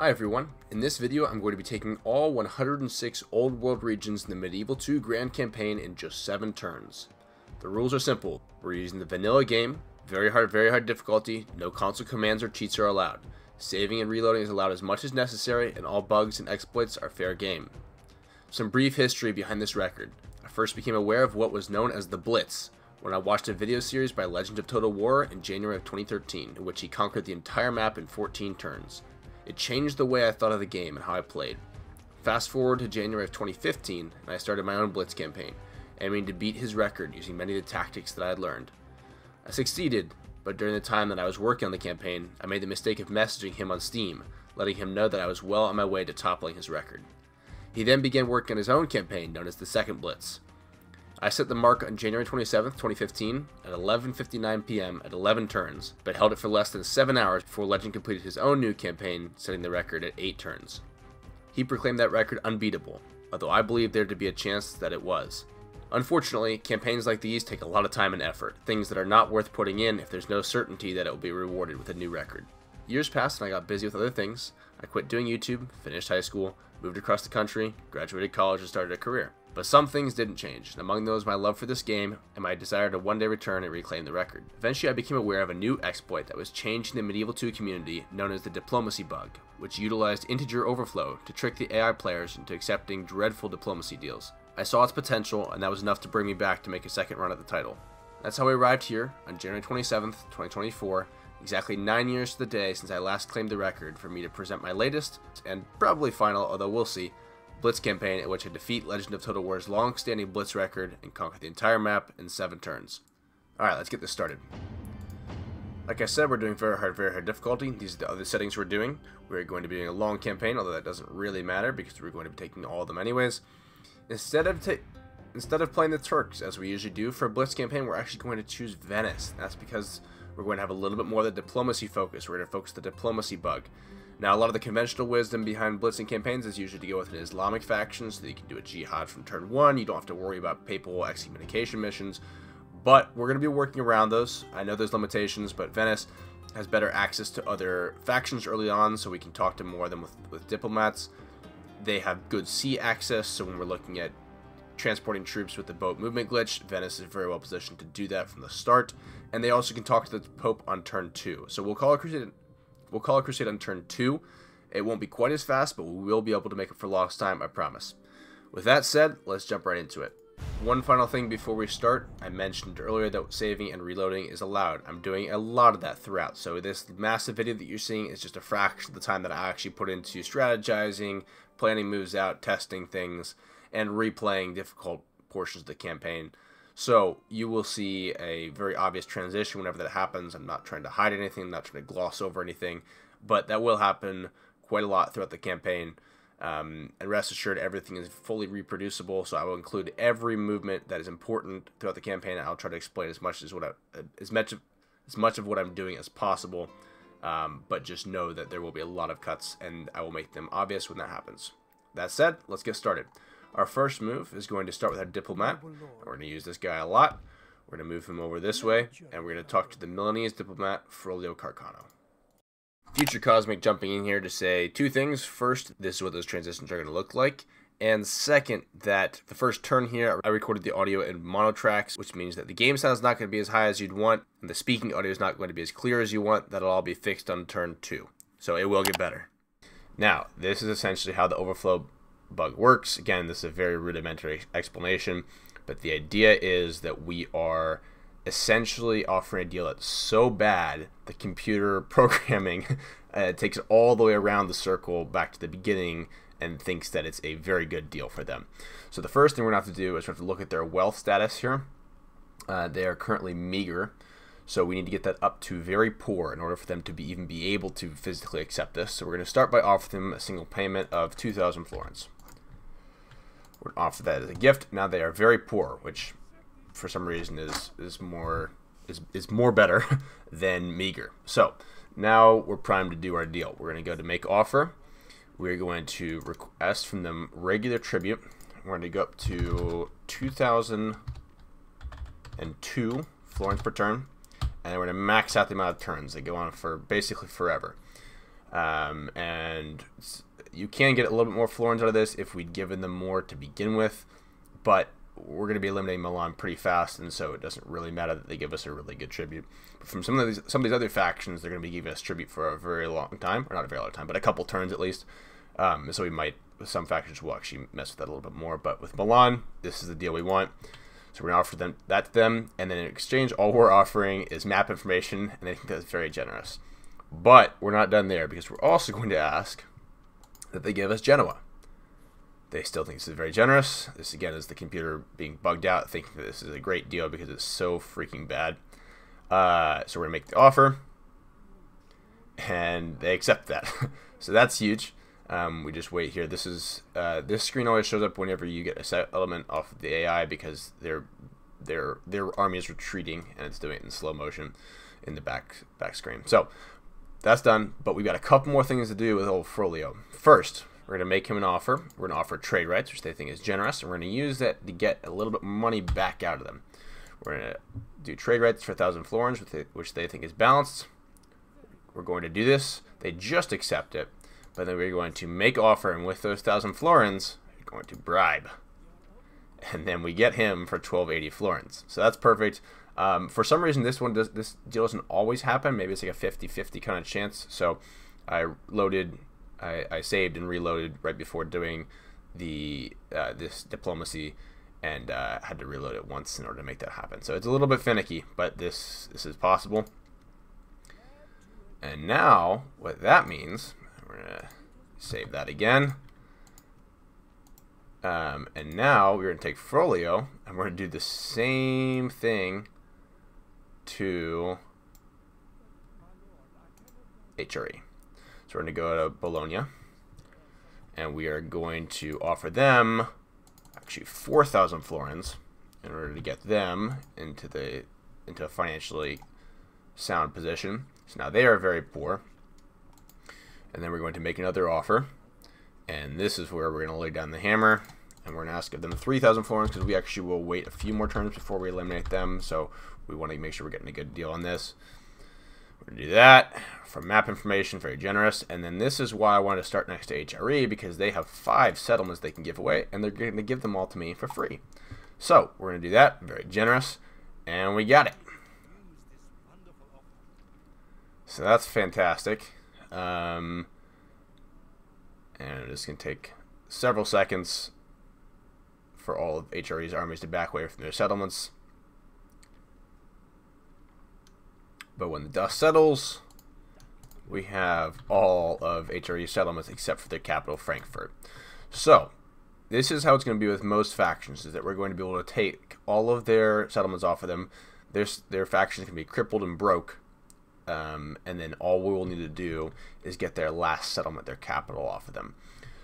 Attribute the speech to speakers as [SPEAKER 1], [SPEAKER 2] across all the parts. [SPEAKER 1] Hi everyone, in this video I'm going to be taking all 106 old world regions in the Medieval 2 Grand Campaign in just 7 turns. The rules are simple, we're using the vanilla game, very hard very hard difficulty, no console commands or cheats are allowed, saving and reloading is allowed as much as necessary and all bugs and exploits are fair game. Some brief history behind this record, I first became aware of what was known as the Blitz, when I watched a video series by Legend of Total War in January of 2013, in which he conquered the entire map in 14 turns. It changed the way I thought of the game and how I played. Fast forward to January of 2015, and I started my own Blitz campaign, aiming to beat his record using many of the tactics that I had learned. I succeeded, but during the time that I was working on the campaign, I made the mistake of messaging him on Steam, letting him know that I was well on my way to toppling his record. He then began working on his own campaign known as the Second Blitz, I set the mark on January 27, 2015 at 11.59 p.m. at 11 turns, but held it for less than 7 hours before Legend completed his own new campaign, setting the record at 8 turns. He proclaimed that record unbeatable, although I believe there to be a chance that it was. Unfortunately, campaigns like these take a lot of time and effort, things that are not worth putting in if there's no certainty that it will be rewarded with a new record. Years passed and I got busy with other things. I quit doing YouTube, finished high school, moved across the country, graduated college, and started a career. But some things didn't change, among those my love for this game and my desire to one day return and reclaim the record. Eventually I became aware of a new exploit that was changing the Medieval 2 community known as the Diplomacy Bug, which utilized integer overflow to trick the AI players into accepting dreadful diplomacy deals. I saw its potential, and that was enough to bring me back to make a second run at the title. That's how I arrived here on January 27th, 2024, exactly nine years to the day since I last claimed the record for me to present my latest, and probably final, although we'll see, blitz campaign in which I defeat Legend of Total War's long-standing blitz record and conquer the entire map in 7 turns. Alright, let's get this started. Like I said, we're doing very hard, very hard difficulty. These are the other settings we're doing. We're going to be doing a long campaign, although that doesn't really matter because we're going to be taking all of them anyways. Instead of instead of playing the Turks, as we usually do for a blitz campaign, we're actually going to choose Venice. That's because we're going to have a little bit more of the diplomacy focus. We're going to focus the diplomacy bug. Now, a lot of the conventional wisdom behind blitzing campaigns is usually to go with an Islamic faction so that you can do a jihad from turn one. You don't have to worry about papal excommunication missions, but we're going to be working around those. I know there's limitations, but Venice has better access to other factions early on, so we can talk to more of them with, with diplomats. They have good sea access, so when we're looking at transporting troops with the boat movement glitch, Venice is very well positioned to do that from the start. And they also can talk to the Pope on turn two. So we'll call a crusade we'll call a crusade on turn two. It won't be quite as fast, but we will be able to make it for lost time, I promise. With that said, let's jump right into it. One final thing before we start, I mentioned earlier that saving and reloading is allowed. I'm doing a lot of that throughout, so this massive video that you're seeing is just a fraction of the time that I actually put into strategizing, planning moves out, testing things, and replaying difficult portions of the campaign. So you will see a very obvious transition whenever that happens. I'm not trying to hide anything, I'm not trying to gloss over anything, but that will happen quite a lot throughout the campaign. Um, and rest assured, everything is fully reproducible. So I will include every movement that is important throughout the campaign. I'll try to explain as much as what I, as much of, as much of what I'm doing as possible. Um, but just know that there will be a lot of cuts, and I will make them obvious when that happens. That said, let's get started. Our first move is going to start with our diplomat. We're going to use this guy a lot. We're going to move him over this way, and we're going to talk to the Milanese diplomat, Frolio Carcano. Future Cosmic jumping in here to say two things. First, this is what those transitions are going to look like. And second, that the first turn here, I recorded the audio in mono tracks, which means that the game sound is not going to be as high as you'd want, and the speaking audio is not going to be as clear as you want. That'll all be fixed on turn two. So it will get better. Now, this is essentially how the overflow bug works. Again, this is a very rudimentary explanation, but the idea is that we are essentially offering a deal that's so bad the computer programming uh, takes it all the way around the circle back to the beginning and thinks that it's a very good deal for them. So the first thing we're going to have to do is we have to look at their wealth status here. Uh, they are currently meager, so we need to get that up to very poor in order for them to be even be able to physically accept this. So we're going to start by offering them a single payment of 2,000 florins would offer that as a gift. Now they are very poor, which for some reason is is more is, is more better than meager. So now we're primed to do our deal. We're going to go to make offer. We're going to request from them regular tribute. We're going to go up to 2,002 florins per turn. And we're going to max out the amount of turns. They go on for basically forever. Um, and you can get a little bit more florins out of this if we'd given them more to begin with, but we're going to be eliminating Milan pretty fast, and so it doesn't really matter that they give us a really good tribute. But from some of these some of these other factions, they're going to be giving us tribute for a very long time, or not a very long time, but a couple turns at least. Um, so we might some factions will actually mess with that a little bit more. But with Milan, this is the deal we want. So we're gonna offer them that to them, and then in exchange, all we're offering is map information, and I think that's very generous. But we're not done there because we're also going to ask that they give us Genoa. They still think this is very generous. This, again, is the computer being bugged out, thinking that this is a great deal because it's so freaking bad. Uh, so we're going to make the offer, and they accept that. so that's huge. Um, we just wait here. This is uh, this screen always shows up whenever you get a set element off the AI because their their their army is retreating and it's doing it in slow motion in the back back screen. So that's done, but we've got a couple more things to do with old Frolio. First, we're going to make him an offer. We're going to offer trade rights, which they think is generous, and we're going to use that to get a little bit money back out of them. We're going to do trade rights for 1,000 florins, which they think is balanced. We're going to do this. They just accept it, but then we're going to make offer, and with those 1,000 florins, we're going to bribe. And then we get him for 1280 florins. So that's perfect. Um, for some reason, this one does this deal doesn't always happen. Maybe it's like a 50-50 kind of chance. So I loaded, I, I saved and reloaded right before doing the uh, this diplomacy, and uh, had to reload it once in order to make that happen. So it's a little bit finicky, but this this is possible. And now what that means, we're gonna save that again. Um, and now we're going to take Frolio and we're going to do the same thing to HRE. So we're going to go to Bologna, and we are going to offer them actually 4,000 florins in order to get them into the into a financially sound position. So now they are very poor. And then we're going to make another offer. And this is where we're going to lay down the hammer. And we're going to ask of them 3,000 florins because we actually will wait a few more turns before we eliminate them. So we want to make sure we're getting a good deal on this. We're going to do that. From map information, very generous. And then this is why I wanted to start next to HRE because they have five settlements they can give away and they're going to give them all to me for free. So we're going to do that. Very generous. And we got it. So that's fantastic. Um, and it's going to take several seconds for all of HRE's armies to back away from their settlements. But when the dust settles, we have all of HRE settlements except for the capital, Frankfurt. So, this is how it's going to be with most factions, is that we're going to be able to take all of their settlements off of them. Their, their factions can be crippled and broke, um, and then all we will need to do is get their last settlement, their capital, off of them.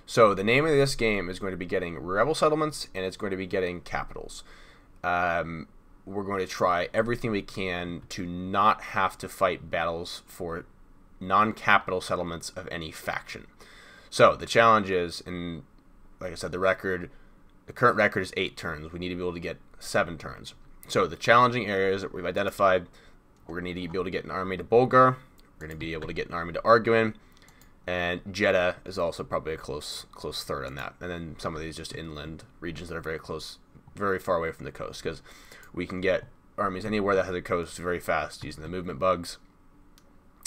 [SPEAKER 1] So the name of this game is going to be getting rebel settlements, and it's going to be getting capitals. Um, we're going to try everything we can to not have to fight battles for non capital settlements of any faction. So the challenge is, and like I said, the record, the current record is eight turns. We need to be able to get seven turns. So the challenging areas that we've identified, we're going to need to be able to get an army to Bulgar. We're going to be able to get an army to Arguin. And Jeddah is also probably a close close third on that. And then some of these just inland regions that are very close, very far away from the coast. Because we can get armies anywhere that has a coast very fast using the movement bugs.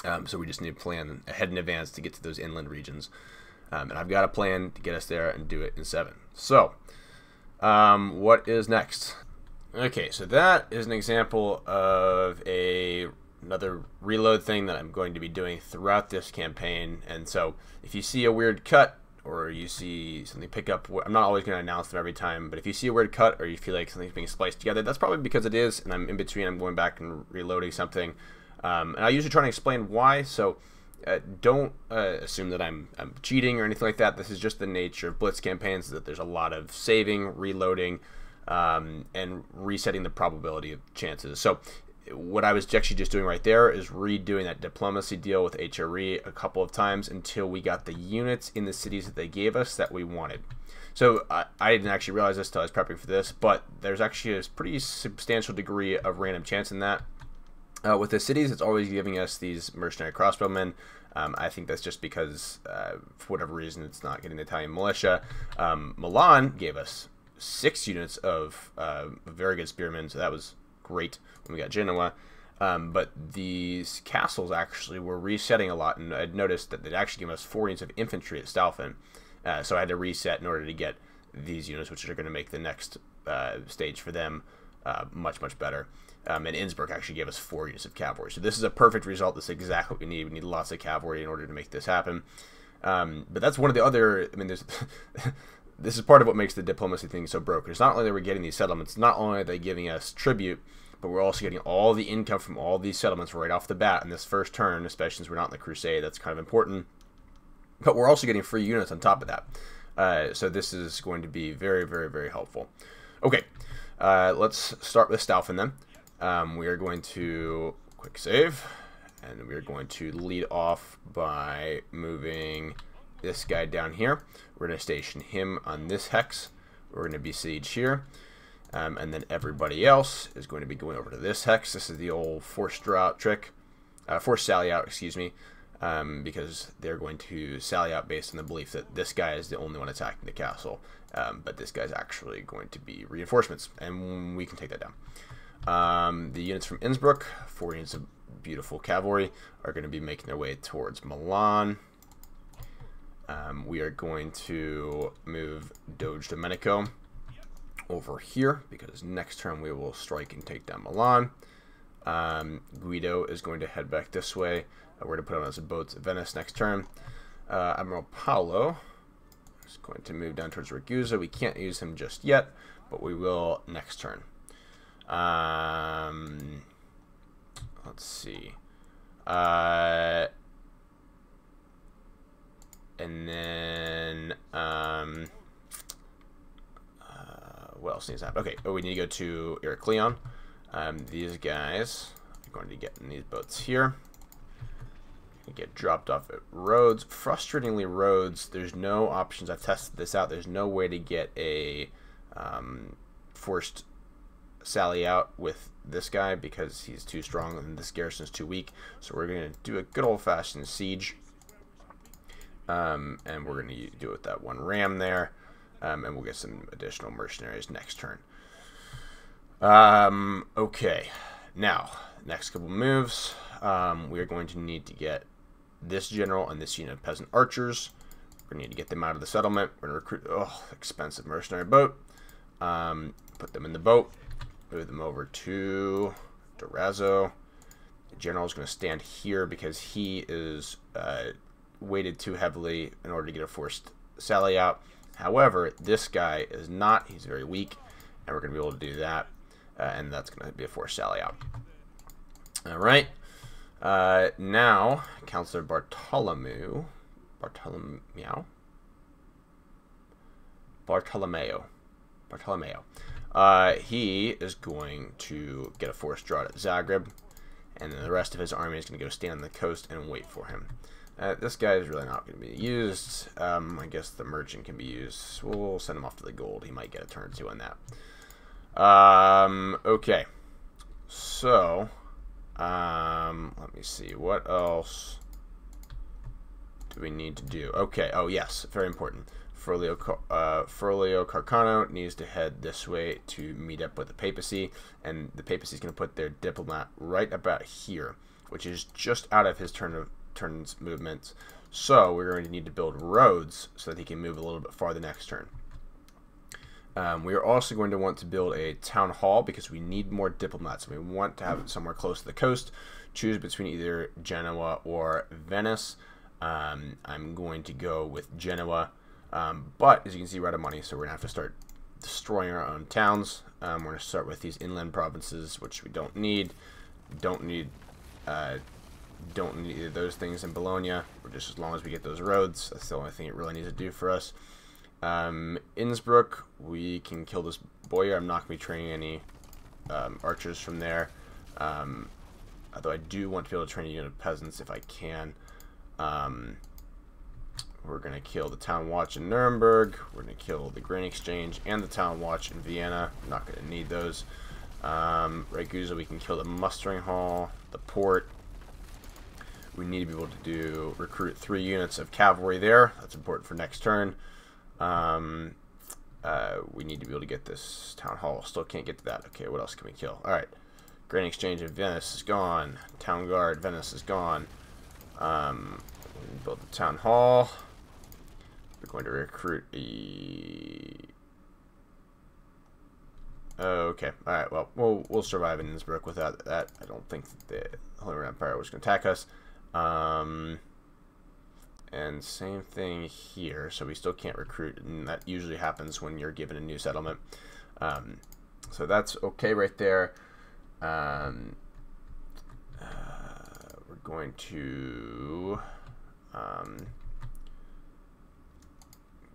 [SPEAKER 1] Um, so we just need to plan ahead in advance to get to those inland regions. Um, and I've got a plan to get us there and do it in seven. So, um, what is next? Okay, so that is an example of a another reload thing that I'm going to be doing throughout this campaign. And so if you see a weird cut, or you see something pick up, I'm not always going to announce them every time, but if you see a word cut or you feel like something's being spliced together, that's probably because it is, and I'm in between, I'm going back and reloading something. Um, and I usually try to explain why, so uh, don't uh, assume that I'm, I'm, cheating or anything like that. This is just the nature of Blitz campaigns, that there's a lot of saving, reloading, um, and resetting the probability of chances. So what I was actually just doing right there is redoing that diplomacy deal with HRE a couple of times until we got the units in the cities that they gave us that we wanted. So I, I didn't actually realize this until I was prepping for this, but there's actually a pretty substantial degree of random chance in that. Uh, with the cities, it's always giving us these mercenary crossbowmen. Um, I think that's just because, uh, for whatever reason, it's not getting the Italian militia. Um, Milan gave us six units of uh, very good spearmen, so that was great and we got Genoa. Um, but these castles actually were resetting a lot, and I'd noticed that they'd actually given us four units of infantry at Staufen. Uh, so I had to reset in order to get these units, which are going to make the next uh, stage for them uh, much, much better. Um, and Innsbruck actually gave us four units of cavalry. So this is a perfect result. This is exactly what we need. We need lots of cavalry in order to make this happen. Um, but that's one of the other. I mean, there's. this is part of what makes the diplomacy thing so broken. It's not only that we're getting these settlements, not only are they giving us tribute, but we're also getting all the income from all these settlements right off the bat in this first turn, especially since we're not in the Crusade. That's kind of important. But we're also getting free units on top of that. Uh, so this is going to be very, very, very helpful. Okay, uh, let's start with Staufen then. Um, we are going to quick save, and we are going to lead off by moving this guy down here. We're going to station him on this hex. We're going to besiege here. Um, and then everybody else is going to be going over to this hex. This is the old force draw out trick, uh, force sally out, excuse me, um, because they're going to sally out based on the belief that this guy is the only one attacking the castle, um, but this guy's actually going to be reinforcements, and we can take that down. Um, the units from Innsbruck, four units of beautiful cavalry, are going to be making their way towards Milan. Um, we are going to move Doge Domenico over here because next turn we will strike and take down Milan. Um, Guido is going to head back this way. Uh, we're going to put him on his boats at Venice next turn. Uh, Admiral Paolo is going to move down towards Ragusa. We can't use him just yet, but we will next turn. Um, let's see. Uh, and then... Um, what else needs to happen? Okay, oh, we need to go to Iraklion. Um, these guys are going to get in these boats here. Get dropped off at Rhodes. Frustratingly, Rhodes, there's no options. I've tested this out. There's no way to get a um, forced Sally out with this guy because he's too strong and this garrison's too weak. So we're going to do a good old-fashioned siege. Um, and we're going to do it with that one ram there. Um, and we'll get some additional mercenaries next turn. Um, okay. Now, next couple moves. Um, we are going to need to get this general and this unit of peasant archers. We're going to need to get them out of the settlement. We're going to recruit... Oh, expensive mercenary boat. Um, put them in the boat. Move them over to Durazzo. The general is going to stand here because he is uh, weighted too heavily in order to get a forced sally out. However, this guy is not. He's very weak, and we're going to be able to do that, uh, and that's going to be a forced sally out. All right. Uh, now, Counselor Bartholomew. Bartholomew? Bartolomeo. Bartolomeo. Uh, he is going to get a forced draw at Zagreb, and then the rest of his army is going to go stand on the coast and wait for him. Uh, this guy is really not going to be used. Um, I guess the merchant can be used. We'll send him off to the gold. He might get a turn or two on that. Um, okay. So, um, let me see. What else do we need to do? Okay. Oh, yes. Very important. Furlio, uh, Furlio Carcano needs to head this way to meet up with the papacy. And the papacy is going to put their diplomat right about here, which is just out of his turn of turn's movements. So we're going to need to build roads so that he can move a little bit farther next turn. Um, we are also going to want to build a town hall because we need more diplomats. We want to have it somewhere close to the coast. Choose between either Genoa or Venice. Um, I'm going to go with Genoa. Um, but as you can see, we're out of money, so we're going to have to start destroying our own towns. Um, we're going to start with these inland provinces, which we don't need. We don't need uh, don't need those things in Bologna, just as long as we get those roads. That's the only thing it really needs to do for us. Um, Innsbruck, we can kill this boy. I'm not going to be training any um, archers from there. Um, although I do want to be able to train a unit of peasants if I can. Um, we're going to kill the town watch in Nuremberg. We're going to kill the grain exchange and the town watch in Vienna. I'm not going to need those. Um, we can kill the mustering hall, the port, we need to be able to do recruit three units of cavalry there. That's important for next turn. Um, uh, we need to be able to get this town hall. Still can't get to that. Okay, what else can we kill? All right. Grain Exchange of Venice is gone. Town Guard, Venice is gone. Um, build the town hall. We're going to recruit a... okay. All right. Well, we'll we'll survive in Innsbruck without that. I don't think the Holy Roman Empire was going to attack us. Um, and same thing here. So we still can't recruit, and that usually happens when you're given a new settlement. Um, so that's okay right there. Um, uh, we're going to um,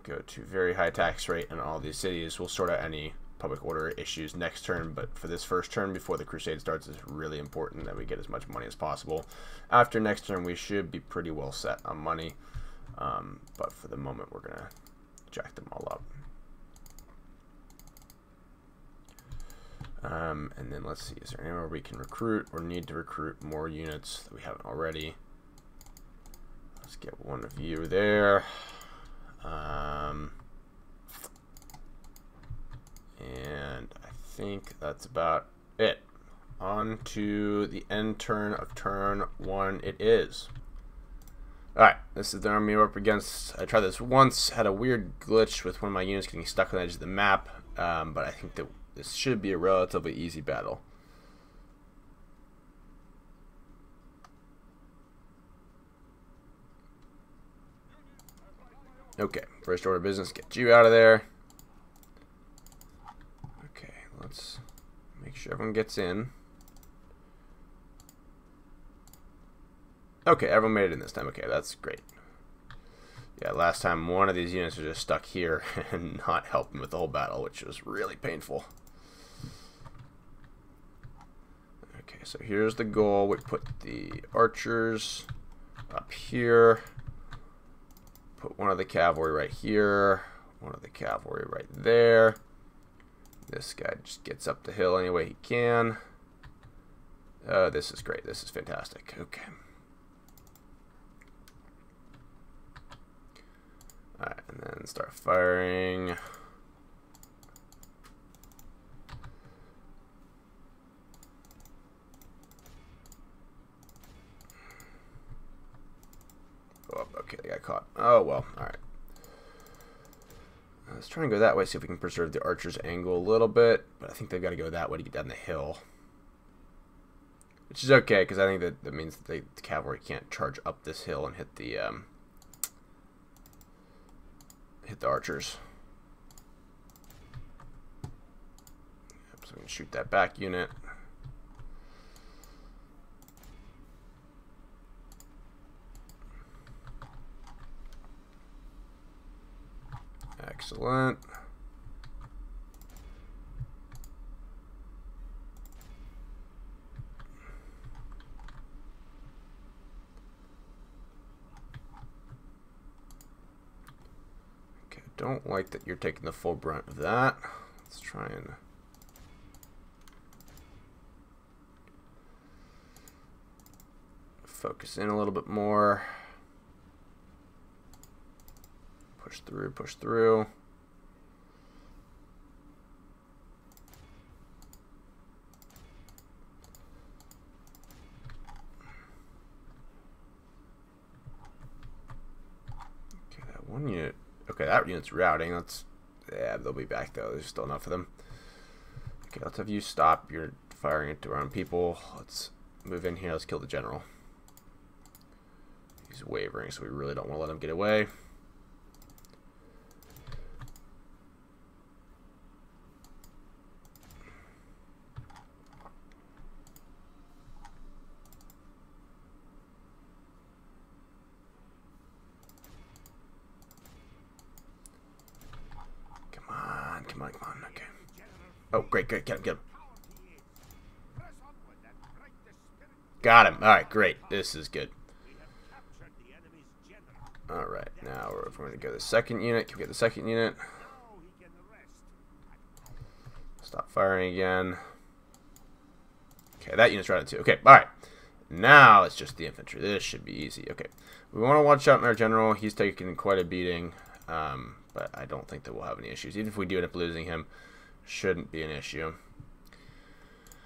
[SPEAKER 1] go to very high tax rate in all these cities. We'll sort out any public order issues next turn, but for this first turn before the crusade starts, it's really important that we get as much money as possible. After next turn, we should be pretty well set on money, um, but for the moment, we're going to jack them all up. Um, and then let's see, is there anywhere we can recruit or need to recruit more units that we haven't already? Let's get one of you there. Um, and I think that's about it. On to the end turn of turn one it is. Alright, this is the army we're up against. I tried this once, had a weird glitch with one of my units getting stuck on the edge of the map, um, but I think that this should be a relatively easy battle. Okay, first order of business, get you out of there let's make sure everyone gets in. Okay, everyone made it in this time. Okay, that's great. Yeah, last time one of these units was just stuck here and not helping with the whole battle, which was really painful. Okay, so here's the goal. We put the archers up here. Put one of the cavalry right here. One of the cavalry right there. This guy just gets up the hill any way he can. Uh, this is great. This is fantastic. Okay. Alright, and then start firing. Oh, okay, they got caught. Oh, well. Alright. Let's try and go that way, see if we can preserve the archer's angle a little bit. But I think they've got to go that way to get down the hill. Which is okay, because I think that, that means that they, the cavalry can't charge up this hill and hit the, um, hit the archers. Yep, so we can shoot that back unit. Excellent. Okay, don't like that you're taking the full brunt of that. Let's try and... focus in a little bit more. Push through, push through. Okay, that one unit. Okay, that unit's routing. Let's, yeah, they'll be back though. There's still enough of them. Okay, let's have you stop. You're firing to our own people. Let's move in here. Let's kill the general. He's wavering, so we really don't want to let him get away. Get him, get him. Got him. Alright, great. This is good. Alright, now we're, going to go the second unit. Can we get the second unit? Stop firing again. Okay, that unit's running too. Okay, alright. Now it's just the infantry. This should be easy. Okay, we want to watch out in our general. He's taking quite a beating, um, but I don't think that we'll have any issues. Even if we do end up losing him, shouldn't be an issue.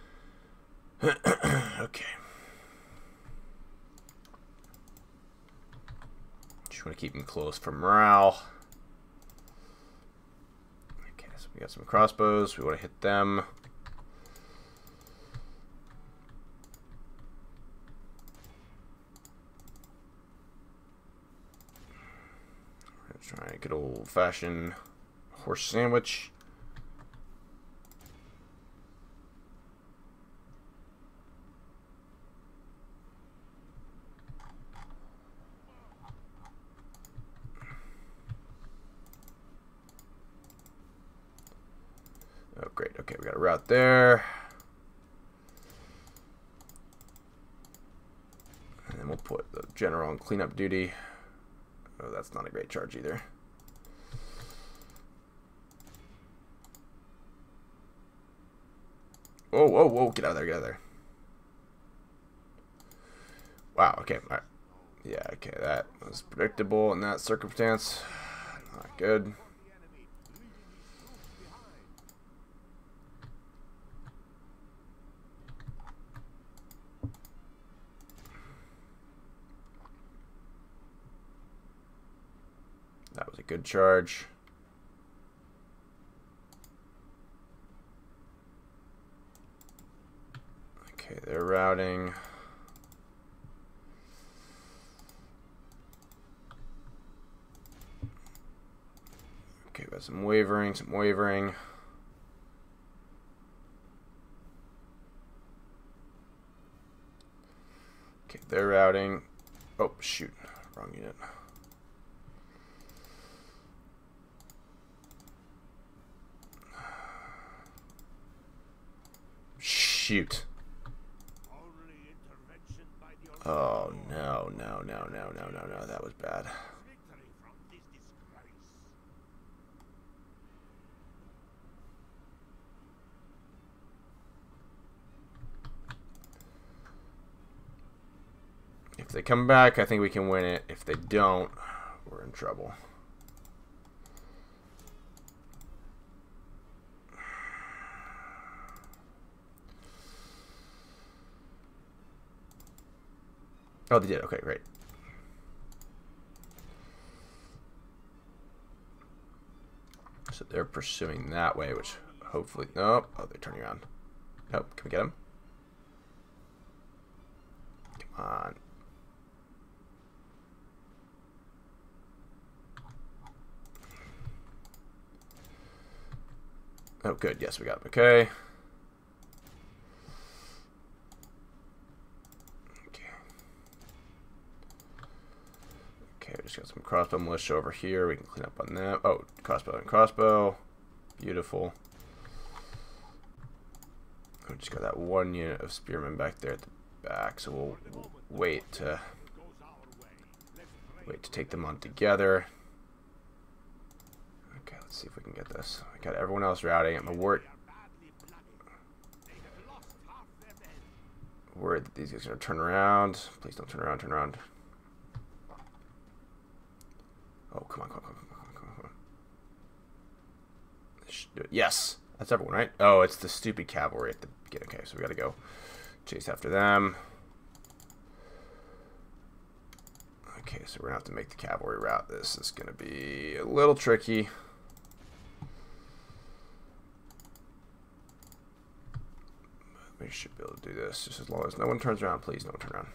[SPEAKER 1] okay. Just want to keep them close for morale. Okay, so we got some crossbows. We want to hit them. Let's try a good old-fashioned horse sandwich. on cleanup duty. Oh, that's not a great charge either. Whoa, whoa, whoa, get out of there, get out of there. Wow, okay, All right. Yeah, okay, that was predictable in that circumstance. Not good. good charge. Okay, they're routing. Okay, got some wavering, some wavering. Okay, they're routing. Oh, shoot. Wrong unit. Shoot. Oh, no, no, no, no, no, no, no. That was bad. If they come back, I think we can win it. If they don't, we're in trouble. Oh, they did. Okay, great. So they're pursuing that way, which hopefully... Nope. Oh, they're turning around. Nope. Can we get him? Come on. Oh, good. Yes, we got Okay. just got some crossbow militia over here. We can clean up on that. Oh, crossbow and crossbow. Beautiful. We oh, just got that one unit of spearmen back there at the back, so we'll wait to wait to take them on together. Okay, let's see if we can get this. I got everyone else routing. I'm worried. worried that these guys are gonna turn around. Please don't turn around. Turn around. Oh, come on, come on, come on, come on, come on. Yes, that's everyone, right? Oh, it's the stupid cavalry at the beginning. Okay, so we gotta go chase after them. Okay, so we're gonna have to make the cavalry route. This is gonna be a little tricky. We should be able to do this just as long as no one turns around. Please, no one turn around.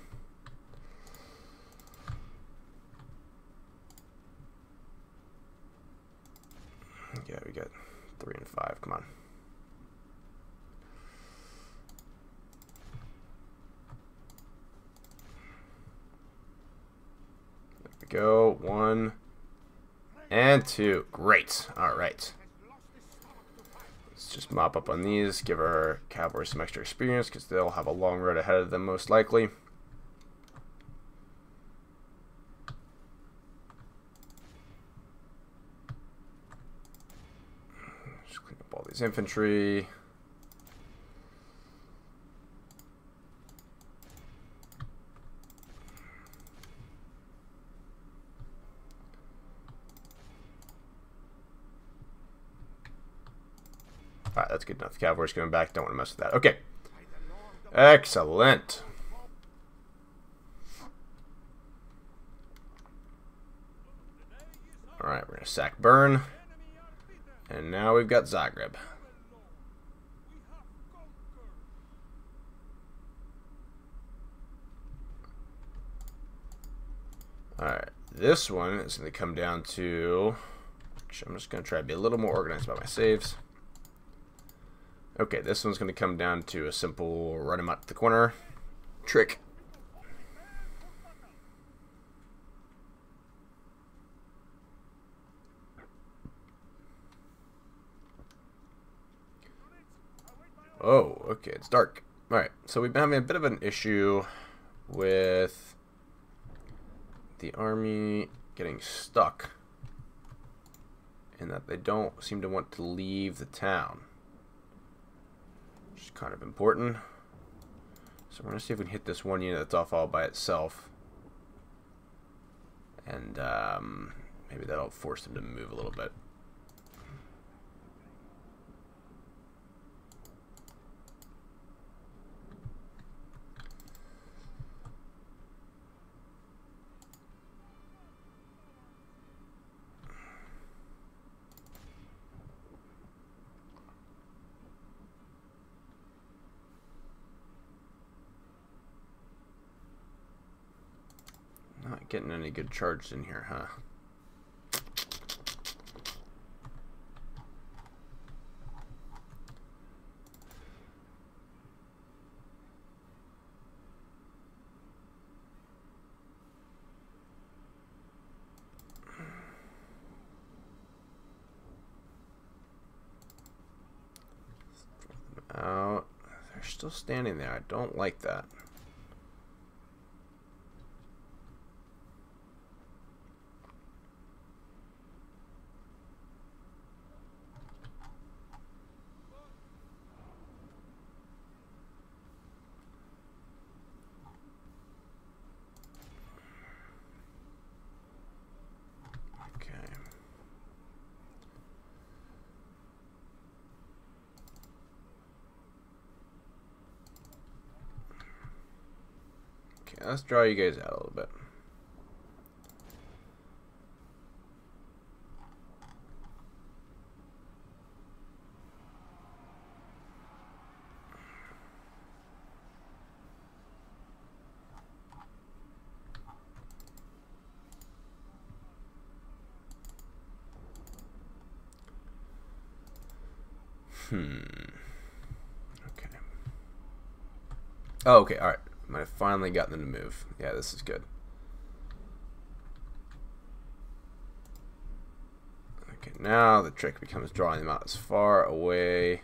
[SPEAKER 1] three and five. Come on. There we go. One and two. Great. All right. Let's just mop up on these. Give our cavalry some extra experience because they'll have a long road ahead of them most likely. It's infantry. Alright, that's good enough. Cavalry's coming back. Don't want to mess with that. Okay. Excellent. Alright, we're going to sack burn. And now we've got Zagreb. Alright, this one is going to come down to... I'm just going to try to be a little more organized about my saves. Okay, this one's going to come down to a simple run him up the corner trick. Oh, okay, it's dark. Alright, so we've been having a bit of an issue with the army getting stuck in that they don't seem to want to leave the town, which is kind of important. So we're going to see if we can hit this one unit that's off all by itself. And um, maybe that'll force them to move a little bit. getting any good charge in here, huh? out. Oh, they're still standing there. I don't like that. let's draw you guys out a little bit. Hmm. Okay. Oh, okay. All right. I finally got them to move. Yeah, this is good. Okay, now the trick becomes drawing them out as far away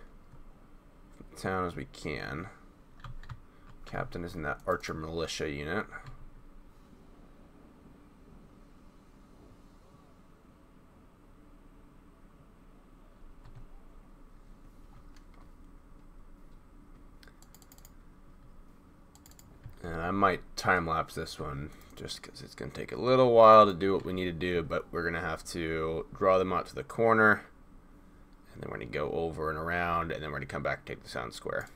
[SPEAKER 1] from the town as we can. Captain is in that archer militia unit. time lapse this one just because it's going to take a little while to do what we need to do, but we're going to have to draw them out to the corner. And then we're going to go over and around, and then we're going to come back and take the sound square.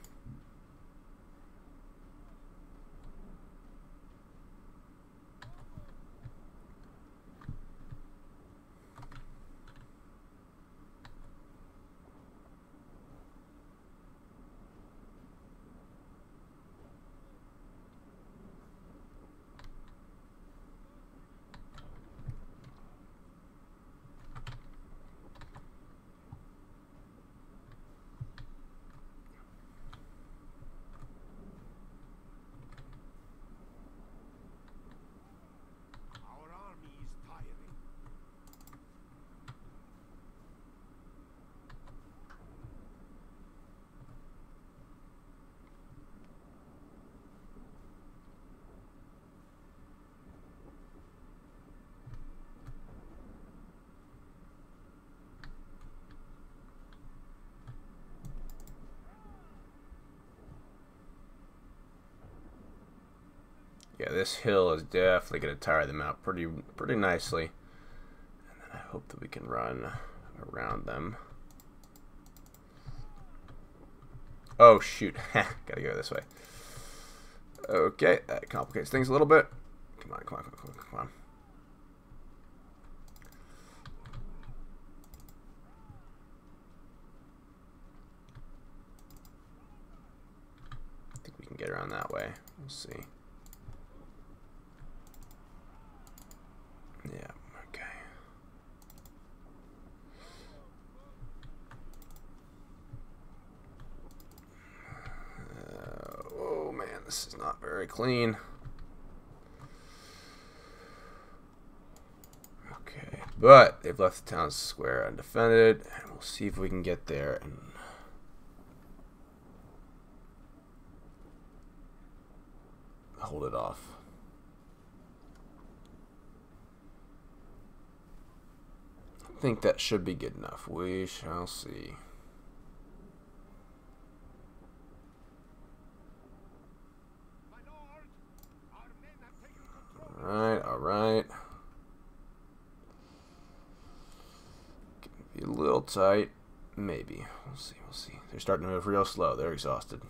[SPEAKER 1] this hill is definitely going to tire them out pretty pretty nicely. And then I hope that we can run around them. Oh, shoot. Gotta go this way. Okay, that complicates things a little bit. Come on, come on, come on, come on. I think we can get around that way. We'll see. This is not very clean. Okay, but they've left the town square undefended, and we'll see if we can get there and hold it off. I think that should be good enough. We shall see. right. Be a little tight. Maybe. We'll see. We'll see. They're starting to move real slow. They're exhausted.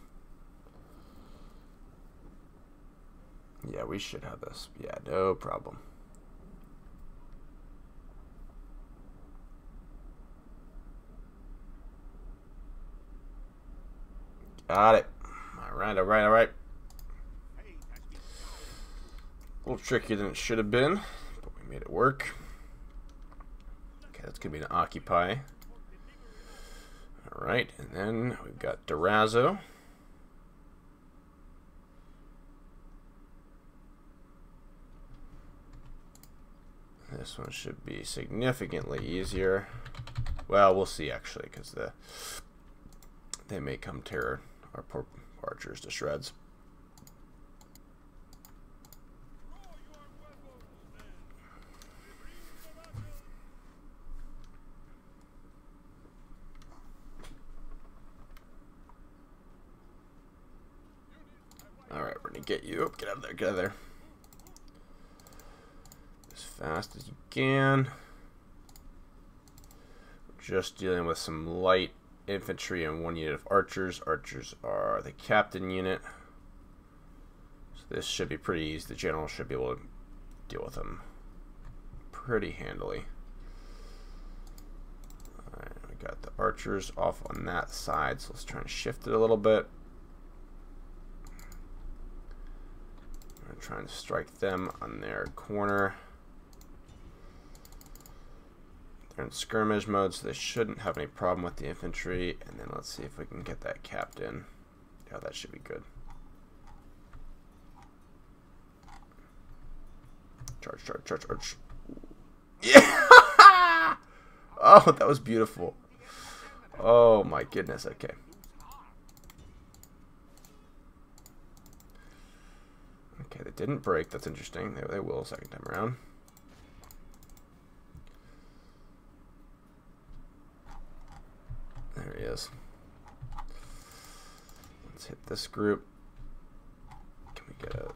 [SPEAKER 1] Yeah, we should have this. Yeah, no problem. Got it. All right, all right, all right. A little trickier than it should have been, but we made it work. Okay, that's going to be an Occupy. All right, and then we've got Durazzo. This one should be significantly easier. Well, we'll see actually, because the they may come tear our poor archers to shreds. get you. get out of there, get out of there. As fast as you can. Just dealing with some light infantry and one unit of archers. Archers are the captain unit. So this should be pretty easy. The general should be able to deal with them pretty handily. Alright, we got the archers off on that side, so let's try and shift it a little bit. trying to strike them on their corner. They're in skirmish mode, so they shouldn't have any problem with the infantry. And then let's see if we can get that captain. Yeah, that should be good. Charge, charge, charge, charge. Yeah! oh, that was beautiful. Oh my goodness, okay. Okay, they didn't break. That's interesting. They, they will second time around. There he is. Let's hit this group. Can we get a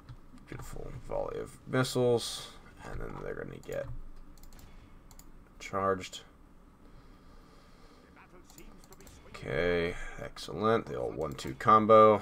[SPEAKER 1] beautiful volley of missiles? And then they're going to get charged. Okay, excellent. The old one-two combo.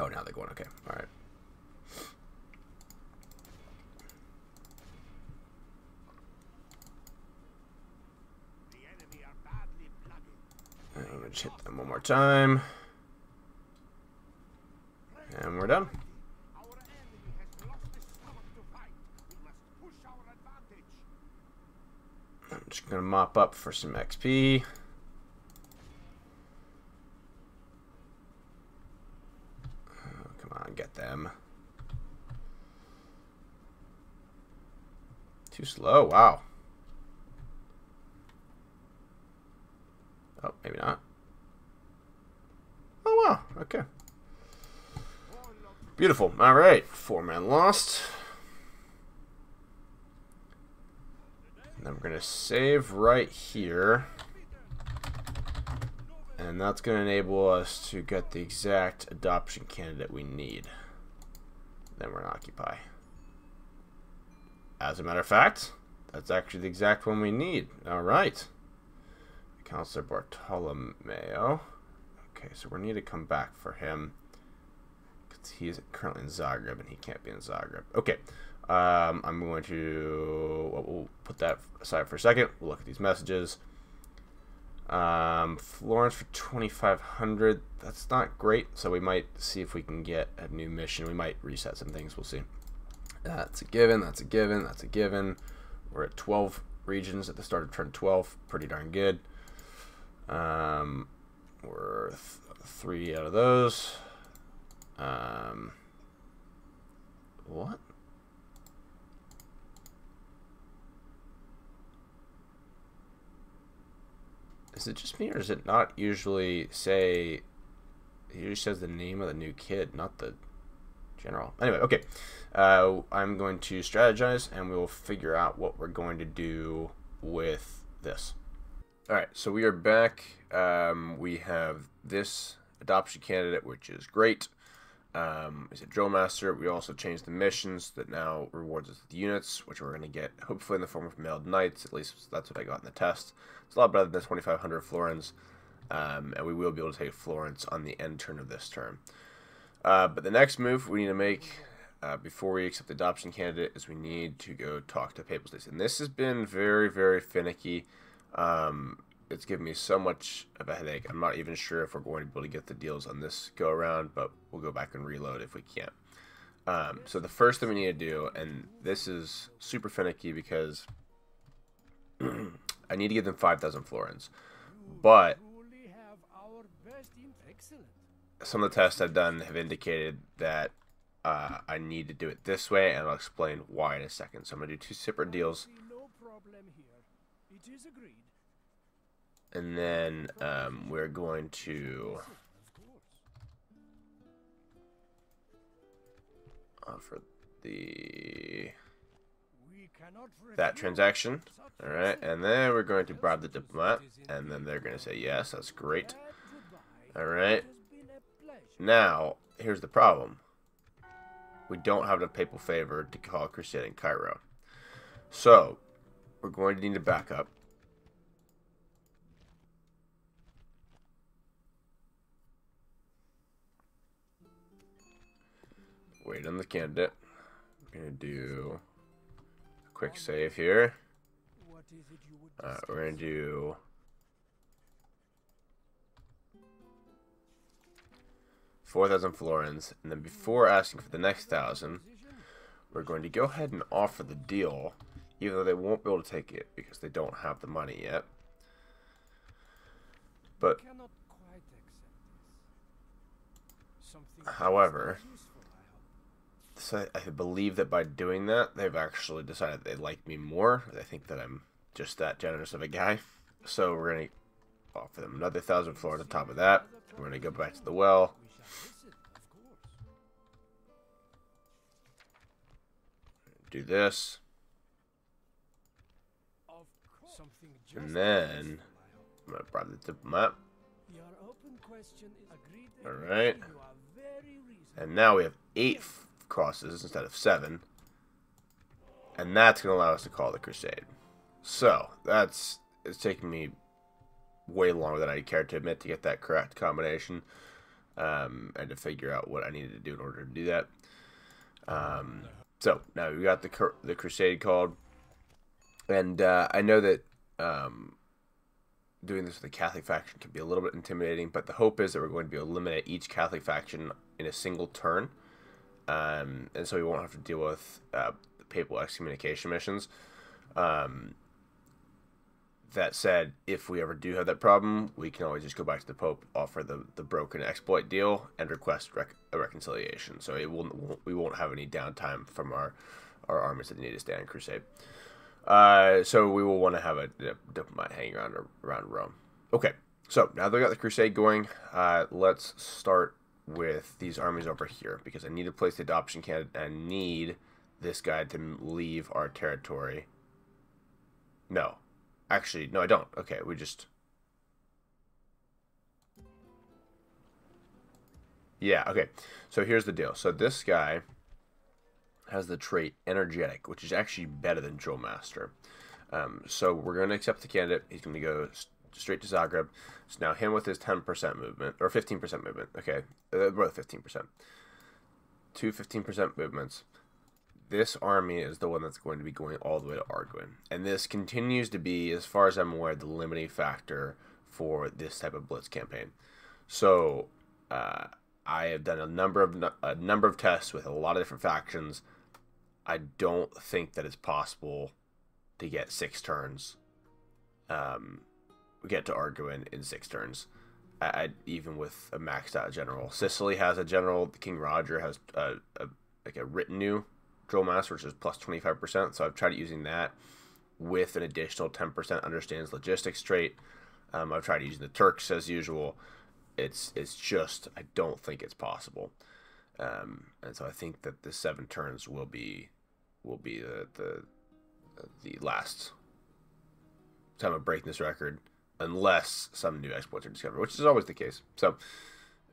[SPEAKER 1] Oh, now they're going. Okay. All right. I'm going to hit them one more time. And we're done. I'm just going to mop up for some XP. and get them. Too slow, wow. Oh, maybe not. Oh, wow, okay. Beautiful, all right, four men lost. And I'm gonna save right here and that's going to enable us to get the exact adoption candidate we need. Then we're in Occupy. As a matter of fact, that's actually the exact one we need. All right. Counselor Bartolomeo. Okay, so we need to come back for him. Because he's currently in Zagreb, and he can't be in Zagreb. Okay, um, I'm going to we'll put that aside for a second. We'll look at these messages. Um, Florence for 2,500. That's not great, so we might see if we can get a new mission. We might reset some things. We'll see. That's a given. That's a given. That's a given. We're at 12 regions at the start of turn 12. Pretty darn good. Um, we're th three out of those. Um, what? Is it just me, or is it not usually say? he usually says the name of the new kid, not the general. Anyway, okay. Uh, I'm going to strategize, and we will figure out what we're going to do with this. All right, so we are back. Um, we have this adoption candidate, which is great. Um, is a drill master. We also changed the missions that now rewards us with units, which we're going to get hopefully in the form of mailed knights. At least that's what I got in the test. It's a lot better than 2,500 florins, um, and we will be able to take florins on the end turn of this turn. Uh, but the next move we need to make uh, before we accept the adoption candidate is we need to go talk to Papal States. And this has been very, very finicky. Um, it's given me so much of a headache. I'm not even sure if we're going to be able to get the deals on this go around, but we'll go back and reload if we can't. Um, so the first thing we need to do, and this is super finicky because I need to give them 5,000 florins. But some of the tests I've done have indicated that uh, I need to do it this way, and I'll explain why in a second. So I'm going to do two separate deals. And then um, we're going to... offer the that transaction. Alright, and then we're going to bribe the diplomat, and then they're going to say yes, that's great. Alright. Now, here's the problem. We don't have the papal favor to call Crusade in Cairo. So, we're going to need to back up. Wait on the candidate. We're going to do quick save here. Uh, we're going to do... Four thousand florins, and then before asking for the next thousand, we're going to go ahead and offer the deal, even though they won't be able to take it because they don't have the money yet. But however, so I believe that by doing that, they've actually decided they like me more. They think that I'm just that generous of a guy. So we're going to offer them another thousand floor on top of that. We're going to go back to the well. Do this. And then I'm gonna bring the tip map. Alright. And now we have eight crosses instead of seven. And that's going to allow us to call the crusade. So, that's it's taking me way longer than I care to admit to get that correct combination um, and to figure out what I needed to do in order to do that. Um, so, now we got the, the crusade called. And uh, I know that um, doing this with a Catholic faction can be a little bit intimidating, but the hope is that we're going to eliminate each Catholic faction in a single turn um, and so we won't have to deal with uh, papal excommunication missions. Um, that said, if we ever do have that problem, we can always just go back to the Pope, offer the, the broken exploit deal, and request rec- a reconciliation. So it will we won't have any downtime from our our armies that need to stand crusade. Uh, so we will want to have a, a diplomat hanging around around Rome. Okay, so now that we got the crusade going, uh, let's start with these armies over here because I need to place the adoption candidate. I need this guy to leave our territory. No. Actually, no, I don't. Okay, we just... Yeah, okay. So here's the deal. So this guy has the trait energetic, which is actually better than drill master. Um, so we're going to accept the candidate. He's going to go straight to Zagreb. So now him with his 10% movement, or 15% movement. Okay, uh, both 15%. Two 15% movements. This army is the one that's going to be going all the way to Arguin. And this continues to be, as far as I'm aware, the limiting factor for this type of blitz campaign. So uh, I have done a number of a number of tests with a lot of different factions. I don't think that it's possible to get six turns um, get to Arguin in six turns. I, I, even with a maxed out general, Sicily has a general. King Roger has a, uh, a like a written new drill master, which is plus twenty five percent. So I've tried using that with an additional ten percent understands logistics trait. Um, I've tried using the Turks as usual. It's it's just I don't think it's possible, um, and so I think that the seven turns will be will be the the the last time of breaking this record unless some new exploits are discovered, which is always the case. So,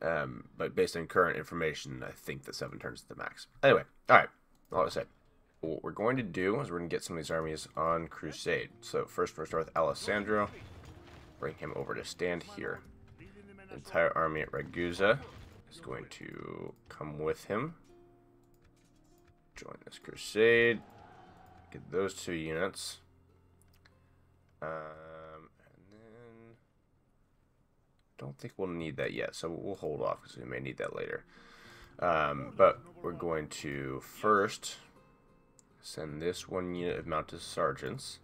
[SPEAKER 1] um, but based on current information, I think that seven turns to the max. Anyway, all right, all I said. What we're going to do is we're going to get some of these armies on crusade. So first we're going to start with Alessandro, bring him over to stand here. The entire army at Ragusa is going to come with him. Join this crusade. Get those two units. Uh, don't think we'll need that yet, so we'll hold off because we may need that later. Um, but we're going to first send this one unit of mounted sergeants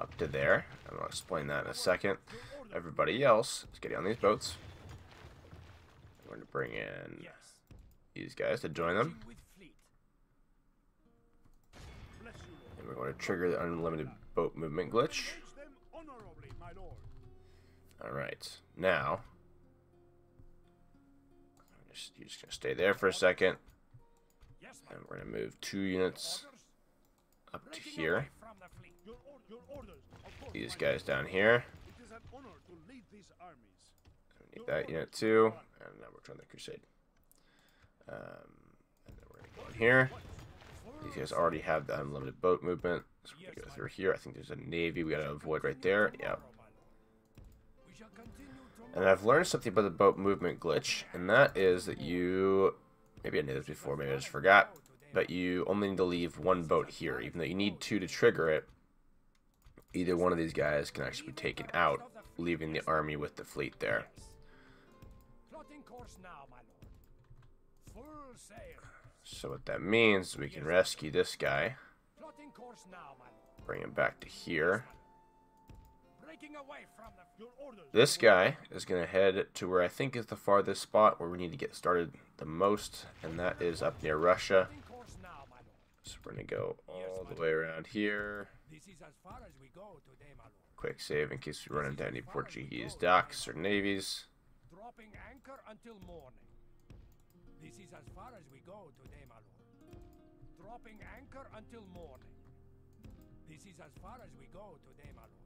[SPEAKER 1] up to there. And I'll explain that in a second. Everybody else is getting on these boats. We're going to bring in these guys to join them. And we're going to trigger the unlimited boat movement glitch. Alright. Now, just, you're just going to stay there for a second. And we're going to move two units up to here. These guys down here. We need that unit too. And now we're trying the crusade. Um, and then we're going to go in here. These guys already have the unlimited boat movement. So we're going to go through here. I think there's a navy we got to avoid right there. Yep. And I've learned something about the boat movement glitch, and that is that you, maybe I knew this before, maybe I just forgot, but you only need to leave one boat here, even though you need two to trigger it. Either one of these guys can actually be taken out, leaving the army with the fleet there. So what that means, we can rescue this guy, bring him back to here, this guy is going to head to where I think is the farthest spot where we need to get started the most, and that is up near Russia. So we're going to go all the way around here. Quick save in case we run into any Portuguese docks or navies. Dropping anchor until morning.
[SPEAKER 2] This is as far as we go today, my lord. Dropping anchor until morning. This is as far as we go today, my lord.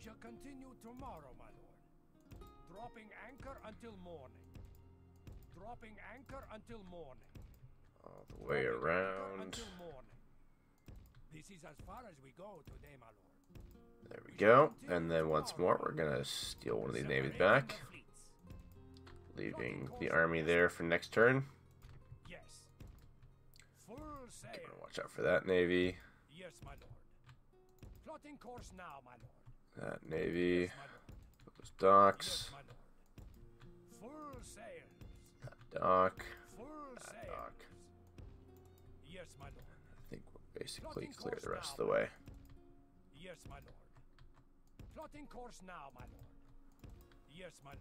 [SPEAKER 2] We shall continue tomorrow, my lord. Dropping anchor until morning. Dropping anchor until morning.
[SPEAKER 1] All the way around.
[SPEAKER 2] This is as far as we go today, my lord.
[SPEAKER 1] There we, we go. And then once more, we're going to steal one of these navies back. leaving the army there for next turn.
[SPEAKER 2] Yes. Full sail. watch out for
[SPEAKER 1] that navy.
[SPEAKER 2] Yes, my lord. Plotting
[SPEAKER 1] course now, my lord. That uh, Navy. Those docks. That dock.
[SPEAKER 2] That dock. I
[SPEAKER 1] think we will basically clear the rest of the way.
[SPEAKER 2] Yes, my lord. Plotting course now, my lord. Yes, my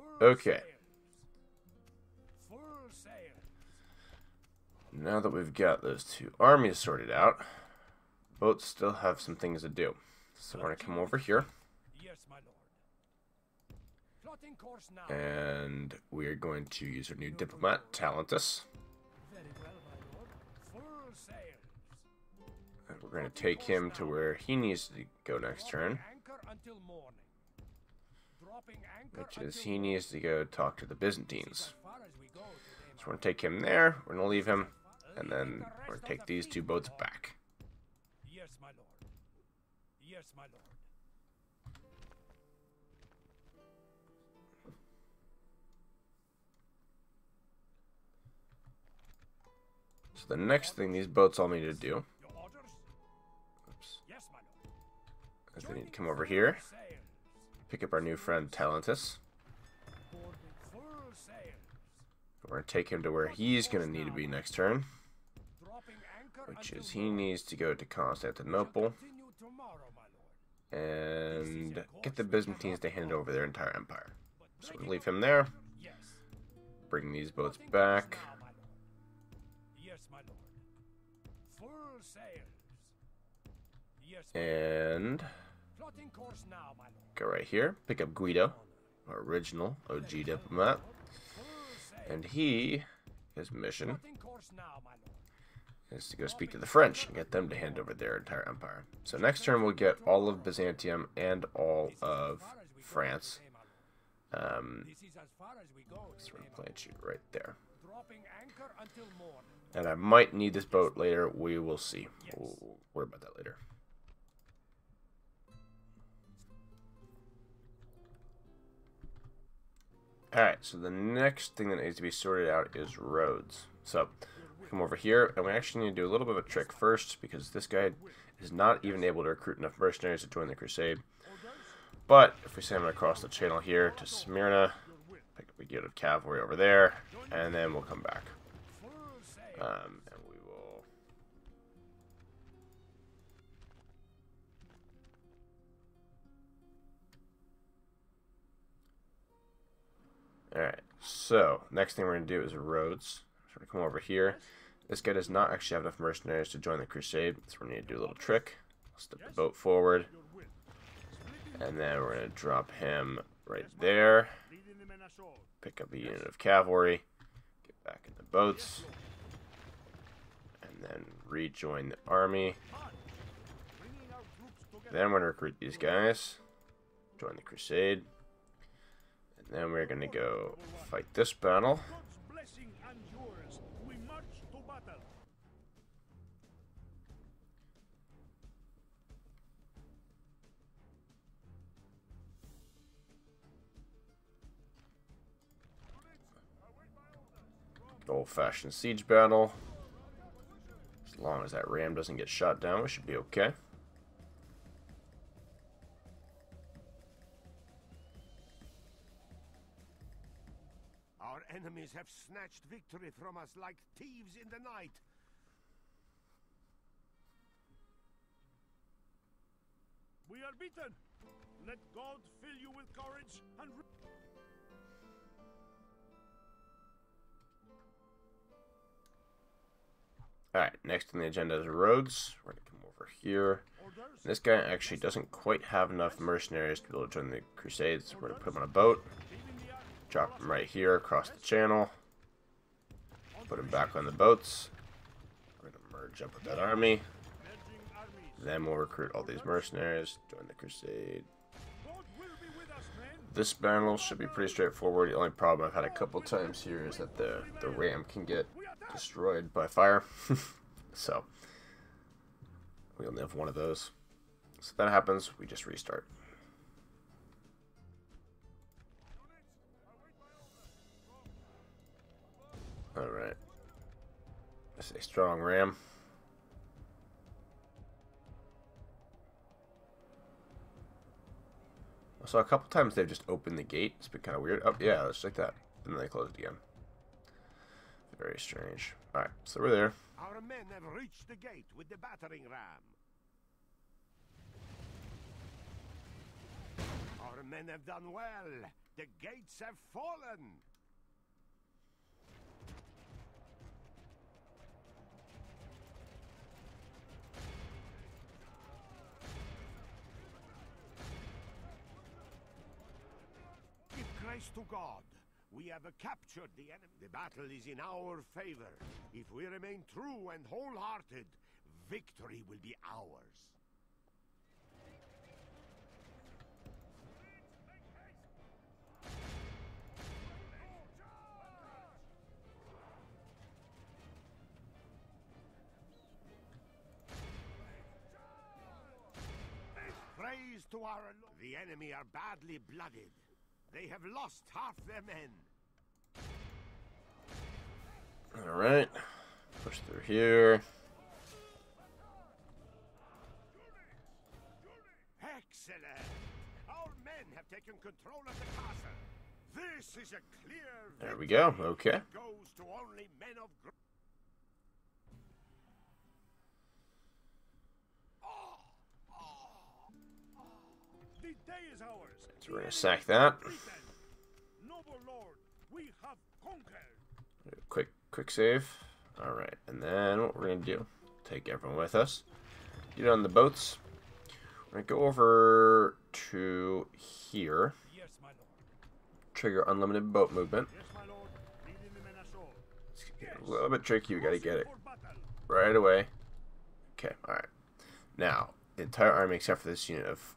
[SPEAKER 2] lord. okay.
[SPEAKER 1] Full sail. Now that we've got those two armies sorted out, boats still have some things to do. So we're going to come over here.
[SPEAKER 2] Yes, my lord.
[SPEAKER 1] And we're going to use our new diplomat, Talentus. And we're going to take him to where he needs to go next turn. Which is, he needs to go talk to the Byzantines. So we're going to take him there, we're going to leave him, and then we're going to take these two boats back. Yes, my lord. So the next thing these boats all need to do oops, is they need to come over here, pick up our new friend Talentus. We're going to take him to where he's going to need to be next turn, which is he needs to go to Constantinople and get the Byzantines to hand over their entire empire. So we leave him there. Bring these boats back.
[SPEAKER 2] Yes, my lord.
[SPEAKER 1] Full And go right here. Pick up Guido, our original OG diplomat. And he, his mission is to go speak to the French and get them to hand over their entire empire. So next turn we'll get all of Byzantium and all of France. Um, so we're plant you right there. And I might need this boat later. We will see. We'll worry about that later. Alright, so the next thing that needs to be sorted out is Rhodes. So, come over here, and we actually need to do a little bit of a trick first, because this guy is not even able to recruit enough mercenaries to join the crusade. But if we send him across the channel here to Smyrna, pick up a guild of cavalry over there, and then we'll come back. Um, and we will... Alright, so next thing we're going to do is Rhodes. So we come over here. This guy does not actually have enough mercenaries to join the crusade, so we're going to do a little trick. Step the boat forward. And then we're going to drop him right there. Pick up a unit of cavalry. Get back in the boats. And then rejoin the army. Then we're going to recruit these guys. Join the crusade. And then we're going to go fight this battle. the old-fashioned siege battle. As long as that ram doesn't get shot down, we should be okay.
[SPEAKER 3] Our enemies have snatched victory from us like thieves in the night.
[SPEAKER 4] We are beaten. Let God fill you with courage and...
[SPEAKER 1] Alright, next on the agenda is Rhodes. We're going to come over here. This guy actually doesn't quite have enough mercenaries to be able to join the Crusades. We're going to put him on a boat. Drop him right here across the channel. Put him back on the boats. We're going to merge up with that army. Then we'll recruit all these mercenaries. Join the Crusade. This battle should be pretty straightforward. The only problem I've had a couple times here is that the, the ram can get destroyed by fire. so we only have one of those. So that happens, we just restart. Alright. That's a strong ram. So a couple times they've just opened the gate. It's been kind of weird. Oh, yeah, just like that. And then they close it again very strange. Alright, so we're there.
[SPEAKER 3] Our men have reached the gate with the battering ram. Our men have done well. The gates have fallen. Give grace to God. We have captured the enemy. The battle is in our favor. If we remain true and wholehearted, victory will be ours. Praise to our... The enemy are badly blooded. They have lost half their men.
[SPEAKER 1] All right. Push through here.
[SPEAKER 3] Excellent. Our men have taken control of the castle. This is a
[SPEAKER 1] clear victory. There we go. Okay. So we're going to sack that. Quick, quick save. All right, and then what we're going to do, take everyone with us, get on the boats. We're going to go over to here. Trigger unlimited boat movement. a little bit tricky, we got to get it right away. Okay, all right. Now, the entire army except for this unit of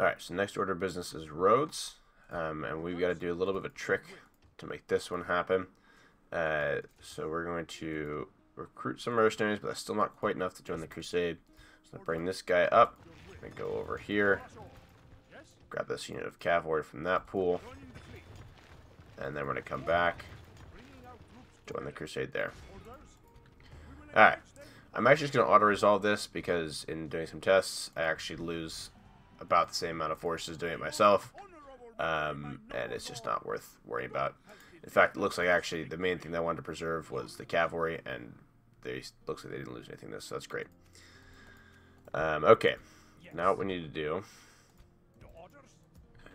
[SPEAKER 1] Alright, so next order of business is Rhodes. Um, and we've got to do a little bit of a trick to make this one happen. Uh, so we're going to recruit some mercenaries, but that's still not quite enough to join the crusade. So I'll bring this guy up. and go over here. Grab this unit of cavalry from that pool. And then we're going to come back. Join the crusade there. Alright. I'm actually just going to auto-resolve this because in doing some tests, I actually lose about the same amount of force as doing it myself, um, and it's just not worth worrying about. In fact, it looks like actually the main thing I wanted to preserve was the cavalry, and they looks like they didn't lose anything. This so that's great. Um, okay, now what we need to do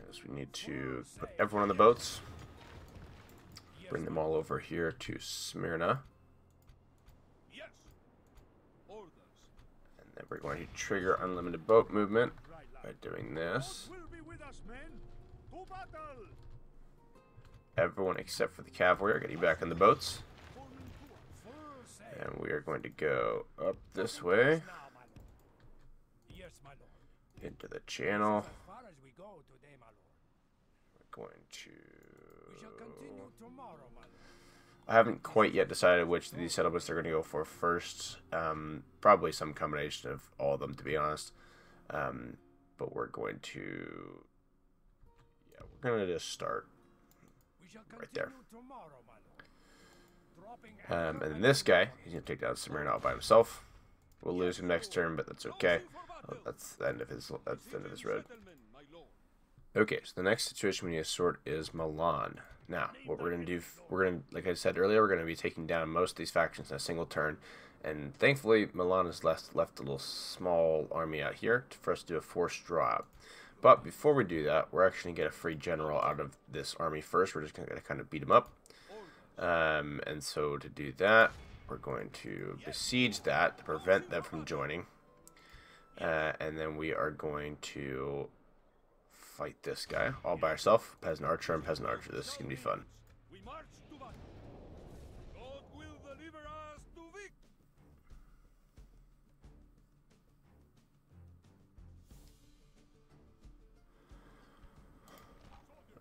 [SPEAKER 1] is we need to put everyone on the boats, bring them all over here to Smyrna. And then we're going to trigger unlimited boat movement by doing this. Everyone except for the cavalry are getting back on the boats. And we are going to go up this way. Into the channel. We're going to... I haven't quite yet decided which of these settlements they're going to go for first. Um, probably some combination of all of them, to be honest. Um, but we're going to... Yeah, we're going to just start right there. Um, and this guy, he's going to take down Samir all by himself. We'll lose him next turn, but that's okay. Oh, that's the end of his. That's the end of his road. Okay, so the next situation we need to sort is Milan. Now, what we're gonna do, we're gonna, like I said earlier, we're gonna be taking down most of these factions in a single turn. And thankfully, Milan has left, left a little small army out here for us to do a forced draw. But before we do that, we're actually going to get a free general out of this army first. We're just going to kind of beat him up. Um, and so to do that, we're going to besiege that to prevent them from joining. Uh, and then we are going to fight this guy all by ourselves. Peasant archer and peasant archer. This is going to be fun.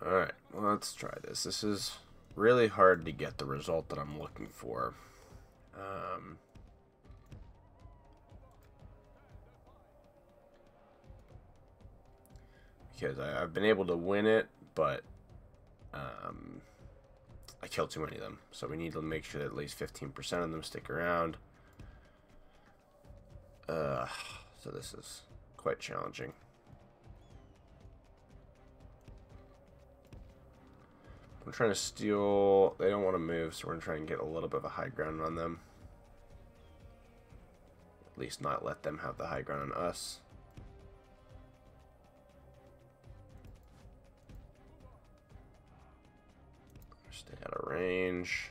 [SPEAKER 1] Alright, let's try this. This is really hard to get the result that I'm looking for. Um, because I, have been able to win it, but um, I killed too many of them. So we need to make sure that at least 15% of them stick around. Uh, so this is quite challenging. I'm trying to steal. They don't want to move, so we're going to try and get a little bit of a high ground on them. At least not let them have the high ground on us. Stay out of range.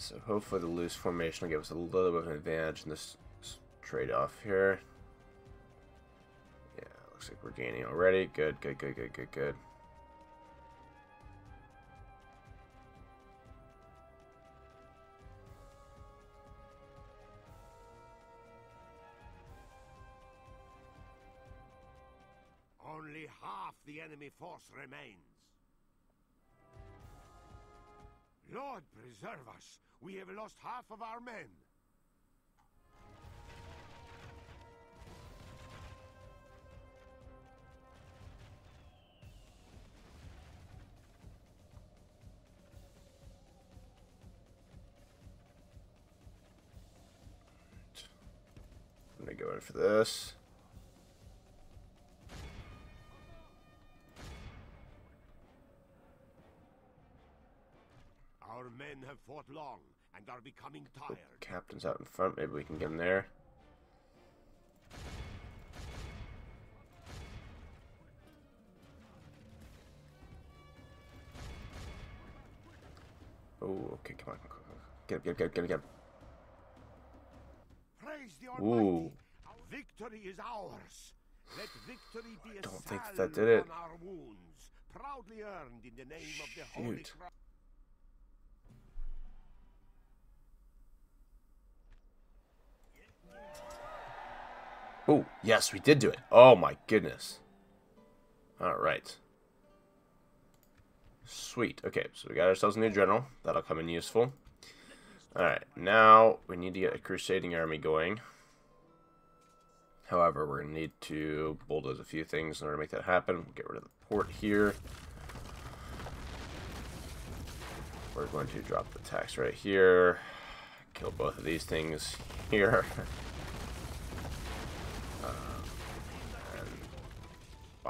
[SPEAKER 1] So hopefully the loose formation will give us a little bit of an advantage in this trade-off here. Yeah, looks like we're gaining already. Good, good, good, good, good, good.
[SPEAKER 3] Only half the enemy force remains. Lord preserve us! We have lost half of our men!
[SPEAKER 1] Let me go in for this.
[SPEAKER 3] men have fought long and are becoming tired.
[SPEAKER 1] The captain's out in front. Maybe we can get him there. Oh, okay, come on. Get up, get up, get up, get up,
[SPEAKER 3] Praise the Almighty. Ooh. Victory is ours. Let victory be I don't think that did it. Proudly earned in the name Shoot. of the Holy
[SPEAKER 1] Oh, yes, we did do it. Oh, my goodness. All right. Sweet. Okay, so we got ourselves a new general. That'll come in useful. All right, now we need to get a crusading army going. However, we're going to need to bulldoze a few things in order to make that happen. We'll get rid of the port here. We're going to drop the tax right here. Kill both of these things here.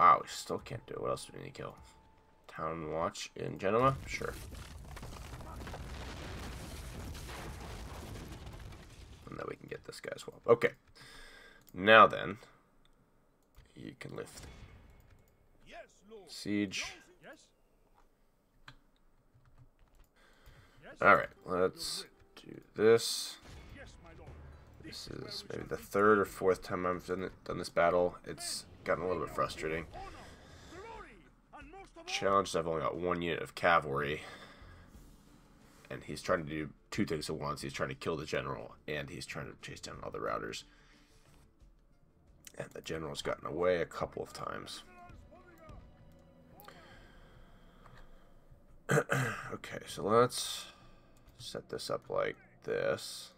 [SPEAKER 1] Wow, we still can't do it. What else do we need to kill? Town Watch in Genoa? Sure. And then we can get this guy as well. Okay. Now then, you can lift. Siege. Alright, let's do this. This is maybe the third or fourth time I've done, done this battle. It's gotten a little bit frustrating. Challenged, I've only got one unit of cavalry. And he's trying to do two things at once. He's trying to kill the general, and he's trying to chase down all the routers. And the general's gotten away a couple of times. okay, so let's set this up like this.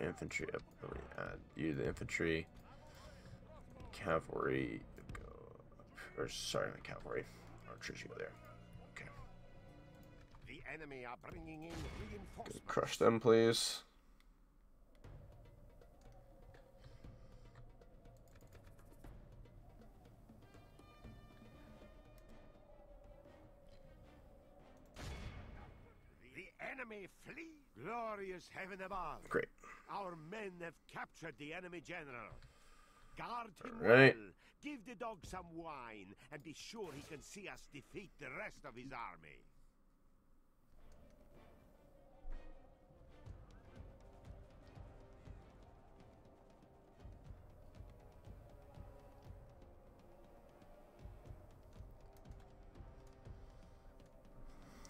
[SPEAKER 1] infantry up. Uh, let me add you the infantry. Cavalry go up. Or sorry, the cavalry. Archers go there. Okay.
[SPEAKER 3] The enemy are bringing in reinforcements. Crush
[SPEAKER 1] them, please.
[SPEAKER 3] Great. Our men have captured the enemy general. Guard him right. well. Give the dog some wine and be sure he can see us defeat the rest of his army.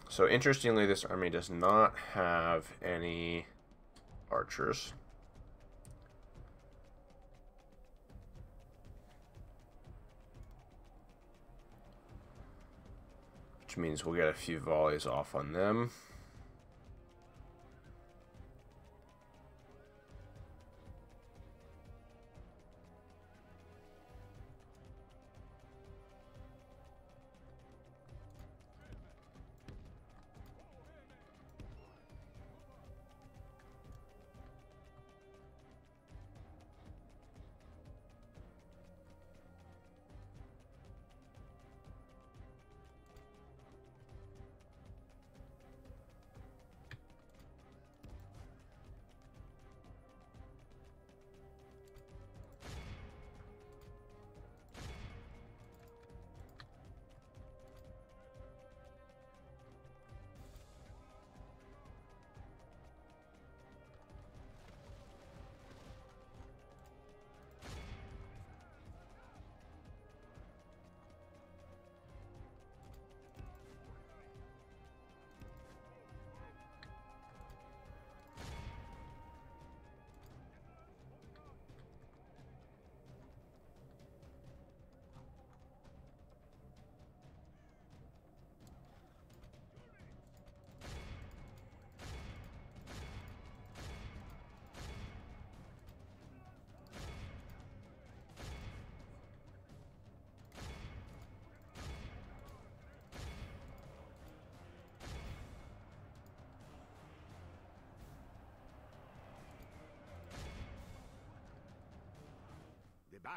[SPEAKER 1] So interestingly, this army does not have any archers. Which means we'll get a few volleys off on them.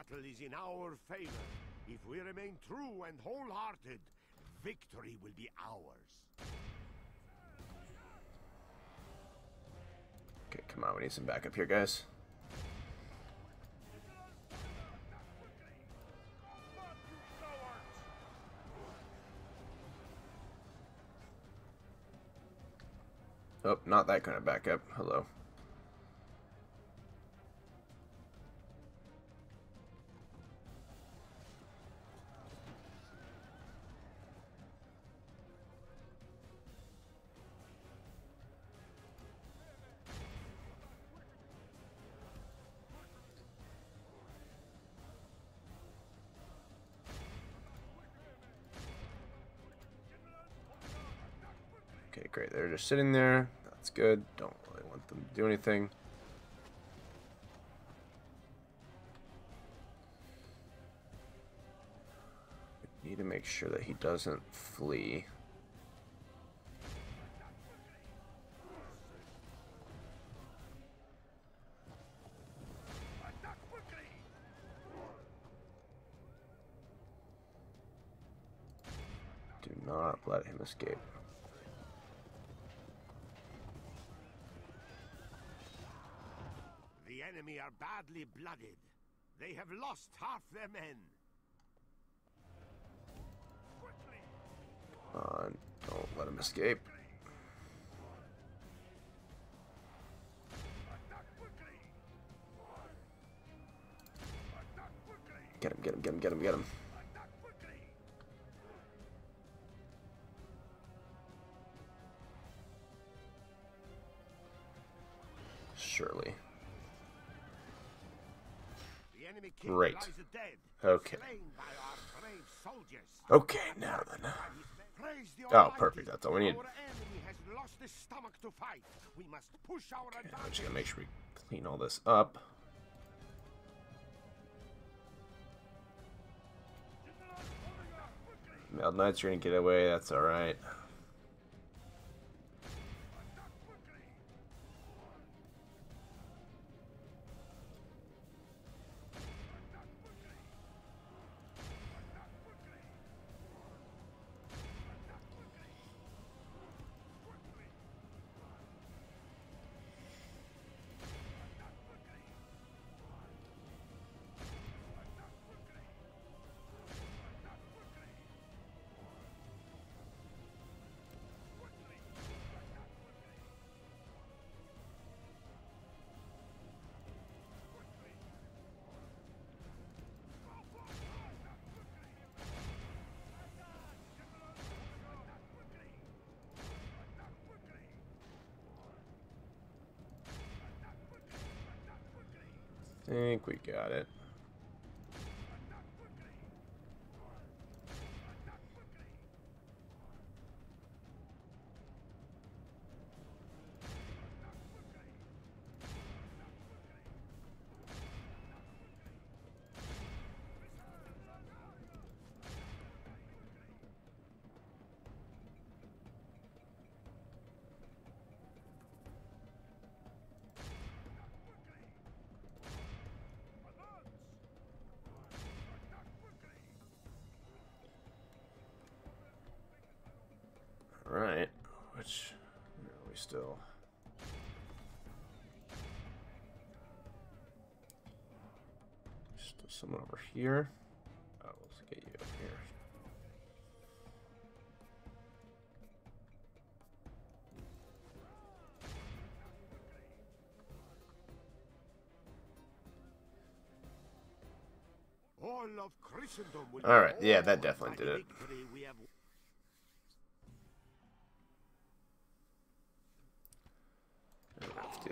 [SPEAKER 3] battle is in our favor. If we remain true and wholehearted, victory will be ours.
[SPEAKER 1] Okay, come on, we need some backup here, guys. Oh, not that kind of backup. Hello. They're sitting there. That's good. Don't really want them to do anything. Need to make sure that he doesn't flee. Do not let him escape.
[SPEAKER 3] are badly blooded. They have lost half their men.
[SPEAKER 1] On, don't let him escape. Get him, get him, get him, get him, get him. Great. Okay. Okay, now then. Oh, perfect. That's all we need. Okay, I'm just gonna make sure we clean all this up. Mailed Knights are gonna get away. That's all right. got it. still. Still someone over here. Oh, let's get you up here.
[SPEAKER 3] All right, yeah, that definitely did it.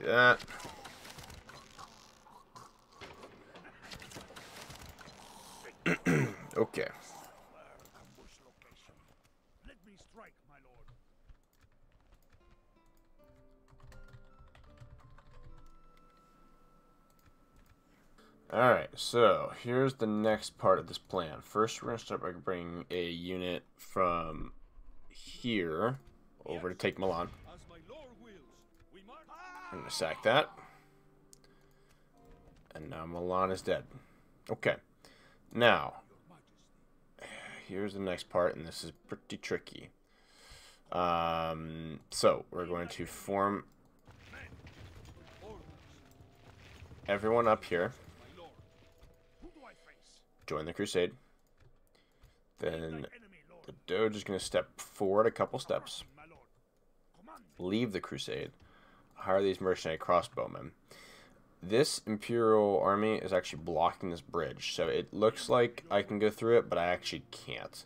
[SPEAKER 1] that. okay. Alright, so here's the next part of this plan. First, we're going to start by bringing a unit from here over to take Milan. I'm going to sack that. And now Milan is dead. Okay. Now, here's the next part, and this is pretty tricky. Um, so, we're going to form everyone up here. Join the crusade. Then the Doge is going to step forward a couple steps. Leave the crusade hire these mercenary crossbowmen. This Imperial army is actually blocking this bridge, so it looks like I can go through it, but I actually can't.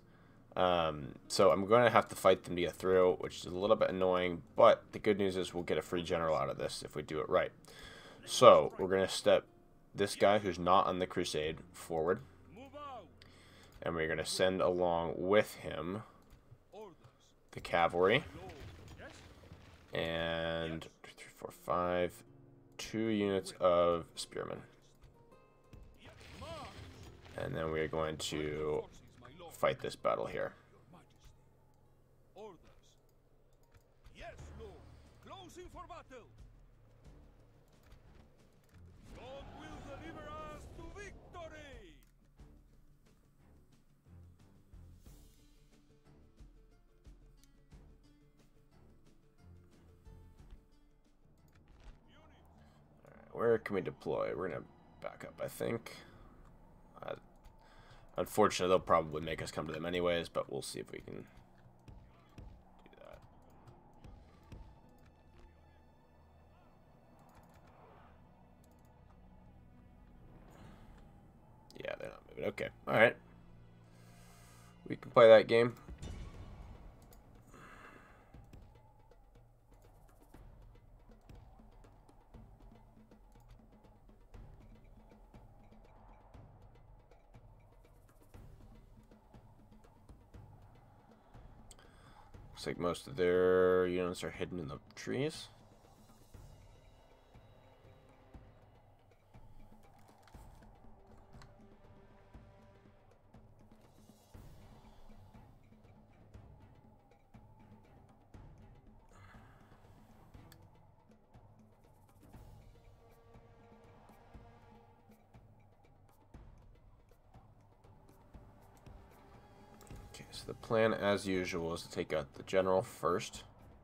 [SPEAKER 1] Um, so I'm going to have to fight them to get through, which is a little bit annoying, but the good news is we'll get a free general out of this if we do it right. So we're going to step this guy who's not on the crusade forward, and we're going to send along with him the cavalry and for five, two units of spearmen. And then we are going to fight this battle here. where can we deploy? We're gonna back up, I think. Uh, unfortunately, they'll probably make us come to them anyways, but we'll see if we can do that. Yeah, they're not moving. Okay, all right. We can play that game. Looks like most of their units are hidden in the trees. plan as usual is to take out the general first.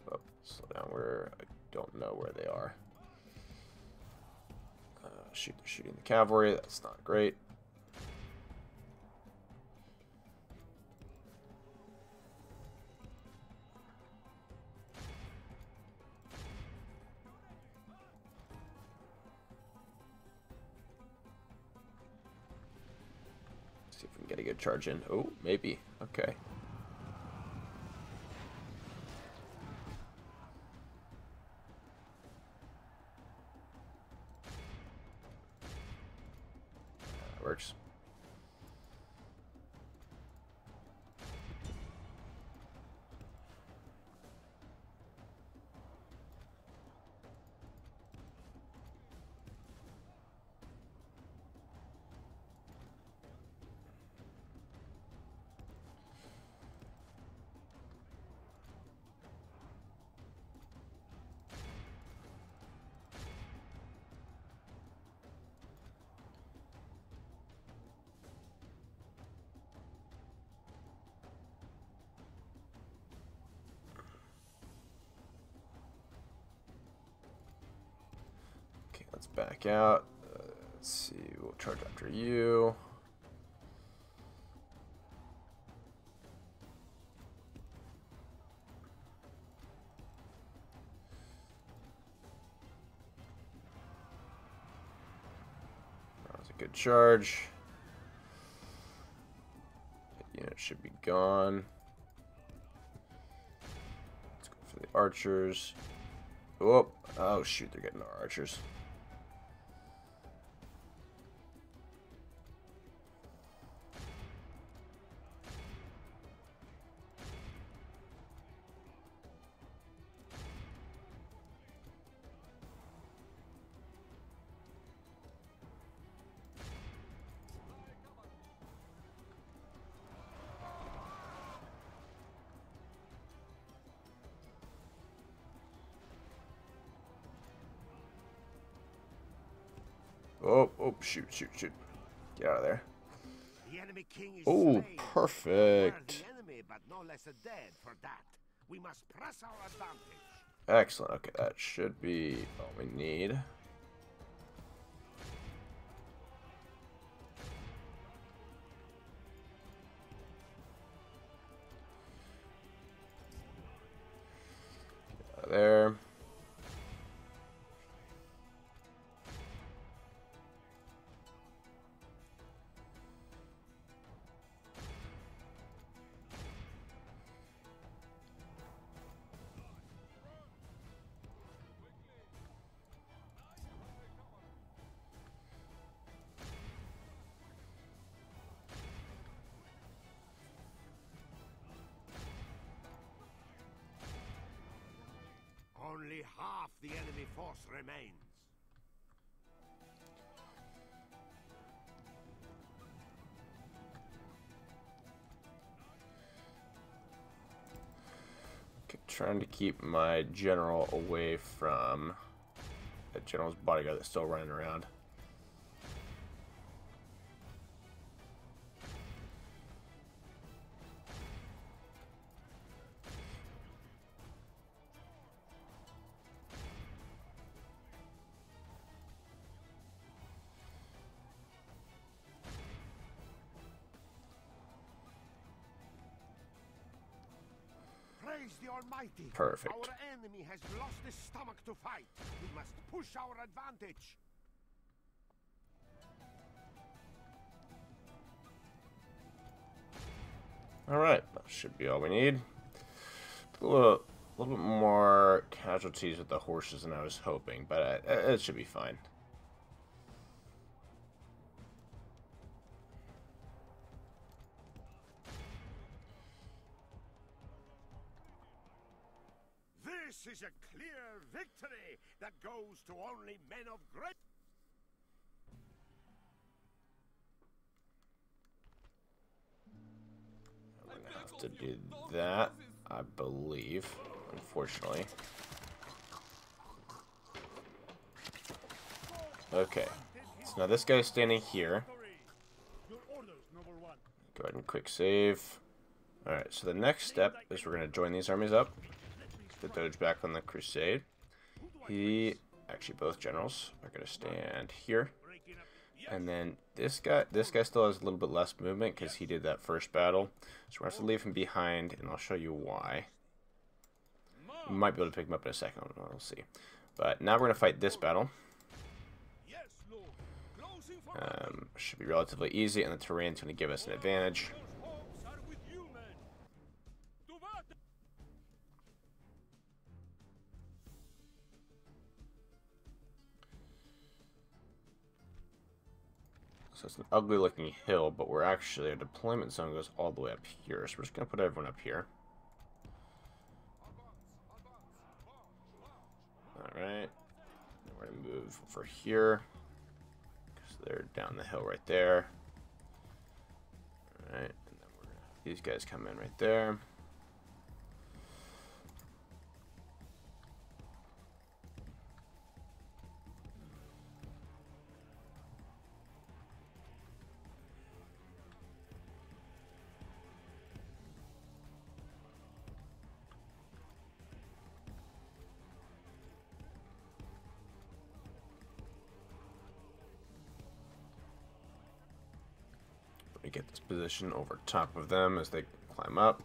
[SPEAKER 1] Oh, slow down where I don't know where they are. Uh, shoot, they're shooting the cavalry. That's not great. See if we can get a good charge in. Oh, maybe. Okay. back out. Uh, let's see, we'll charge after you. That was a good charge. That unit should be gone. Let's go for the archers. Oh, oh shoot, they're getting our archers. shoot, shoot, shoot. Get out of there. Oh, perfect. Excellent. Okay, that should be all we need.
[SPEAKER 3] Only half the enemy force remains.
[SPEAKER 1] Okay, trying to keep my general away from that general's bodyguard that's still running around.
[SPEAKER 3] mighty. Perfect. Our enemy has lost his stomach to fight. We must push our advantage.
[SPEAKER 1] All right, that should be all we need. A little, a little bit more casualties with the horses than I was hoping, but uh, it, it should be fine.
[SPEAKER 3] is a clear victory that goes to only men of great...
[SPEAKER 1] I'm gonna have to do that, I believe, unfortunately. Okay, so now this guy's standing here. Go ahead and quick save. Alright, so the next step is we're going to join these armies up the Doge back on the Crusade. He, actually both generals are going to stand here. And then this guy, this guy still has a little bit less movement because he did that first battle. So we're going to have to leave him behind, and I'll show you why. We might be able to pick him up in a second, we'll see. But now we're going to fight this battle. Um, should be relatively easy, and the terrain's going to give us an advantage. it's an ugly looking hill, but we're actually, our deployment zone goes all the way up here. So we're just going to put everyone up here. Alright. We're going to move over here. Because they're down the hill right there. Alright. And then we're going to have these guys come in right there. position over top of them as they climb up.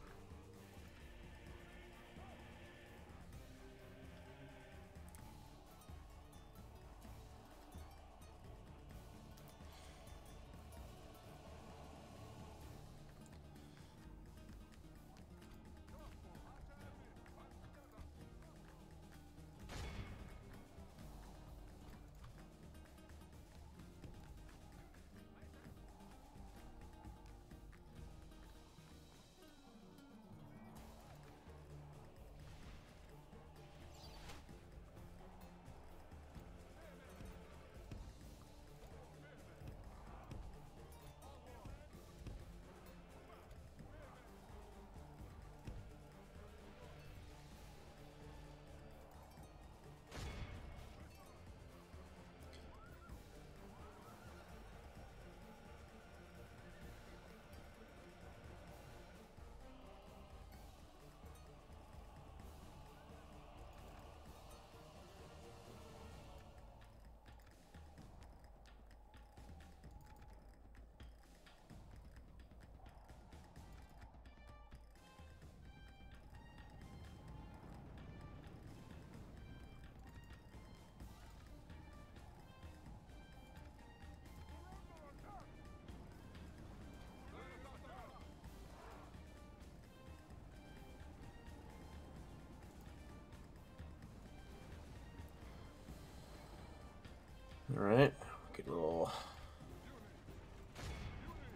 [SPEAKER 1] All right, get a little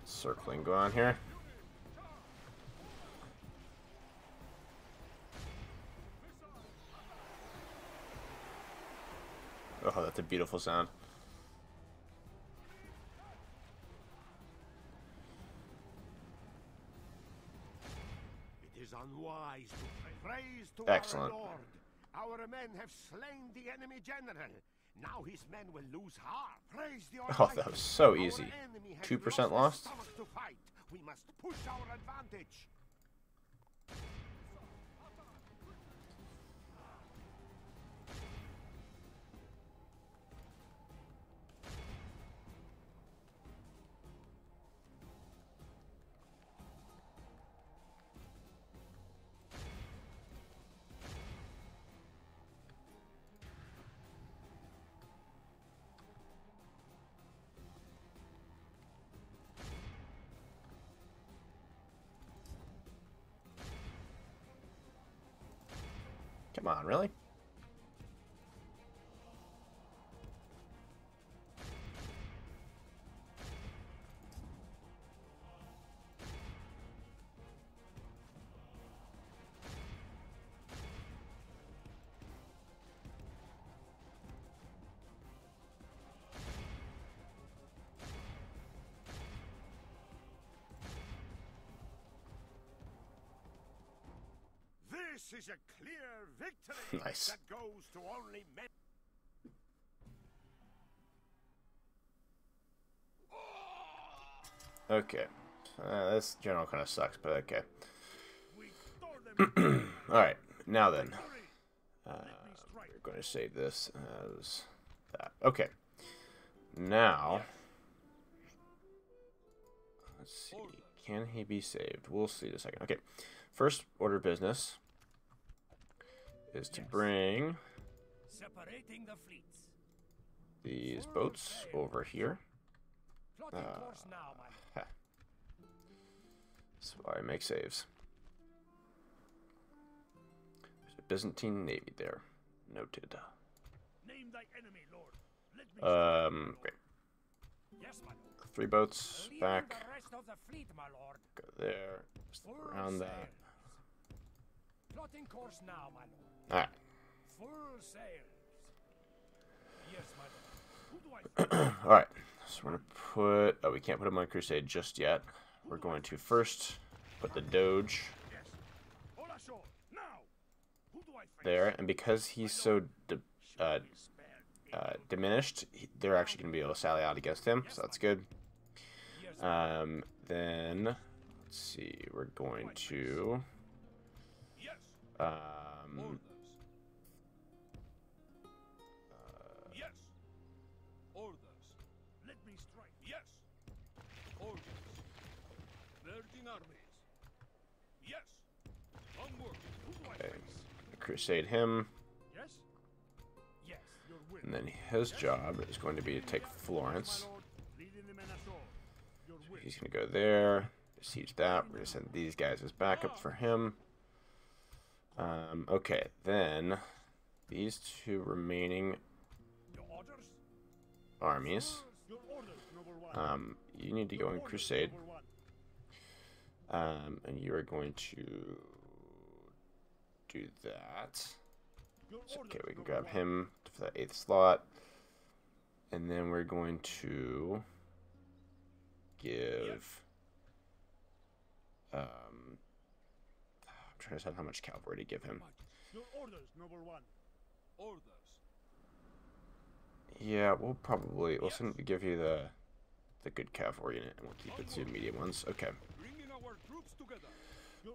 [SPEAKER 1] circling going on here. Oh, that's a beautiful sound.
[SPEAKER 3] It is unwise to praise to Excellent. our Lord. Our men have slain the enemy general
[SPEAKER 1] now his men will lose heart. Praise the Oh, that was so easy. 2% lost. We must push our advantage. Come on, really?
[SPEAKER 3] This is a clear victory nice. that goes to only men.
[SPEAKER 1] Okay. Uh, this general kind of sucks, but okay. Alright, now then. Uh, we're going to save this as that. Okay. Now. Let's see. Can he be saved? We'll see in a second. Okay. First order of business is to bring these boats over here. Uh, That's why I make saves. There's a Byzantine navy there. Noted. Um, great. Three boats back. Go there. Just around that.
[SPEAKER 2] Plotting course now, my lord.
[SPEAKER 1] Alright. Alright. So we're going to put... Oh, we can't put him on Crusade just yet. We're going to first put the Doge there. And because he's so uh, uh, diminished, they're actually going to be able to sally out against him. So that's good. Um, then, let's see. We're going to... Um, crusade him.
[SPEAKER 5] Yes. Yes.
[SPEAKER 1] And then his job is going to be to take Florence. So he's going to go there, siege that. We're going to send these guys as backup for him. Um, okay, then these two remaining armies. Um, you need to go in crusade. Um, and you are going to do that. okay, we can grab him for that eighth slot. And then we're going to give. Um, I'm trying to decide how much cavalry to give him. Orders, yeah, we'll probably we'll send, give you the the good cavalry unit, and we'll keep it to medium ones. Okay.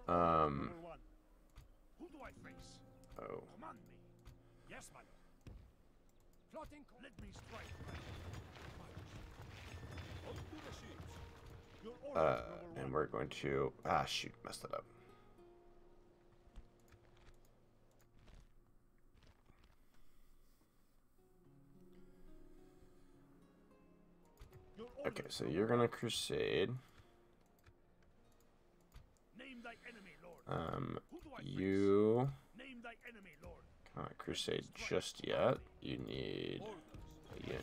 [SPEAKER 1] Um
[SPEAKER 4] face. Oh. Command me. Yes, my
[SPEAKER 2] lord. Let me strike.
[SPEAKER 1] Uh, and we're going to ah shoot, messed it up.
[SPEAKER 4] Okay, so you're gonna
[SPEAKER 1] crusade. Um, you can't crusade just yet. You need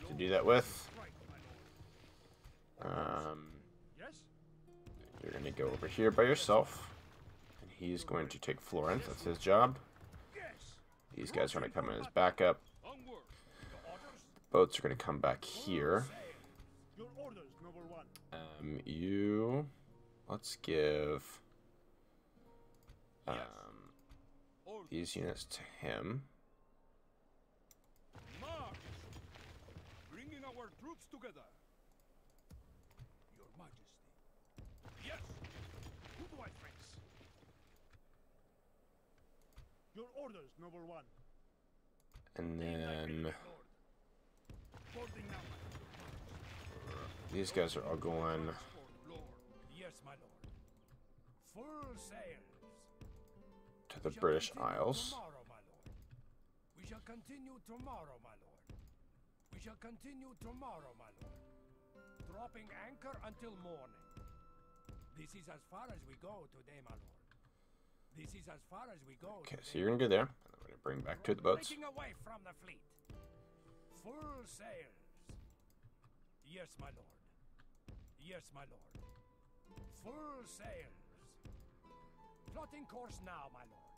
[SPEAKER 1] to do that with. Um, you're going to go over here by yourself. And he's going to take Florence. That's his job. These guys are going to come in as backup. Boats are going to come back here. Um, you... Let's give... Um, these units to him.
[SPEAKER 5] March! Bringing our troops together. Your
[SPEAKER 4] Majesty. Yes! Who do I face? Your orders, number one.
[SPEAKER 1] And then... These guys are all going... Yes,
[SPEAKER 2] my lord. Full sail
[SPEAKER 1] the British Isles. We
[SPEAKER 2] shall continue tomorrow, my lord. We shall continue tomorrow, my lord. Dropping anchor until morning. This is as far as we go today, my lord. This is as far as we go. Okay, so you're
[SPEAKER 1] gonna go there, and gonna bring back to the boats.
[SPEAKER 2] away from the fleet. Full sails. Yes, my lord. Yes, my lord. Full sails. Plotting course now, my lord.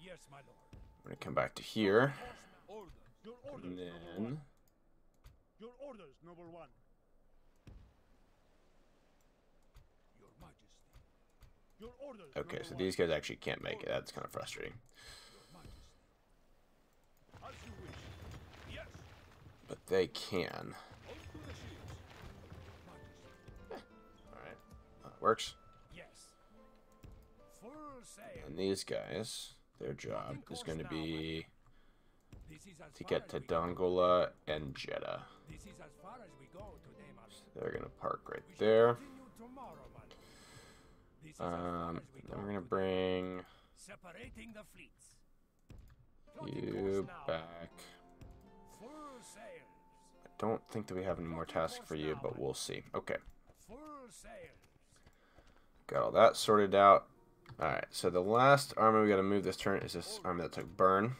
[SPEAKER 2] Yes, my lord.
[SPEAKER 1] gonna come back to here. Orders. Orders, and then.
[SPEAKER 4] Your orders, noble one. Your Majesty. Your orders. Okay, so these guys
[SPEAKER 1] actually can't make it. That's kind of frustrating. Yes. But they can.
[SPEAKER 6] All right, works. Yes.
[SPEAKER 1] And these guys. Their job is going to be to get to Dongola and Jeddah. So they're going to park right there. Um, then we're going to bring you back. I don't think that we have any more tasks for you, but we'll see. Okay. Got all that sorted out. Alright, so the last army we gotta move this turn is this army that took Bern.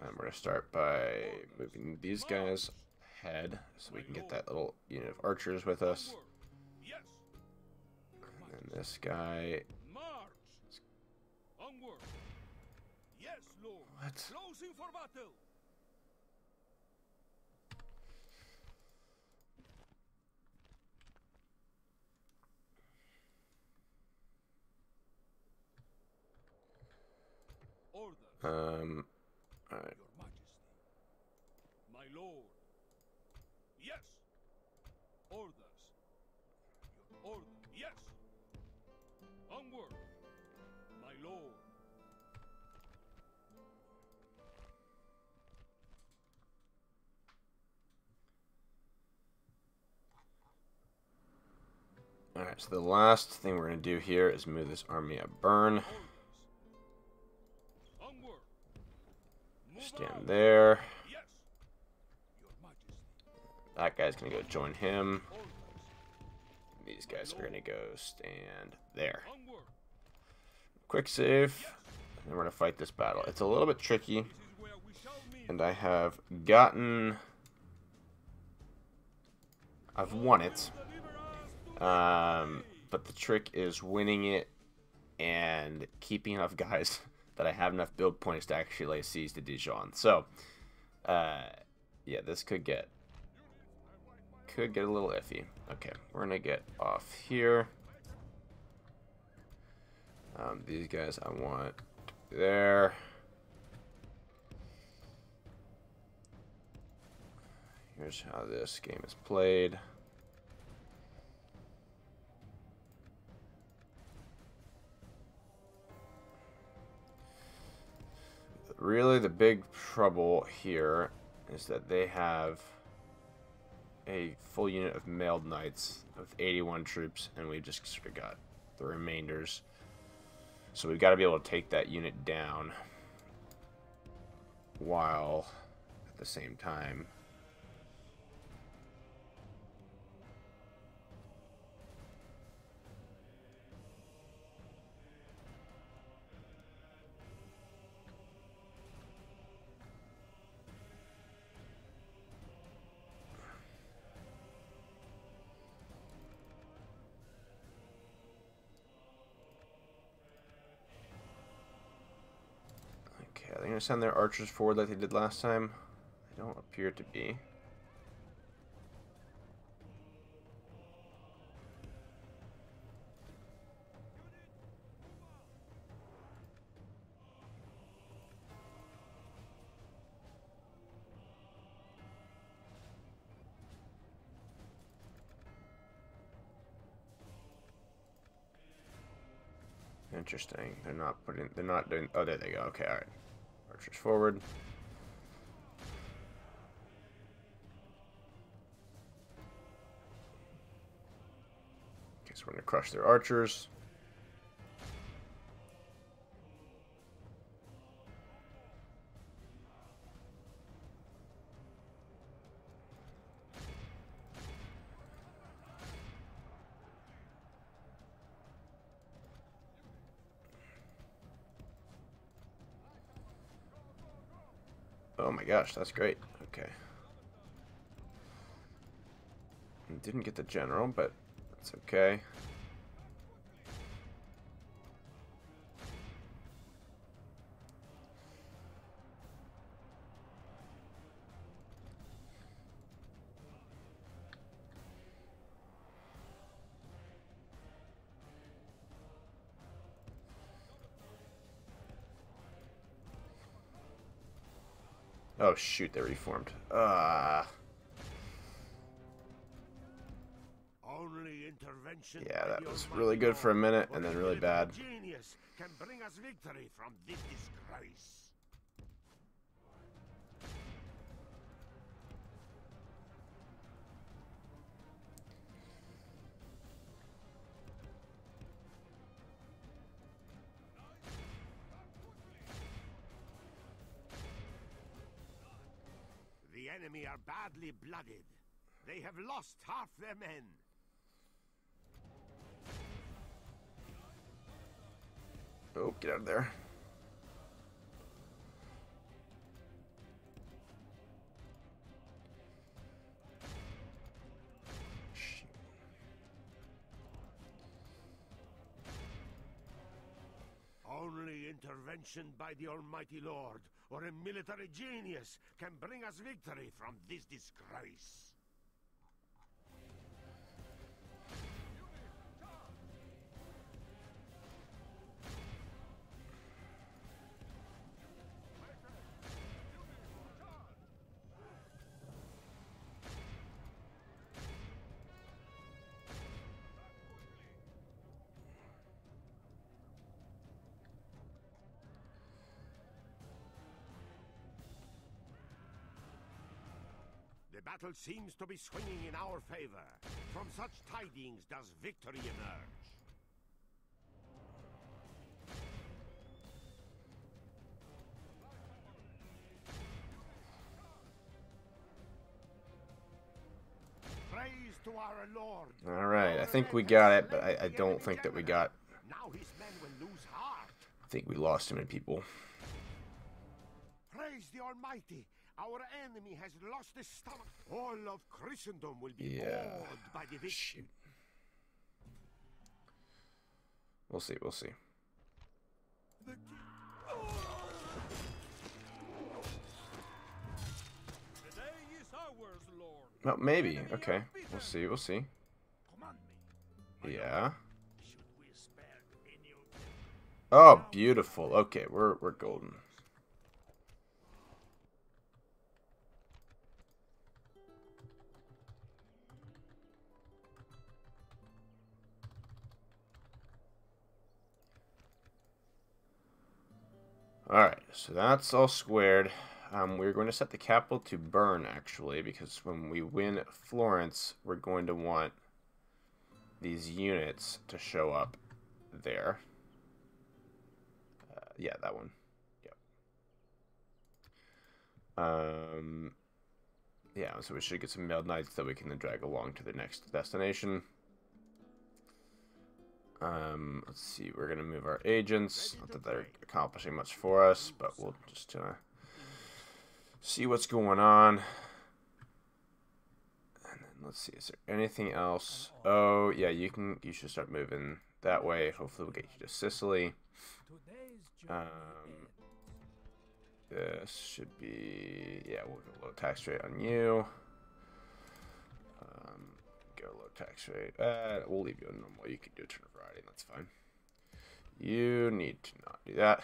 [SPEAKER 1] And we're gonna start by moving these guys ahead so we can get that little unit of archers with us. And then this guy. What? Um, all right.
[SPEAKER 5] My lord. Yes. Orders. Your orders. Yes. Onward. My lord.
[SPEAKER 1] Alright, so the last thing we're going to do here is move this army up Bern. Stand there. That guy's gonna go join him. These guys are gonna go stand there. Quick save. And we're gonna fight this battle. It's a little bit tricky. And I have gotten... I've won it. Um, but the trick is winning it and keeping enough guys that I have enough build points to actually seize the Dijon. So, uh, yeah, this could get could get a little iffy. Okay, we're gonna get off here. Um, these guys I want there. Here's how this game is played. Really, the big trouble here is that they have a full unit of mailed knights with 81 troops, and we just sort of got the remainders. So we've got to be able to take that unit down while at the same time going to send their archers forward like they did last time? They don't appear to be. Interesting. They're not putting. They're not doing. Oh, there they go. Okay, all right. Archers forward. Okay, so we're going to crush their archers. gosh, that's great. Okay. Didn't get the general, but that's okay. shoot, they reformed. Uh... yeah, that was really good for a minute and then really bad.
[SPEAKER 3] badly blooded. They have lost half their men.
[SPEAKER 1] Oh, get out of there.
[SPEAKER 3] by the Almighty Lord, or a military genius can bring us victory from this disgrace. The battle seems to be swinging in our favor. From such tidings does victory emerge.
[SPEAKER 1] All right, I think we got it, but I, I don't think that we got. I think we lost too many people.
[SPEAKER 3] Praise the Almighty. Our enemy has lost his stomach. All of Christendom will be yeah. awed by the vision.
[SPEAKER 1] We'll see, we'll see. Well, maybe. Okay. We'll see. We'll see. Yeah. Oh, beautiful. Okay, we're we're golden. Alright, so that's all squared. Um, we're going to set the capital to Bern, actually, because when we win Florence, we're going to want these units to show up there. Uh, yeah, that one. Yep. Um, yeah, so we should get some mailed knights that we can then drag along to the next destination. Um, let's see, we're going to move our agents. Not that they're accomplishing much for us, but we'll just kind uh, of see what's going on. And then let's see, is there anything else? Oh, yeah, you can. You should start moving that way. Hopefully we'll get you to Sicily. Um, this should be... Yeah, we'll get a low tax rate on you. Um, a low tax rate. Uh, we'll leave you a normal. You can do a turn that's fine. You need to not do that.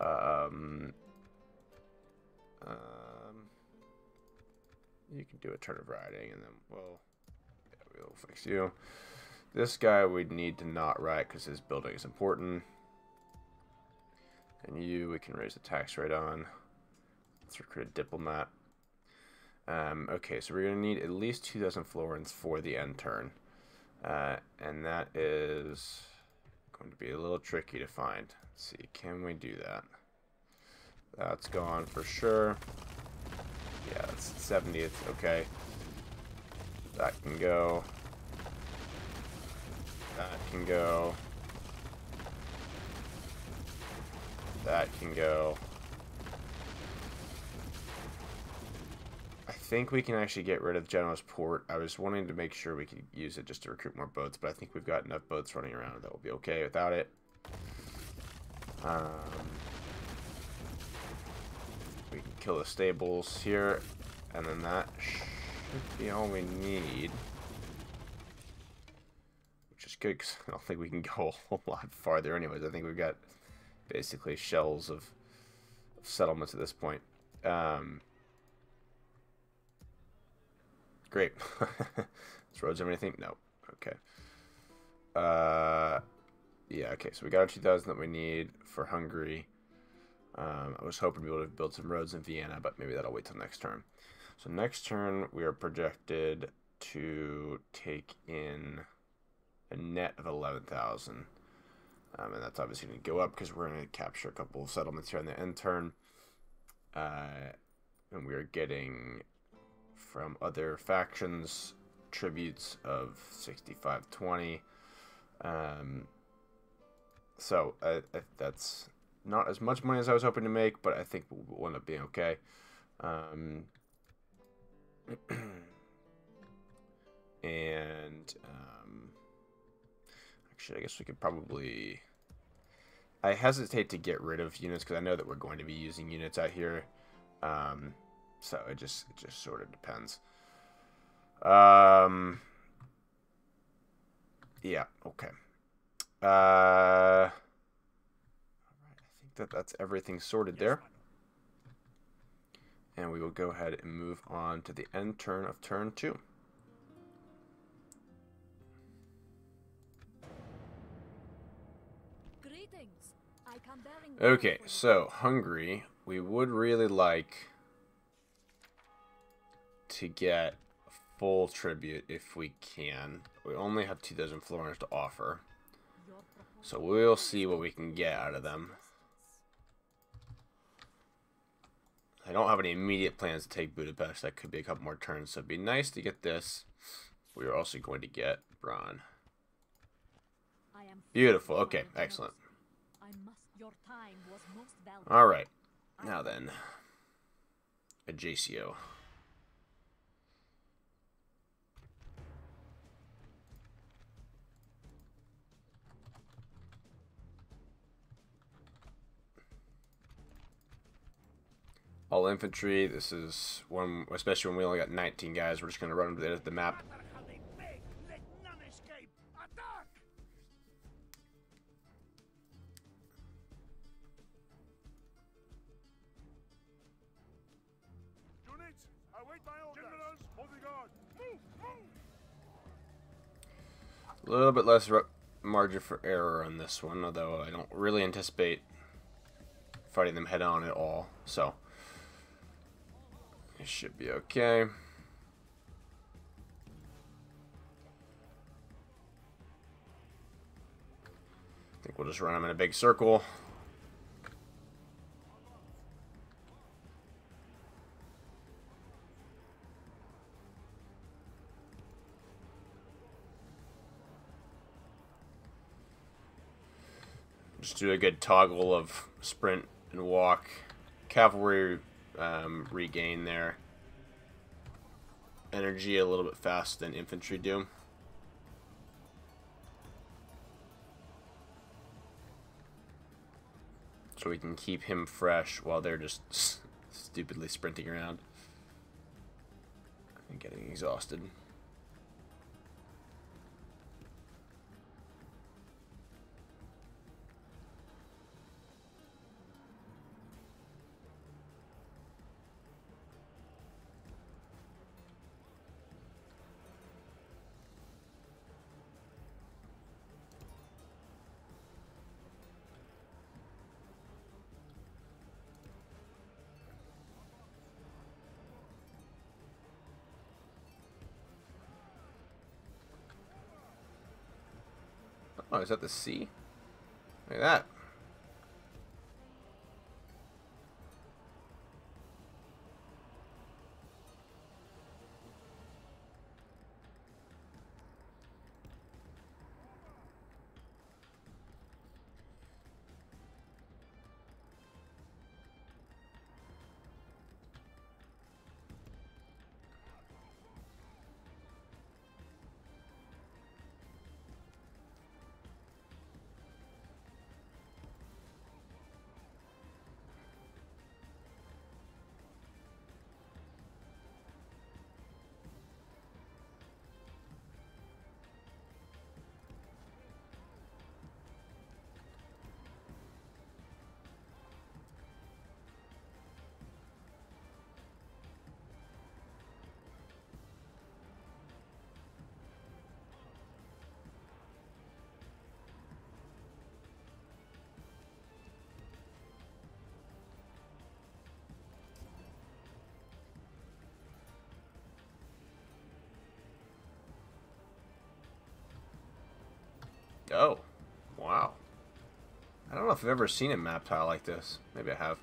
[SPEAKER 1] um, um, you can do a turn of riding, and then we'll, yeah, we'll fix you. This guy we need to not ride because his building is important. And you, we can raise the tax rate on. Let's recruit a diplomat. Um, okay, so we're going to need at least 2,000 florins for the end turn. Uh, and that is going to be a little tricky to find. Let's see, can we do that? That's gone for sure. Yeah, it's 70th, okay. That can go. That can go. That can go. think we can actually get rid of Genoa's port. I was wanting to make sure we could use it just to recruit more boats, but I think we've got enough boats running around that will be okay without it. Um, we can kill the stables here, and then that should be all we need. Which is good, because I don't think we can go a whole lot farther anyways. I think we've got basically shells of, of settlements at this point. Um, Great. Does Rhodes have anything? No. Okay. Uh, yeah, okay. So we got our 2,000 that we need for Hungary. Um, I was hoping we would have built some roads in Vienna, but maybe that'll wait till next turn. So next turn, we are projected to take in a net of 11,000. Um, and that's obviously going to go up because we're going to capture a couple of settlements here on the end turn. Uh, and we are getting from other factions, tributes of 6520. Um, so I, I, that's not as much money as I was hoping to make, but I think we'll end up being okay. Um, and um, actually, I guess we could probably. I hesitate to get rid of units because I know that we're going to be using units out here. Um, so it just it just sort of depends. Um, yeah. Okay. Uh, all right. I think that that's everything sorted yes, there. And we will go ahead and move on to the end turn of turn two. Okay, so Hungary, we would really like to get full tribute if we can. We only have 2,000 florins to offer. So we'll see what we can get out of them. I don't have any immediate plans to take Budapest. That could be a couple more turns, so it'd be nice to get this. We are also going to get Braun. Beautiful. Okay, excellent. All right. Now then, Ajaccio. all infantry. This is one, especially when we only got 19 guys. We're just going to run them to the map. A little bit less margin for error on this one, although I don't really anticipate fighting them head on at all. So, it should be okay. I think we'll just run them in a big circle. Just do a good toggle of sprint and walk. Cavalry um, regain their energy a little bit faster than infantry do. So we can keep him fresh while they're just stupidly sprinting around and getting exhausted. Oh, is that the sea? Look at that. Oh, wow. I don't know if I've ever seen a map tile like this. Maybe I have.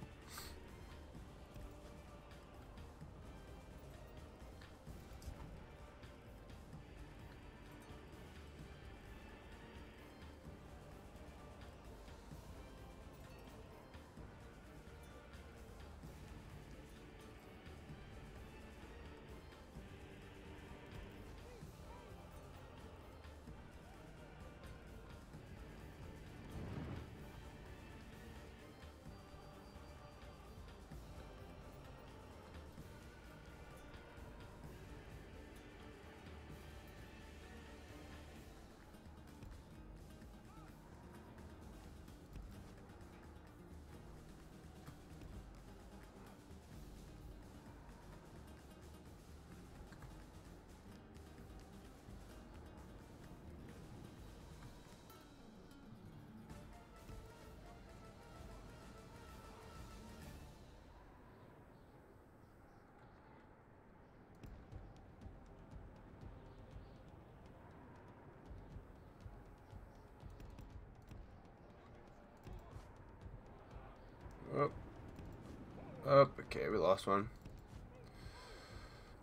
[SPEAKER 1] Oh, okay, we lost one.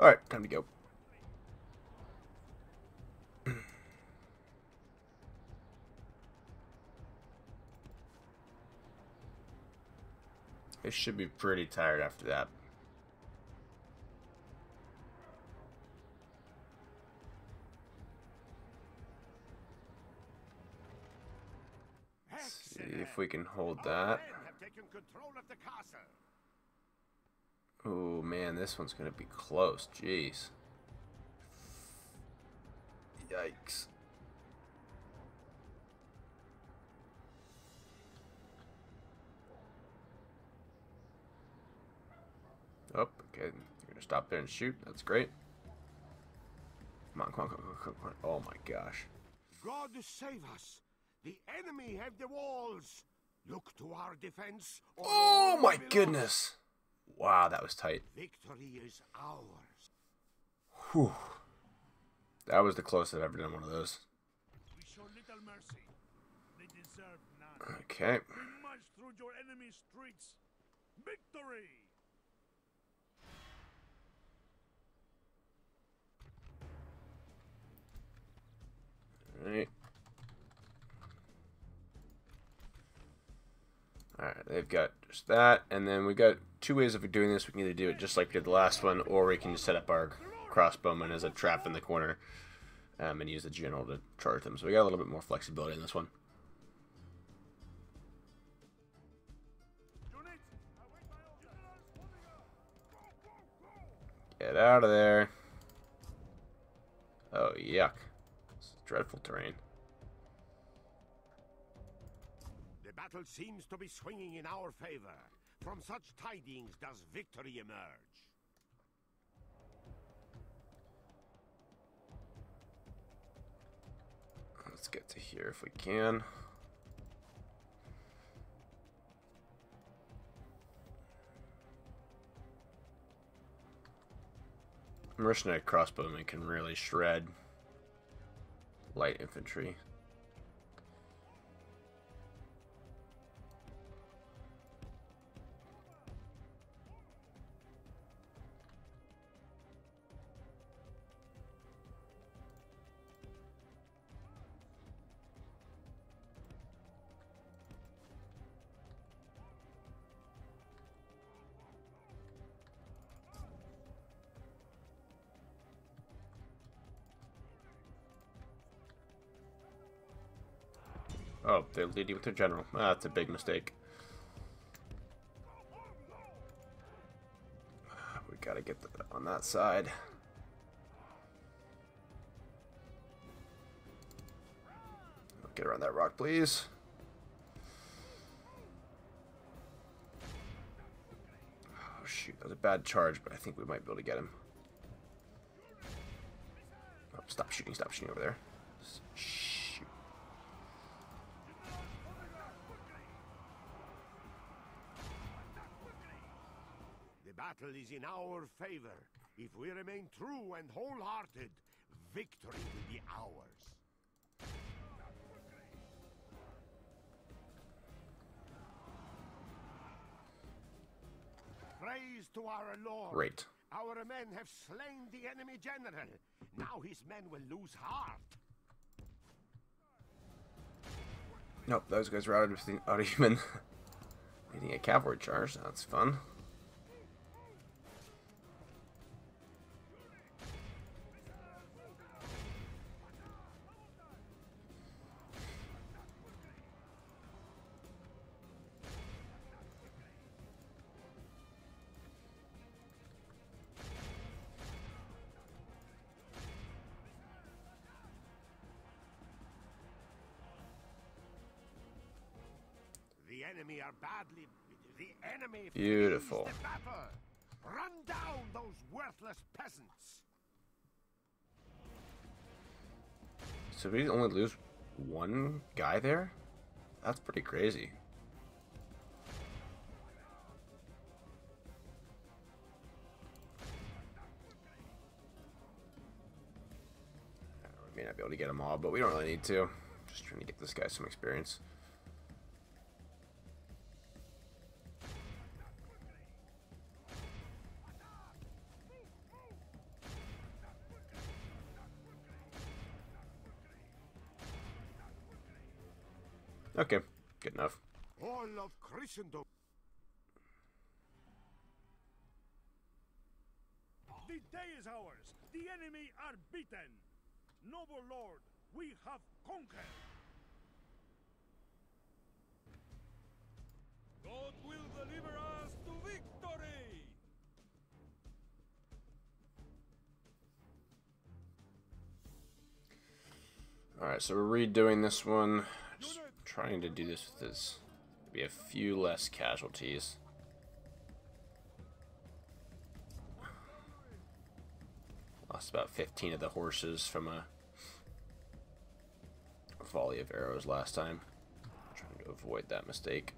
[SPEAKER 1] Alright, time to go. It should be pretty tired after that. See if we can hold that. Oh man, this one's gonna be close. Jeez. Yikes. Oh, okay. You're gonna stop there and shoot. That's great. Come on, come on, come on, come on. Oh my gosh.
[SPEAKER 3] God save us! The enemy have the walls! Look to our defense. oh my goodness!
[SPEAKER 1] Wow, that was tight. Victory
[SPEAKER 3] is ours.
[SPEAKER 1] Whew. That was the closest I've ever done one of those. Okay. Alright. Alright, they've got just that, and then we got two ways of doing this. We can either do it just like we did the last one, or we can just set up our crossbowmen as a trap in the corner um, and use the general to charge them. So we got a little bit more flexibility in this one. Get out of there. Oh, yuck. This is dreadful terrain.
[SPEAKER 3] The battle seems to be swinging in our favor. From such tidings does victory emerge.
[SPEAKER 1] Let's get to here if we can. Mercenary crossbowmen can really shred light infantry. They're leading with their general. Ah, that's a big mistake. We gotta get the, on that side. Get around that rock, please. Oh, shoot. That was a bad charge, but I think we might be able to get him. Oh, stop shooting, stop shooting over there.
[SPEAKER 3] battle is in our favor. If we remain true and wholehearted, victory will be ours. Praise to our Lord. Great. Our men have slain the enemy general. Now his men will lose heart.
[SPEAKER 1] Nope, those guys routed with the Ottoman. Leading a cavalry charge, that's fun.
[SPEAKER 3] Beautiful. Run down those worthless peasants.
[SPEAKER 1] So we only lose one guy there? That's pretty crazy. We may not be able to get them all, but we don't really need to. Just trying to get this guy some experience.
[SPEAKER 3] Christendom.
[SPEAKER 4] The day is ours. The enemy are beaten. Noble lord, we have conquered.
[SPEAKER 5] God will deliver us to victory!
[SPEAKER 1] Alright, so we're redoing this one. Just trying to do this with this be a few less casualties. Lost about 15 of the horses from a volley of arrows last time. trying to avoid that mistake.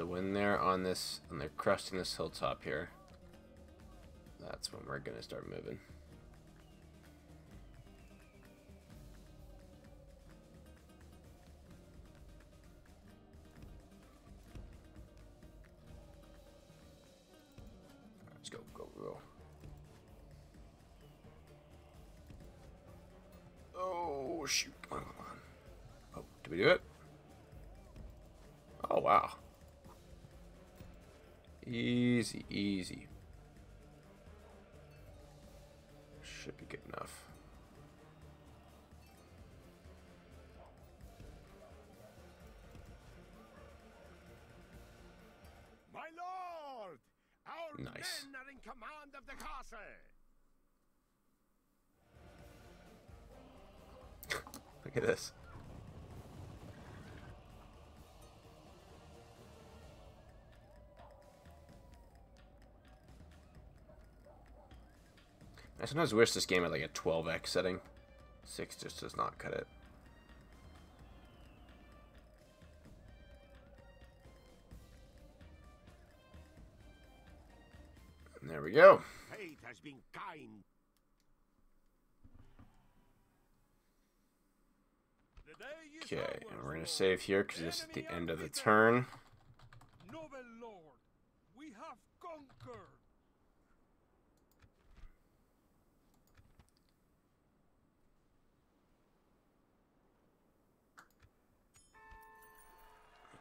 [SPEAKER 1] So when they're on this, and they're cresting this hilltop here, that's when we're gonna start moving. Look at this. I sometimes wish this game had like a 12x setting. 6 just does not cut it. There we go.
[SPEAKER 3] Fate has been kind.
[SPEAKER 1] Okay, and we're going to save here because this is the end of the turn.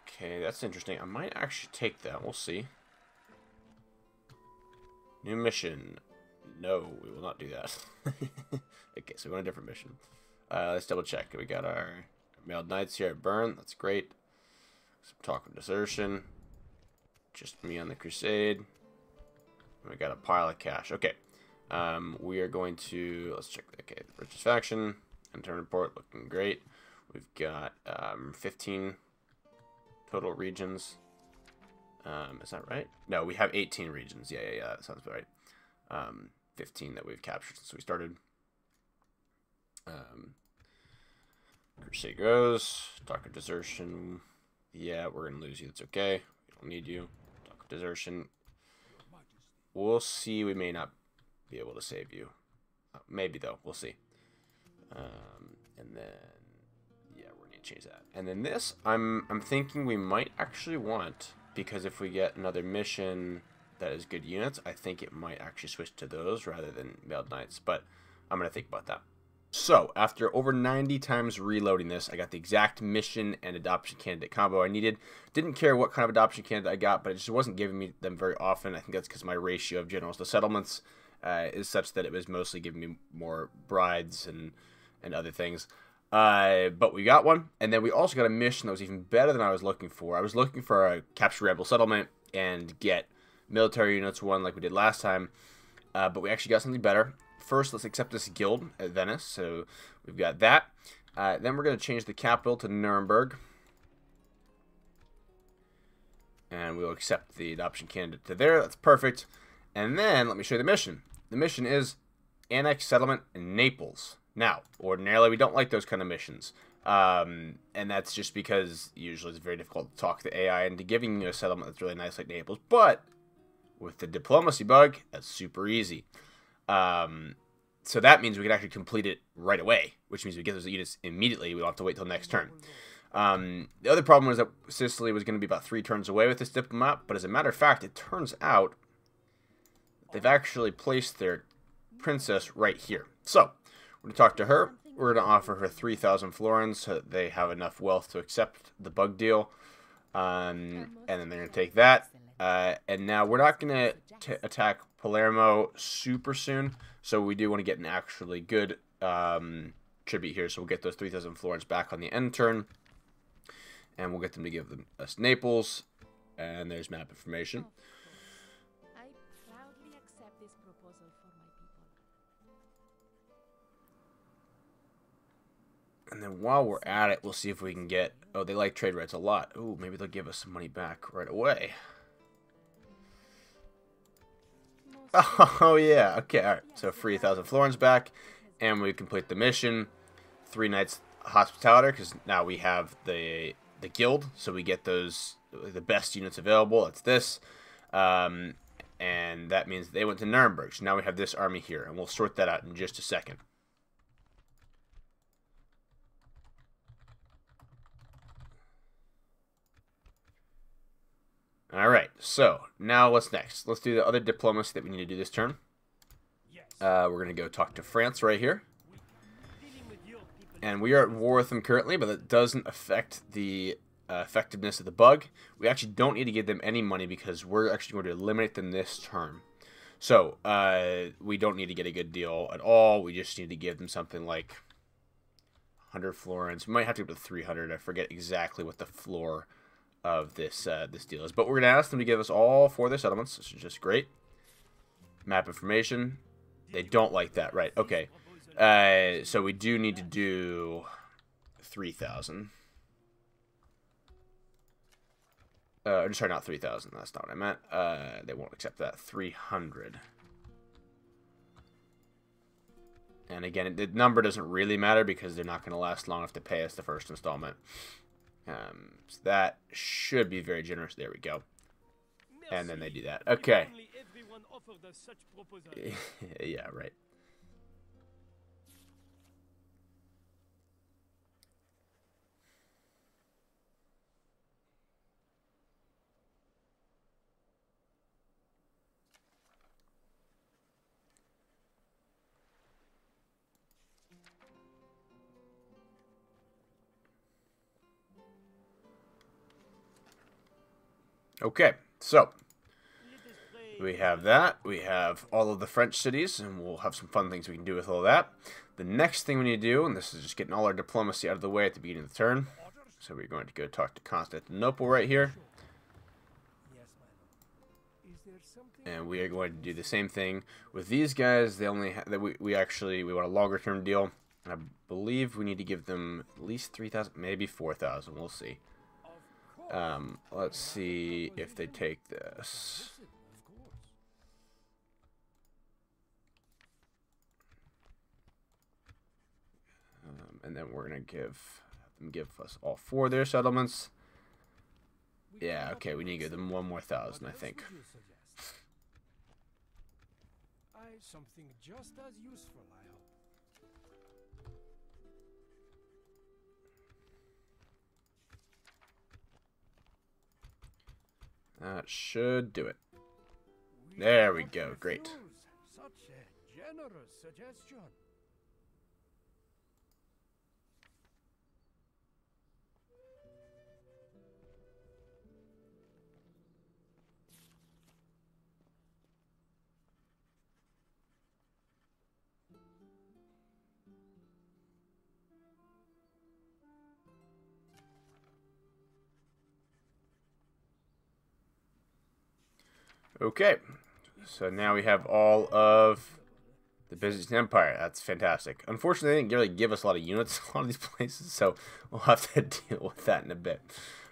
[SPEAKER 1] Okay, that's interesting. I might actually take that. We'll see. New mission. No, we will not do that. okay, so we want a different mission. Uh, let's double check. We got our mailed knights here at Bern. That's great. Some talk of desertion. Just me on the crusade. We got a pile of cash. Okay. Um, we are going to, let's check, okay, richest faction, intern report, looking great. We've got um, 15 total regions. Um, is that right? No, we have 18 regions. Yeah, yeah, yeah, that sounds about right. Um, 15 that we've captured since we started. Um, Crusade goes. Talk of desertion. Yeah, we're gonna lose you. It's okay. We don't need you. Talk of desertion. We'll see. We may not be able to save you. Uh, maybe though. We'll see. Um, and then yeah, we're gonna change that. And then this, I'm I'm thinking we might actually want because if we get another mission that is good units, I think it might actually switch to those rather than mailed knights. But I'm gonna think about that. So, after over 90 times reloading this, I got the exact mission and adoption candidate combo I needed. Didn't care what kind of adoption candidate I got, but it just wasn't giving me them very often. I think that's because my ratio of generals to settlements uh, is such that it was mostly giving me more brides and, and other things. Uh, but we got one, and then we also got a mission that was even better than I was looking for. I was looking for a capture rebel settlement and get military units one like we did last time, uh, but we actually got something better first, let's accept this guild at Venice. So we've got that. Uh, then we're going to change the capital to Nuremberg. And we'll accept the adoption candidate to there. That's perfect. And then let me show you the mission. The mission is annex settlement in Naples. Now, ordinarily we don't like those kind of missions. Um, and that's just because usually it's very difficult to talk the AI into giving you a settlement that's really nice like Naples. But with the diplomacy bug, that's super easy. Um, so that means we can actually complete it right away, which means we get those units immediately. We don't have to wait till next turn. Um, the other problem was that Sicily was going to be about three turns away with this diplomat, but as a matter of fact, it turns out they've actually placed their princess right here. So we're going to talk to her. We're going to offer her 3,000 florins so they have enough wealth to accept the bug deal. Um, and then they're going to take that. Uh, and now we're not going to attack Palermo super soon. So we do want to get an actually good um, tribute here. So we'll get those 3,000 florins back on the end turn. And we'll get them to give them us Naples. And there's map information. And then while we're at it, we'll see if we can get... Oh, they like trade rights a lot. Oh, maybe they'll give us some money back right away. Oh, yeah. Okay, all right. So free 1,000 florins back, and we complete the mission. Three Knights Hospitaller, because now we have the the guild, so we get those the best units available. It's this. Um, and that means they went to Nuremberg. So now we have this army here, and we'll sort that out in just a second. Alright, so now what's next? Let's do the other diplomacy that we need to do this turn. Uh, we're going to go talk to France right here. And we are at war with them currently, but that doesn't affect the uh, effectiveness of the bug. We actually don't need to give them any money because we're actually going to eliminate them this turn. So, uh, we don't need to get a good deal at all. We just need to give them something like 100 florins. We might have to go to 300. I forget exactly what the floor of this uh, this deal is. But we're going to ask them to give us all four of their settlements. This is just great. Map information. They don't like that. Right. Okay. Uh, so we do need to do 3,000. Uh, sorry, not 3,000. That's not what I meant. Uh, they won't accept that. 300. And again, the number doesn't really matter because they're not going to last long enough to pay us the first installment. Um, so that should be very generous. There we go. And then they do that. Okay.
[SPEAKER 2] yeah,
[SPEAKER 1] right. Okay, so we have that. We have all of the French cities, and we'll have some fun things we can do with all that. The next thing we need to do, and this is just getting all our diplomacy out of the way at the beginning of the turn. So we're going to go talk to Constantinople right here. And we are going to do the same thing with these guys. They only that we, we actually we want a longer term deal. And I believe we need to give them at least 3,000, maybe 4,000. We'll see. Um, let's see if they take this. Um, and then we're gonna give them give us all four their settlements. Yeah, okay, we need to give them one more thousand, I think.
[SPEAKER 2] something just as useful
[SPEAKER 1] That should do it. There we go. Great.
[SPEAKER 2] Such a generous suggestion.
[SPEAKER 1] Okay. So now we have all of the Byzantine Empire. That's fantastic. Unfortunately, they didn't really give us a lot of units a lot of these places, so we'll have to deal with that in a bit.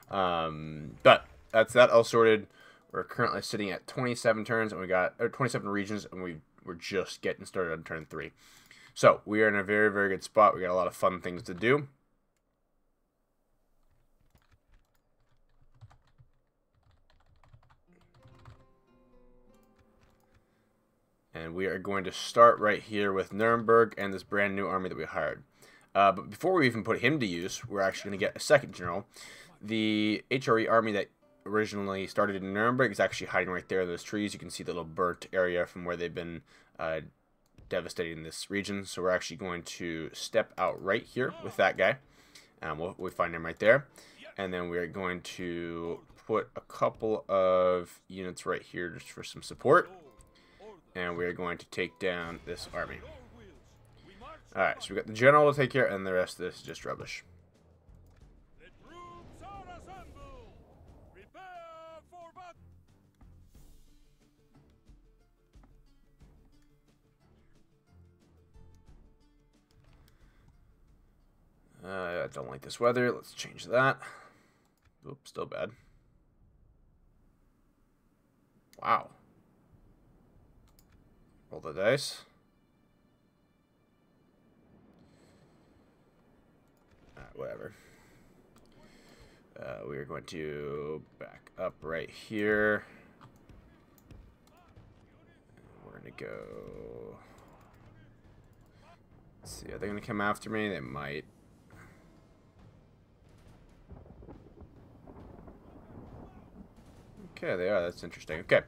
[SPEAKER 1] Um, but that's that all sorted. We're currently sitting at 27 turns, and we got or 27 regions, and we we're just getting started on turn three. So we are in a very very good spot. We got a lot of fun things to do. And we are going to start right here with Nuremberg and this brand new army that we hired. Uh, but before we even put him to use, we're actually going to get a second general. The HRE army that originally started in Nuremberg is actually hiding right there in those trees. You can see the little burnt area from where they've been uh, devastating this region. So we're actually going to step out right here with that guy. And um, we'll, we'll find him right there. And then we're going to put a couple of units right here just for some support and we are going to take down this army. Alright, so we got the general to take care, and the rest of this is just rubbish. Uh, I don't like this weather. Let's change that. Oops, still bad. Wow. Roll the dice. Ah, whatever. Uh, we are going to back up right here. We're going to go... Let's see, are they going to come after me? They might. Okay, they are. That's interesting. Okay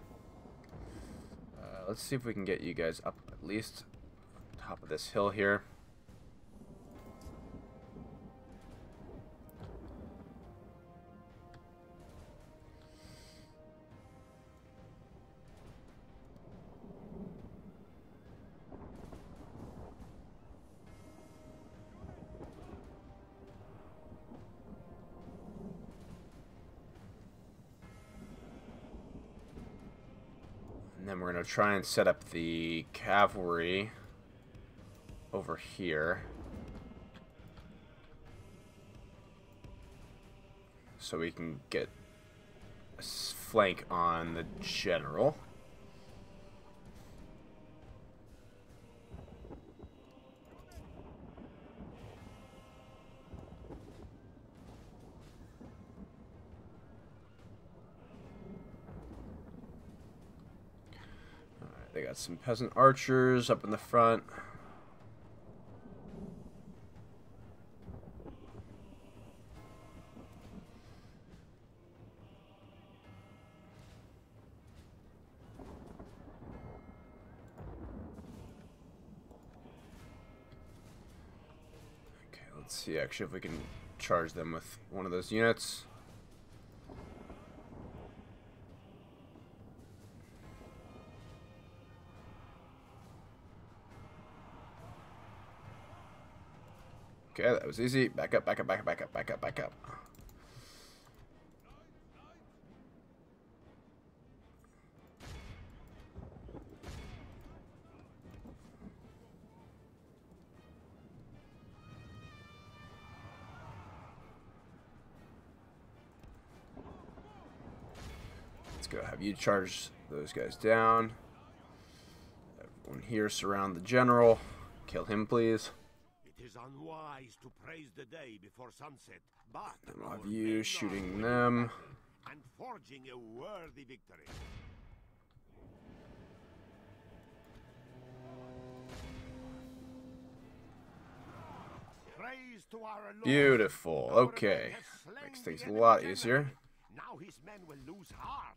[SPEAKER 1] let's see if we can get you guys up at least top of this hill here. going to try and set up the cavalry over here. So we can get a flank on the general. some peasant archers up in the front. Okay, let's see actually if we can charge them with one of those units. Okay, that was easy. Back up, back up, back up, back up, back up, back up. Let's go have you charge those guys down. Everyone here surround the general. Kill him, please
[SPEAKER 3] is unwise to praise the day before sunset,
[SPEAKER 1] but... Of you shooting them. And forging a worthy victory. Beautiful. Okay. Makes things a lot easier.
[SPEAKER 3] Now his men will lose heart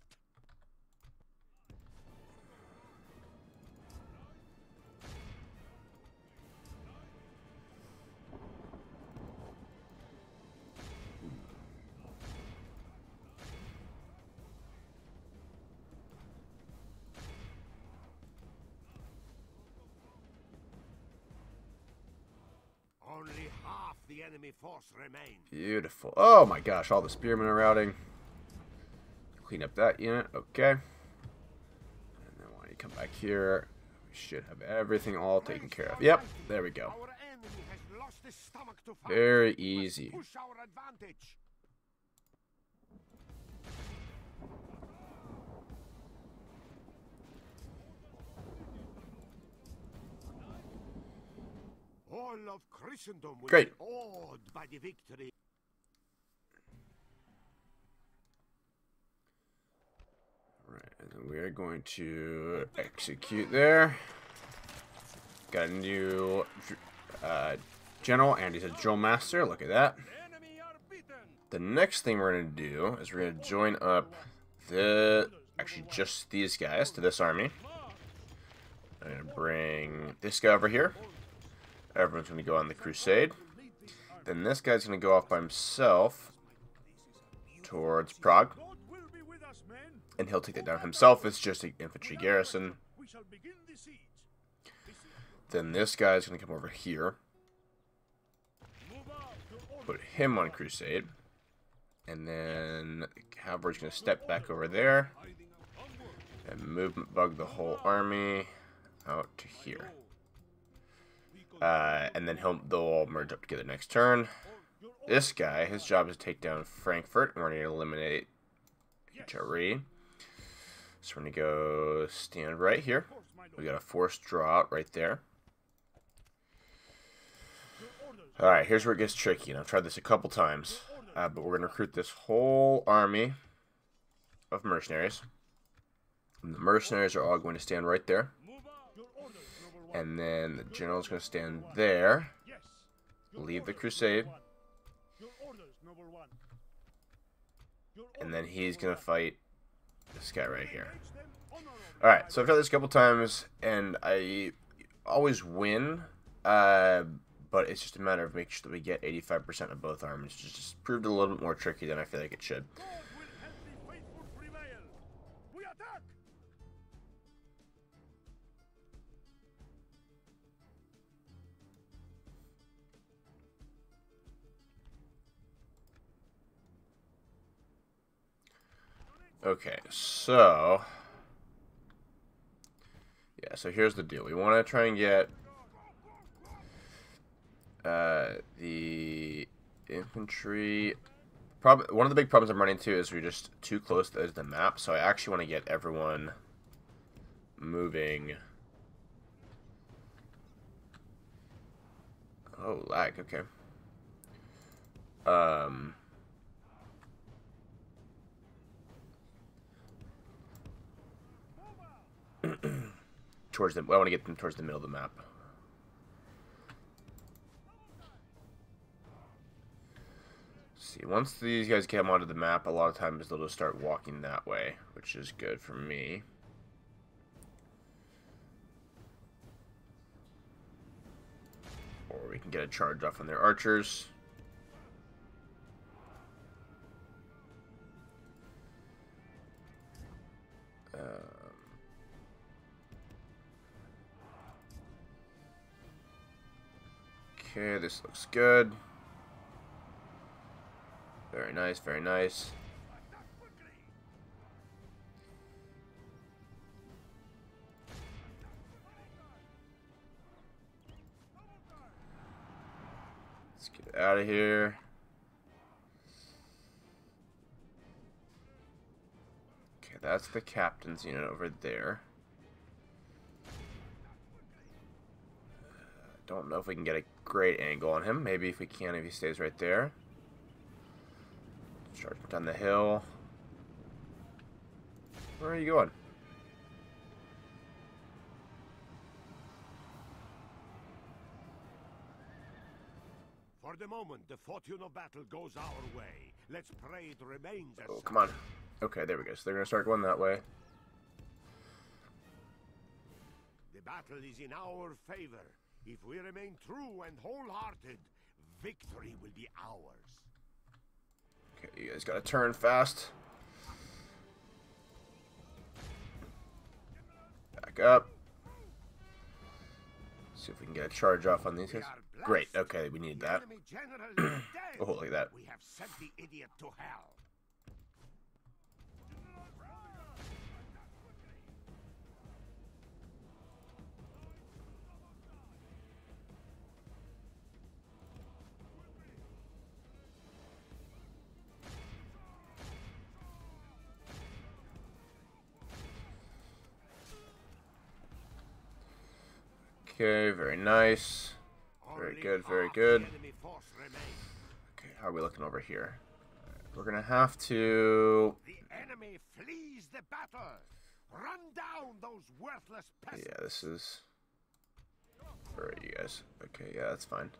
[SPEAKER 1] Beautiful. Oh my gosh, all the spearmen are routing. Clean up that unit. Okay. And then when you come back here, we should have everything all taken care of. Yep, there we go. Very easy.
[SPEAKER 3] All of Christendom will Great. be awed by the victory.
[SPEAKER 1] Alright, and then we are going to execute there. Got a new uh, general, and he's a drill master. Look at that. The next thing we're going to do is we're going to join up the... Actually, just these guys to this army. I'm going to bring this guy over here. Everyone's going to go on the crusade. Then this guy's going to go off by himself towards Prague. And he'll take that down himself. It's just an infantry garrison. Then this guy's going to come over here. Put him on crusade. And then cavalry's going to step back over there. And movement bug the whole army out to here. Uh, and then he'll, they'll all merge up together next turn. This guy, his job is to take down Frankfurt. We're going to eliminate Jerry. So we're going to go stand right here. We got a forced draw out right there. Alright, here's where it gets tricky. And I've tried this a couple times. Uh, but we're going to recruit this whole army of mercenaries. And the mercenaries are all going to stand right there. And then the general's going to stand there. Leave the crusade. And then he's going to fight this guy right here. Alright, so I've done this a couple times, and I always win. Uh, but it's just a matter of making sure that we get 85% of both armies. just proved a little bit more tricky than I feel like it should. Okay, so... Yeah, so here's the deal. We want to try and get uh, the infantry... Probably one of the big problems I'm running into is we're just too close to the map, so I actually want to get everyone moving... Oh, lag, okay. Um... towards them. I want to get them towards the middle of the map. Let's see, once these guys come onto the map, a lot of times they'll just start walking that way, which is good for me. Or we can get a charge off on their archers. Uh, Okay, this looks good. Very nice, very nice. Let's get out of here. Okay, that's the captain's unit over there. Uh, don't know if we can get a great angle on him. Maybe if we can, if he stays right there. Charge down the hill. Where are you going?
[SPEAKER 3] For the moment, the fortune of battle goes our way. Let's pray it remains as Oh, come on.
[SPEAKER 1] Okay, there we go. So they're going to start going that way.
[SPEAKER 3] The battle is in our favor. If we remain true and wholehearted, victory will be ours.
[SPEAKER 1] Okay, you guys gotta turn fast. Back up. See if we can get a charge off on these guys. Great. Okay, we need that. oh, look at that. We have
[SPEAKER 3] sent the idiot to hell.
[SPEAKER 1] Okay, very nice. Very good, very good. Okay, how are we looking over here? we're gonna have to. Yeah, this is. Where are you guys? Okay, yeah, that's fine.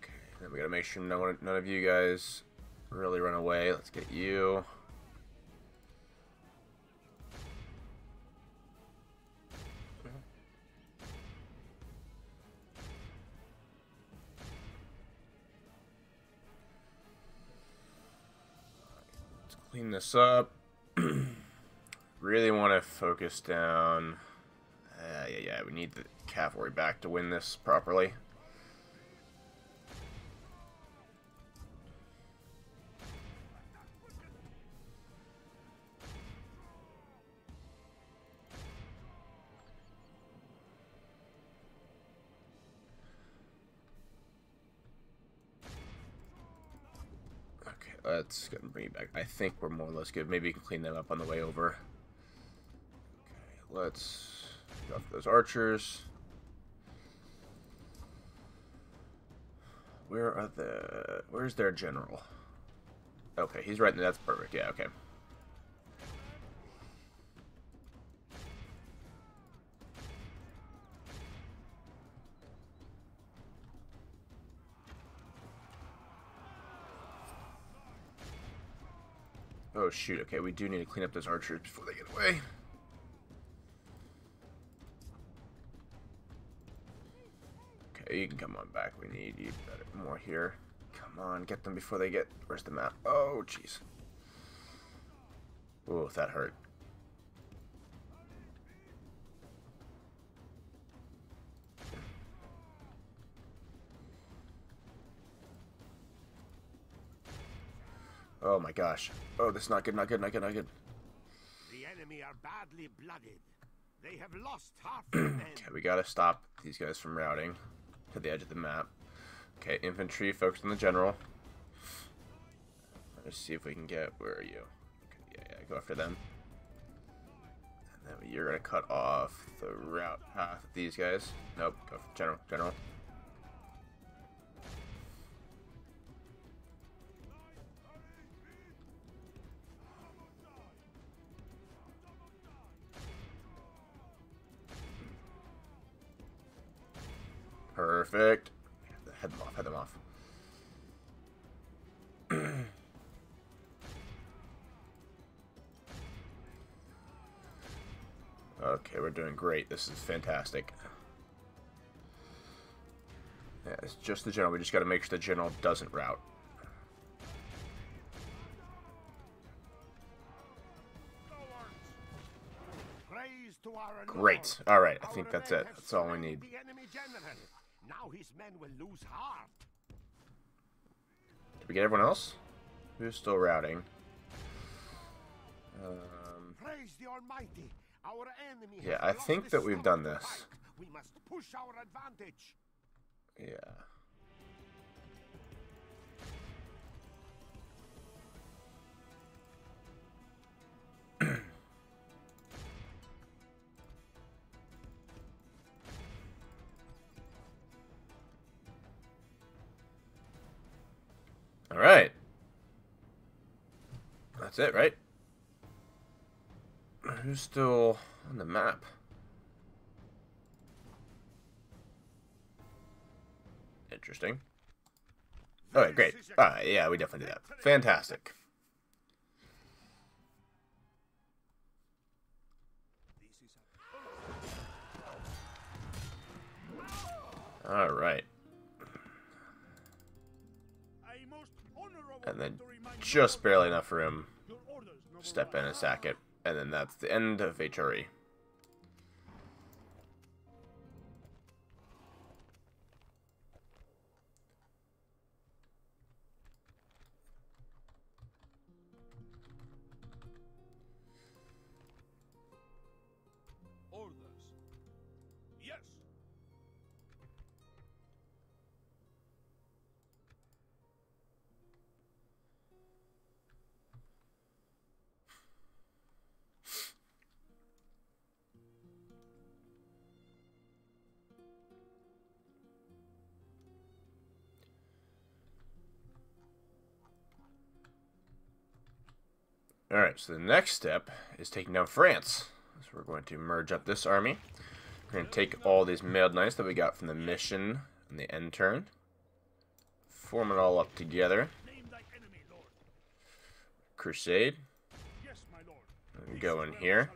[SPEAKER 1] Okay, then we gotta make sure no one, none of you guys really run away. Let's get you. clean this up. really want to focus down. Uh, yeah, yeah, we need the cavalry back to win this properly. let's go and bring you back. I think we're more or less good. Maybe we can clean them up on the way over. Okay, let's get off those archers. Where are the... Where's their general? Okay, he's right there. That's perfect. Yeah, okay. Oh, shoot. Okay, we do need to clean up those archers before they get away. Okay, you can come on back. We need you better, more here. Come on, get them before they get... Where's the map? Oh, jeez. Oh, that hurt. Oh my gosh. Oh, this is not good, not good, not good, not good.
[SPEAKER 3] The enemy are badly blooded. They have lost half
[SPEAKER 1] Okay, we gotta stop these guys from routing to the edge of the map. Okay, infantry, focused on the general. Let's see if we can get... Where are you? Okay, yeah, yeah, go after them. And then you're gonna cut off the route path of these guys. Nope, go for general, general. Perfect. Head them off, head them off. okay, we're doing great. This is fantastic. Yeah, it's just the general. We just got to make sure the general doesn't route. Great. All right, I think that's it. That's all we need.
[SPEAKER 3] Now his men will lose heart.
[SPEAKER 1] Did we get everyone else? Who's still routing? Um, Praise the Almighty. Our enemy yeah, I think that we've done this.
[SPEAKER 3] We must push our advantage.
[SPEAKER 1] Yeah. Alright. That's it, right? Who's still on the map? Interesting. Alright, great. Alright, yeah, we definitely did that. Fantastic. Alright. And then just barely enough room. Step in and sack it. And then that's the end of HRE. so the next step is taking down France. So we're going to merge up this army. We're going to take all these mailed knights that we got from the mission and the end turn. Form it all up together. Crusade. Go in here.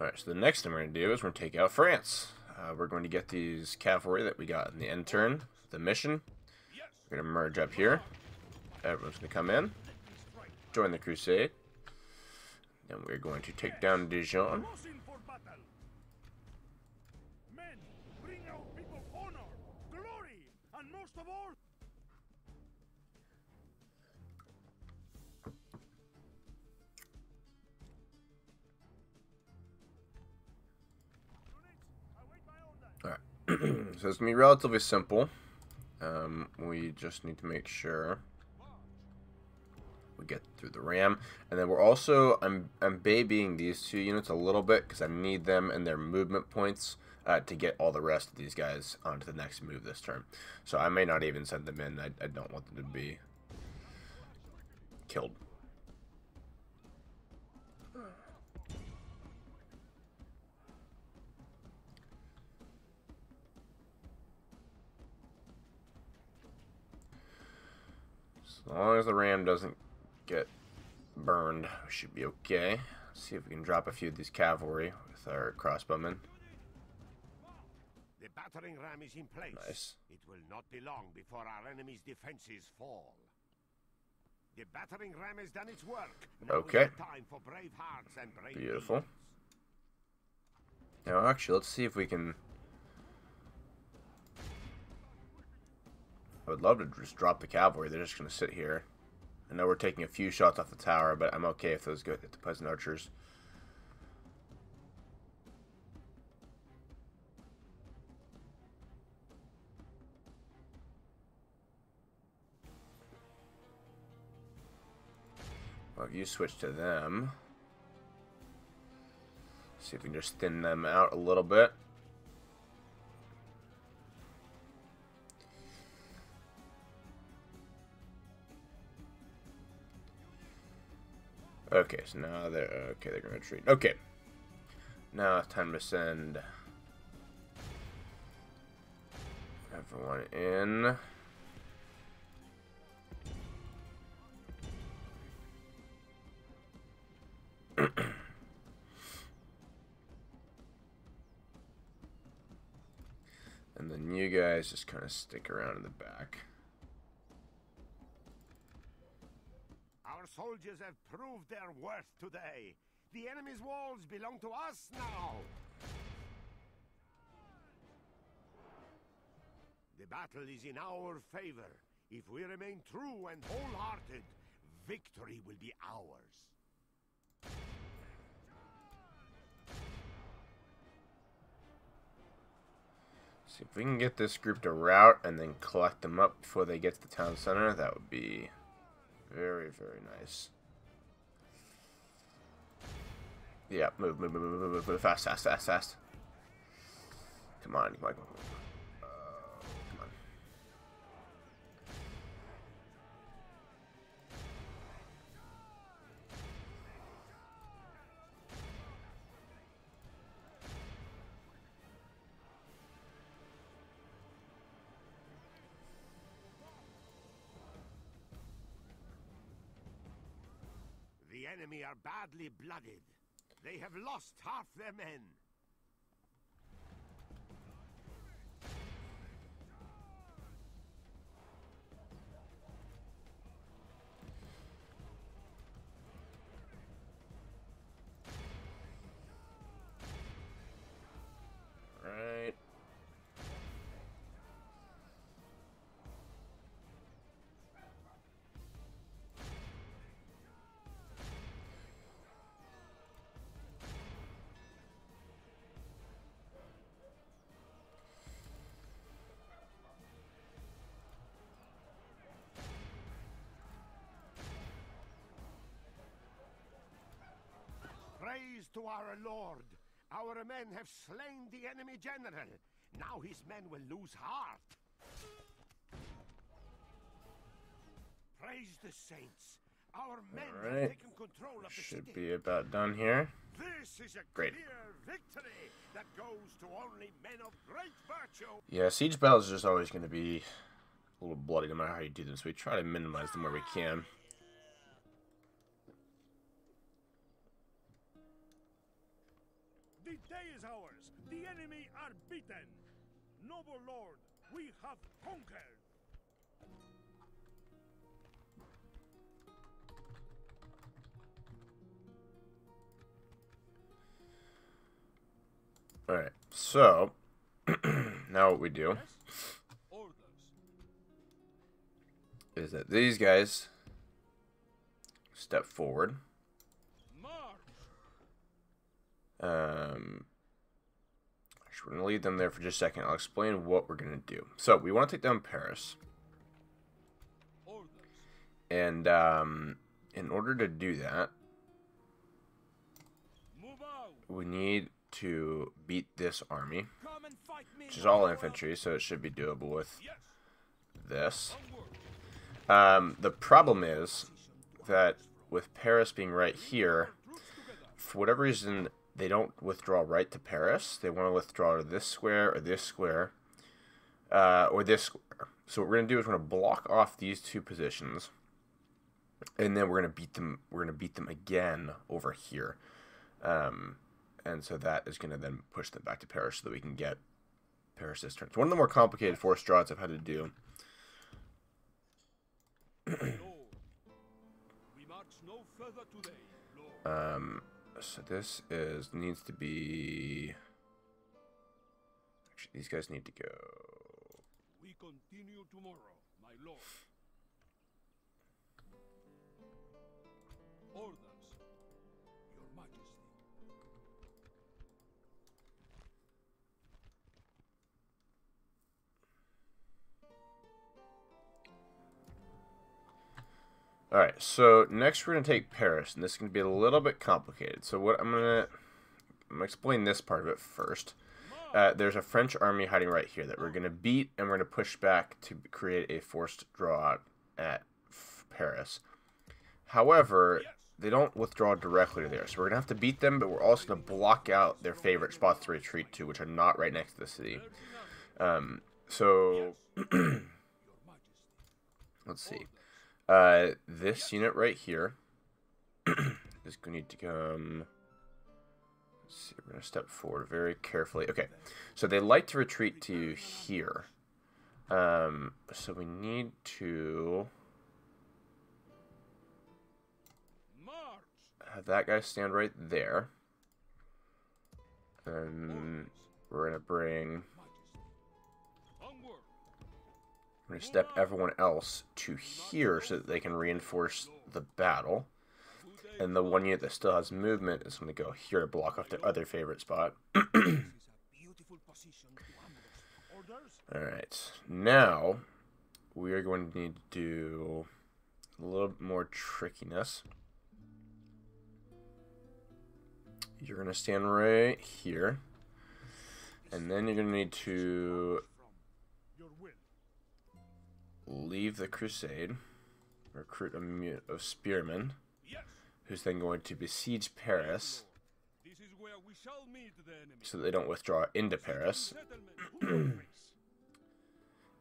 [SPEAKER 1] Alright, so the next thing we're going to do is we're going to take out France. Uh, we're going to get these cavalry that we got in the end turn, the mission. We're going to merge up here. Everyone's going to come in, join the crusade. Then we're going to take down Dijon. most of all, so it's going to be relatively simple. Um, we just need to make sure we get through the RAM. And then we're also, I'm, I'm babying these two units a little bit because I need them and their movement points uh, to get all the rest of these guys onto the next move this turn. So I may not even send them in. I, I don't want them to be killed. As long as the RAM doesn't get burned, we should be okay. Let's see if we can drop a few of these cavalry with our crossbowmen.
[SPEAKER 3] The battering ram is in place. Nice. It will not be long before our enemy's defenses fall. The battering ram has done its work. Now okay. Time for brave hearts and brave Beautiful. Deeds.
[SPEAKER 1] Now, actually, let's see if we can I would love to just drop the cavalry. They're just going to sit here. I know we're taking a few shots off the tower, but I'm okay if those go hit the peasant archers. Well, if you switch to them, see if we can just thin them out a little bit. Okay, so now they're okay. They're gonna retreat. Okay, now it's time to send everyone in. and then you guys just kind of stick around in the back.
[SPEAKER 3] soldiers have proved their worth today. The enemy's walls belong to us now! The battle is in our favor. If we remain true and wholehearted, victory will be ours.
[SPEAKER 1] See if we can get this group to rout and then collect them up before they get to the town center. That would be very, very nice. Yeah, move, move, move, move, move, move, fast, fast, fast, fast. Come on, Michael.
[SPEAKER 3] are badly blooded. They have lost half their men. to our lord. Our men have slain the enemy general. Now his men will lose heart. Praise the saints.
[SPEAKER 1] Our men All right. have taken control of Should the Should be about done here. This is a great victory that goes to only men of great virtue. Yeah, siege battles is just always going to be a little bloody no matter how you do them, so we try to minimize them where we can.
[SPEAKER 4] beaten. Noble lord, we have conquered.
[SPEAKER 1] All right, so now what we do is that these guys step forward. Um, we're going to leave them there for just a second. I'll explain what we're going to do. So we want to take down Paris. And um, in order to do that, we need to beat this army, which is all infantry, so it should be doable with this. Um, the problem is that with Paris being right here, for whatever reason, they don't withdraw right to Paris. They want to withdraw to this square or this square uh, or this square. So what we're going to do is we're going to block off these two positions, and then we're going to beat them. We're going to beat them again over here, um, and so that is going to then push them back to Paris so that we can get this turn. It's one of the more complicated force draws I've had to do. um, so this is needs to be. Actually, these guys need to go. We continue tomorrow, my lord. Order. Alright, so next we're going to take Paris, and this is gonna be a little bit complicated. So what I'm going to... I'm going to explain this part of it first. Uh, there's a French army hiding right here that we're going to beat, and we're going to push back to create a forced draw at Paris. However, they don't withdraw directly to there, so we're going to have to beat them, but we're also going to block out their favorite spots to retreat to, which are not right next to the city. Um, so, let's see. Uh, this unit right here is going to need to come. see, we're going to step forward very carefully. Okay, so they like to retreat to here. Um, so we need to have that guy stand right there. and we're gonna bring I'm going to step everyone else to here so that they can reinforce the battle. And the one unit that still has movement is going to go here to block off their other favorite spot. Alright, now we are going to need to do a little more trickiness. You're going to stand right here. And then you're going to need to leave the crusade, recruit a, a spearman, yes. who's then going to besiege Paris, so they don't withdraw into Paris.
[SPEAKER 7] and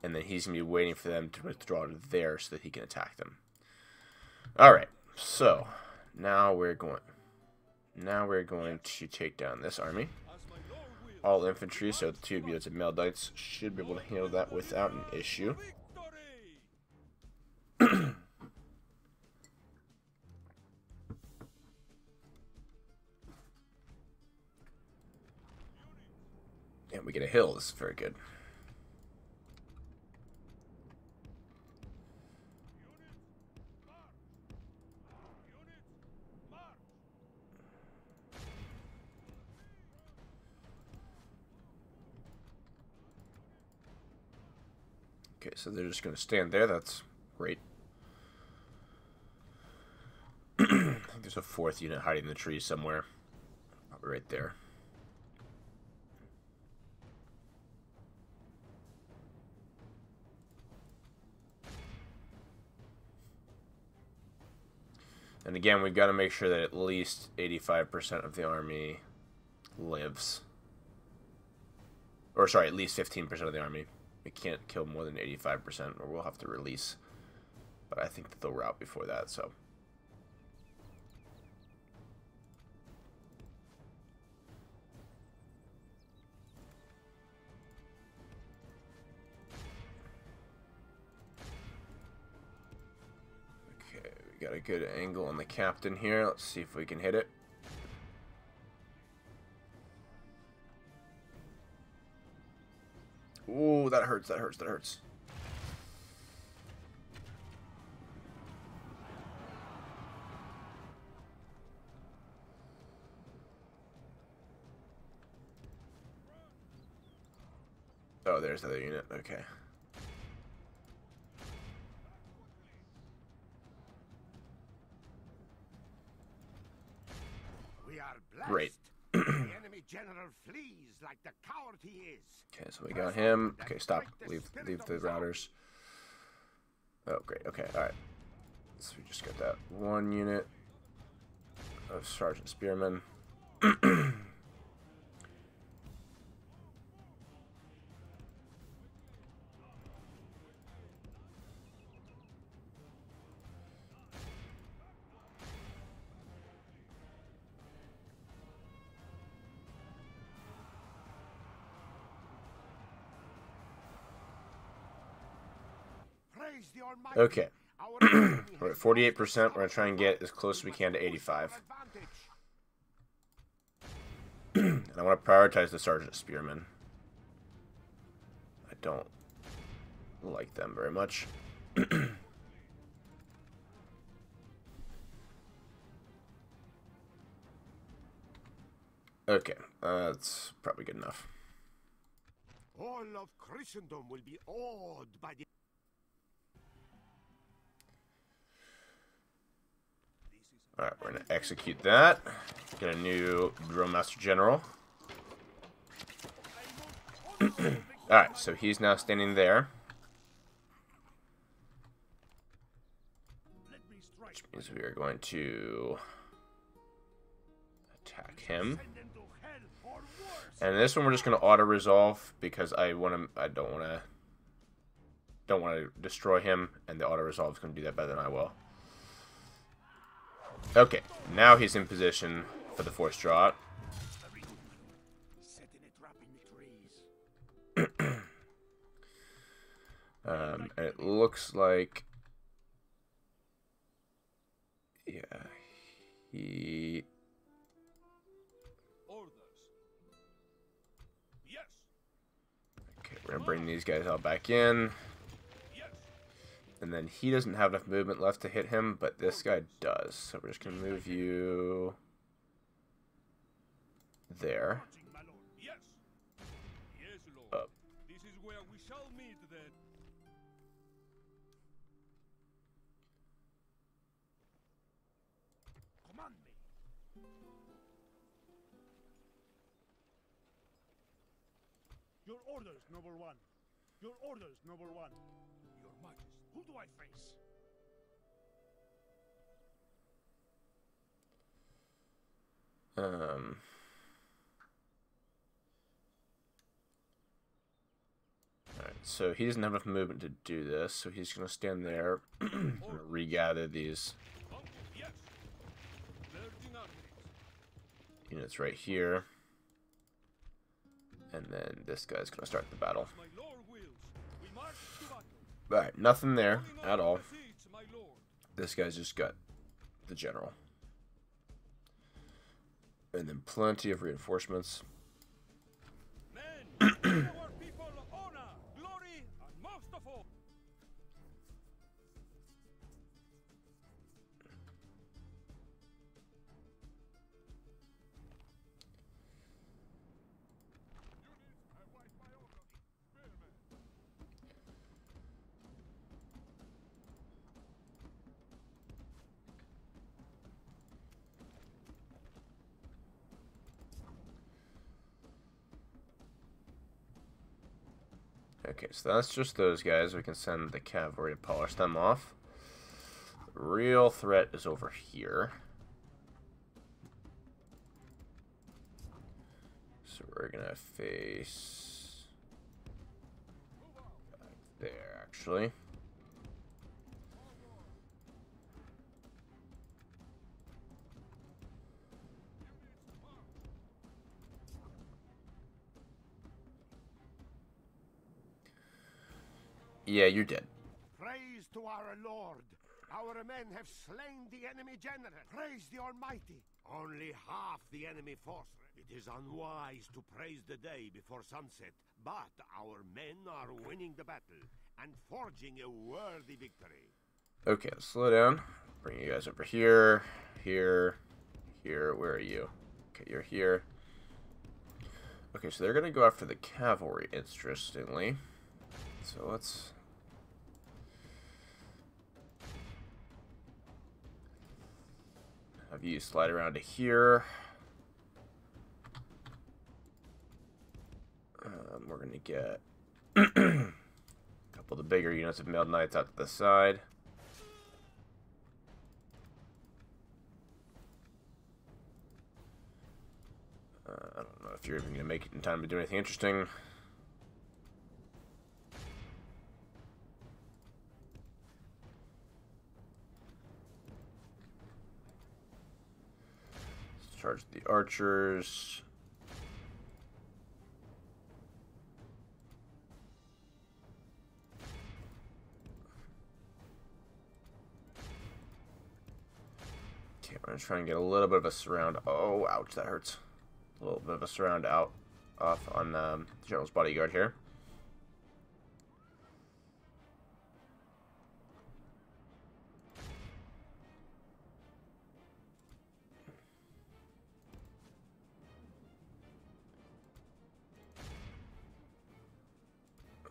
[SPEAKER 1] then he's going to be waiting for them to withdraw to there so that he can attack them. Alright, so now we're going... Now we're going to take down this army. All infantry, so the two units of Meldites should be able to handle that without an issue and we get a hill. This is very good. Okay, so they're just going to stand there. That's Great. I think there's a fourth unit hiding in the tree somewhere. Probably right there. And again, we've got to make sure that at least 85% of the army lives. Or sorry, at least 15% of the army. We can't kill more than 85% or we'll have to release but I think that they'll route before that, so. Okay, we got a good angle on the captain here. Let's see if we can hit it. Ooh, that hurts, that hurts, that hurts. Oh, there's another unit. Okay.
[SPEAKER 3] We are blessed. Great. the enemy general flees like the coward he is.
[SPEAKER 1] Okay, so we got him. Okay, stop. Leave leave the routers. Oh, great. Okay, all right. So we just got that one unit of Sergeant Spearman. Okay. We're at 48%. We're going to try and get as close as we can to 85. and I want to prioritize the Sergeant Spearmen. I don't like them very much. okay, uh, that's probably good enough.
[SPEAKER 3] All of Christendom will be awed by the
[SPEAKER 1] Alright, we're going to execute that. Get a new Drill Master General. Alright, so he's now standing there.
[SPEAKER 4] Which
[SPEAKER 1] means we are going to attack him. And this one we're just going to auto-resolve because I want to. I don't want to. Don't want to destroy him, and the auto-resolve is going to do that better than I will. Okay, now he's in position for the force draw. um, and it looks like, yeah, he. Okay, we're gonna bring these guys all back in. And then he doesn't have enough movement left to hit him, but this guy does. So we're just going to move you there. Up.
[SPEAKER 4] Your orders, number one. Your orders, number one. Who do I
[SPEAKER 1] face? Um. Alright, so he doesn't have enough movement to do this, so he's going to stand there and oh. regather these oh, units right here. And then this guy's going to start the battle. Alright, nothing there at all. This guy's just got the general. And then plenty of reinforcements. so that's just those guys. We can send the cavalry to polish them off. The real threat is over here. So we're going to face... there, actually. Yeah, you're dead.
[SPEAKER 3] Praise to our Lord. Our men have slain the enemy general. Praise the Almighty. Only half the enemy force. It is unwise to praise the day before sunset, but our men are winning the battle
[SPEAKER 1] and forging a worthy victory. Okay, let's slow down. Bring you guys over here, here, here. Where are you? Okay, you're here. Okay, so they're going to go after the cavalry, interestingly. So let's Have you slide around to here. Um, we're going to get a couple of the bigger units of mailed knights out to the side. Uh, I don't know if you're even going to make it in time to do anything interesting. Charge the archers. Okay, we're gonna try and get a little bit of a surround. Oh, ouch, that hurts. A little bit of a surround out off on um, the general's bodyguard here.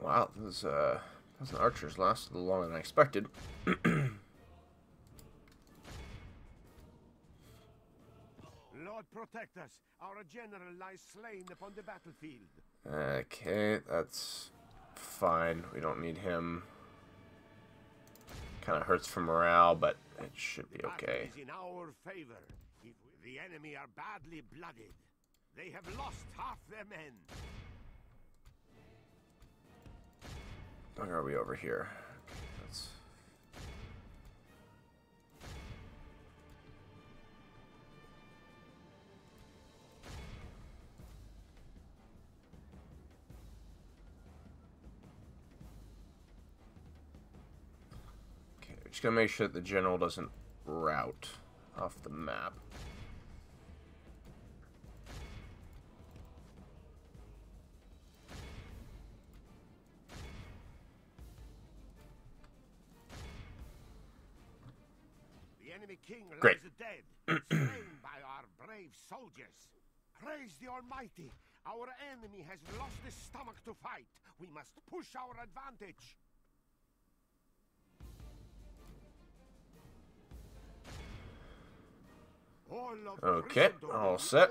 [SPEAKER 1] Wow, those, uh, those archers lasted a little longer than I expected. Lord
[SPEAKER 3] protect us. Our general lies slain upon the battlefield.
[SPEAKER 1] Okay, that's fine. We don't need him. Kind of hurts for morale, but it should be okay.
[SPEAKER 3] in our favor. If the enemy are badly blooded, they have lost half their men.
[SPEAKER 1] How are we over here? That's... Okay, just gonna make sure the general doesn't route off the map.
[SPEAKER 3] king Great. dead, slain by our brave soldiers. Praise the Almighty! Our enemy has lost his stomach to fight. We must push our advantage. okay,
[SPEAKER 1] all set.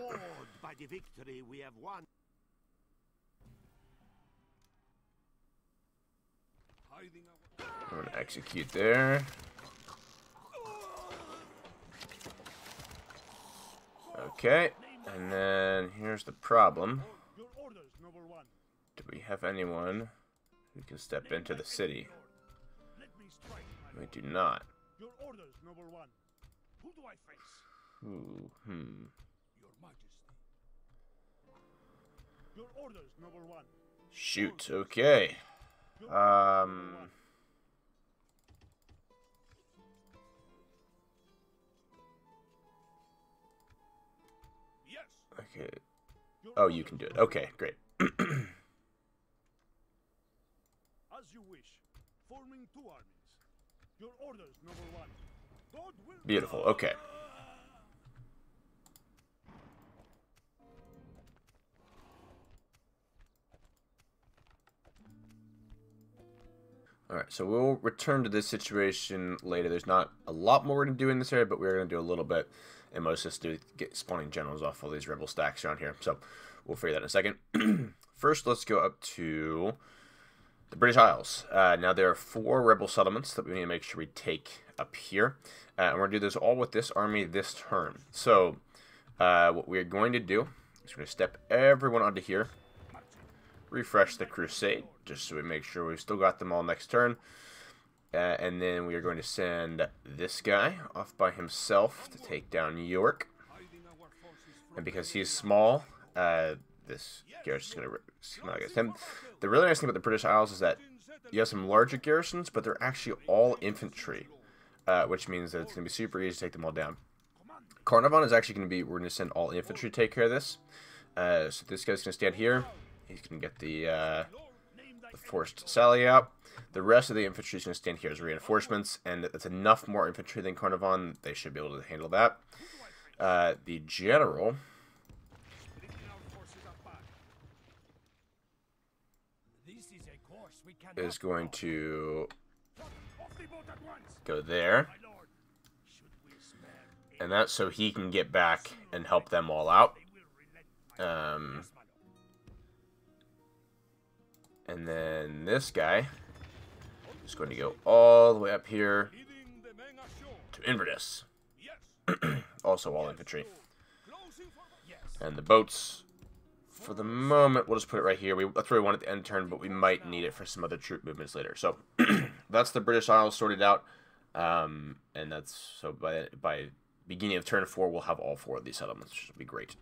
[SPEAKER 1] I'm gonna execute there. Okay, and then here's the problem. Do we have anyone who can step into the city? We do not.
[SPEAKER 4] Your orders, one. Who do I face?
[SPEAKER 1] Ooh, hmm. Your Majesty. Your orders, one. Shoot, okay. Um Okay. Oh, you can do it. Okay, great. As you wish. Forming two armies. Your orders, number one. Beautiful. Okay. Alright, so we'll return to this situation later. There's not a lot more we're going to do in this area, but we're going to do a little bit and most just to get spawning generals off all these rebel stacks around here. So we'll figure that in a second. First, let's go up to the British Isles. Uh, now, there are four rebel settlements that we need to make sure we take up here. Uh, and we're going to do this all with this army this turn. So uh, what we're going to do is we're going to step everyone onto here. Refresh the crusade, just so we make sure we've still got them all next turn. Uh, and then we are going to send this guy off by himself to take down York. And because he's small, uh, this just going to out against him. The really nice thing about the British Isles is that you have some larger garrisons, but they're actually all infantry, uh, which means that it's going to be super easy to take them all down. Caernarvon is actually going to be, we're going to send all infantry to take care of this. Uh, so this guy's going to stand here. He's going to get the, uh, the forced sally out. The rest of the infantry is going to stand here as reinforcements, and that's enough more infantry than Caernarvon. They should be able to handle that. Uh, the general... is going to go there. And that's so he can get back and help them all out. Um, and then this guy just going to go all the way up here to Inverness. also all infantry. And the boats, for the moment, we'll just put it right here. We, that's where we want it the end turn, but we might need it for some other troop movements later. So that's the British Isles sorted out. Um, and that's, so by, by beginning of turn four, we'll have all four of these settlements, which will be great.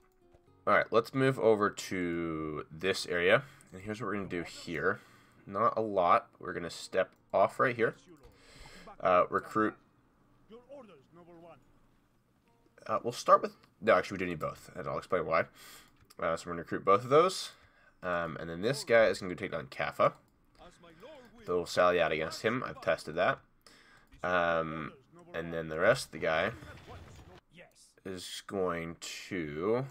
[SPEAKER 1] All right, let's move over to this area. And here's what we're going to do here. Not a lot. We're going to step off right here. Uh, recruit. Uh, we'll start with... No, actually, we do need both, and I'll explain why. Uh, so we're going to recruit both of those. Um, and then this guy is going to take down Kaffa. So will sally out against him. I've tested that. Um, and then the rest of the guy is going to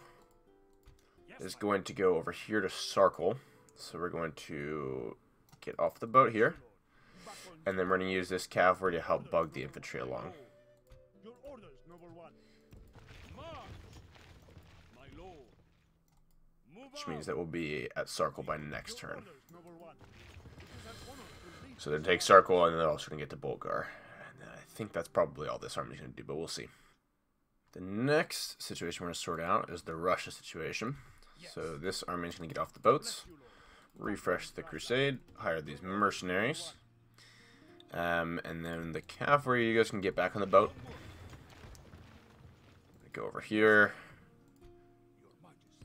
[SPEAKER 1] is going to go over here to Sarkel. So we're going to get off the boat here. And then we're going to use this cavalry to help bug the infantry along. Which means that we'll be at Sarkel by next turn. So then take Sarkel, and then they're also going to get to Bolgar. And I think that's probably all this army's going to do, but we'll see. The next situation we're going to sort out is the Russia situation. So this army's going to get off the boats, refresh the crusade, hire these mercenaries, um, and then the cavalry, you guys can get back on the boat. Go over here.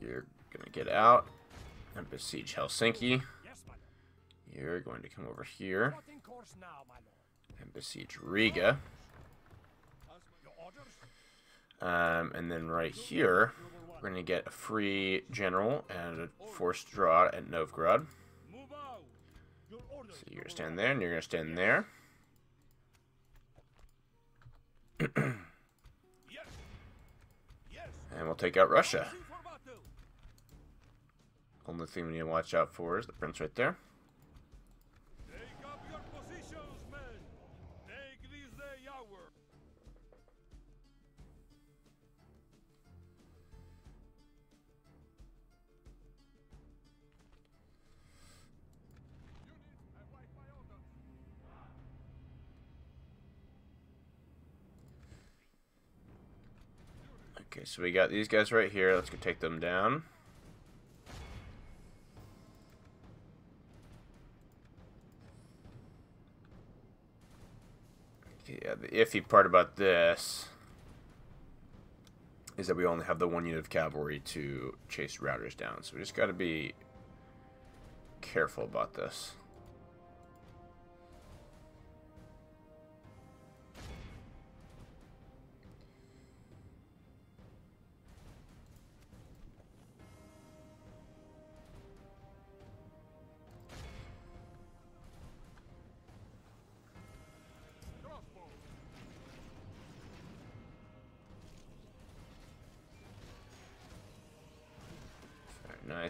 [SPEAKER 1] You're going to get out and besiege Helsinki. You're going to come over here and besiege Riga. Um, and then right here, we're going to get a free general and a forced draw at Novgorod. So you're going to stand there, and you're going to stand there and we'll take out Russia. Only thing we need to watch out for is the prince right there. so we got these guys right here. Let's go take them down. Yeah, the iffy part about this is that we only have the one unit of cavalry to chase routers down. So we just got to be careful about this.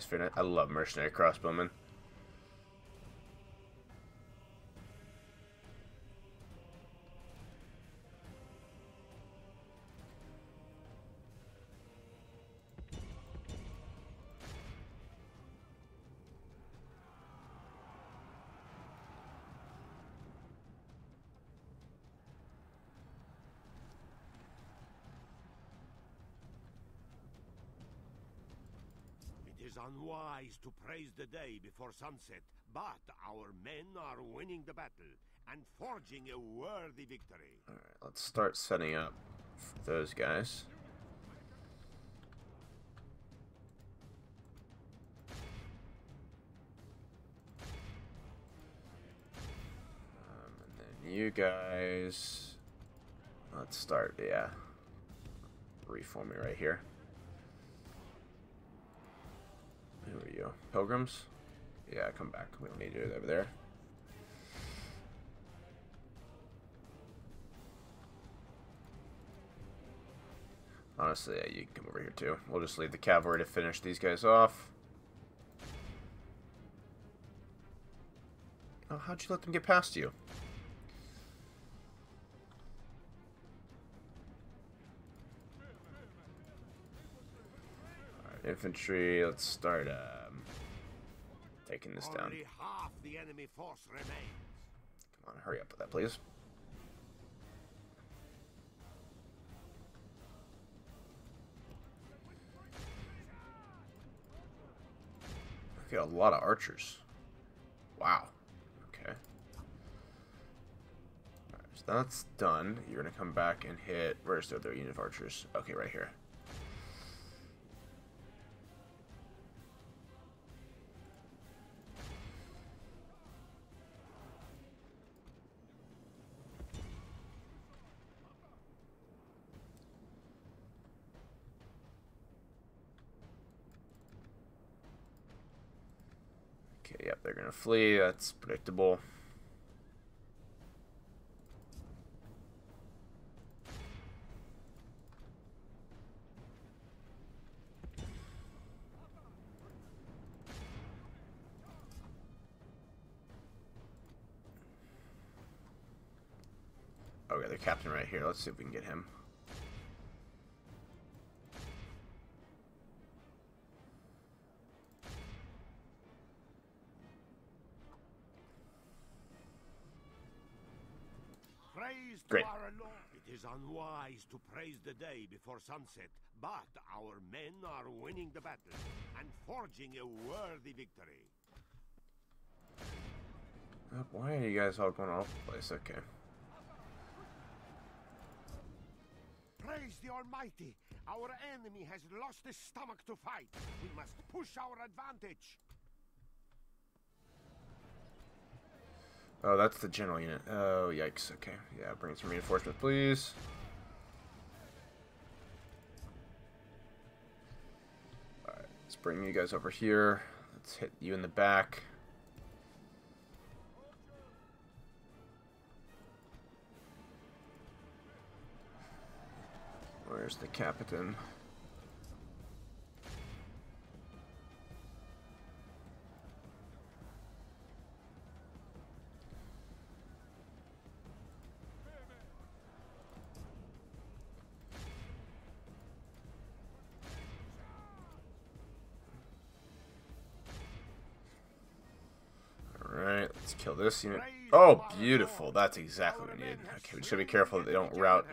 [SPEAKER 1] finish. I love mercenary crossbowmen.
[SPEAKER 3] unwise to praise the day before sunset, but our men are winning the battle and forging a worthy victory.
[SPEAKER 1] Alright, let's start setting up those guys. Um, and then you guys... Let's start, yeah. Reforming right here. Here we go. Pilgrims? Yeah, come back. We don't need it over there. Honestly, yeah, you can come over here too. We'll just leave the cavalry to finish these guys off. Oh, how'd you let them get past you? Infantry, let's start um, taking this down. Come on, hurry up with that, please. Okay, a lot of archers. Wow. Okay. All right, so that's done. You're going to come back and hit... Where's the other unit of archers? Okay, right here. gonna flee, that's predictable. Okay, the captain right here. Let's see if we can get him.
[SPEAKER 3] is unwise to praise the day before sunset, but our men are winning the battle and forging a worthy victory.
[SPEAKER 1] Uh, why are you guys all going off the place? Okay.
[SPEAKER 3] Praise the Almighty! Our enemy has lost his stomach to fight. We must push our advantage.
[SPEAKER 1] Oh, that's the general unit. Oh, yikes. Okay. Yeah, bring some reinforcements, please. Alright, let's bring you guys over here. Let's hit you in the back. Where's the captain? this unit. Oh, beautiful. That's exactly what we need. Okay, we just gotta be careful that they don't route.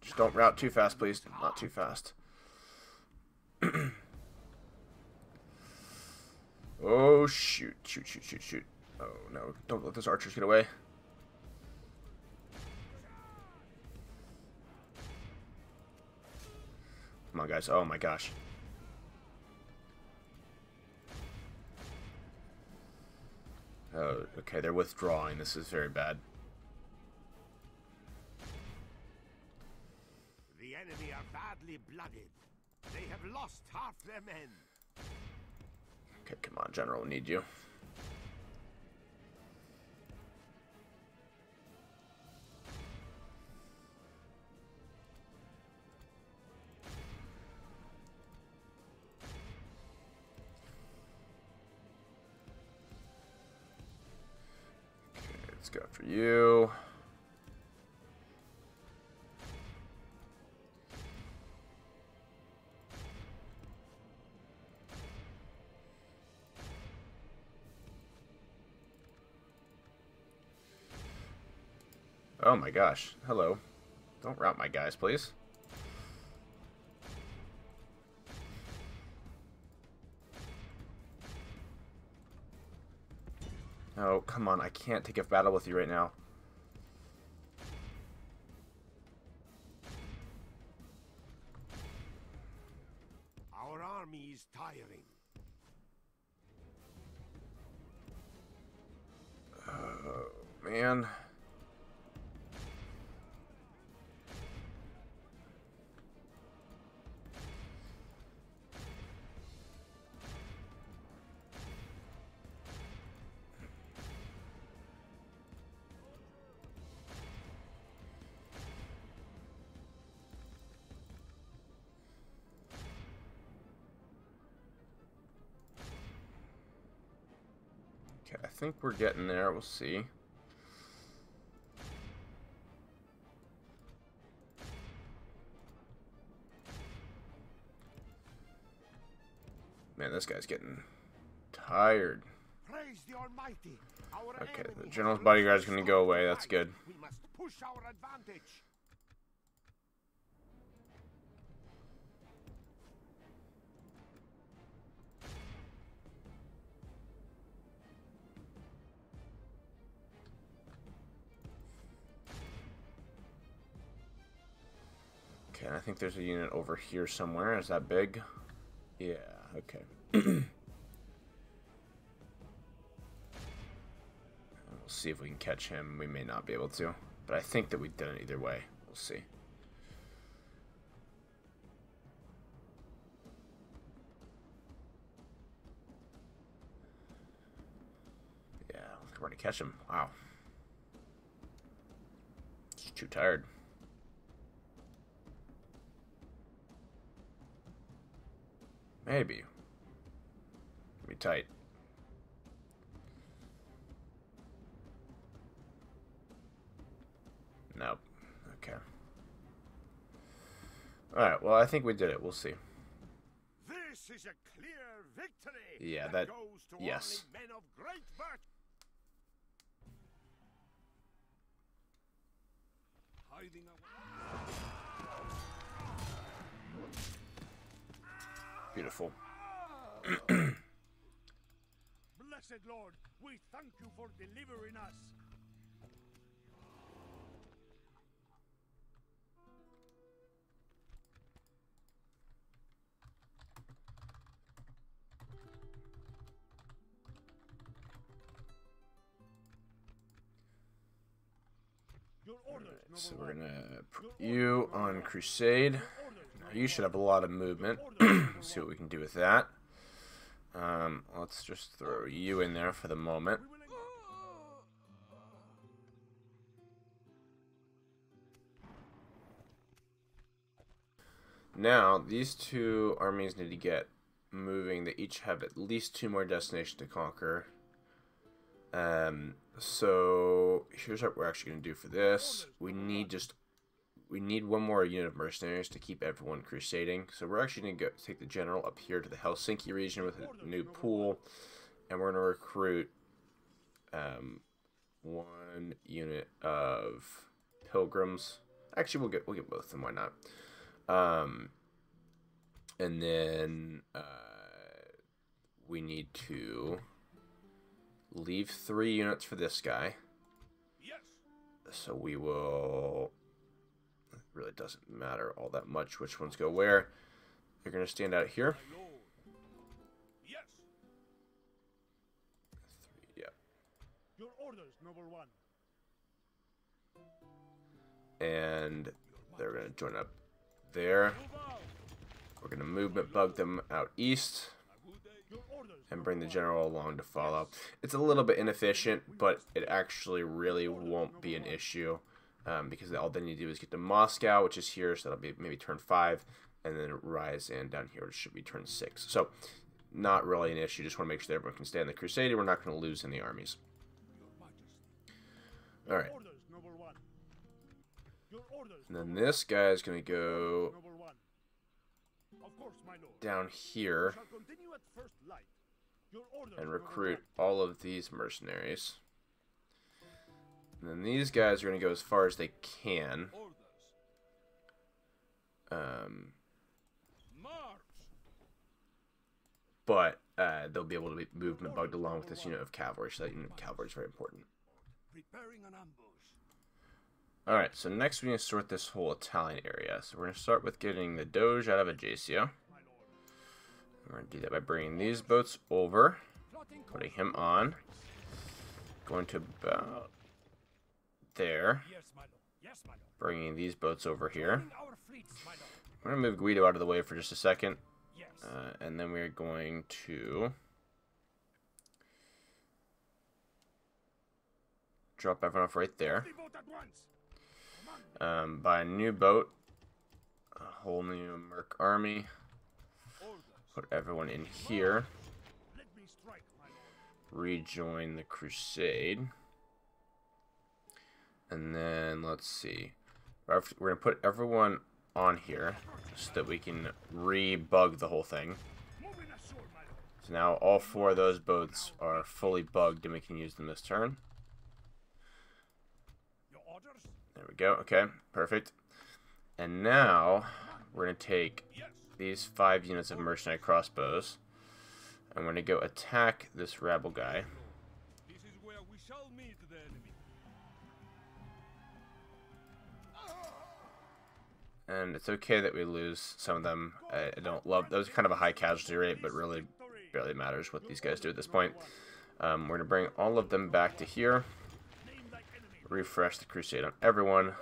[SPEAKER 1] Just don't route too fast, please. Not too fast. oh, shoot. Shoot, shoot, shoot, shoot. Oh, no. Don't let those archers get away. Come on, guys. Oh, my gosh. Oh, okay, they're withdrawing. This is very bad.
[SPEAKER 3] The enemy are badly blooded. They have lost half their men.
[SPEAKER 1] Okay, come on, General. We need you. Oh my gosh. Hello. Don't route my guys, please. Oh, come on. I can't take a battle with you right now. think we're getting there. We'll see. Man, this guy's getting tired. Okay, the general's bodyguard's gonna go away. That's good. think there's a unit over here somewhere. Is that big? Yeah, okay. We'll see if we can catch him. We may not be able to. But I think that we've done it either way. We'll see. Yeah, we're going to catch him. Wow. He's too tired. Maybe. Be tight. Nope. Okay. Alright, well, I think we did it. We'll see. This
[SPEAKER 3] is a clear victory yeah, that, that yes. hiding away.
[SPEAKER 6] Beautiful. Blessed
[SPEAKER 4] Lord, we thank you for delivering us.
[SPEAKER 1] Right, so we're gonna put you on crusade. You should have a lot of movement. see what we can do with that. Um, let's just throw you in there for the moment. Now, these two armies need to get moving. They each have at least two more destinations to conquer. Um, so, here's what we're actually going to do for this. We need just we need one more unit of mercenaries to keep everyone crusading. So we're actually going to go take the general up here to the Helsinki region with a new pool. And we're going to recruit um, one unit of pilgrims. Actually, we'll get we'll get both of them. Why not? Um, and then uh, we need to leave three units for this guy. Yes. So we will really doesn't matter all that much which ones go where. They're going to stand out here. Yes. Three, yeah.
[SPEAKER 4] Your orders, one.
[SPEAKER 1] And they're going to join up there. We're going to movement bug them out east and bring the general along to follow. It's a little bit inefficient, but it actually really won't be an issue um, because all they need to do is get to Moscow, which is here, so that'll be maybe turn five, and then Ryazan down here, which should be turn six. So not really an issue. Just want to make sure that everyone can stay in the Crusade. We're not going to lose any armies. All right. And then this guy is going to go down here and recruit all of these mercenaries. And then these guys are going to go as far as they can. Um, but uh, they'll be able to be moved and bugged along with this unit of cavalry, so that unit of cavalry is very important. Alright, so next we need to sort this whole Italian area. So we're going to start with getting the Doge out of Ajaccio. We're going to do that by bringing these boats over, putting him on. Going to about there. Bringing these boats over here. We're going to move Guido out of the way for just a second. Uh, and then we're going to... Drop everyone off right there. Um, buy a new boat. A whole new Merc army. Put everyone in here. Rejoin the crusade. And then let's see. We're going to put everyone on here so that we can re-bug the whole thing. So now all four of those boats are fully bugged and we can use them this turn. There we go. Okay, perfect. And now we're going to take these five units of mercenary crossbows. I'm going to go attack this rabble guy. and it's okay that we lose some of them. I, I don't love those. Kind of a high casualty rate, but really barely matters what these guys do at this point. Um, we're gonna bring all of them back to here. Refresh the crusade on everyone.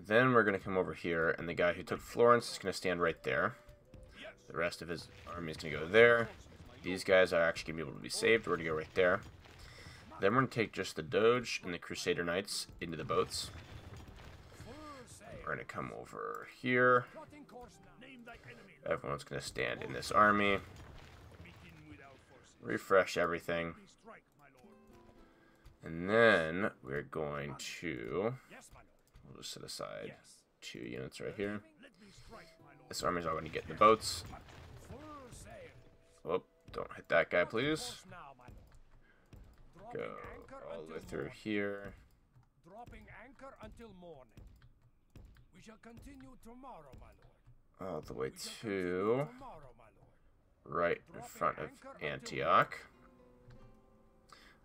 [SPEAKER 1] Then we're going to come over here, and the guy who took Florence is going to stand right there. The rest of his army is going to go there. These guys are actually going to be able to be saved. We're going to go right there. Then we're going to take just the Doge and the Crusader Knights into the boats. We're going to come over here. Everyone's going to stand in this army. Refresh everything. And then we're going to... We'll just set aside two units right here. This army's all going to get in the boats. Don't hit that guy, please. Go all the way through here. Dropping anchor until morning. We shall continue tomorrow, my lord. All the way to right in front of Antioch.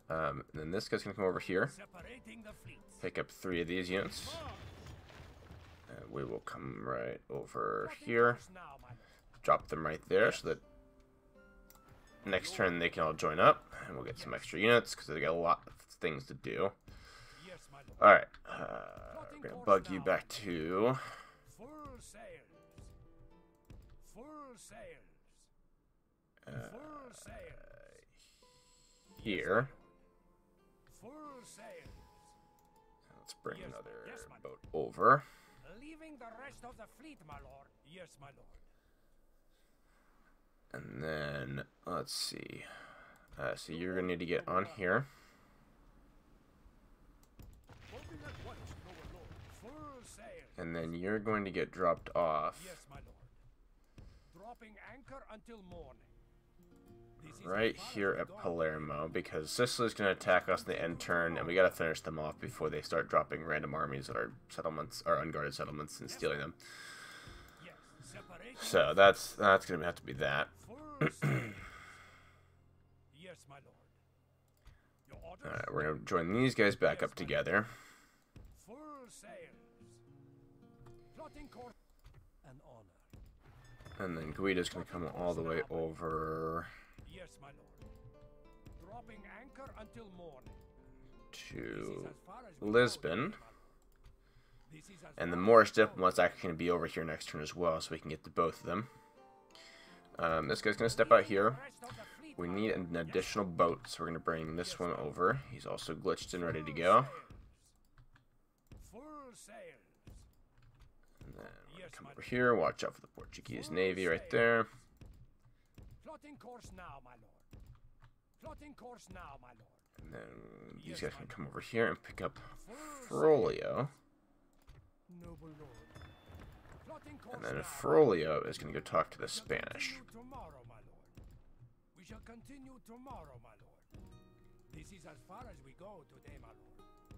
[SPEAKER 1] Um, then this guy's going to come over here. Pick up three of these units. And we will come right over here. Drop them right there so that Next turn, they can all join up, and we'll get some extra units, because they got a lot of things to do. Alright, uh, we're going to bug you back to... Uh, here. Let's bring another boat over. Leaving
[SPEAKER 2] the rest of the fleet, my lord. Yes, my lord.
[SPEAKER 1] And then, let's see. Uh, so you're going to need to get on here. And then you're going to get dropped off. Yes,
[SPEAKER 2] my lord. Dropping anchor until morning.
[SPEAKER 1] Right here at Palermo, because Sicily's going to attack us in the end turn, and we got to finish them off before they start dropping random armies at our settlements, our unguarded settlements, and stealing them. So that's that's going to have to be that yes,
[SPEAKER 2] my lord.
[SPEAKER 1] All right, we're gonna join these guys back yes, up together.
[SPEAKER 2] Full sails. Plotting course. An
[SPEAKER 1] honor. And then Guido's gonna come all the way over. Yes, my
[SPEAKER 2] lord. Dropping anchor until morning.
[SPEAKER 1] To Lisbon. And the Moorish diplomat's actually going to be over here next turn as well, so we can get to both of them. Um, this guy's going to step out here. We need an additional boat, so we're going to bring this one over. He's also glitched and ready to go. And then we're come over here. Watch out for the Portuguese navy right there.
[SPEAKER 2] Plotting course now, my lord. Plotting
[SPEAKER 1] course now, my lord. And then these guys can come over here and pick up Frolio. Noble lord. And then Frolio is going to go talk to the Spanish.
[SPEAKER 2] We shall continue tomorrow, my lord. This is as far as we go today, my lord.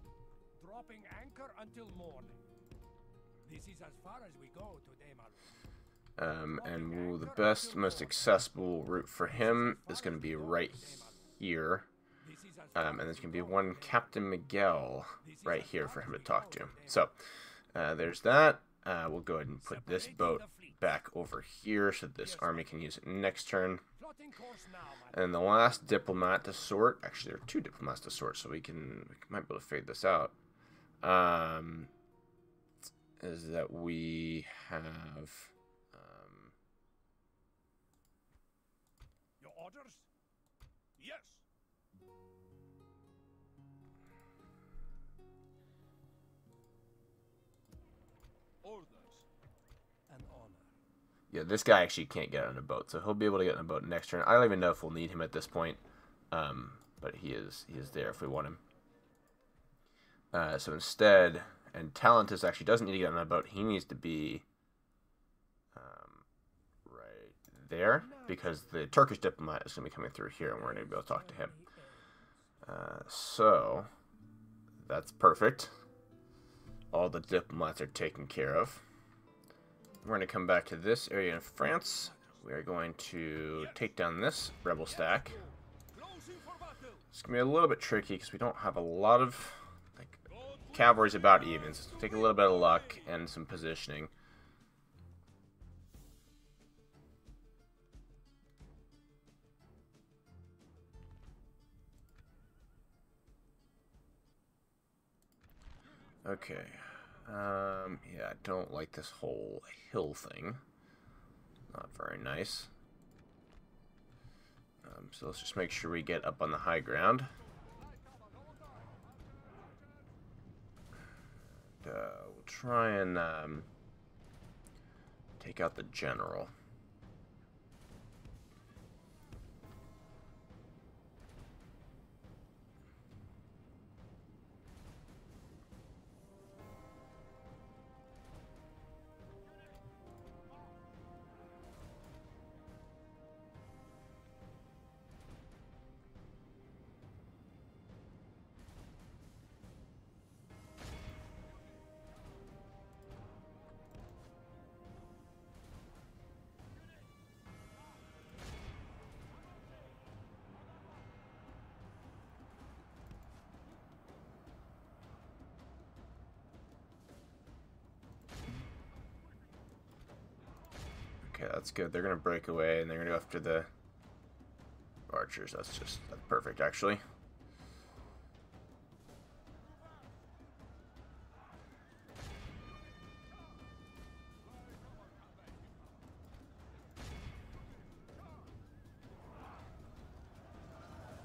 [SPEAKER 2] Dropping anchor until morning. This is as far as we go today, my lord.
[SPEAKER 1] Um, and the best, most accessible route for him is going to be right here. Um, and there's going to be one Captain Miguel right here for him to talk to. So, uh, there's that. Uh, we'll go ahead and put this boat back over here so this army can use it next turn. And the last diplomat to sort, actually there are two diplomats to sort, so we can, we might be able to fade this out, um, is that we have yeah, this guy actually can't get on a boat, so he'll be able to get on a boat next turn. I don't even know if we'll need him at this point, um, but he is he is there if we want him. Uh, so instead, and Talentus actually doesn't need to get on a boat. He needs to be um, right there because the Turkish diplomat is going to be coming through here, and we're going to be able to talk to him. Uh, so that's perfect. All the diplomats are taken care of. We're going to come back to this area in France. We are going to take down this rebel stack. It's going to be a little bit tricky because we don't have a lot of like, cavalry's about even. So take a little bit of luck and some positioning. Okay, um, yeah, I don't like this whole hill thing. Not very nice. Um, so let's just make sure we get up on the high ground. And, uh, we'll try and um, take out the general. that's good. They're going to break away, and they're going to go after the archers. That's just that's perfect, actually.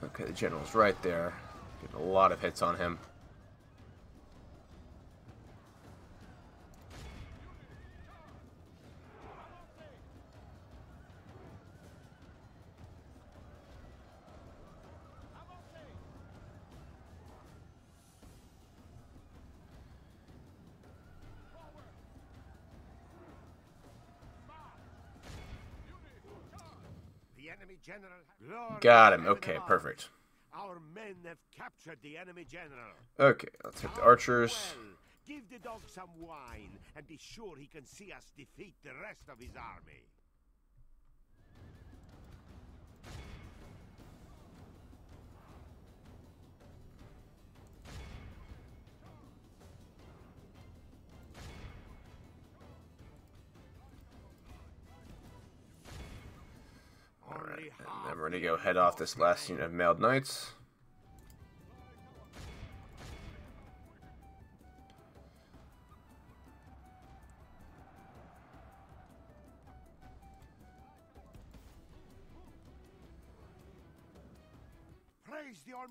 [SPEAKER 1] Okay, the general's right there. Getting a lot of hits on him. Got him. Okay, perfect. Our men have captured the enemy general. Okay, let's hit the archers.
[SPEAKER 3] Give the dog some wine and be sure he can see us defeat the rest of his army.
[SPEAKER 1] we're gonna go head off this last unit of mailed knights.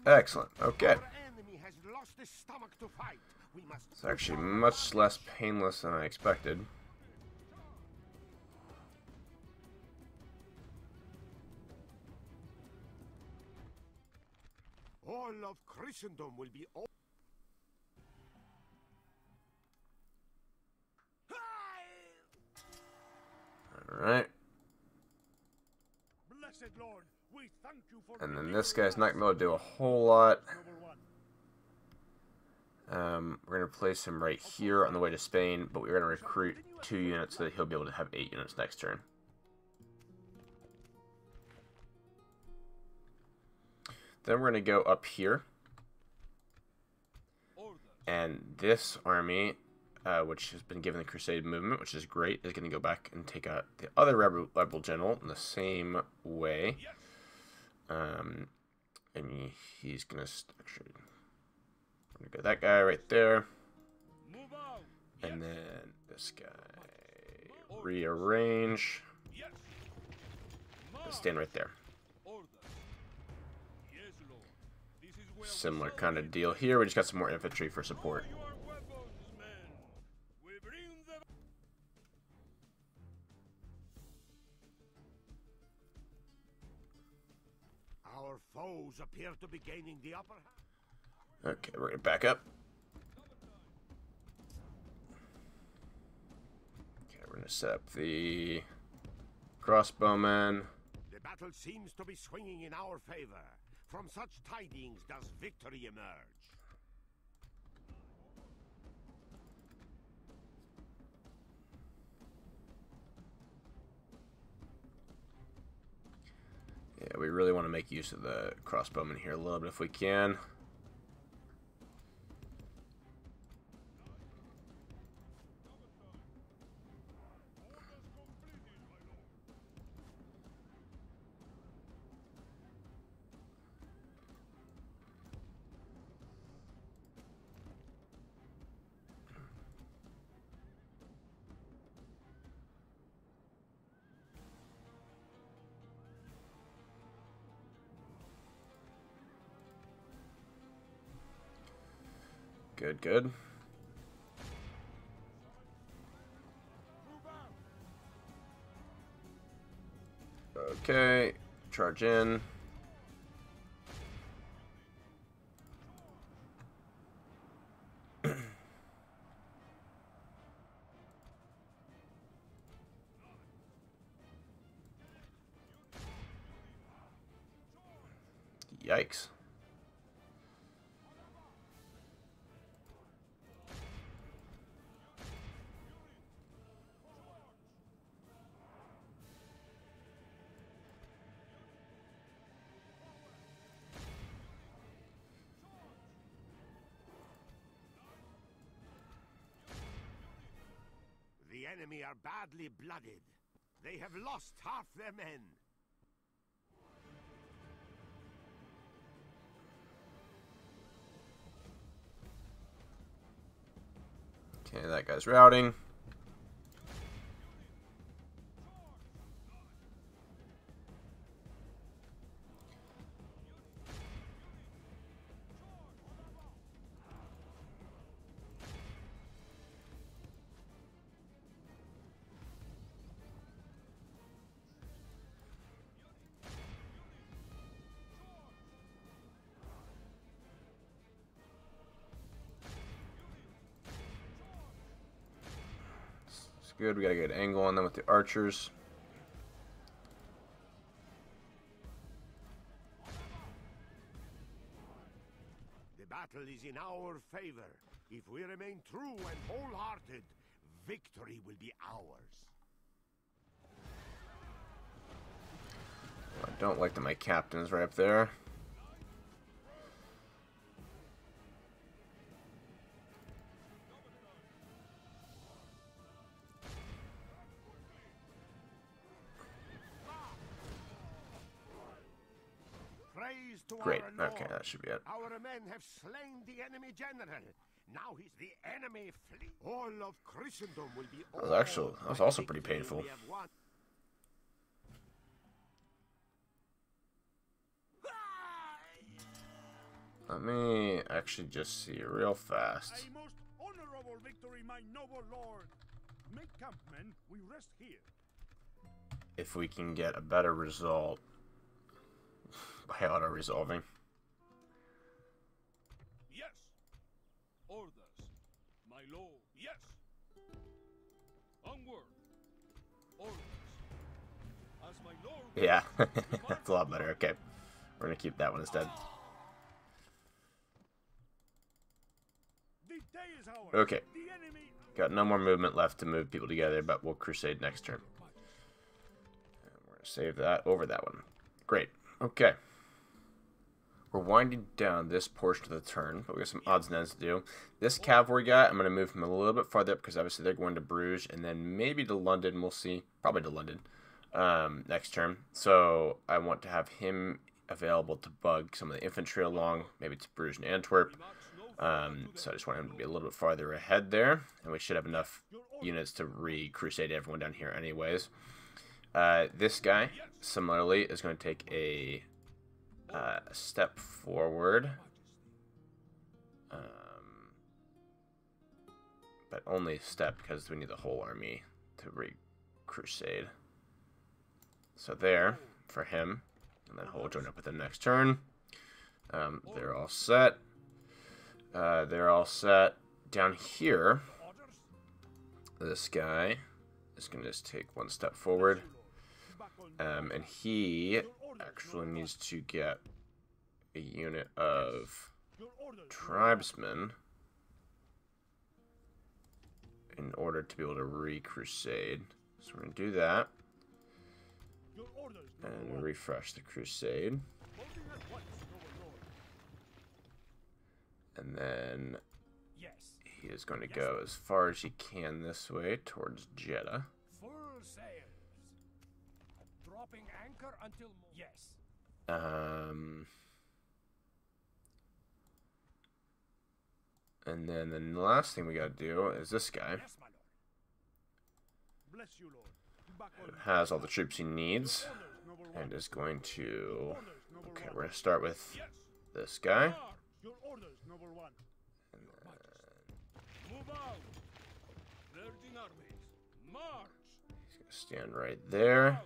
[SPEAKER 1] Excellent. Okay. It's actually much less painless than I expected.
[SPEAKER 3] of Christendom will be all...
[SPEAKER 1] Alright. And then this guy's not going to be able to do a whole lot. Um, we're going to place him right here on the way to Spain, but we're going to recruit two units so that he'll be able to have eight units next turn. Then we're going to go up here. And this army, uh, which has been given the Crusade movement, which is great, is going to go back and take out the other rebel, rebel general in the same way. Um, I mean, he's going to... Actually, going to go that guy right there. And then this guy. Rearrange. Stand right there. similar kind of deal here. We just got some more infantry for support.
[SPEAKER 3] Our foes appear to be gaining the upper
[SPEAKER 1] hand. Okay, we're gonna back up. Okay, we're gonna set up the crossbowman.
[SPEAKER 3] The battle seems to be swinging in our favor. From such tidings does victory emerge.
[SPEAKER 1] Yeah, we really want to make use of the crossbowman here a little bit if we can. good, Okay, charge in.
[SPEAKER 3] enemy are badly blooded. They have lost half their men.
[SPEAKER 1] Okay, that guy's routing. good. We got a good angle on them with the archers.
[SPEAKER 3] The battle is in our favor. If we remain true and wholehearted, victory will be ours.
[SPEAKER 1] I don't like that my captain's right up there.
[SPEAKER 3] Great. Okay, that should be it. Our men have slain the enemy general. Now he's the enemy fleet. All of Christendom will
[SPEAKER 1] be. That was actually that was also pretty painful. Let me actually just see real fast. A most honorable victory, my noble lord. Make camp, men. We rest here. If we can get a better result by auto-resolving.
[SPEAKER 5] Yes. Orders. My lord. Yes. Onward. Orders. As my lord.
[SPEAKER 1] Yeah. That's a lot better. Okay. We're going to keep that one instead. The day is ours. Okay. Got no more movement left to move people together, but we'll crusade next turn. And we're going to save that over that one. Great. Okay. We're winding down this portion of the turn, but we got some odds and ends to do. This cavalry guy, I'm going to move him a little bit farther up because obviously they're going to Bruges and then maybe to London. We'll see. Probably to London um, next turn. So I want to have him available to bug some of the infantry along, maybe to Bruges and Antwerp. Um, so I just want him to be a little bit farther ahead there. And we should have enough units to re-crusade everyone down here anyways. Uh, this guy, similarly, is going to take a uh, step forward. Um, but only step because we need the whole army to re-crusade. So there for him. And then he'll join up with the next turn. Um, they're all set. Uh, they're all set. Down here, this guy is going to just take one step forward. Um, and he actually needs to get a unit of tribesmen in order to be able to re-crusade. So we're going to do that. And refresh the crusade. And then he is going to go as far as he can this way towards Jeddah
[SPEAKER 2] dropping anchor until Yes.
[SPEAKER 1] Um And then the last thing we gotta do is this guy. Yes, you, has all the troops he needs and is going to Okay, we're gonna start with this guy. And then... March. He's gonna stand right there.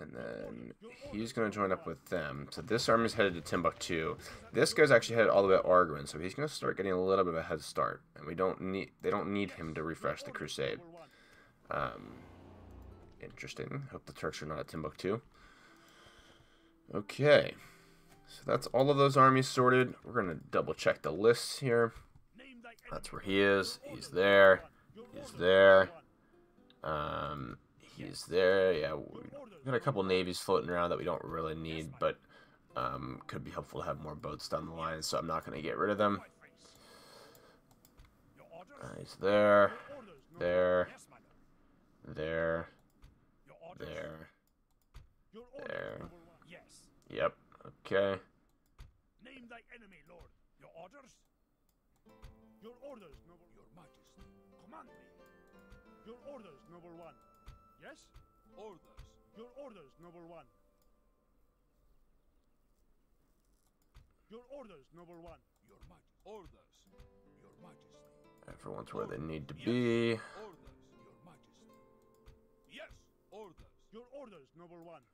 [SPEAKER 1] And then he's going to join up with them. So this army is headed to Timbuktu. This guy's actually headed all the way to Arguin, so he's going to start getting a little bit of a head start. And we don't need they don't need him to refresh the crusade. Um, interesting. Hope the Turks are not at Timbuktu. Okay. So that's all of those armies sorted. We're going to double check the lists here. That's where he is. He's there. He's there. Um, He's there. Yeah, got a couple navies floating around that we don't really need, but um, could be helpful to have more boats down the line, so I'm not going to get rid of them. He's there. There. There. There. There. Yep. Okay. Name thy
[SPEAKER 4] enemy, Lord. Your orders? Your orders, noble. Your Majesty. Command me. Your orders, noble one. Yes? Orders. Your orders, Noble one. Your
[SPEAKER 1] orders, Noble one. Your might. Orders. Your majesty. Everyone's where orders. they need to yes. be. Orders, your majesty. Yes.
[SPEAKER 4] Orders. Your orders, Noble one.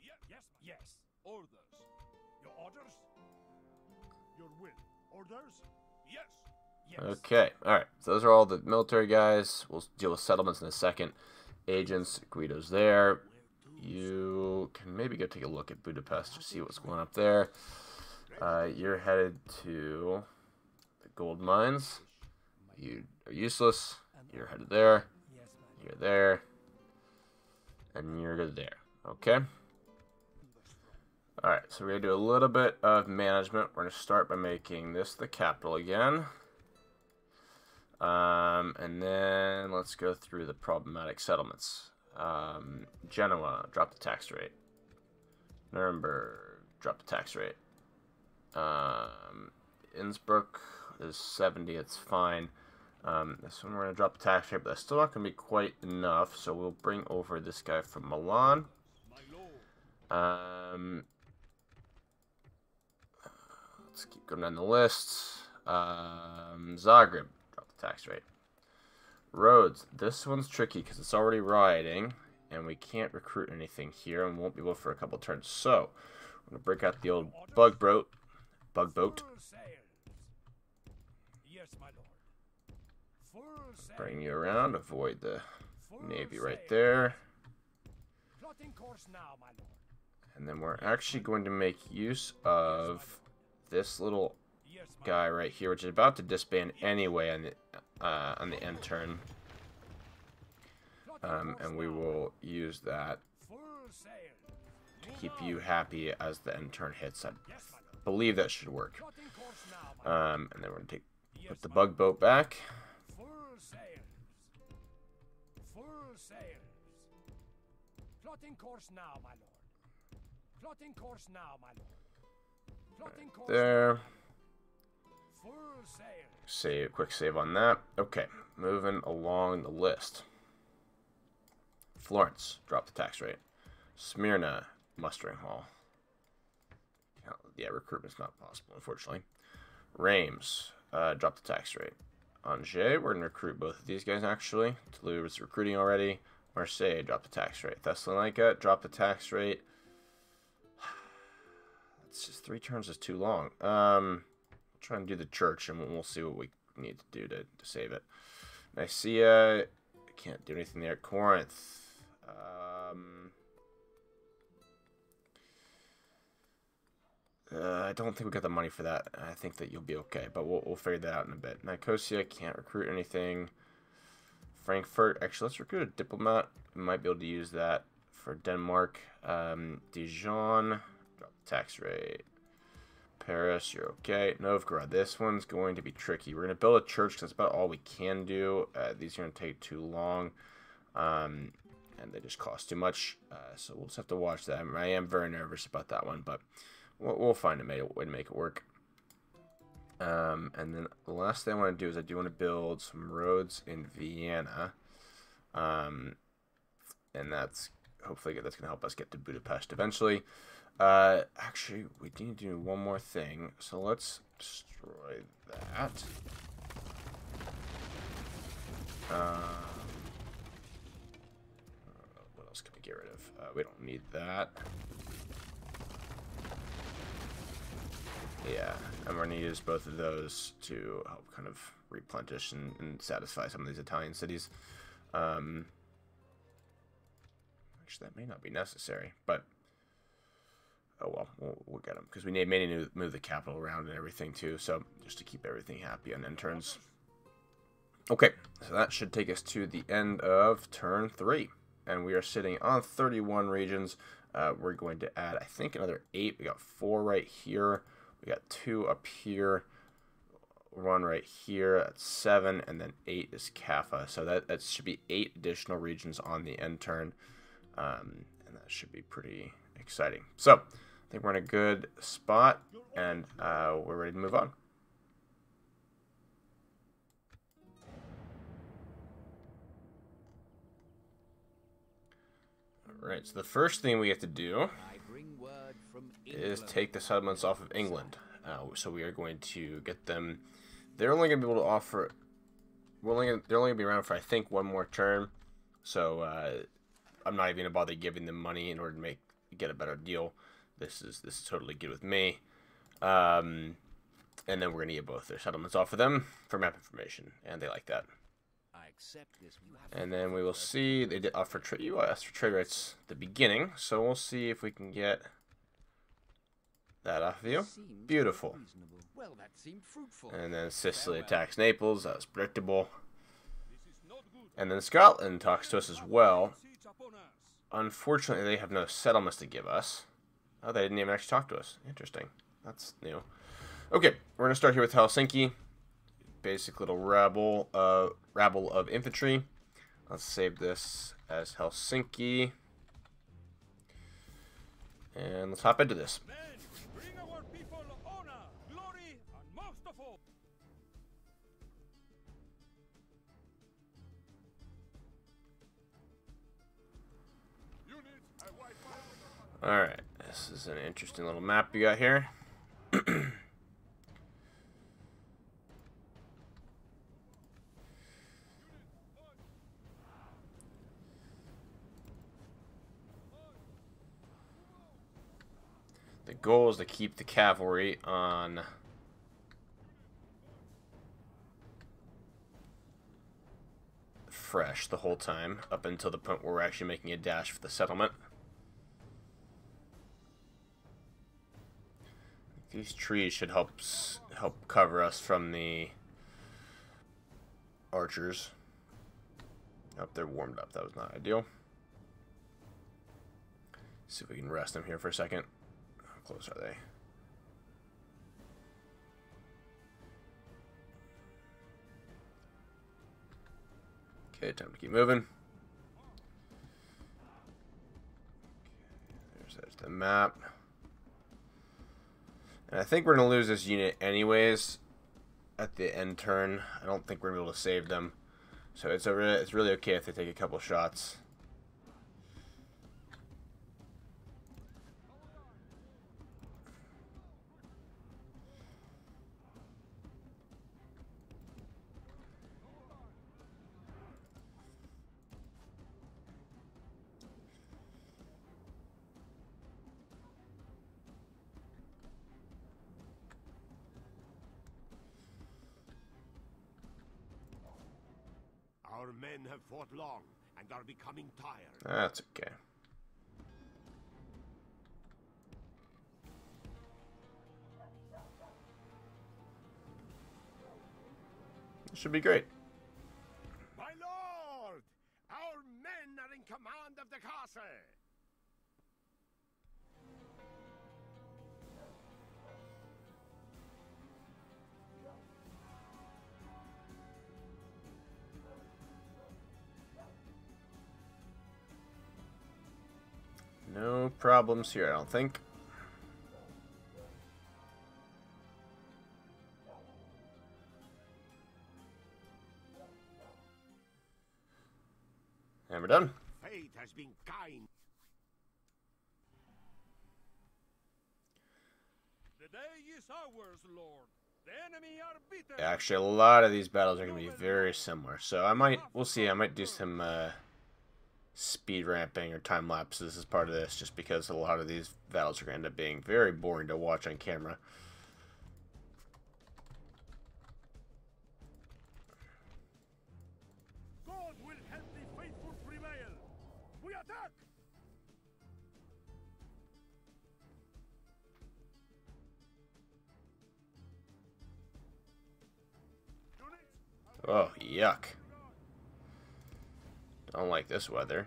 [SPEAKER 4] Yes. Yes. Yes. Orders. Your orders? Your will. Orders?
[SPEAKER 1] Yes. Okay. All right. So those are all the military guys. We'll deal with settlements in a second. Agents, Guido's there. You can maybe go take a look at Budapest to see what's going up there. Uh, you're headed to the gold mines. You are useless. You're headed there. You're there. And you're there. Okay. Alright, so we're going to do a little bit of management. We're going to start by making this the capital again. Um, and then let's go through the problematic settlements. Um, Genoa, drop the tax rate. Nuremberg, drop the tax rate. Um, Innsbruck is 70, it's fine. Um, this one we're going to drop the tax rate, but that's still not going to be quite enough, so we'll bring over this guy from Milan. Um, let's keep going down the list. Um, Zagreb, tax rate. Rhodes. This one's tricky because it's already rioting, and we can't recruit anything here, and won't be able for a couple turns. So, I'm gonna break out the old bug boat. Bug boat.
[SPEAKER 2] Bring you around.
[SPEAKER 1] Avoid the navy right there. And then we're actually going to make use of this little guy right here, which is about to disband anyway on the, uh, on the end turn. Um, and we will use that to keep you happy as the end turn hits. I believe that should work. Um, and then we're going to take put the bug boat back.
[SPEAKER 2] course now, my lord. Plotting course now, my lord. Plotting course there.
[SPEAKER 1] Save, quick save on that. Okay, moving along the list. Florence drop the tax rate. Smyrna mustering hall. Yeah, recruitment's not possible, unfortunately. Rames uh, the tax rate. Angers, we're going to recruit both of these guys, actually. Toulouse recruiting already. Marseille drop the tax rate. Thessalonica drop the tax rate. It's just three turns is too long. Um, try and do the church, and we'll see what we need to do to, to save it. Nicaea, can't do anything there. Corinth. Um, uh, I don't think we got the money for that. I think that you'll be okay, but we'll, we'll figure that out in a bit. Nicosia, can't recruit anything. Frankfurt, actually, let's recruit a diplomat. We might be able to use that for Denmark. Um, Dijon, drop the tax rate. Paris, you're okay. Novgorod, this one's going to be tricky. We're going to build a church because that's about all we can do. Uh, these are going to take too long. Um, and they just cost too much. Uh, so we'll just have to watch that. I, mean, I am very nervous about that one, but we'll, we'll find a way to make it work. Um, and then the last thing I want to do is I do want to build some roads in Vienna. Um, and that's hopefully that's going to help us get to Budapest eventually. Uh, actually, we need to do one more thing. So let's destroy that. Uh, what else can we get rid of? Uh, we don't need that. Yeah, and we're going to use both of those to help kind of replenish and, and satisfy some of these Italian cities. Um, that may not be necessary, but oh well, we'll, we'll get them because we need many to move the capital around and everything too. So just to keep everything happy on end turns. Okay, so that should take us to the end of turn three, and we are sitting on 31 regions. Uh, we're going to add, I think, another eight. We got four right here. We got two up here one right here at seven, and then eight is Kaffa. So that, that should be eight additional regions on the end turn, um, and that should be pretty exciting. So I think we're in a good spot, and uh, we're ready to move on. Alright, so the first thing we have to do is take the settlements off of England. Uh, so we are going to get them. They're only going to be able to offer. We're only gonna, they're only going to be around for I think one more turn. So uh, I'm not even going to bother giving them money in order to make get a better deal. This is this is totally good with me. Um, and then we're gonna get both their settlements off of them for map information, and they like that. And then we will see they did offer trade. You asked for trade rights the beginning, so we'll see if we can get that off of you. Beautiful. Well, and then Sicily attacks Naples. That was predictable. And then Scotland talks to us as well. Unfortunately, they have no settlements to give us. Oh, they didn't even actually talk to us. Interesting. That's new. Okay, we're gonna start here with Helsinki. Basic little rabble, uh, rabble of infantry. Let's save this as Helsinki. And let's hop into this. Alright. This is an interesting little map you got here. The goal is to keep the cavalry on fresh the whole time up until the point where we're actually making a dash for the settlement. These trees should help help cover us from the archers. Up, oh, they're warmed up. That was not ideal. Let's see if we can rest them here for a second. How close are they? Okay, time to keep moving. Okay, there's, there's the map. And I think we're going to lose this unit anyways at the end turn. I don't think we're going to be able to save them. So it's, a it's really okay if they take a couple shots.
[SPEAKER 3] fought long and are becoming tired. That's
[SPEAKER 1] okay. This should be great.
[SPEAKER 3] My lord! Our men are in command of the castle!
[SPEAKER 1] No problems here, I don't think. And we're done.
[SPEAKER 3] Fate has been kind. The day is ours, Lord. The
[SPEAKER 5] enemy are
[SPEAKER 1] beaten. Actually, a lot of these battles are going to be very similar. So I might, we'll see. I might do some uh, speed ramping or time lapses as part of this, just because a lot of these battles are going to end up being very boring to watch on camera. Oh, yuck. I don't like this weather.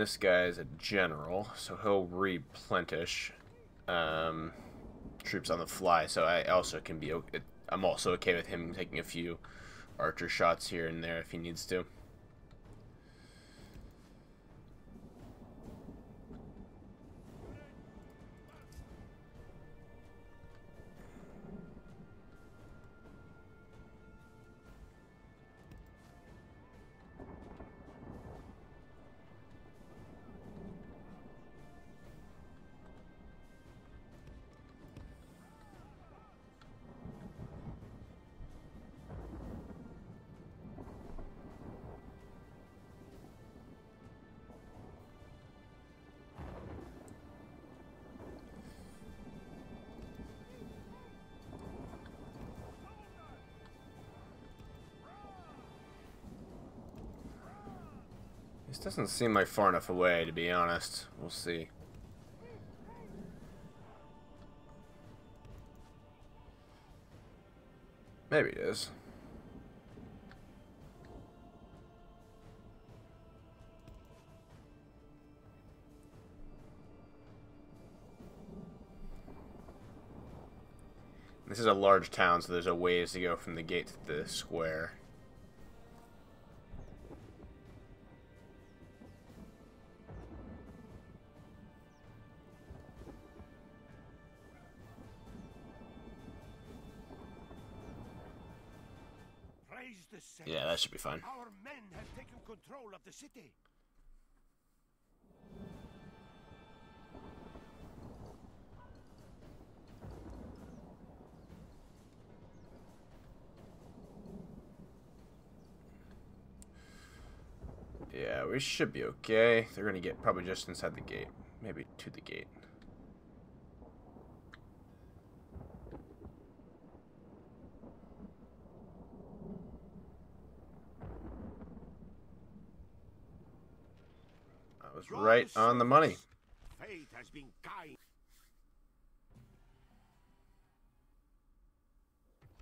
[SPEAKER 1] This guy is a general, so he'll replenish um, troops on the fly. So I also can be. I'm also okay with him taking a few archer shots here and there if he needs to. This doesn't seem like far enough away, to be honest. We'll see. Maybe it is. This is a large town, so there's a ways to go from the gate to the square.
[SPEAKER 3] seconds. Yeah, that should be fine. Our men have taken control of the city.
[SPEAKER 1] Yeah, we should be okay. They're gonna get probably just inside the gate. Maybe to the gate. right on the money.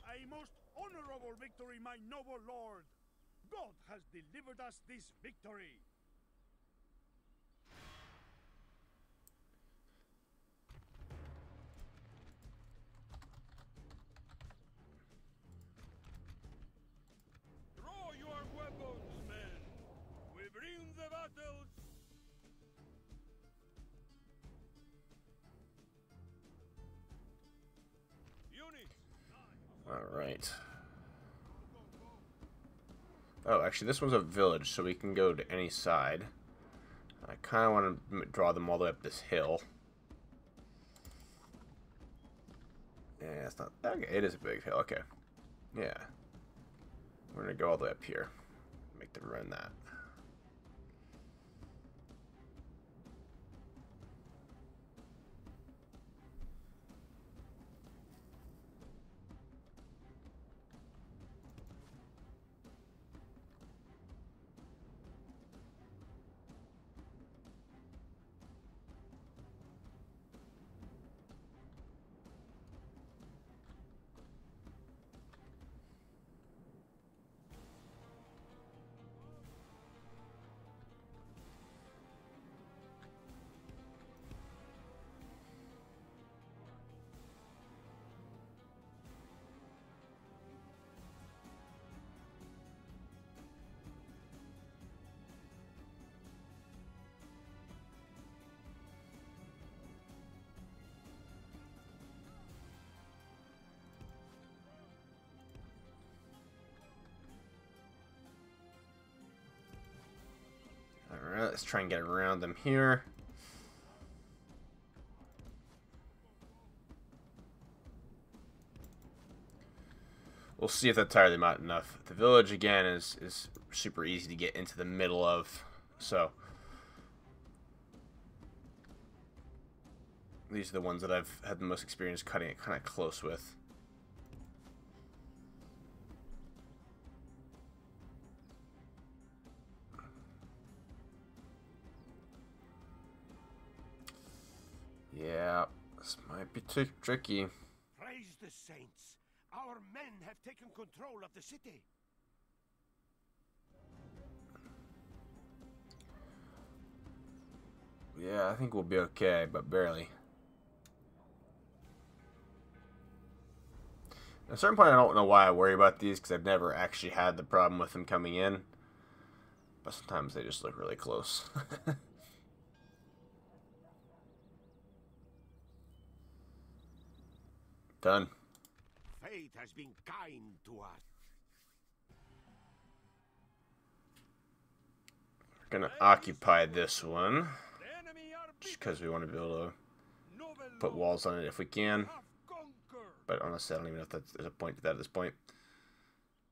[SPEAKER 3] A most honorable
[SPEAKER 4] victory, my noble lord. God has delivered us this victory.
[SPEAKER 1] Right. Oh, actually, this one's a village, so we can go to any side. I kind of want to draw them all the way up this hill. Yeah, it's not... Okay, it is a big hill. Okay. Yeah. We're going to go all the way up here. Make them run that. Let's try and get around them here. We'll see if that tires them out enough. The village, again, is, is super easy to get into the middle of. So, these are the ones that I've had the most experience cutting it kind of close with. Yeah, this might be too tricky.
[SPEAKER 3] Praise the saints. Our men have taken control of the city.
[SPEAKER 1] Yeah, I think we'll be okay, but barely. At a certain point, I don't know why I worry about these, because I've never actually had the problem with them coming in. But sometimes they just look really close. Done.
[SPEAKER 3] Fate has been kind to us.
[SPEAKER 1] We're gonna occupy this one. Just because we want to be able to put walls on it if we can. But honestly, I don't even know if that's, there's a point to that at this point.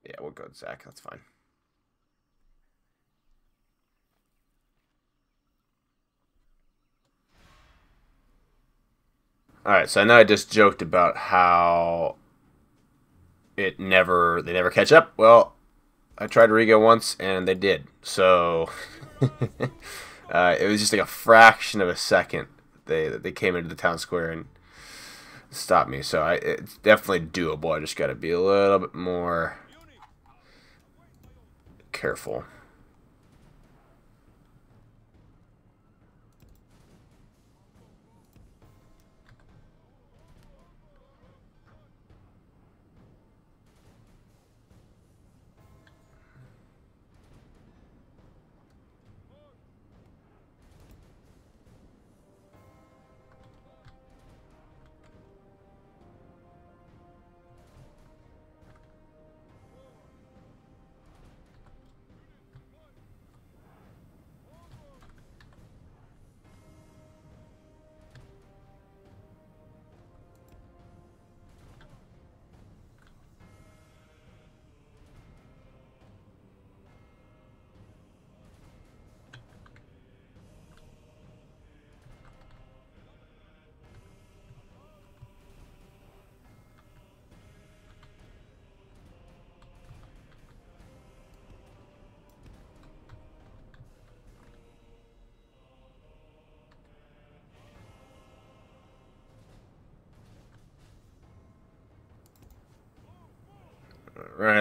[SPEAKER 1] Yeah, we'll go Zach. That's fine. Alright, so I know I just joked about how it never they never catch up. Well, I tried Riga once and they did. So uh, it was just like a fraction of a second they they came into the town square and stopped me. So I, it's definitely doable. I just got to be a little bit more careful.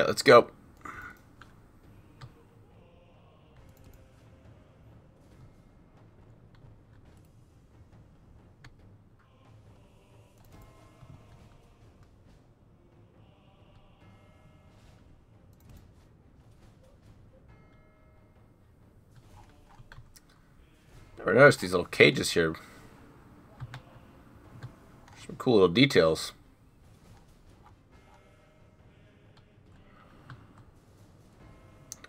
[SPEAKER 1] right, let's go. Never noticed these little cages here. Some cool little details.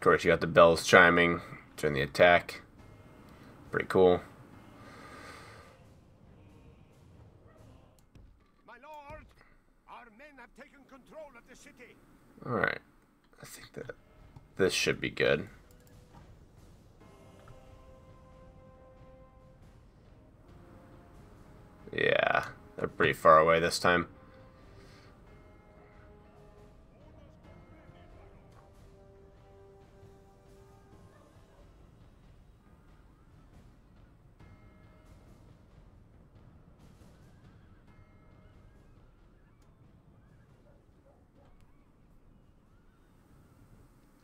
[SPEAKER 1] course, you got the bells chiming during the attack. Pretty cool. Alright. I think that this should be good. Yeah, they're pretty far away this time.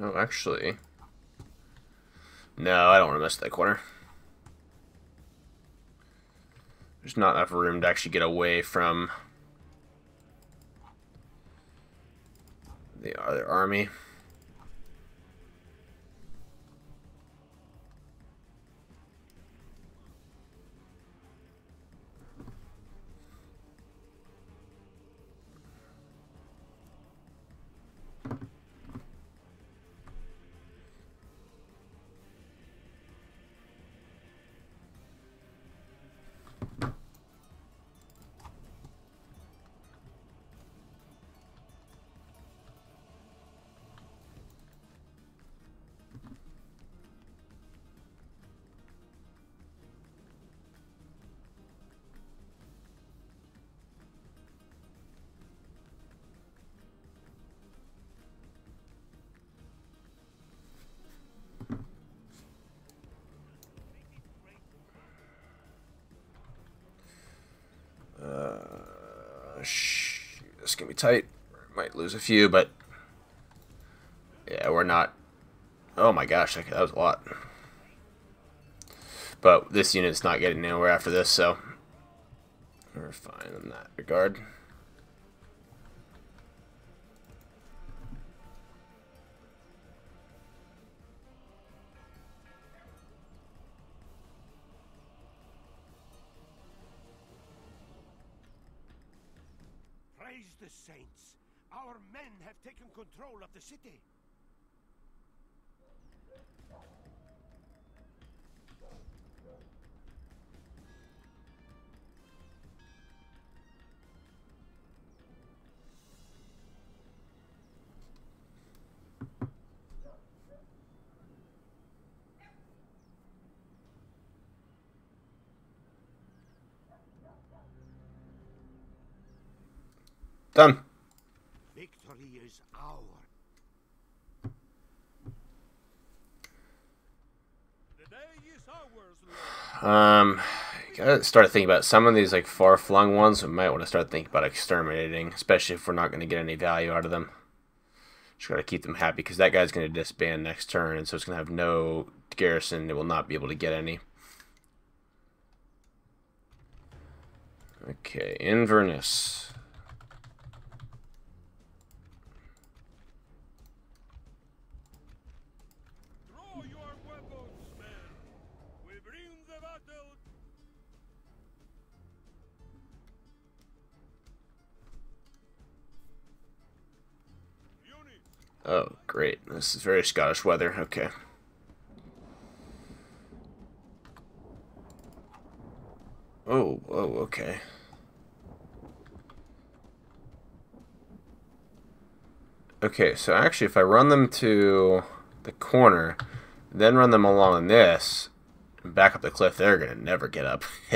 [SPEAKER 1] Oh, actually. No, I don't want to mess that corner. There's not enough room to actually get away from the other army. shh, this can going to be tight. We might lose a few, but yeah, we're not. Oh my gosh, that was a lot. But this unit's not getting anywhere after this, so we're fine in that regard.
[SPEAKER 3] saints! Our men have taken control of the city! Done. Victory is ours.
[SPEAKER 1] Is ours um, gotta start thinking about some of these like far-flung ones. We might want to start thinking about exterminating, especially if we're not going to get any value out of them. Just gotta keep them happy because that guy's going to disband next turn, and so it's going to have no garrison. It will not be able to get any. Okay, Inverness. Oh, great. This is very Scottish weather. Okay. Oh, oh, okay. Okay, so actually if I run them to the corner, then run them along this, and back up the cliff, they're going to never get up.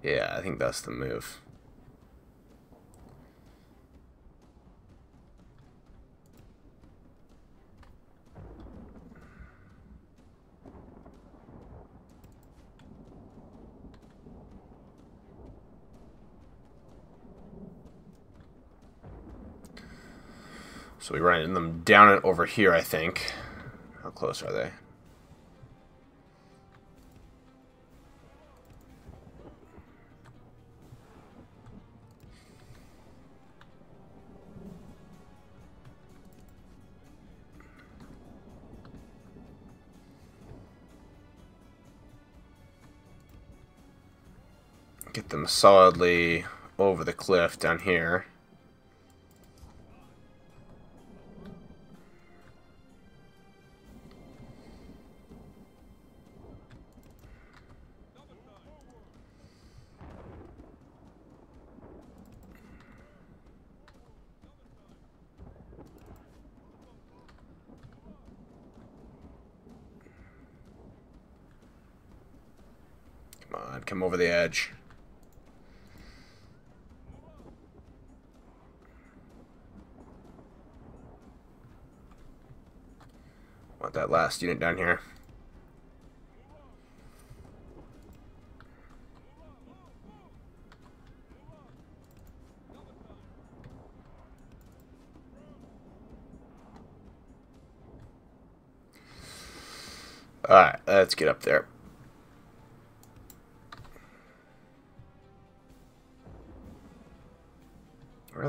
[SPEAKER 1] yeah, I think that's the move. So we run them down and over here, I think. How close are they? Get them solidly over the cliff down here. him over the edge. Want that last unit down here. Alright, let's get up there.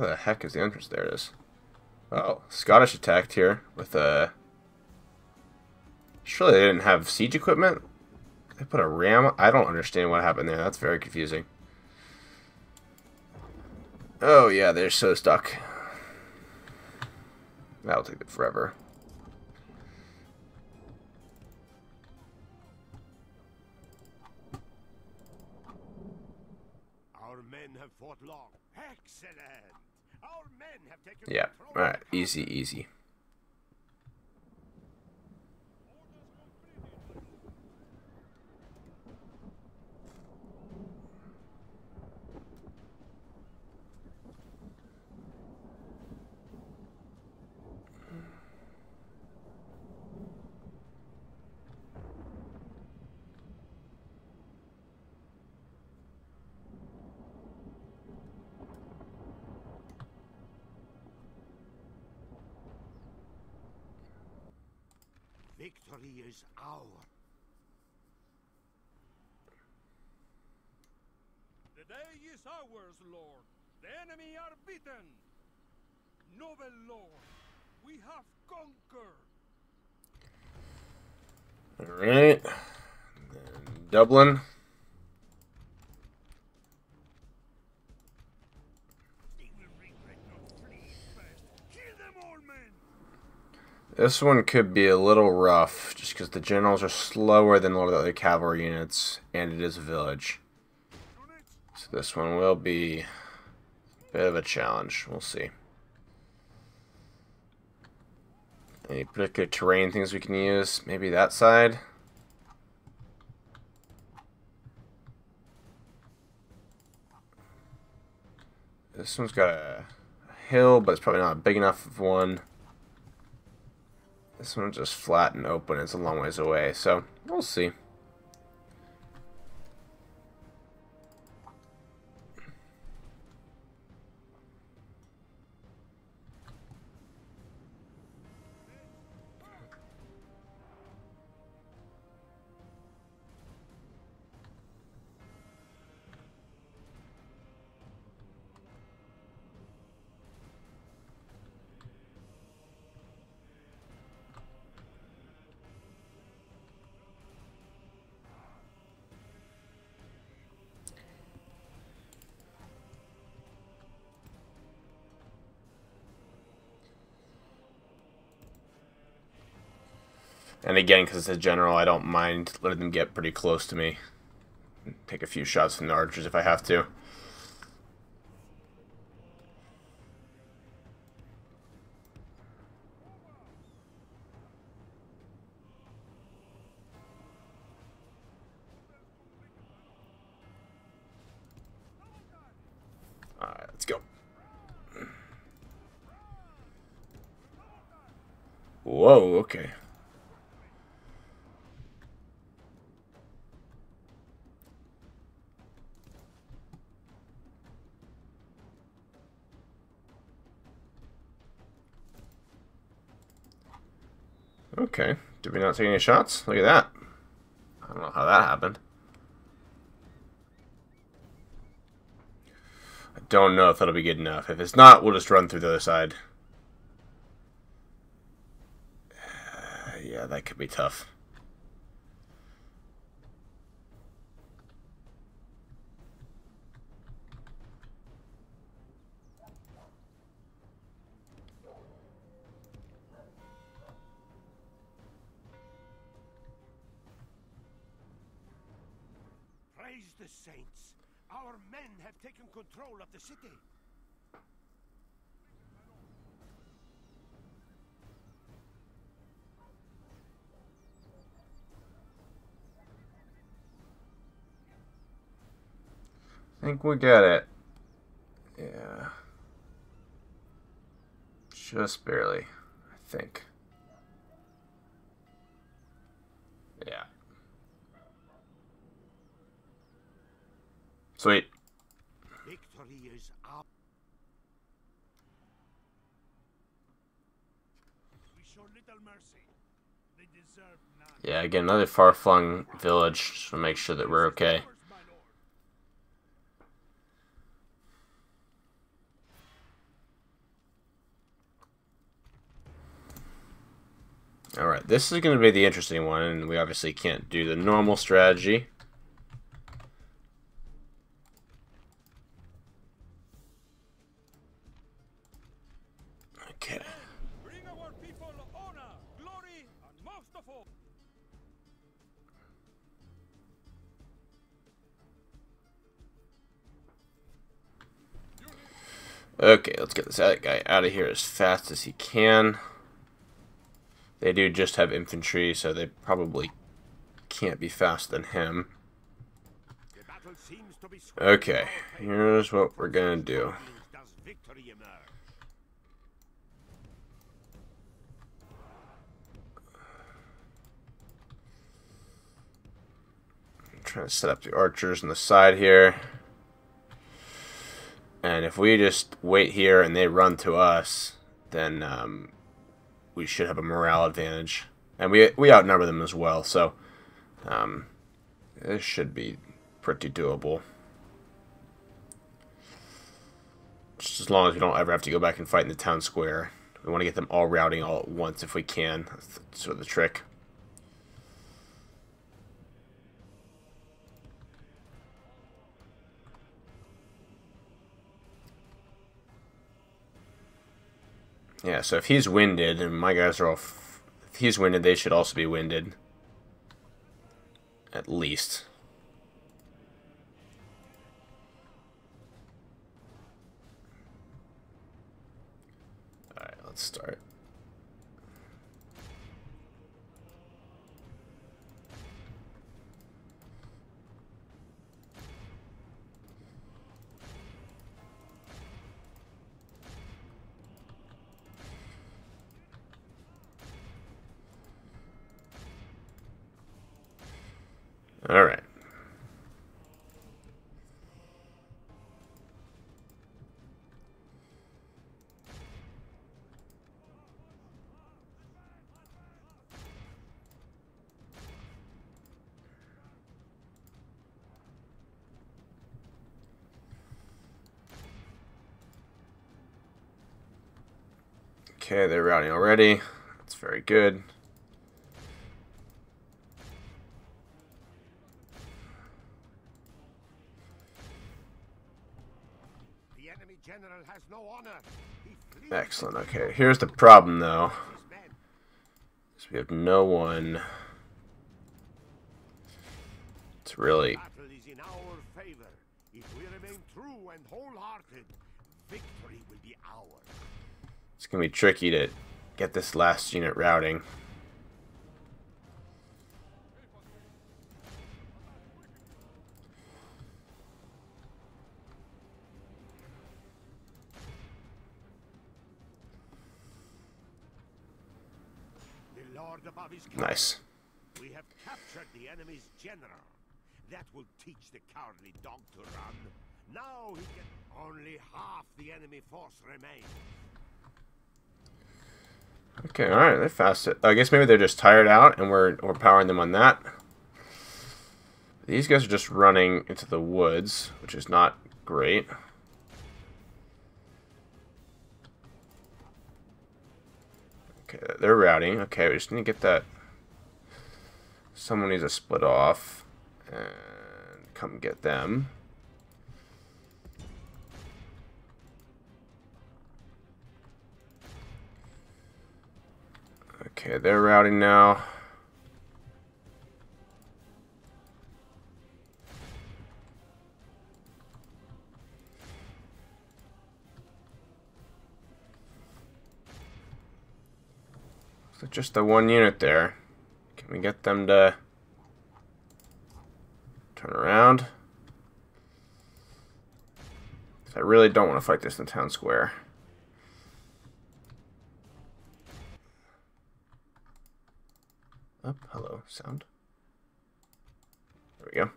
[SPEAKER 1] Where the heck is the entrance? There it is. Oh, Scottish attacked here with a... Uh, surely they didn't have siege equipment? They put a ram... I don't understand what happened there. That's very confusing. Oh, yeah, they're so stuck. That'll take them forever. Our men have fought long. Excellent! Yeah, alright, easy, easy.
[SPEAKER 3] is ours.
[SPEAKER 5] The day is ours, Lord. The enemy are beaten. Noble Lord, we have
[SPEAKER 1] conquered. All right. Dublin. This one could be a little rough, just because the generals are slower than a lot of the other cavalry units, and it is a village. So this one will be a bit of a challenge. We'll see. Any particular terrain things we can use? Maybe that side? This one's got a hill, but it's probably not big enough of one. This one's just flat and open. It's a long ways away, so we'll see. again, because it's a general, I don't mind letting them get pretty close to me. Take a few shots from the archers if I have to. You're not taking any shots? Look at that. I don't know how that happened. I don't know if that'll be good enough. If it's not, we'll just run through the other side. Uh, yeah, that could be tough.
[SPEAKER 3] saints! Our men have taken control of the city!
[SPEAKER 1] I think we get it. Yeah. Just barely, I think. Sweet. Yeah, again, another far-flung village to make sure that we're okay. Alright, this is going to be the interesting one, and we obviously can't do the normal strategy. Okay, let's get this guy out of here as fast as he can. They do just have infantry, so they probably can't be faster than him. Okay, here's what we're gonna do. I'm trying to set up the archers on the side here. And if we just wait here and they run to us, then um, we should have a morale advantage. And we, we outnumber them as well, so um, this should be pretty doable. Just as long as we don't ever have to go back and fight in the town square. We want to get them all routing all at once if we can. That's sort of the trick. Yeah, so if he's winded, and my guys are all... if he's winded, they should also be winded. At least. Alright, let's start. All right. Okay, they're routing already. That's very good. Excellent. Okay, here's the problem, though. So we have no one It's really... It's going to be tricky to get this last unit routing.
[SPEAKER 3] Nice. We have captured the enemy's general. That will teach the cowardly dog to run. Now he can... Only half the enemy
[SPEAKER 1] force remain. Okay, alright, they're fast. I guess maybe they're just tired out and we're, we're powering them on that. These guys are just running into the woods, which is not great. Okay, they're routing. Okay, we just need to get that. Someone needs to split off and come get them. Okay, they're routing now. So just the one unit there. Can we get them to turn around? I really don't want to fight this in town square. Up, oh, hello, sound. There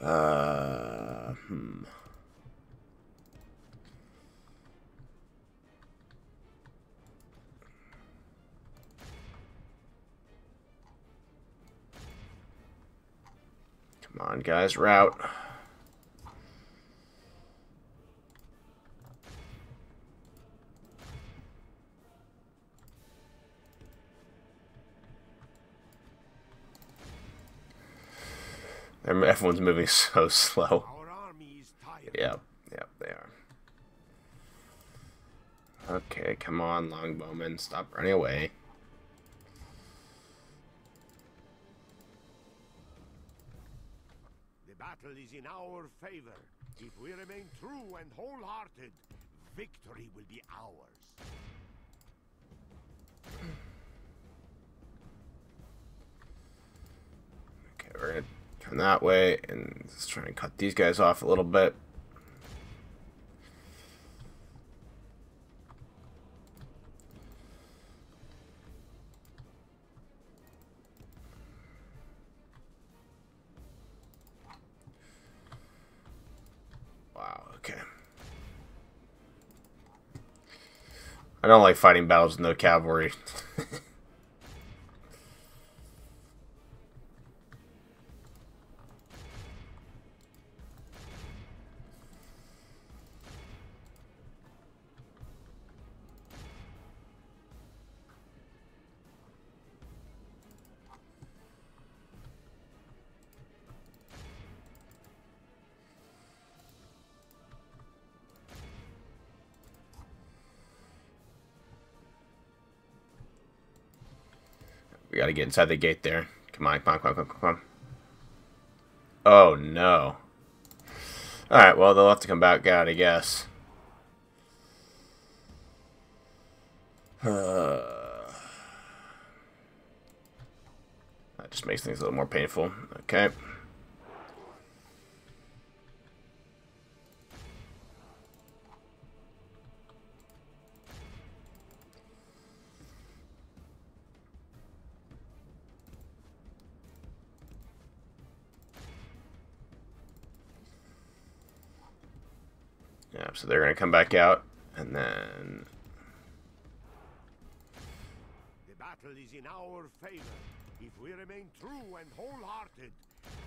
[SPEAKER 6] we go. Uh, hmm.
[SPEAKER 1] Come on, guys, route. Everyone's moving so slow. Yep, yep, they are. Okay, come on, Longbowman! stop running away.
[SPEAKER 3] battle is in our favor. If we remain true and wholehearted, victory will be ours.
[SPEAKER 1] Okay, we're gonna come that way and just try and cut these guys off a little bit. I don't like fighting battles with no cavalry. get inside the gate there. Come on, come on, come on, come on. Oh, no. Alright, well, they'll have to come back out, I guess. that just makes things a little more painful. Okay. gonna come back out, and then.
[SPEAKER 3] The battle is in our favor. If we remain true and
[SPEAKER 1] wholehearted,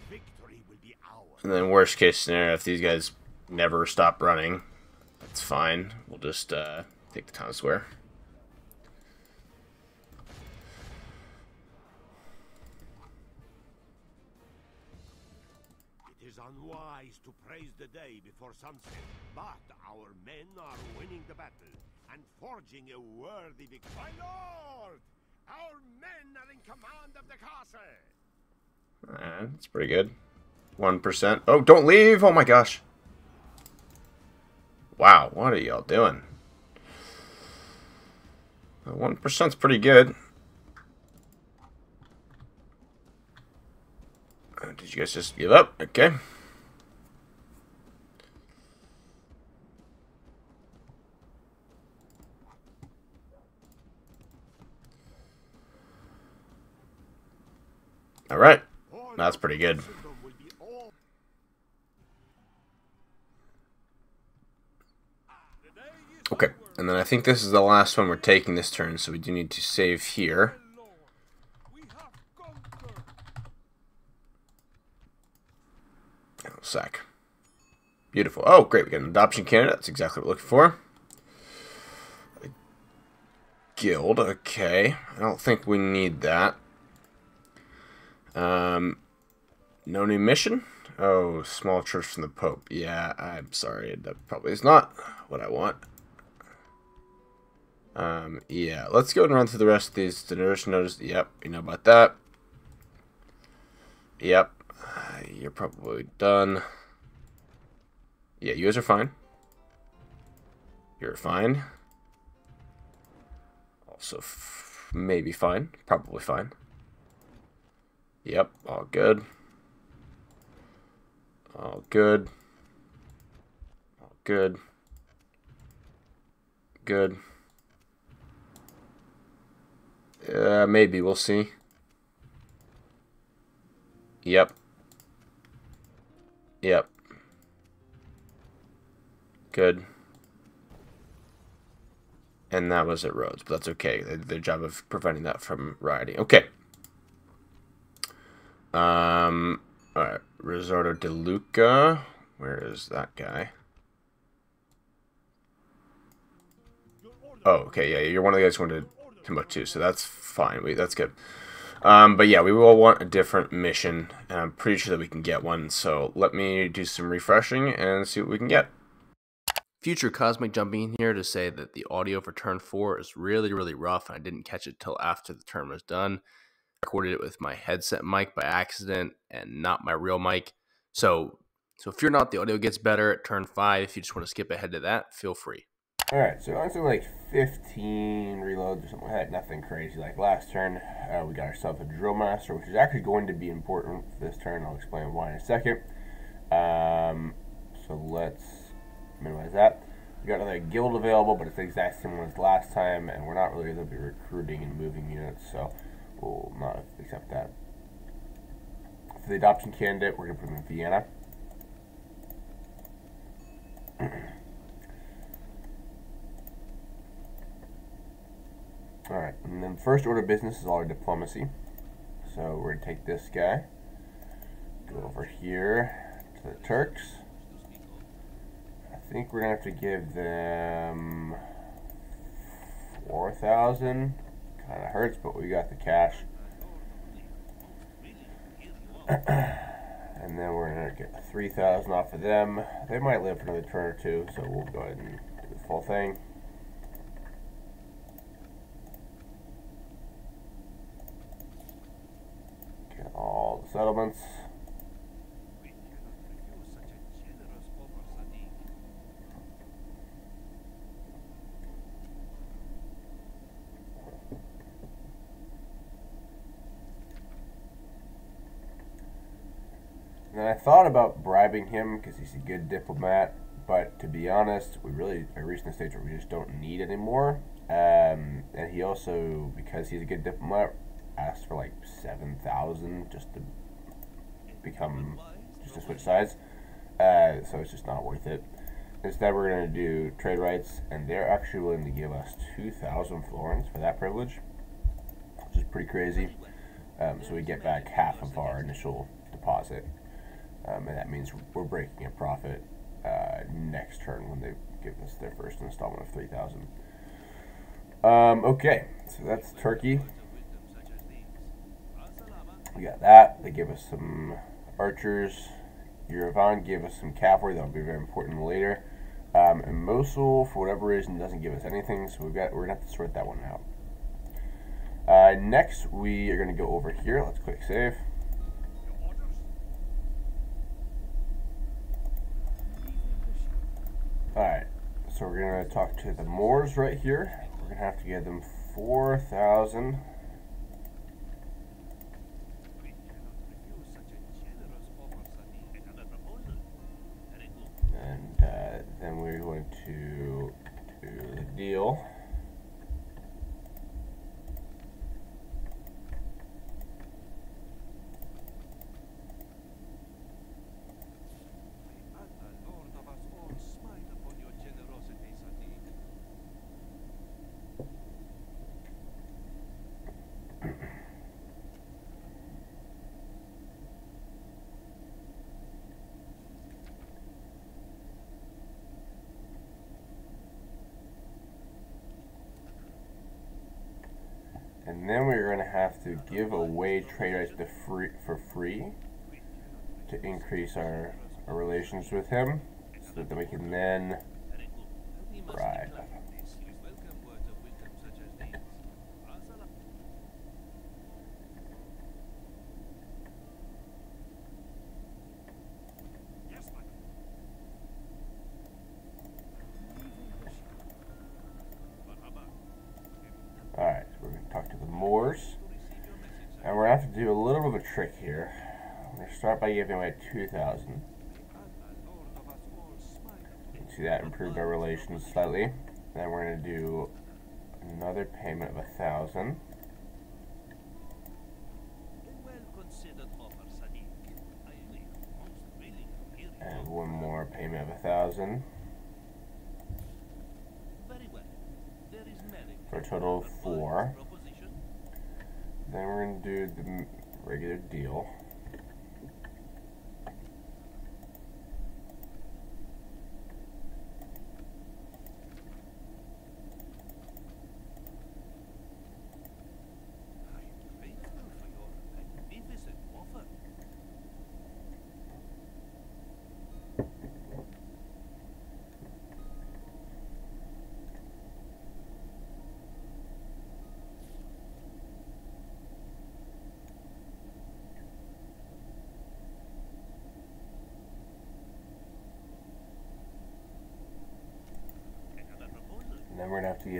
[SPEAKER 1] victory will be ours. And then, worst case scenario, if these guys never stop running, that's fine. We'll just uh, take the town square.
[SPEAKER 3] wise to praise the day before sunset, but our men are winning the battle and forging a worthy victory. My lord! Our men
[SPEAKER 1] are in command of the castle! Yeah, that's pretty good. 1%. Oh, don't leave! Oh my gosh. Wow, what are y'all doing? 1%'s pretty good. Uh, did you guys just give up? Okay. Alright. That's pretty good. Okay, and then I think this is the last one we're taking this turn, so we do need to save here. Oh, sack. Beautiful. Oh, great, we got an adoption candidate. That's exactly what we're looking for. A guild, okay. I don't think we need that. Um, no new mission? Oh, small church from the Pope. Yeah, I'm sorry. That probably is not what I want. Um, yeah, let's go and run through the rest of these. The nurse notice. Yep, you know about that. Yep, you're probably done. Yeah, you guys are fine. You're fine. Also, maybe fine. Probably fine. Yep, all good. All good. All good. Good. Uh, maybe, we'll see. Yep. Yep. Good. And that was at Rhodes, but that's okay. They did job of preventing that from rioting. Okay. Um, all right, Risotto DeLuca. Where is that guy? Oh, okay, yeah, you're one of the guys who wanted Timbuktu, so that's fine. We, that's good. Um, but yeah, we will want a different mission, and I'm pretty sure that we can get one, so let me do some refreshing and see what we can get. Future Cosmic jumping in here to say that the audio for turn 4 is really, really rough, and I didn't catch it till after the turn was done recorded it with my headset mic by accident and not my real mic. So, so if you're not, the audio gets better at turn five. If you just want to skip ahead to that, feel free. All right, so onto like 15 reloads or something like that. Nothing crazy. Like last turn, uh, we got ourselves a drill master, which is actually going to be important for this turn. I'll explain why in a second. Um, so let's minimize that. We got another guild available, but it's the exact same one as last time, and we're not really going to be recruiting and moving units, so will not accept that. For the adoption candidate, we're going to put him in Vienna. Alright, and then first order of business is all our diplomacy. So we're going to take this guy, go over here to the Turks. I think we're going to have to give them 4,000 it hurts, but we got the cash. and then we're going to get 3000 off of them. They might live for another turn or two, so we'll go ahead and do the full thing. Get all the settlements. And I thought about bribing him because he's a good diplomat, but to be honest, we really are reaching the stage where we just don't need anymore. Um, and he also, because he's a good diplomat, asked for like seven thousand just to become just to switch sides. Uh, so it's just not worth it. Instead, we're going to do trade rights, and they're actually willing to give us 2,000 florins for that privilege, which is pretty crazy. Um, so we get back half of our initial deposit um, and that means we're breaking a profit uh, next turn when they give us their first installment of 3,000. Um, okay, so that's Turkey. We got that. They give us some archers. Yerevan gave us some cavalry. That'll be very important later. Um, and Mosul, for whatever reason, doesn't give us anything, so we've got we're gonna have to sort that one out. Uh, next, we are gonna go over here. Let's click save. Alright, so we're going to talk to the Moors right here. We're going to have to give them 4,000. And uh, then we're going to do the deal. then we're going to have to give away traders to free, for free to increase our, our relations with him so that we can then... start by giving away 2,000. See, that improved our relations slightly. Then we're going to do another payment of 1,000. And one more payment of 1,000. For a total of four. Then we're going to do the regular deal.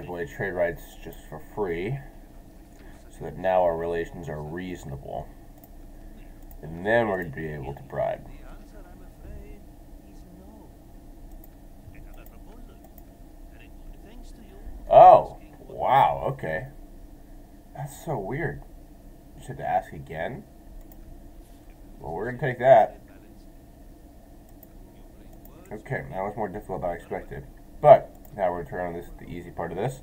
[SPEAKER 1] away trade rights just for free so that now our relations are reasonable. And then we're going to be able to bribe. Oh, wow, okay. That's so weird. You to ask again? Well, we're going to take that. Okay, that was more difficult than I expected. But, now we're turning this the easy part of this.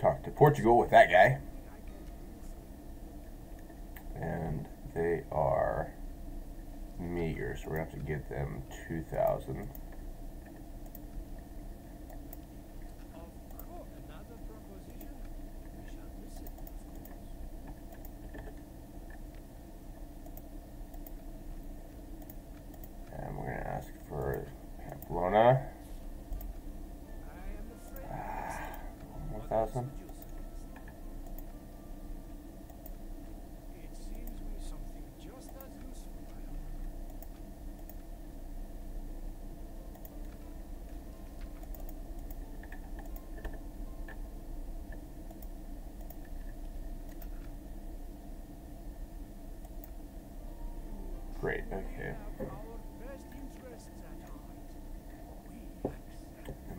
[SPEAKER 1] Talk to Portugal with that guy. And they are meager, so we're going to have to get them 2,000.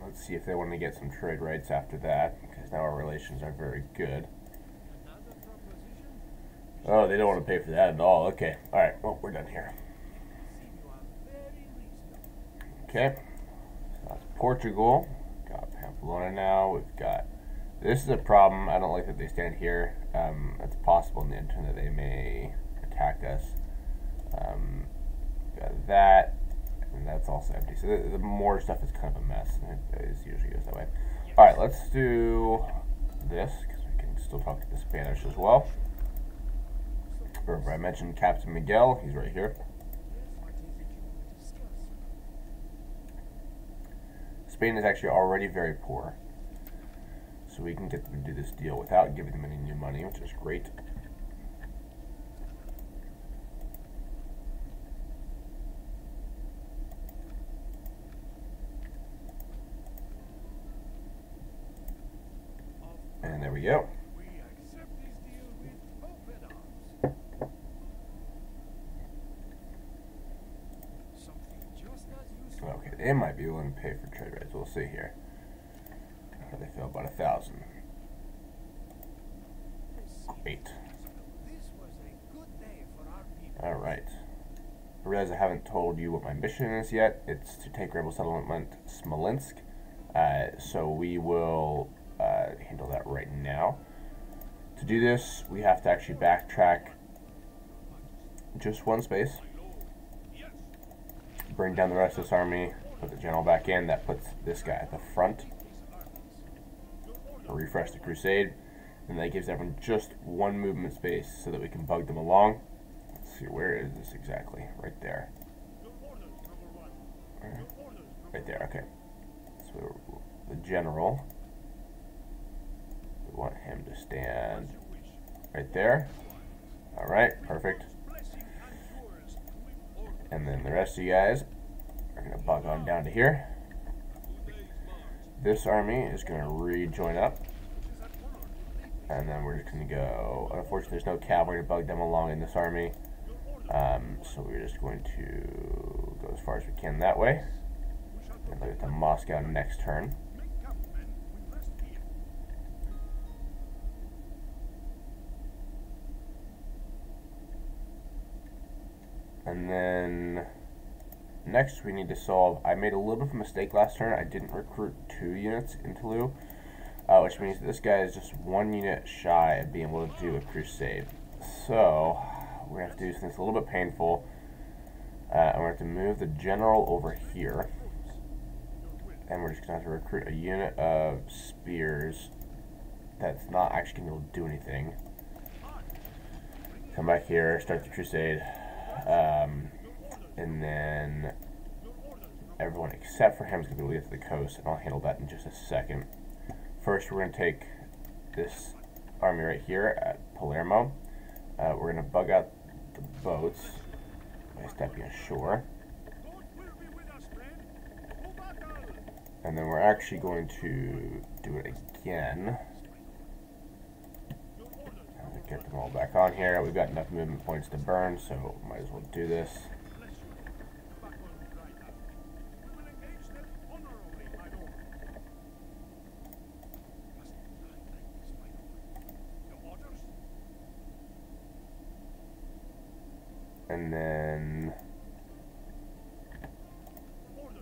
[SPEAKER 1] Let's see if they want to get some trade rights after that, because now our relations are very good. Oh, they don't want to pay for that at all. Okay. All right. Well, we're done here. Okay. that's Portugal. Got Pamplona now. We've got... This is a problem. I don't like that they stand here. Um, it's possible in the end that they may attack us. Um, got that that's also empty. So the, the, more stuff is kind of a mess, and it, it usually goes that way. All right, let's do this because we can still talk to the Spanish as well. Remember, I mentioned Captain Miguel. He's right here. Spain is actually already very poor, so we can get them to do this deal without giving them any new money, which is great. you what my mission is yet. It's to take rebel settlement Smolensk. Uh, so we will uh, handle that right now. To do this, we have to actually backtrack just one space. Bring down the rest of this army, put the general back in. That puts this guy at the front. Refresh the crusade. And that gives everyone just one movement space so that we can bug them along. Let's see, where is this exactly? Right there. Right there, okay. So the general, we want him to stand right there. Alright, perfect. And then the rest of you guys are going to bug on down to here. This army is going to rejoin up. And then we're just going to go... Unfortunately, there's no cavalry to bug them along in this army. Um, so we're just going to go as far as we can that way. And look at the Moscow next turn. And then next we need to solve, I made a little bit of a mistake last turn, I didn't recruit two units into Lou, uh, which means this guy is just one unit shy of being able to do a crusade. So, we're going to have to do something that's a little bit painful. Uh, I'm going to have to move the general over here. And we're just going to have to recruit a unit of spears that's not actually going to do anything. Come back here, start the crusade. Um, and then everyone except for him is going to be leading to the coast, and I'll handle that in just a second. First, we're going to take this army right here at Palermo. Uh, we're going to bug out the boats let step you ashore. And then we're actually going to do it again. Get them all back on here. We've got enough movement points to burn, so might as well do this. And then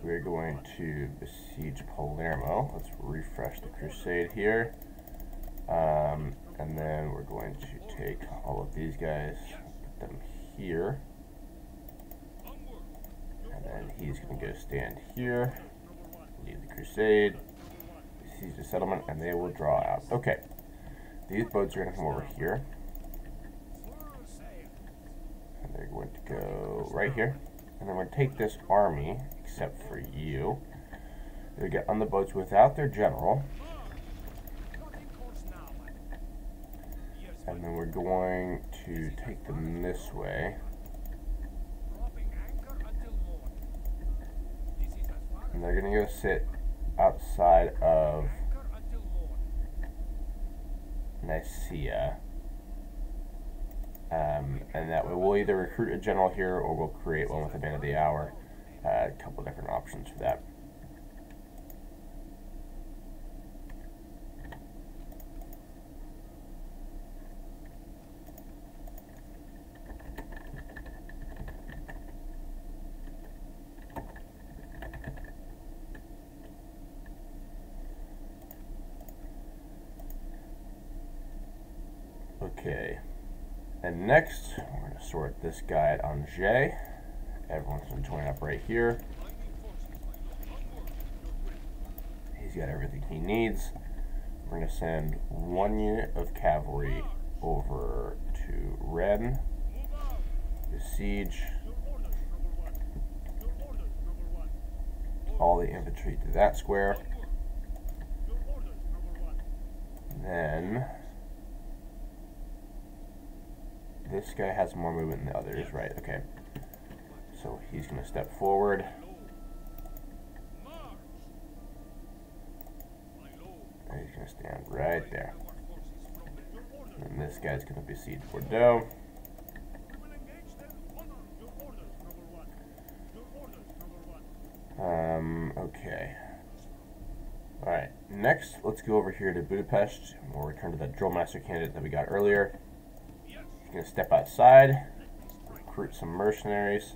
[SPEAKER 1] we're going to besiege Palermo. Let's refresh the crusade here. Um, and then we're going to take all of these guys, put them here. And then he's going to go stand here, lead the crusade, seize the settlement, and they will draw out. Okay. These boats are going to come over here. And they're going to go right here. And I'm going to take this army, except for you. They get on the boats without their general. And then we're going to take them this way. And they're going to go sit outside of Nicaea. Um, and that way we'll either recruit a general here or we'll create one with a band of the hour. Uh, a couple different options for that. next, we're going to sort this guy at Angers. Everyone's has been joining up right here. He's got everything he needs. We're going to send one unit of cavalry over to Rennes. The siege. All the infantry to that square. Then this guy has more movement than the others, right? Okay. So he's going to step forward. And he's going to stand right there. And this guy's going to besiege Bordeaux. Um, okay. Alright, next, let's go over here to Budapest. We'll return to that drill master candidate that we got earlier. He's going to step outside, recruit some mercenaries.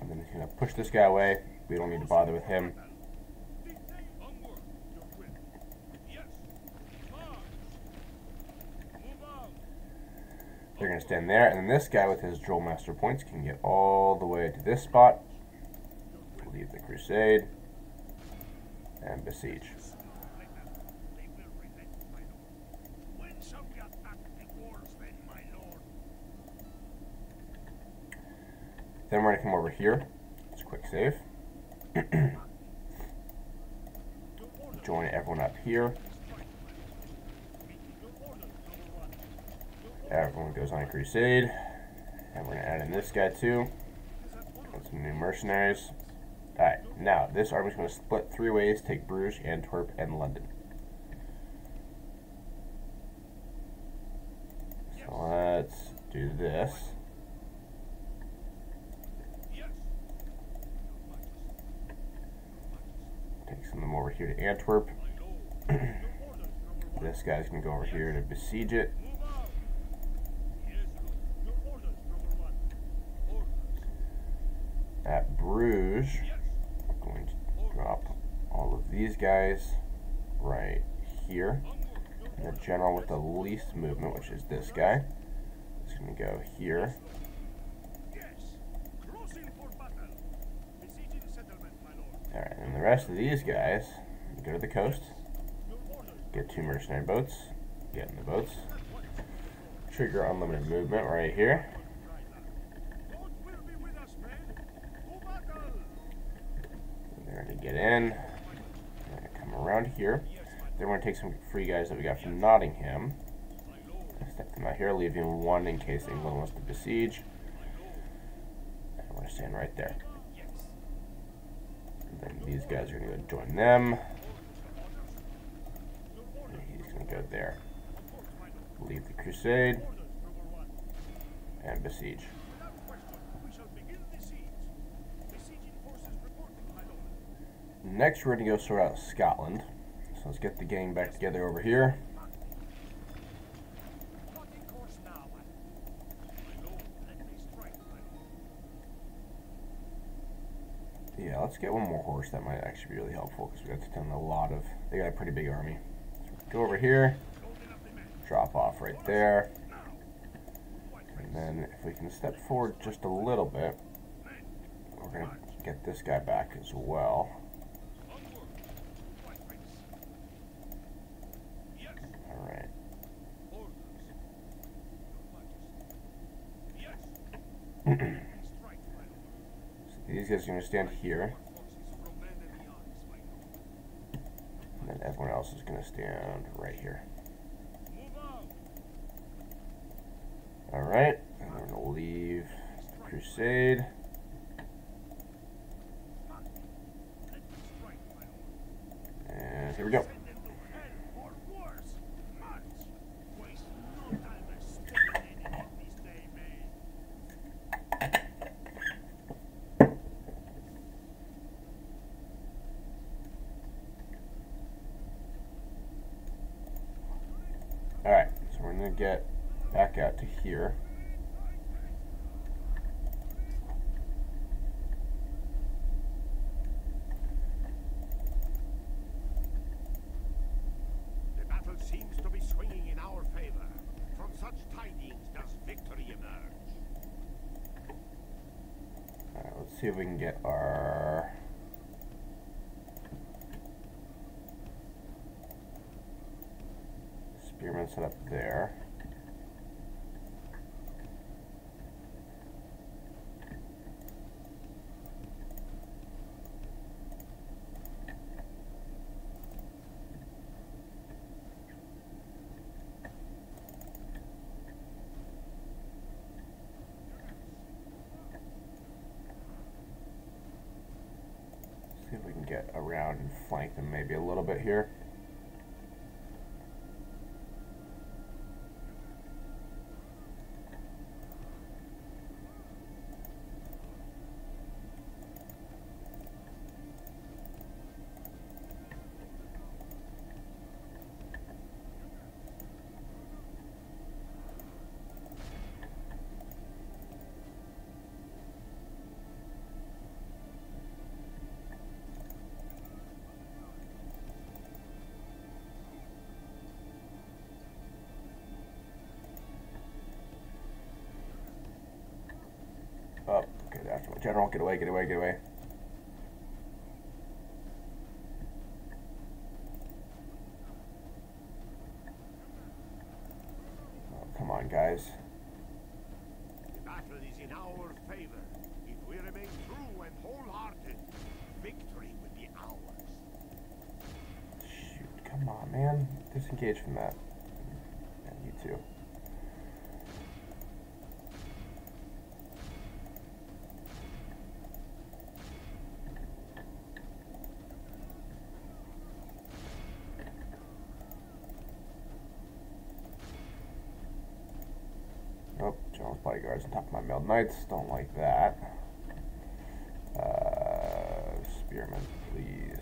[SPEAKER 1] And then he's going to push this guy away. We don't need to bother with him. They're going to stand there, and then this guy with his drill master points can get all the way to this spot, leave the crusade, and besiege. Then we're going to come over here. Just quick save. Join everyone up here. Everyone goes on a crusade. And we're going to add in this guy too. Got some new mercenaries. Alright, now this army's going to split three ways, take Bruges, Antwerp, and London. So let's do this. send them over here to Antwerp. this guy's going to go over here to besiege it. At Bruges, I'm going to drop all of these guys right here. And the general with the least movement, which is this guy, is going to go here. Alright, and the rest of these guys go to the coast, get two mercenary boats, get in the boats, trigger unlimited movement right here. They're going to get in, they're going to come around here. Then we're going to take some free guys that we got from Nottingham. Step them out here, leaving one in case England wants to besiege. And we're going to stand right there. And then these guys are going to go join them. And he's going to go there. Leave the crusade. And besiege. Next, we're going to go sort out Scotland. So let's get the gang back together over here. Yeah, let's get one more horse. That might actually be really helpful because we got to done a lot of. They got a pretty big army. So go over here, drop off right there, and then if we can step forward just a little bit, we're gonna get this guy back as well. All These guys are going to stand here. And then everyone else is going to stand right here. Alright, I'm going to leave Crusade.
[SPEAKER 6] And here we go.
[SPEAKER 1] see if we can get our... Spearman set up there. maybe a little bit here. get back my general. Get away, get away, get away. Oh, come on, guys.
[SPEAKER 3] The battle is in our favor. If we remain true and wholehearted, victory
[SPEAKER 1] will be ours. Shoot, come on, man. Disengage from that. bodyguards on top of my mailed knights. Don't like that. Uh, spearmen, please.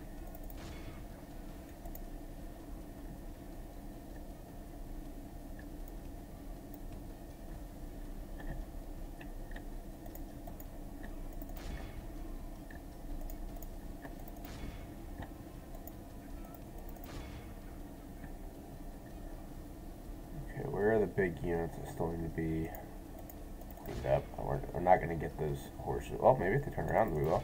[SPEAKER 1] big units that still need to be cleaned up. We're, we're not going to get those horses. Well, maybe if they turn around, we will.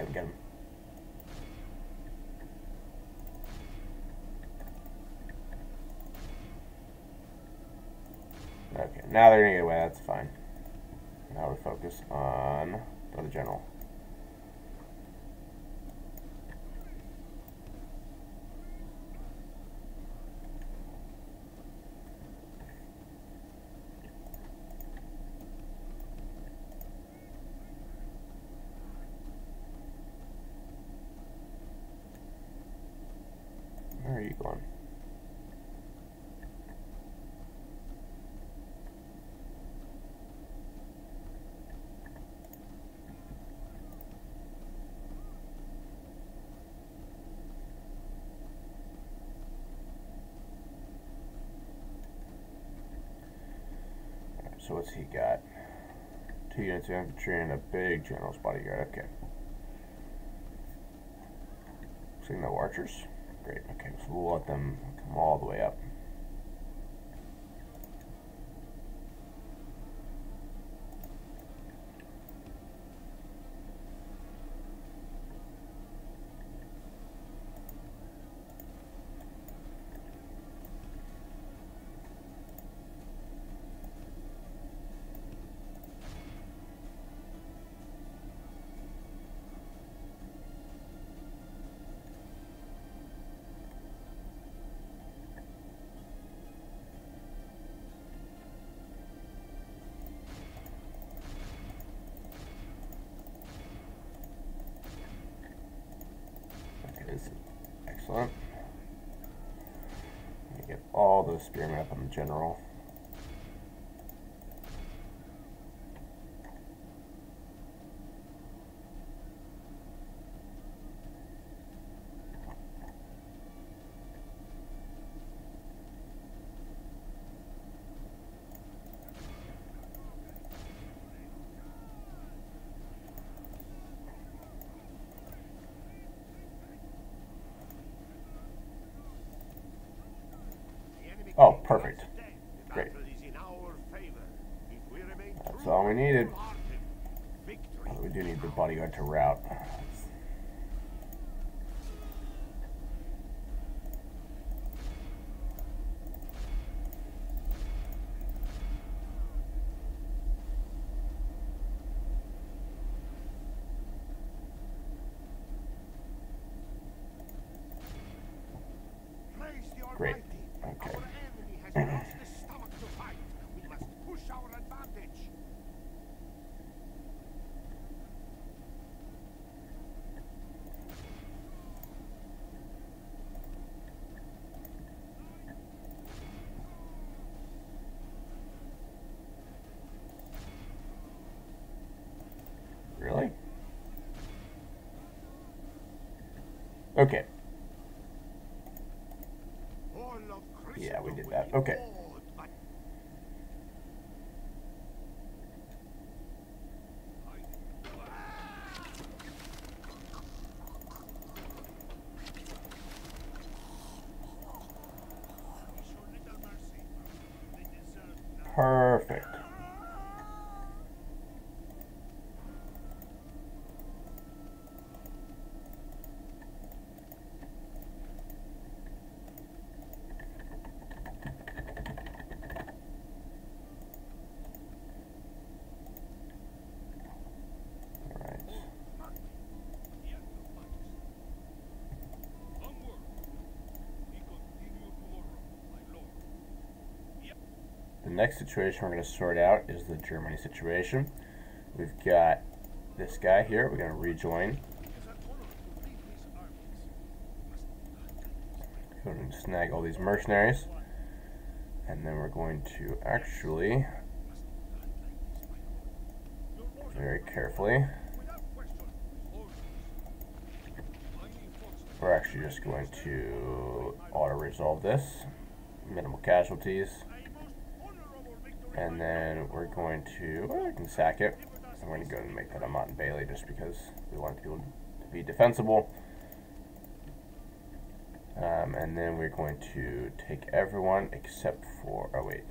[SPEAKER 1] Okay, now they're gonna get away, that's fine. Now we focus on the general. units of infantry and a big general's bodyguard. Okay. Signal archers. Great. Okay, so we'll let them come all the way up. excellent. Get all those spearmen up in general. Perfect. Great. That's all we needed. But we do need the bodyguard to route. Okay.
[SPEAKER 3] Yeah, we did that. Okay.
[SPEAKER 6] Perfect.
[SPEAKER 1] The next situation we're going to sort out is the Germany situation. We've got this guy here. We're going to rejoin. Go and snag all these mercenaries. And then we're going to actually, very carefully, we're actually just going to auto-resolve this. Minimal casualties. And then we're going to, well, I can sack it. I'm going to go and make that a and Bailey just because we want people to be defensible. Um, and then we're going to take everyone except for, oh wait.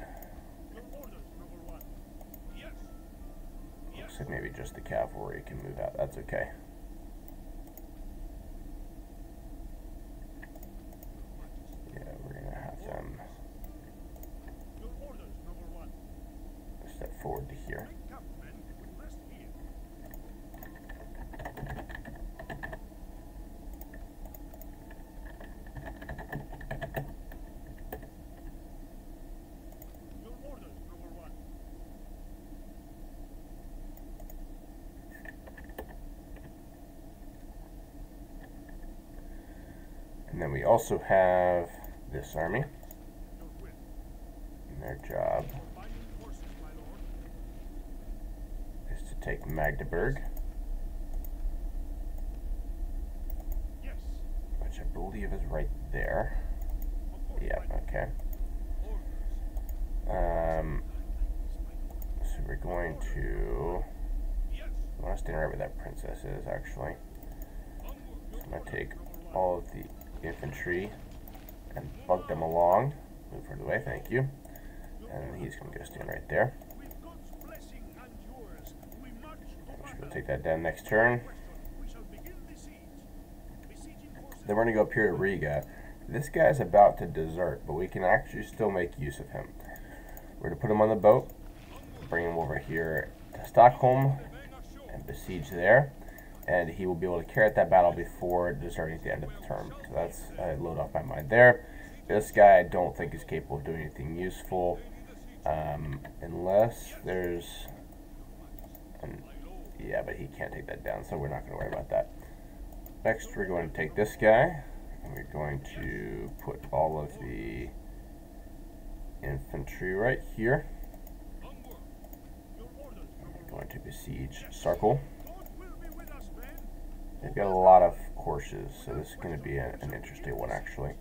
[SPEAKER 1] Looks like maybe just the cavalry can move out. That's okay. also have this army and their job is to take Magdeburg which I believe is right there Yeah. okay um, so we're going to I want to stand right where that princess is actually so I'm going to take tree and bug them along. Move out of the way, thank you. And he's going to go stand right there. We should take that down next turn. Then we're going to go up here to Riga. This guy's about to desert, but we can actually still make use of him. We're going to put him on the boat, bring him over here to Stockholm, and besiege there and he will be able to carry out that battle before deserting at the end of the term. So that's a load off my mind there. This guy I don't think is capable of doing anything useful, um, unless there's... An, yeah, but he can't take that down, so we're not going to worry about that. Next, we're going to take this guy, and we're going to put all of the infantry right here. going to besiege Sarkel. They've got a lot of courses, so this is going to be a, an interesting one, actually.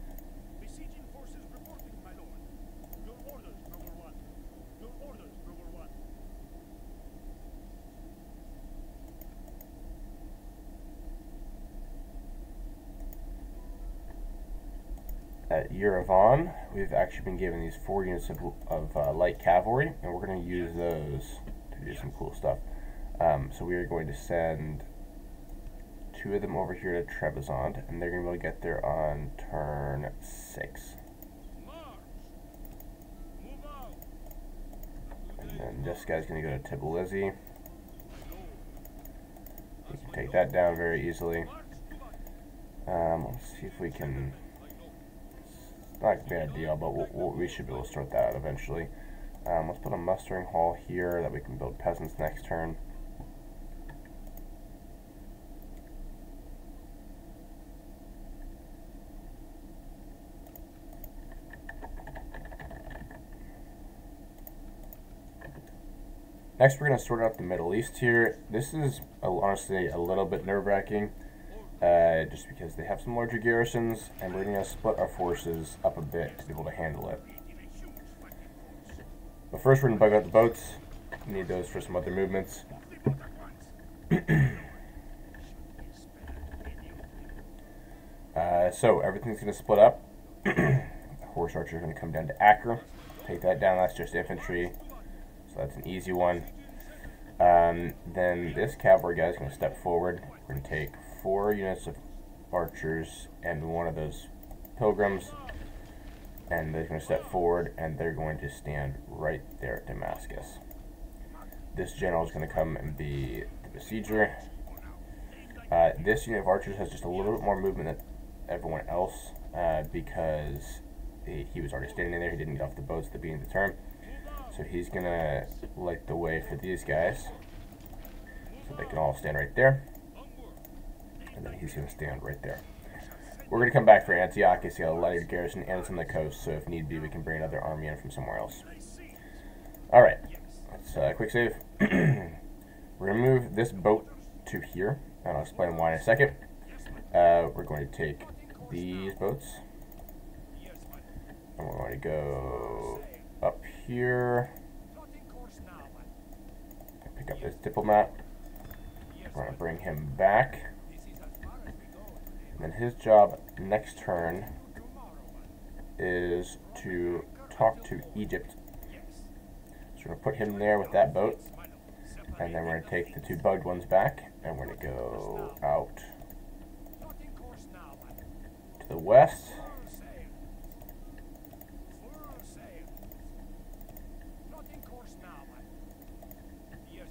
[SPEAKER 1] at Yerevan. We've actually been given these four units of, of uh, light cavalry, and we're going to use those to do some cool stuff. Um, so we are going to send two of them over here to Trebizond, and they're going to be able to get there on turn six. And then this guy's going to go to Tbilisi. We can take that down very easily. Um, let's see if we can... It's not a bad deal, but we'll, we'll, we should be able to sort that out eventually. Um, let's put a mustering hall here that we can build peasants next turn. Next, we're going to sort out the Middle East here. This is uh, honestly a little bit nerve-wracking, uh, just because they have some larger garrisons, and we're going to split our forces up a bit to be able to handle it. But first, we're going to bug out the boats. need those for some other movements. uh, so, everything's going to split up. horse archers are going to come down to Acker, take that down. That's just infantry. So that's an easy one. Um, then this cavalry guy is going to step forward. We're going to take four units of archers and one of those pilgrims. And they're going to step forward and they're going to stand right there at Damascus. This general is going to come and be the besieger. Uh, this unit of archers has just a little bit more movement than everyone else uh, because he, he was already standing there. He didn't get off the boats at the beginning of the turn. So he's going to light the way for these guys. So they can all stand right there. And then he's going to stand right there. We're going to come back for Antiochus, the lighter garrison, and it's on the coast, so if need be, we can bring another army in from somewhere else. Alright, let's uh, quick save. we're going to move this boat to here, and I'll explain why in a second. Uh, we're going to take these boats, and we're going to go up here. Pick up this diplomat. We're going to bring him back. And then his job next turn is to talk to Egypt. So we're going to put him there with that boat. And then we're going to take the two bugged ones back. And we're going to go out to the west.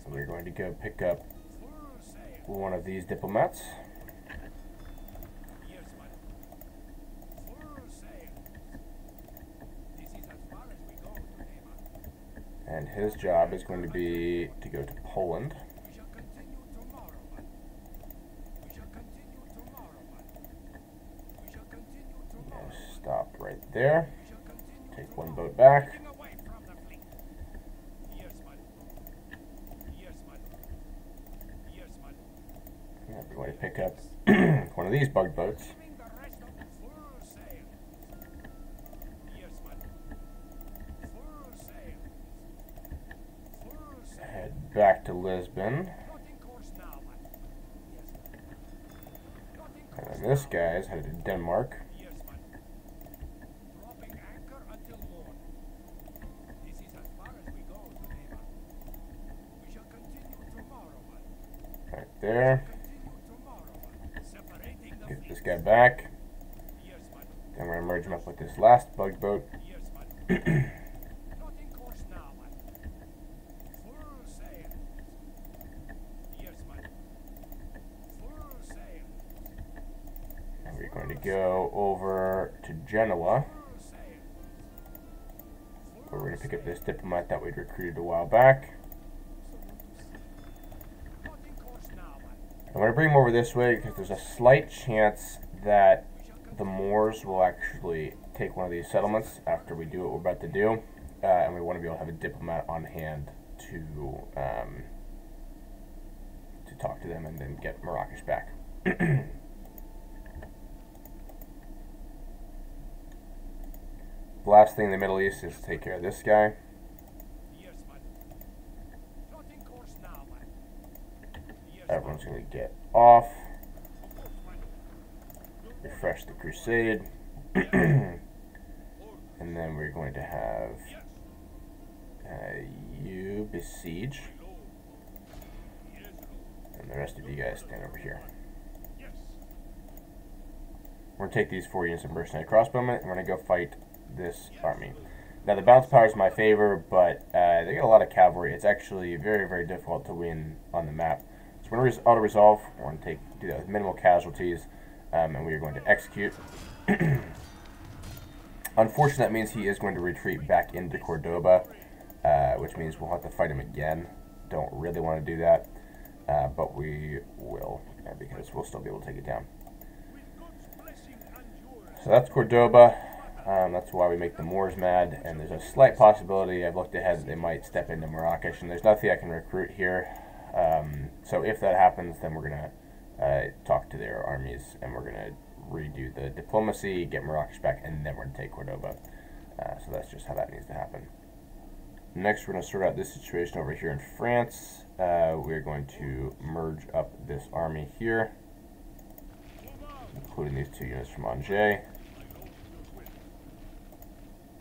[SPEAKER 1] We're going to go pick up one of these diplomats. And his job is going to be to go to Poland. Stop right there. Take one boat back. To pick up one of these bug boats. Head back to Lisbon. And then this guy is headed to Denmark. Right there. Get back. Then we're gonna merge him up with this last bug boat. we're going to go over to Genoa. Where we're going to pick up this diplomat that we'd recruited a while back. I'm going to bring him over this way because there's a slight chance that the Moors will actually take one of these settlements after we do what we're about to do. Uh, and we want to be able to have a diplomat on hand to um, to talk to them and then get Marrakesh back. the last thing in the Middle East is to take care of this guy. Everyone's going to get off. Refresh the crusade. and then we're going to have uh, you besiege. And the rest of you guys stand over here. We're going to take these four units of mercenary crossbowmen and we're going to go fight this army. Now, the bounce power is my favor, but uh, they get a lot of cavalry. It's actually very, very difficult to win on the map. So we're going to auto resolve. We're going to take do that with minimal casualties, um, and we are going to execute. Unfortunately, that means he is going to retreat back into Cordoba, uh, which means we'll have to fight him again. Don't really want to do that, uh, but we will uh, because we'll still be able to take it down. So that's Cordoba. Um, that's why we make the Moors mad, and there's a slight possibility I've looked ahead that they might step into Marrakesh, and there's nothing I can recruit here. Um, so if that happens, then we're going to uh, talk to their armies and we're going to redo the diplomacy, get Marrakesh back, and then we're going to take Cordoba. Uh, so that's just how that needs to happen. Next, we're going to sort out this situation over here in France. Uh, we're going to merge up this army here, including these two units from Angers.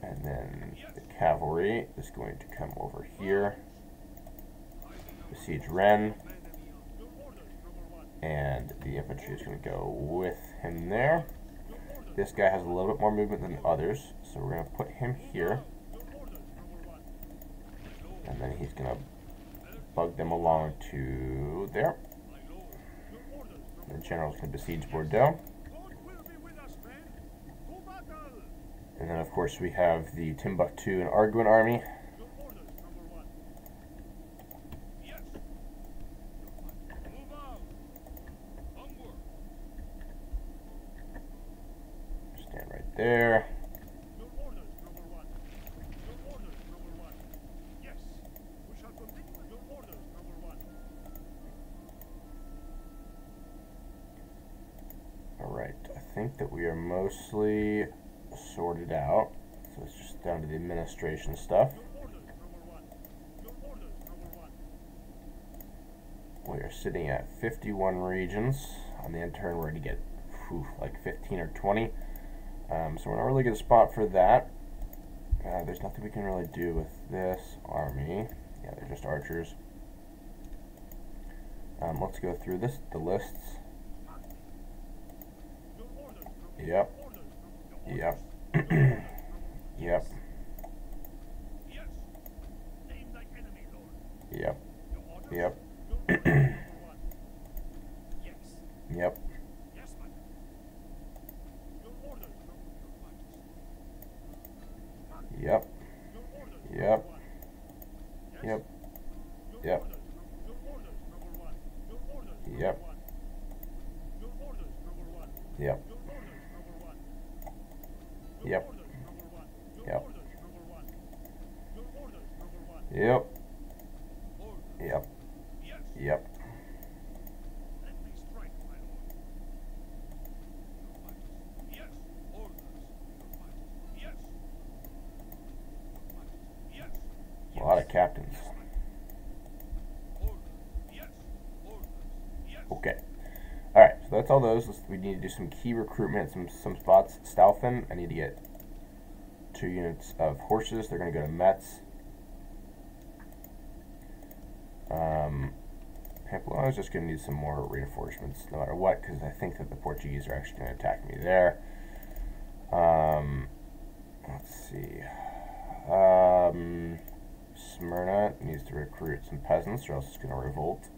[SPEAKER 1] And then the cavalry is going to come over here besiege Rennes. And the infantry is going to go with him there. This guy has a little bit more movement than others, so we're going to put him here. And then he's going to bug them along to there. The generals can besiege Bordeaux. And then, of course, we have the Timbuktu and Arguin army there. Alright, I think that we are mostly sorted out. So it's just down to the administration stuff. We are sitting at 51 regions. On the intern, we're going to get whew, like 15 or 20. Um, so we're not really going to spot for that. Uh, there's nothing we can really do with this army. Yeah, they're just archers. Um, let's go through this the lists. Yep. Yep. yep. Yep. Yep. that's all those. Let's, we need to do some key recruitment, some some spots. Staufen, I need to get two units of horses. They're going to go to Metz. Um, Pamplona is just going to need some more reinforcements, no matter what, because I think that the Portuguese are actually going to attack me there. Um, let's see. Um, Smyrna needs to recruit some peasants, or else it's going to revolt.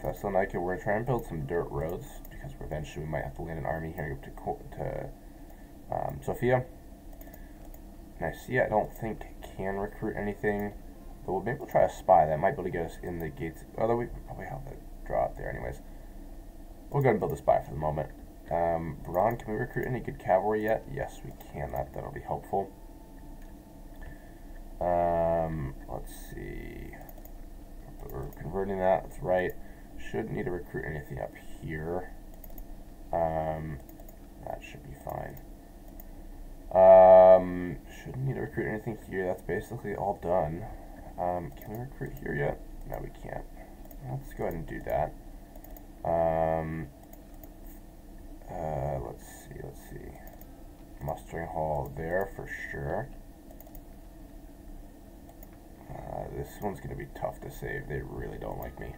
[SPEAKER 1] Tesla and we're trying to build some dirt roads because eventually we might have to land an army here up to, to um, Sofia. And I don't think can recruit anything, but we'll, maybe we'll try a spy. That might be able to get us in the gates. Although oh, we probably have to draw up there anyways. We'll go and build a spy for the moment. Um, can we recruit any good cavalry yet? Yes, we can. That, that'll be helpful. Um, let's see. We're converting that. That's right shouldn't need to recruit anything up here. Um, that should be fine. Um, shouldn't need to recruit anything here. That's basically all done. Um, can we recruit here yet? No, we can't. Let's go ahead and do that. Um, uh, let's see, let's see. Mustering hall there for sure. Uh, this one's going to be tough to save. They really don't like me.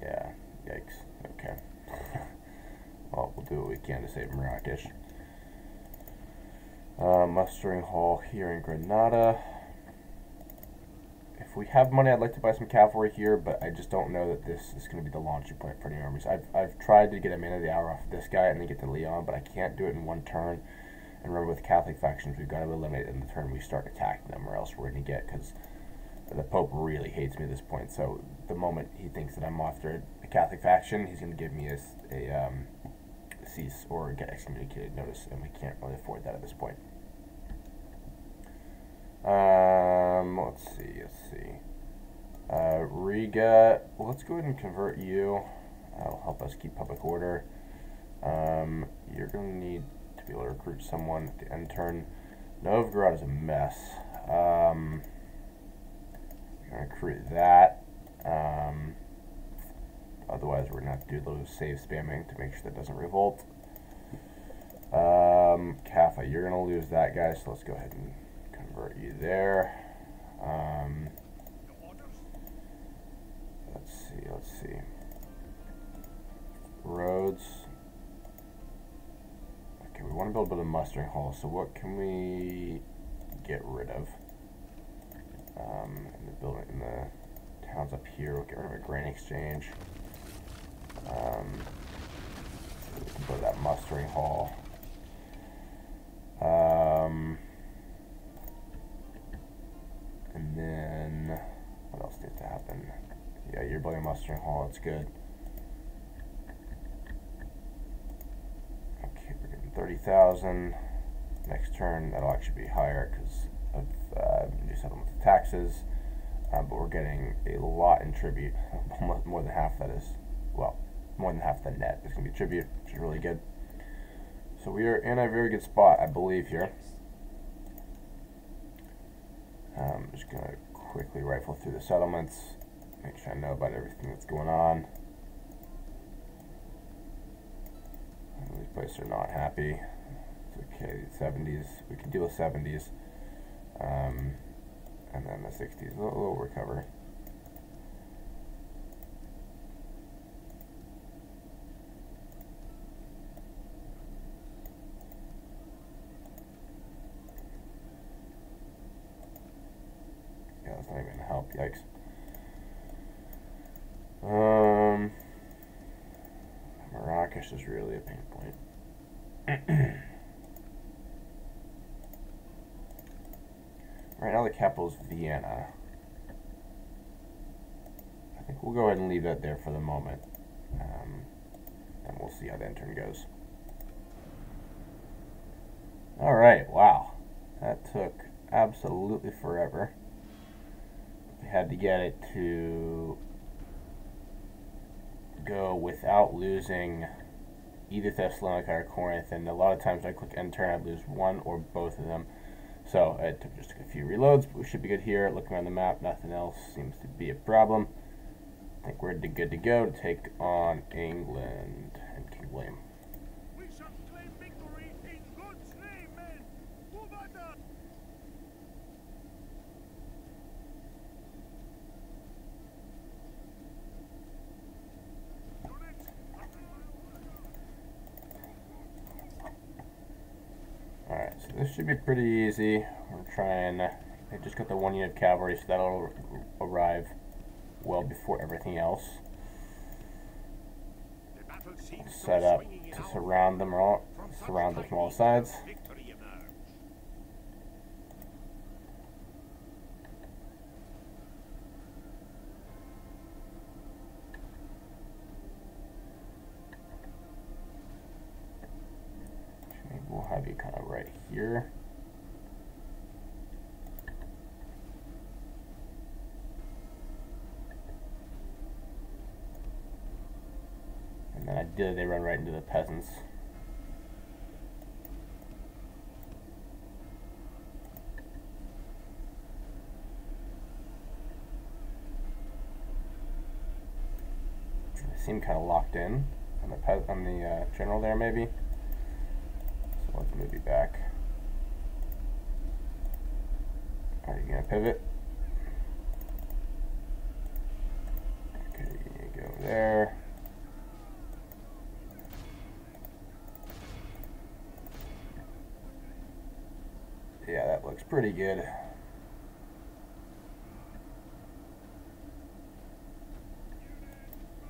[SPEAKER 1] Yeah, yikes. Okay. well, we'll do what we can to save Marrakesh. Uh, mustering hall here in Granada. If we have money, I'd like to buy some cavalry here, but I just don't know that this is going to be the launching point for any armies. I've, I've tried to get a man of the hour off of this guy and then get to Leon, but I can't do it in one turn. And remember, with Catholic factions, we've got to eliminate them the turn we start attacking them, or else we're going to get, because the Pope really hates me at this point. So the moment he thinks that I'm after a Catholic faction, he's going to give me a, a um, cease or get excommunicated notice, and we can't really afford that at this point. Um, let's see, let's see. Uh, Riga, well, let's go ahead and convert you. That'll help us keep public order. Um, you're going to need to be able to recruit someone at the end turn. Novgorod is a mess. Um, recruit that. Um, otherwise, we're going to have to do those save spamming to make sure that doesn't revolt. Um, Caffa, you're going to lose that guy, so let's go ahead and convert you there. Um, let's see, let's see. Roads. Okay, we want to build a bit of mustering hall, so what can we get rid of um, in the building, in the pounds up here. We'll get rid of a grain exchange. Um, so we can go to that mustering hall. Um, and then, what else needs to happen? Yeah, you're building mustering hall. It's good. Okay, we're getting 30,000. Next turn, that'll actually be higher because of uh, new settlement taxes. Um, but we're getting a lot in tribute. more than half that is, well, more than half the net is going to be tribute, which is really good. So we are in a very good spot, I believe, here. I'm um, just going to quickly rifle through the settlements, make sure I know about everything that's going on. These places are not happy. It's okay, 70s. We can deal with 70s. Um, and then the 60s, a little, recovery. Yeah, that's not even help, yikes. Um, Marrakesh is really a pain point. Alright, now the capital is Vienna. I think we'll go ahead and leave that there for the moment. Um, and we'll see how the intern goes. Alright, wow. That took absolutely forever. We had to get it to go without losing either Thessalonica or Corinth, and a lot of times I click enter I lose one or both of them. So it took just a few reloads, but we should be good here. Looking around the map, nothing else seems to be a problem. I think we're good to go to take on England and King William. this should be pretty easy. We're trying, I just got the one unit cavalry, so that'll arrive well before everything else. Set up to surround them all, surround them from all sides. We'll have you come here. And then ideally they run right into the peasants. They seem kind of locked in on the, on the uh, general there maybe. So let's move you back. Are you going to pivot? Okay, go there. Yeah, that looks pretty good.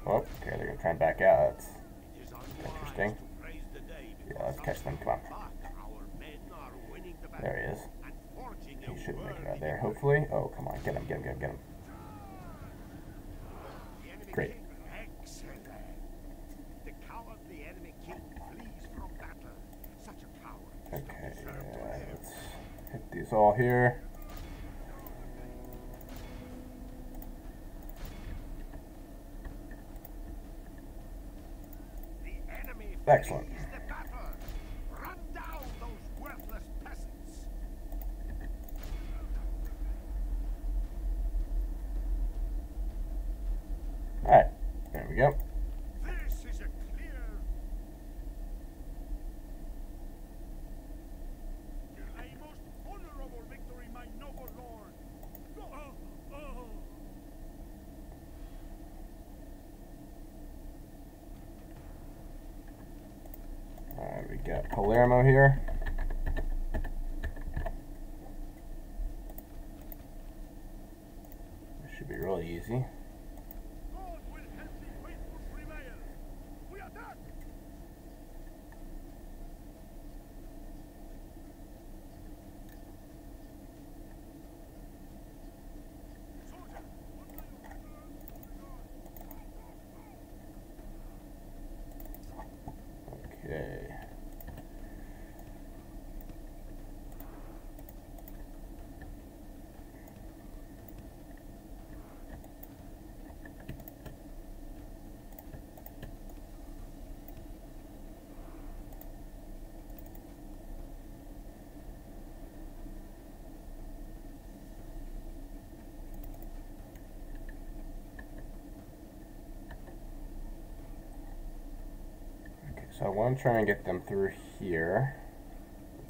[SPEAKER 1] Oh, okay, they're going to try and back out. That's interesting. Yeah, let's catch them. Come on. There he is should make it out there, hopefully. Oh, come on, get him, get him, get him, get him. Great. Okay, let's hit these all here. Excellent. ammo here. So I want to try and get them through here.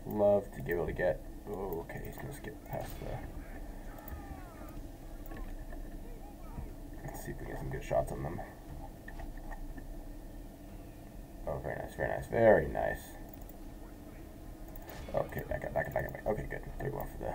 [SPEAKER 1] Love to be able to get... Oh, okay, he's going to skip past the... Let's see if we get some good shots on them. Oh, very nice, very nice, very nice. Okay, back up, back up, back up. Back. Okay, good. they one, for the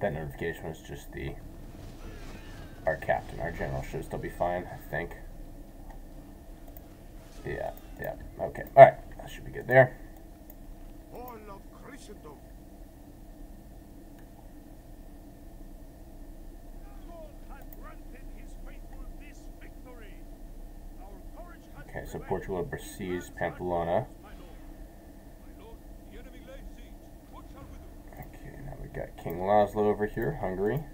[SPEAKER 1] That notification was just the our captain, our general should still be fine, I think. Yeah, yeah. Okay. Alright, that should be good there. Okay, so Portugal oversees Pamplona. King Laszlo over here, Hungary.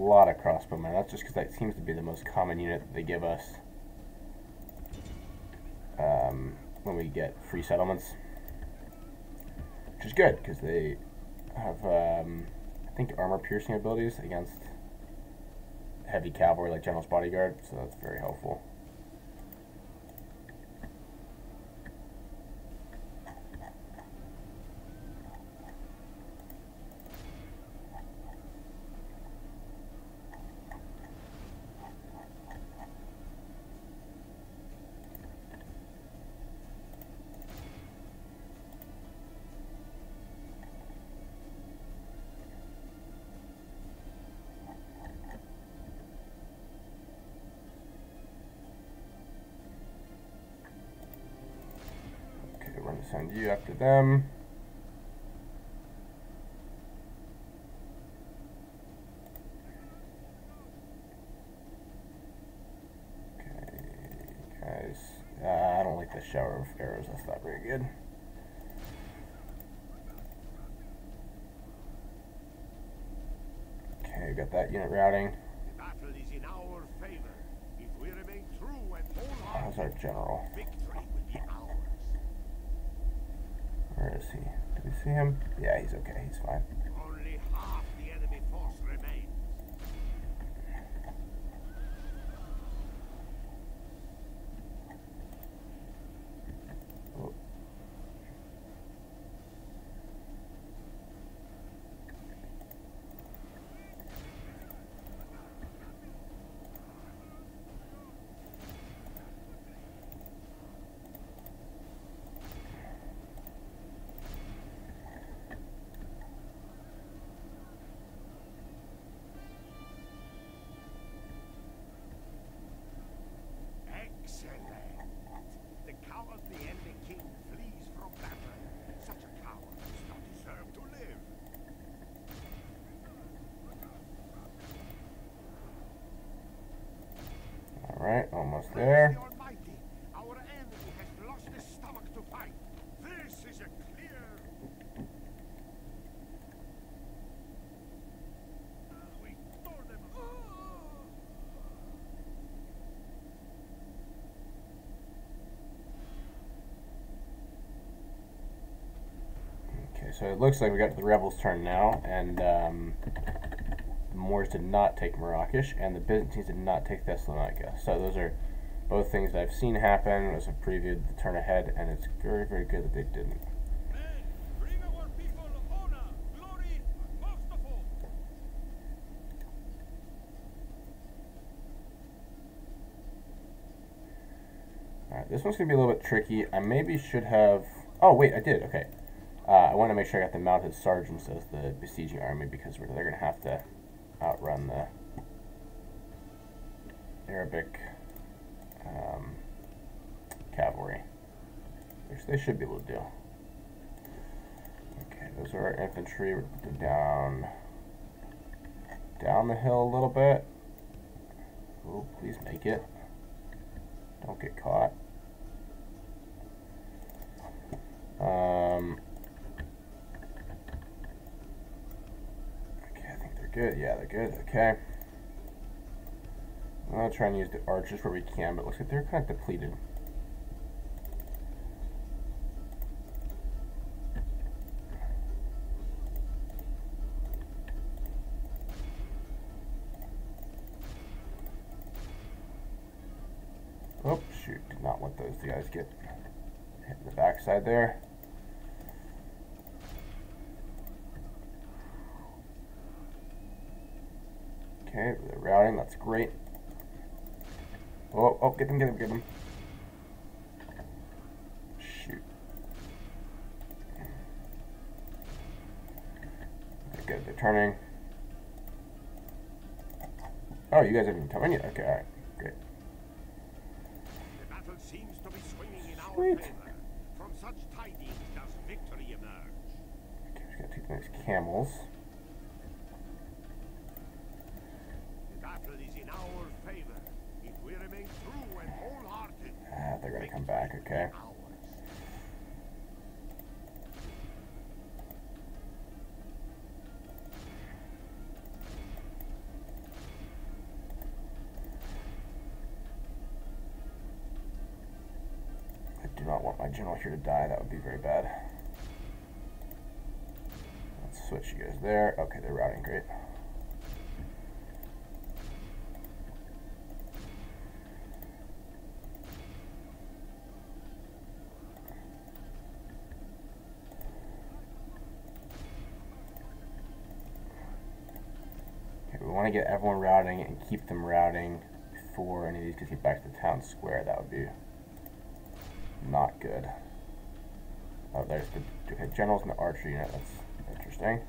[SPEAKER 1] lot of crossbowmen. That's just because that seems to be the most common unit that they give us um, when we get free settlements. Which is good, because they have, um, I think, armor-piercing abilities against heavy cavalry like General's Bodyguard, so that's very helpful. you after them. Okay, guys. Uh, I don't like the shower of arrows. That's not very good. Okay, we got that unit routing. How's our general? is he? Do we see him? Yeah, he's okay. He's fine. almost there. so it looks like we got to the rebels' turn now, and um, the Moors did not take Marrakesh, and the Byzantines did not take Thessalonica. So those are both things I've seen happen as I previewed the turn ahead, and it's very, very good that they didn't. Alright, this one's going to be a little bit tricky. I maybe should have... Oh, wait, I did. Okay. Uh, I want to make sure I got the mounted sergeants as the besieging army because they're going to have to outrun the Arabic they should be able to do. Okay, those are our infantry. We're put them down, down the hill a little bit. Oh, please make it. Don't get caught. Um, okay, I think they're good. Yeah, they're good. Okay. I'm going to try and use the archers where we can, but looks like they're kind of depleted. seems
[SPEAKER 3] to be swinging in our Sweet. favor. From such tidings does victory emerge.
[SPEAKER 1] Okay, gotta take camels.
[SPEAKER 3] The battle is in our favor. If we remain true and
[SPEAKER 1] wholehearted. Ah, they're gonna come back, okay? general here to die. That would be very bad. Let's switch you guys there. Okay, they're routing. Great. we want to get everyone routing and keep them routing before any of these get back to the town square. That would be not good. Oh, there's the generals in the archer unit. That's interesting.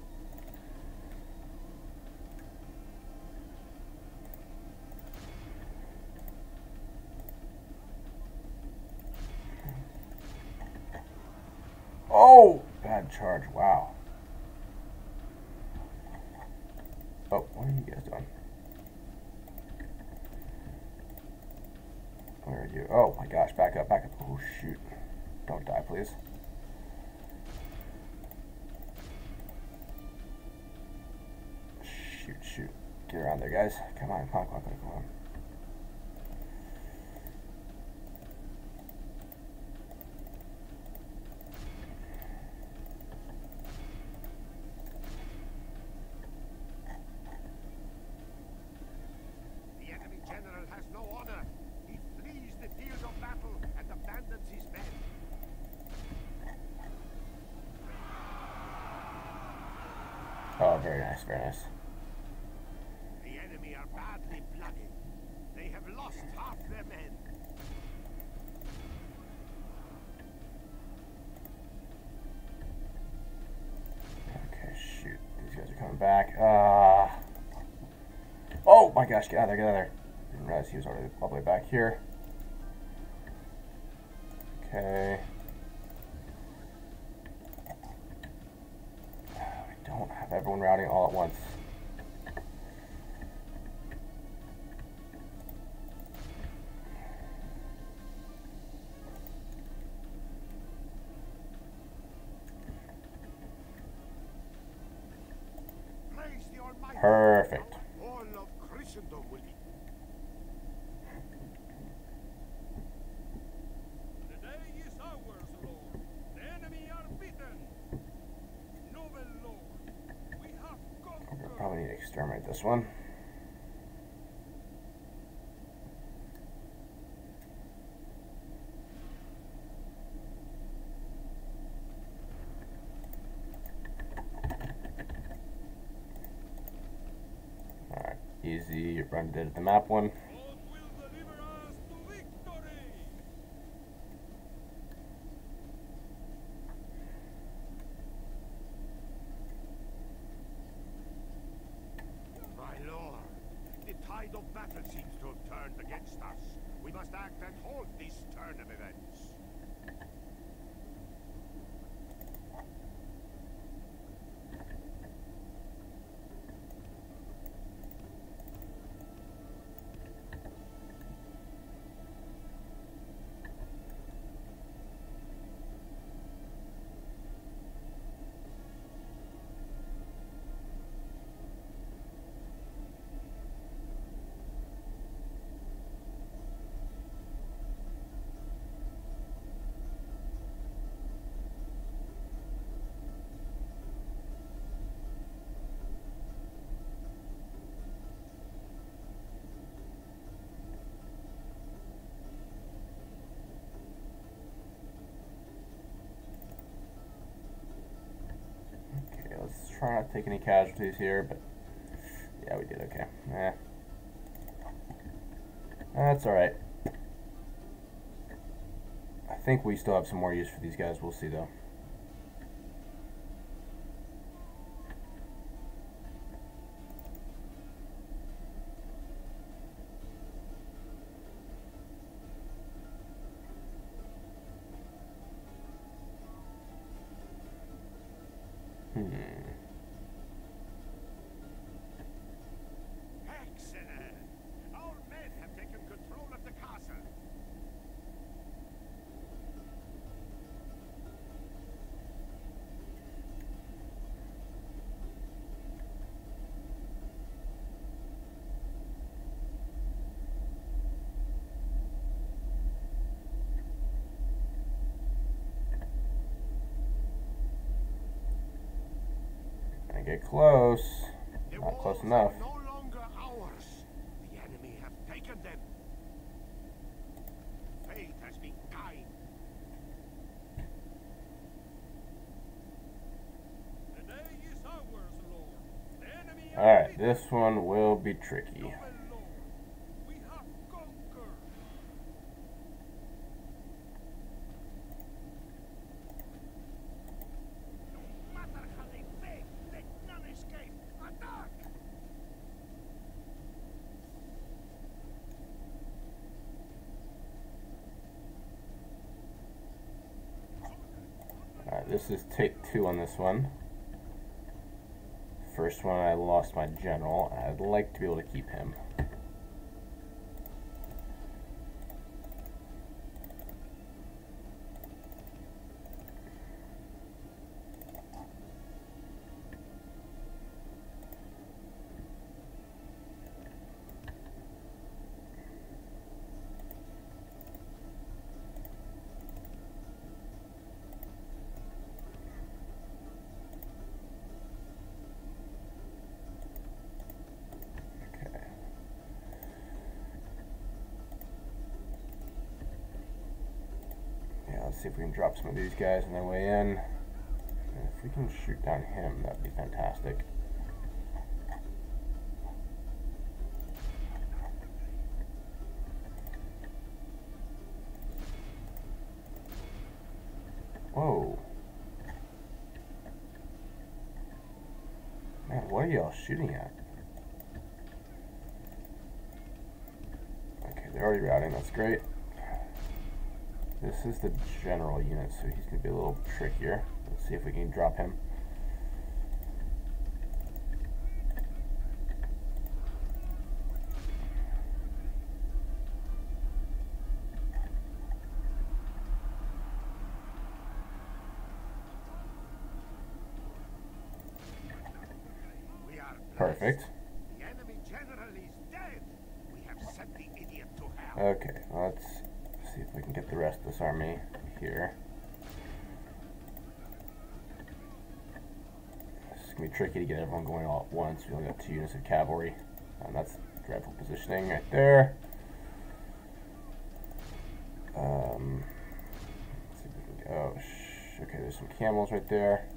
[SPEAKER 6] very nice, very nice.
[SPEAKER 3] The enemy are badly blooded. They have lost half their men.
[SPEAKER 1] Okay, shoot. These guys are coming back. Uh, oh my gosh, get out of there, get out of there. I didn't realize he was already all the way back here. Okay. this one. Alright, easy, run did the map one. try not to take any casualties here, but yeah, we did okay. yeah, That's alright. I think we still have some more use for these guys. We'll see, though. Alright, this one will be tricky. this is take two on this one first one I lost my general. I'd like to be able to keep him. some of these guys on their way in. And if we can shoot down him, that'd be fantastic. Whoa. Man, what are y'all shooting at? Okay, they're already routing, that's great. This is the general unit, so he's going to be a little trickier. Let's see if we can drop him. once. We only got two units of cavalry. Um, that's dreadful positioning right there. Um, oh, okay, there's some camels right there.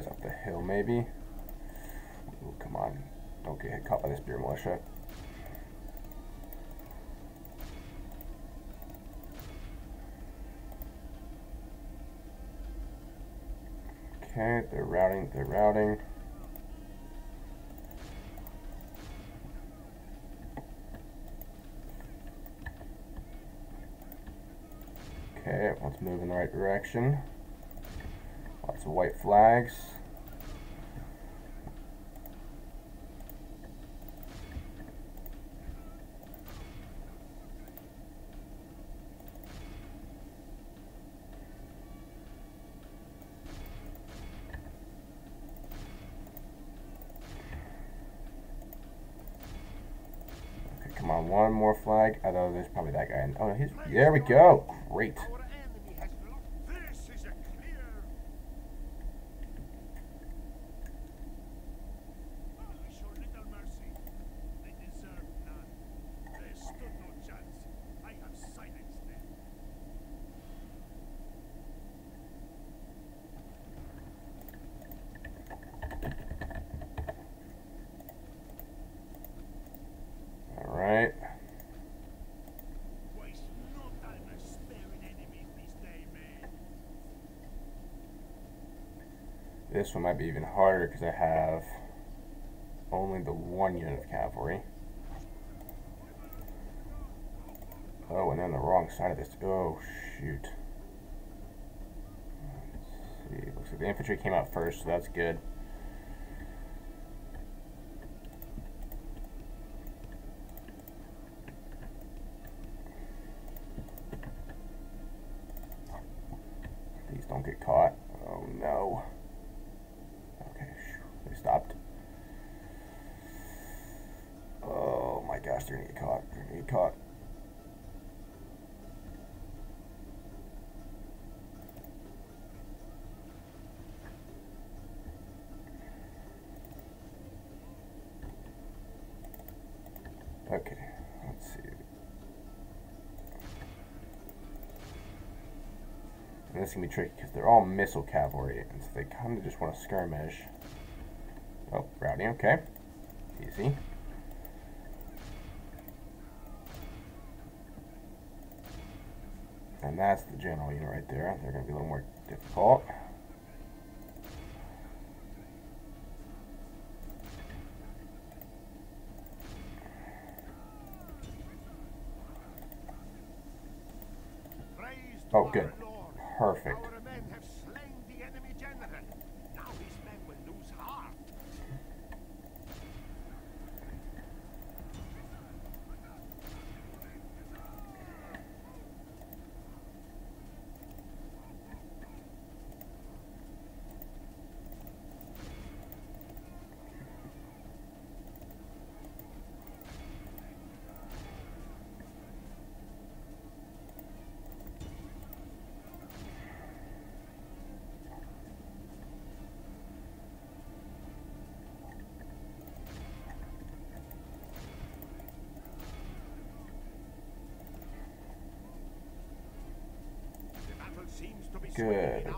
[SPEAKER 1] guys up the hill, maybe. Ooh, come on. Don't get caught by this spear militia. Okay, they're routing, they're routing. Okay, let's move in the right direction some white flags. Okay, come on, one more flag. Although there's probably that guy. In. Oh, he's, there we go. Great. This one might be even harder because I have only the one unit of cavalry. Oh, and then the wrong side of this. Oh, shoot. Let's see. Looks like the infantry came out first, so that's good. it's going to be tricky because they're all missile cavalry, and so they kind of just want to skirmish. Oh, routing, okay. Easy. And that's the general unit right there. They're going to be a little more difficult.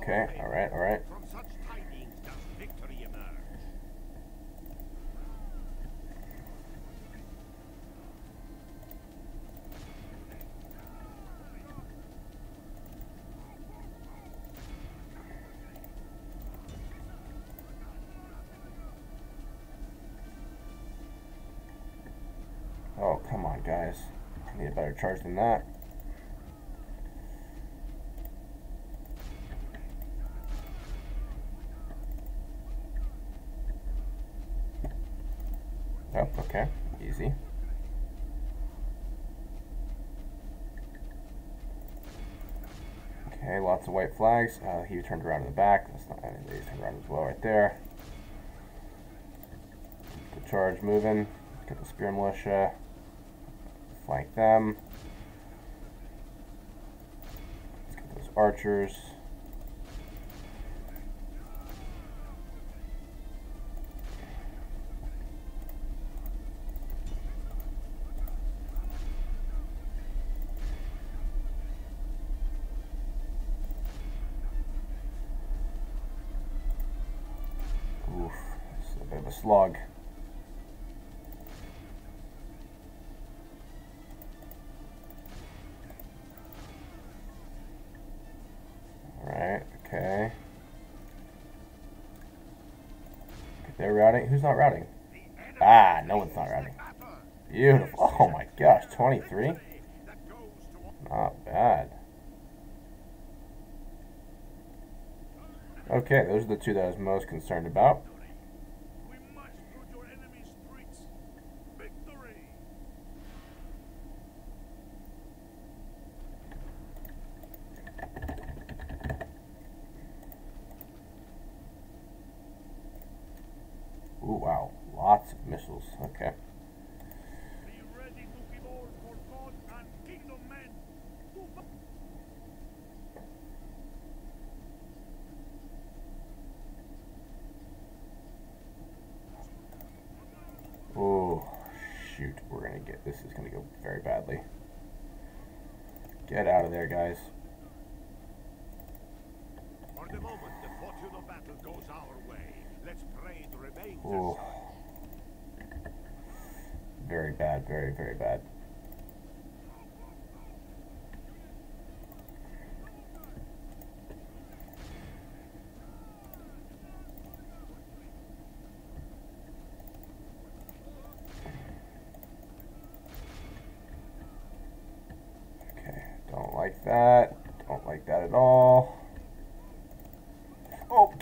[SPEAKER 3] Okay, alright, alright.
[SPEAKER 1] Oh, come on, guys. I need a better charge than that. the white flags. Uh, he turned around in the back. That's not anything. He turned around as well right there. the charge moving. Get the spear militia. Flank them. Let's get those archers. They're routing? Who's not routing? Ah, no one's not routing. Beautiful. Oh my gosh, 23? Not bad. Okay, those are the two that I was most concerned about. guys.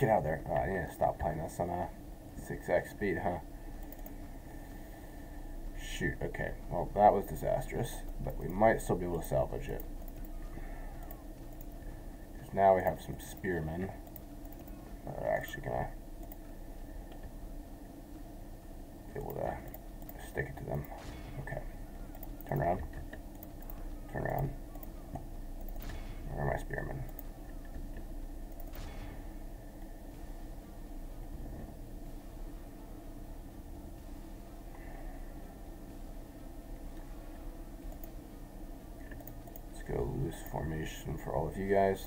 [SPEAKER 1] Get out there. Oh, I need to stop playing this on a 6x speed, huh? Shoot, okay. Well, that was disastrous, but we might still be able to salvage it. Because now we have some spearmen that are actually going to for all of you guys.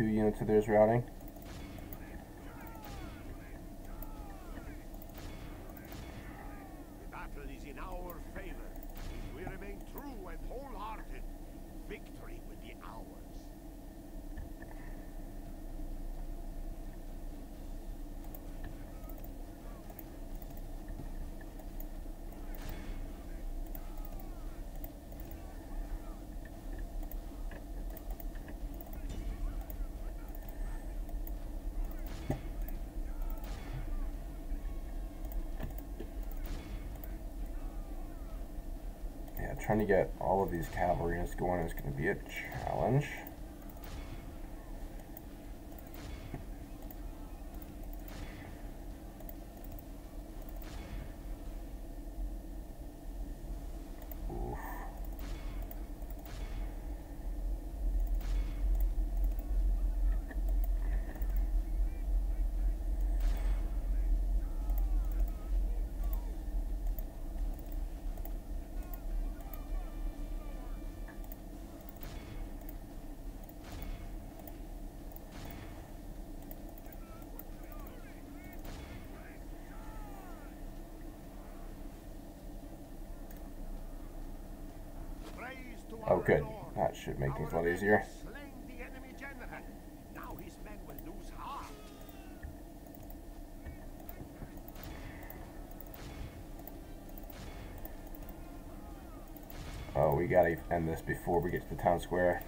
[SPEAKER 1] two units of theirs routing. trying to get all of these cavalry units going is going to be a challenge. Oh, good. That should make things a lot easier. Oh, we gotta end this before we get to the town square.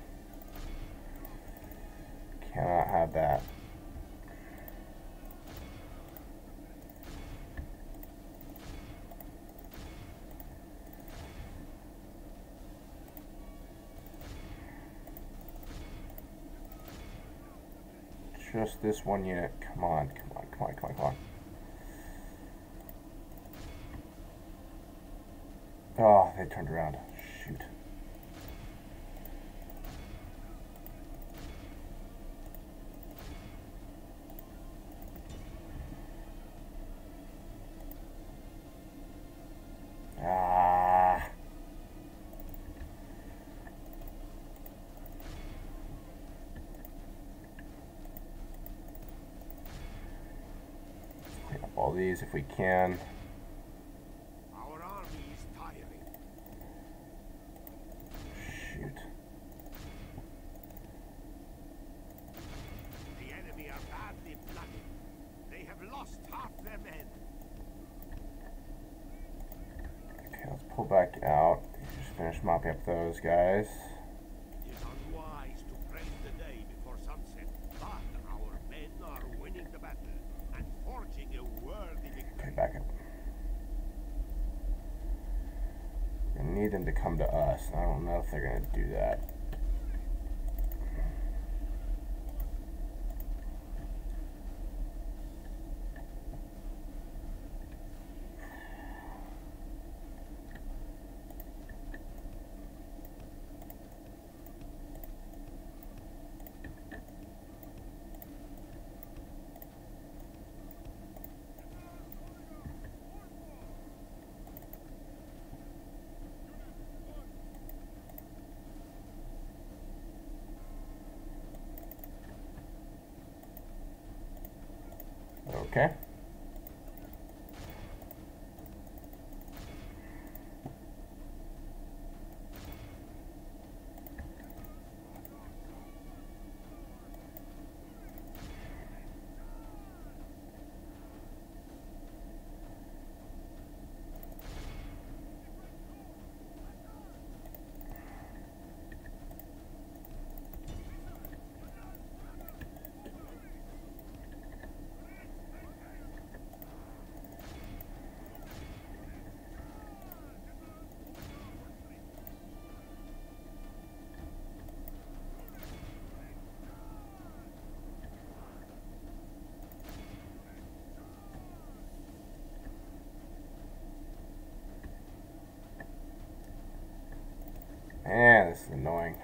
[SPEAKER 1] this one unit. Come on, come on, come on, come on, come on. Oh, they turned around. these if we can. Shoot.
[SPEAKER 3] The enemy are badly blooded. They have lost half their men.
[SPEAKER 1] Okay, let's pull back out. Just finish mopping up those guys. do that. Okay. Yeah, this is annoying.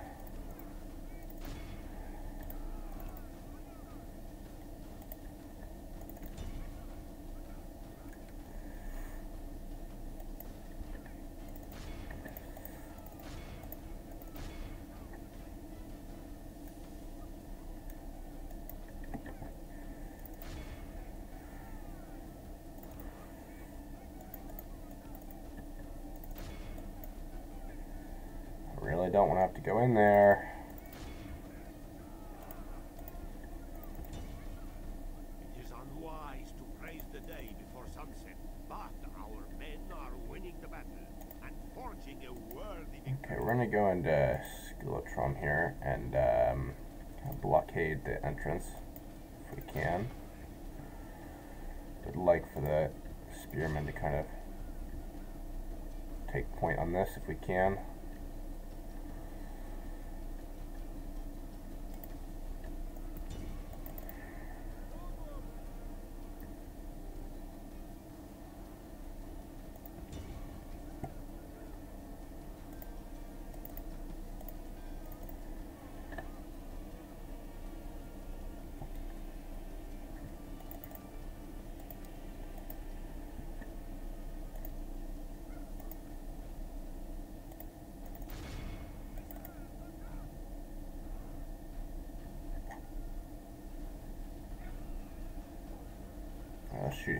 [SPEAKER 1] don't want to have to go in there. It is unwise to the day before sunset, but our men are winning the battle and forging a worthy victory. Okay, we're going to go into Skeletron here and um, blockade the entrance if we can. I'd like for the spearmen to kind of take point on this if we can.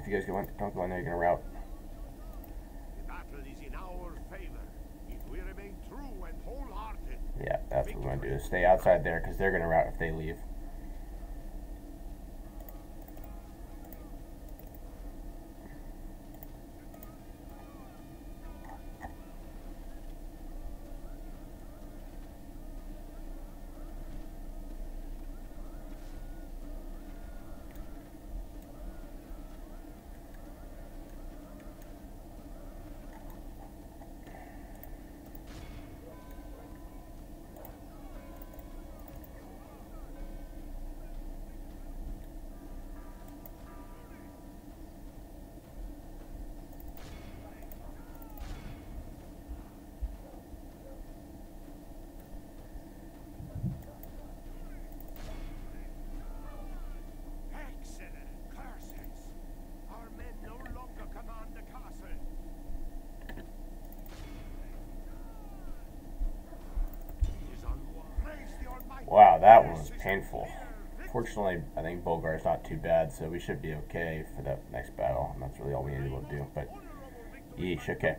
[SPEAKER 1] you guys go in, don't go in there, you're gonna route. The battle
[SPEAKER 3] is in our favor if we remain true and
[SPEAKER 1] wholehearted. Yeah, that's what we're gonna do. Stay outside there because they're gonna route if they leave. Fortunately, I think is not too bad, so we should be okay for that next battle, and that's really all we need to do, but yeesh, okay.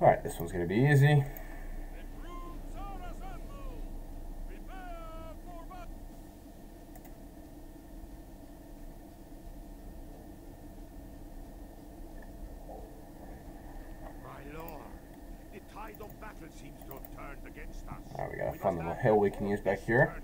[SPEAKER 1] Alright, this one's going to be easy. pill we can use back here.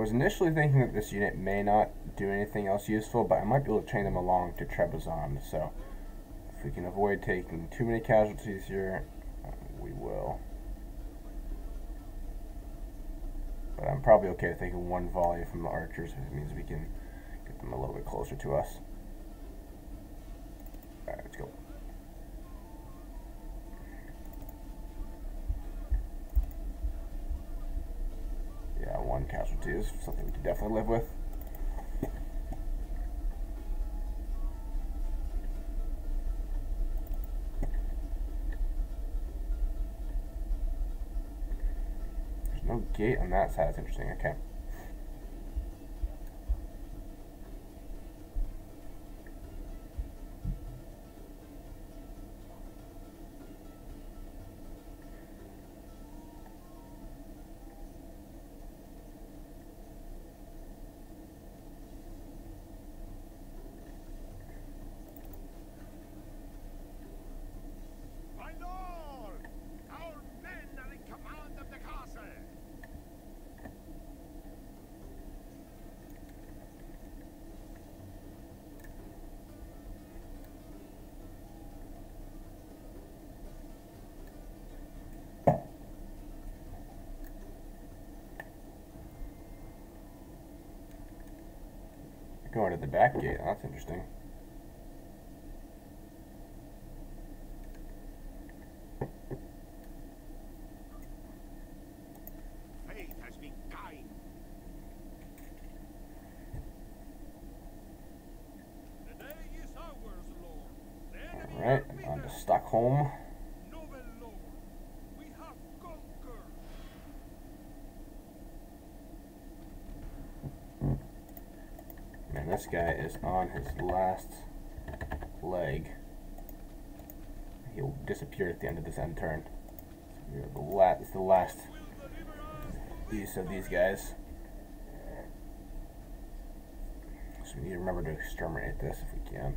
[SPEAKER 1] I was initially thinking that this unit may not do anything else useful, but I might be able to train them along to Trebizond, so if we can avoid taking too many casualties here, we will. But I'm probably okay with taking one volley from the archers, it means we can get them a little bit closer to us. something we can definitely live with. There's no gate on that side. That's interesting. Okay. the back gate. Oh, that's interesting. Alright, on to Stockholm. this guy is on his last leg. He'll disappear at the end of this end turn. So the it's the last piece of these guys. So we need to remember to exterminate this if we can.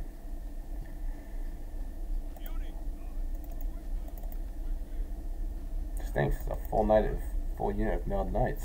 [SPEAKER 1] This thing's a full night of full unit of mailed knights.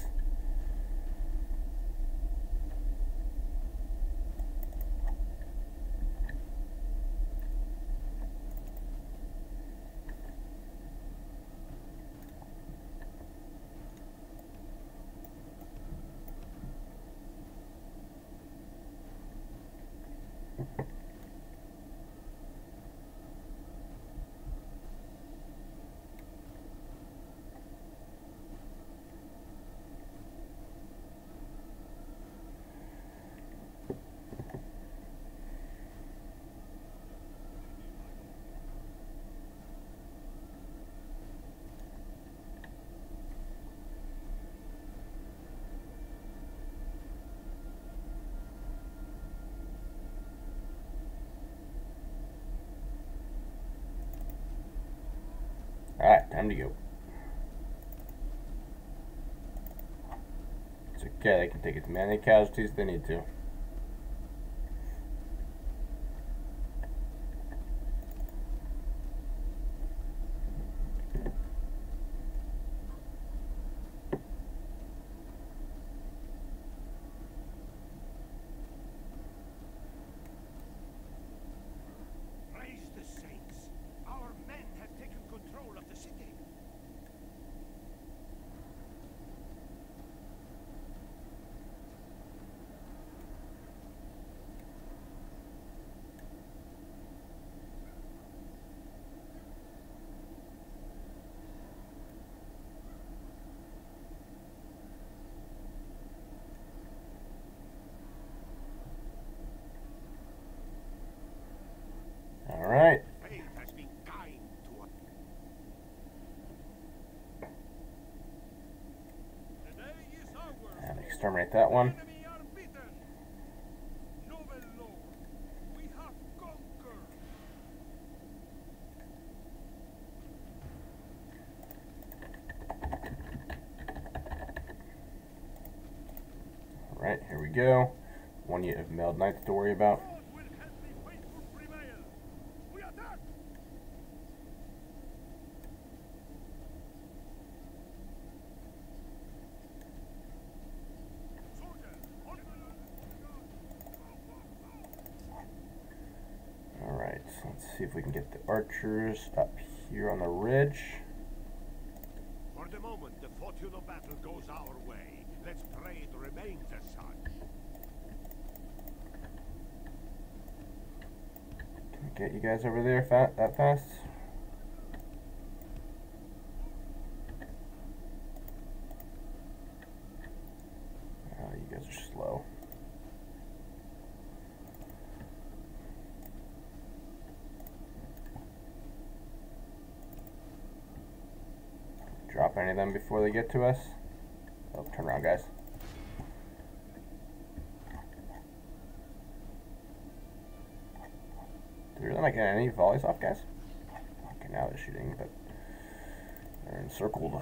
[SPEAKER 1] Okay, they can take as many casualties as they need to. exterminate that one. All right, here we go. One unit of mailed knights to worry about. archers up here on the ridge.
[SPEAKER 3] For the moment, the fortune of battle goes our way. Let's pray it remains as such.
[SPEAKER 1] Can I get you guys over there fa that fast? before they get to us. Oh, turn around, guys.
[SPEAKER 3] Did we really not get any volleys
[SPEAKER 1] off, guys? Okay, now they're shooting, but they're encircled.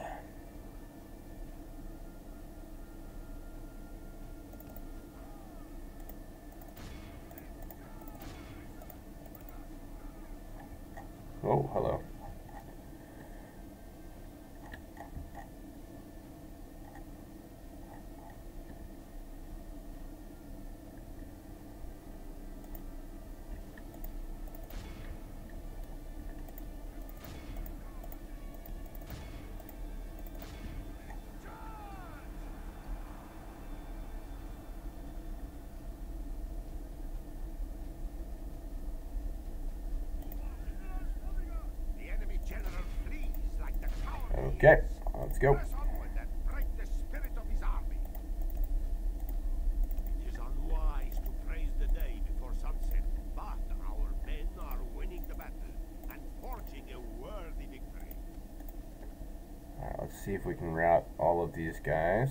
[SPEAKER 1] see if we can route all of these guys